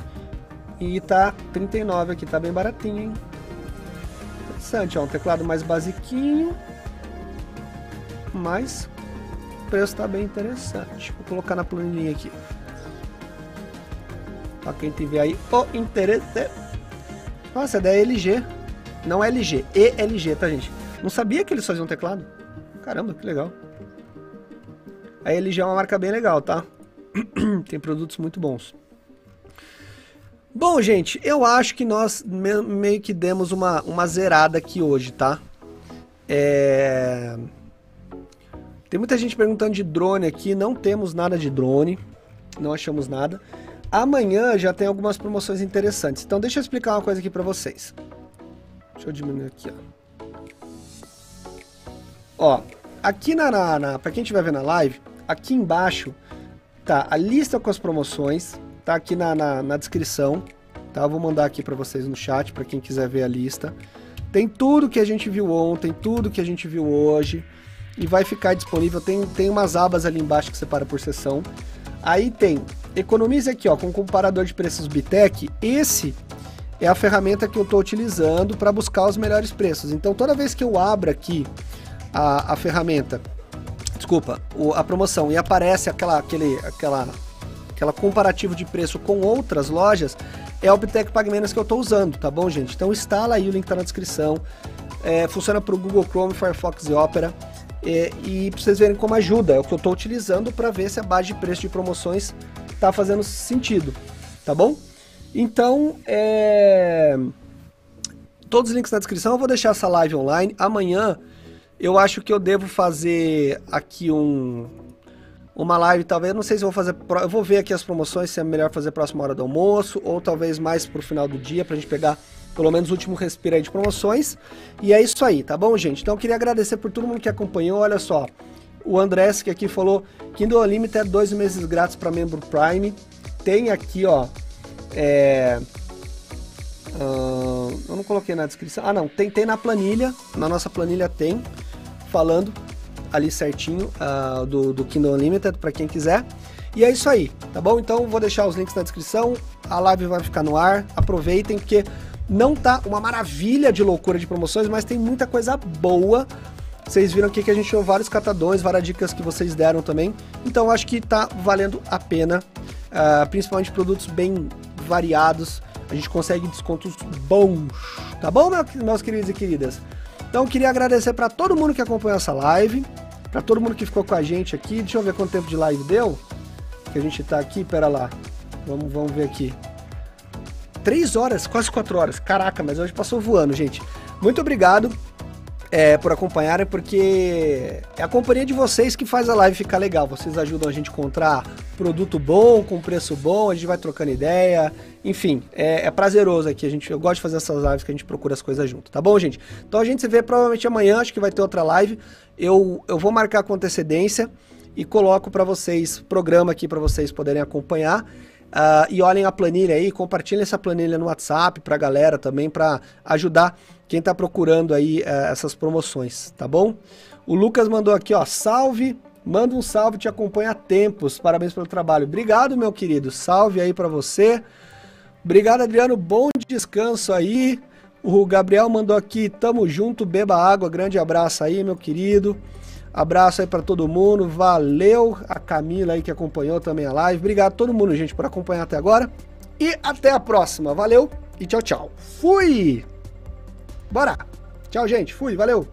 e tá 39 aqui, tá bem baratinho, hein? Interessante, ó, um teclado mais basiquinho, mas o preço tá bem interessante. Vou colocar na planilha aqui. Pra quem tiver aí o interesse. Nossa, é da LG. Não é LG, ELG, tá, gente? Não sabia que eles faziam teclado. Caramba, que legal. A LG é uma marca bem legal, tá? Tem produtos muito bons. Bom, gente, eu acho que nós meio que demos uma, uma zerada aqui hoje, tá? É... Tem muita gente perguntando de drone aqui, não temos nada de drone, não achamos nada. Amanhã já tem algumas promoções interessantes. Então deixa eu explicar uma coisa aqui para vocês. Deixa eu diminuir aqui, ó. Ó, aqui na, na, na para quem estiver vendo a live, aqui embaixo tá a lista com as promoções, tá aqui na, na, na descrição, tá? Eu vou mandar aqui para vocês no chat para quem quiser ver a lista. Tem tudo que a gente viu ontem, tudo que a gente viu hoje e vai ficar disponível. Tem, tem umas abas ali embaixo que separa por sessão. Aí tem Economize aqui, ó, com o comparador de preços Bitec. Esse é a ferramenta que eu estou utilizando para buscar os melhores preços. Então, toda vez que eu abro aqui a, a ferramenta, desculpa, o, a promoção e aparece aquela, aquele, aquela, aquela comparativo de preço com outras lojas, é o Bitec Pague Menos que eu estou usando, tá bom, gente? Então instala aí, o link está na descrição. É, funciona para o Google Chrome, Firefox e Opera. É, e para vocês verem como ajuda, é o que eu estou utilizando para ver se a base de preço de promoções está fazendo sentido, tá bom? Então, é... todos os links na descrição, eu vou deixar essa live online. Amanhã eu acho que eu devo fazer aqui um, uma live, talvez, não sei se vou fazer, eu vou ver aqui as promoções, se é melhor fazer próxima hora do almoço, ou talvez mais pro final do dia, pra gente pegar pelo menos o último respiro aí de promoções. E é isso aí, tá bom, gente? Então eu queria agradecer por todo mundo que acompanhou, olha só, o Andrés que aqui falou, Kindle Unlimited, dois meses grátis para membro Prime, tem aqui, ó, é... Uh, eu não coloquei na descrição, ah não, tem, tem na planilha, na nossa planilha tem, falando ali certinho uh, do, do Kindle Unlimited para quem quiser. E é isso aí, tá bom? Então vou deixar os links na descrição, a live vai ficar no ar, aproveitem porque não tá uma maravilha de loucura de promoções, mas tem muita coisa boa. Vocês viram aqui que a gente tirou vários catadões, várias dicas que vocês deram também. Então acho que tá valendo a pena, uh, principalmente produtos bem variados. A gente consegue descontos bons, tá bom, meus queridos e queridas? Então queria agradecer para todo mundo que acompanhou essa live. Para todo mundo que ficou com a gente aqui, deixa eu ver quanto tempo de live deu. Que a gente tá aqui, pera lá. Vamos, vamos ver aqui. Três horas, quase quatro horas. Caraca, mas hoje passou voando, gente. Muito obrigado é, por acompanharem, porque é a companhia de vocês que faz a live ficar legal. Vocês ajudam a gente a encontrar produto bom, com preço bom, a gente vai trocando ideia. Enfim, é, é, prazeroso aqui. A gente, eu gosto de fazer essas lives que a gente procura as coisas junto, tá bom, gente? Então a gente se vê provavelmente amanhã, acho que vai ter outra live. Eu, eu vou marcar com antecedência e coloco para vocês, programa aqui para vocês poderem acompanhar. Uh, e olhem a planilha aí, compartilhem essa planilha no WhatsApp para a galera também, para ajudar quem está procurando aí uh, essas promoções, tá bom? O Lucas mandou aqui, ó, salve, manda um salve, te acompanha há tempos, parabéns pelo trabalho. Obrigado, meu querido, salve aí para você. Obrigado, Adriano, bom descanso aí. O Gabriel mandou aqui, tamo junto, beba água, grande abraço aí, meu querido. Abraço aí para todo mundo, valeu a Camila aí que acompanhou também a live. Obrigado a todo mundo, gente, por acompanhar até agora. E até a próxima. Valeu e tchau, tchau. Fui! Bora! Tchau, gente. Fui, valeu!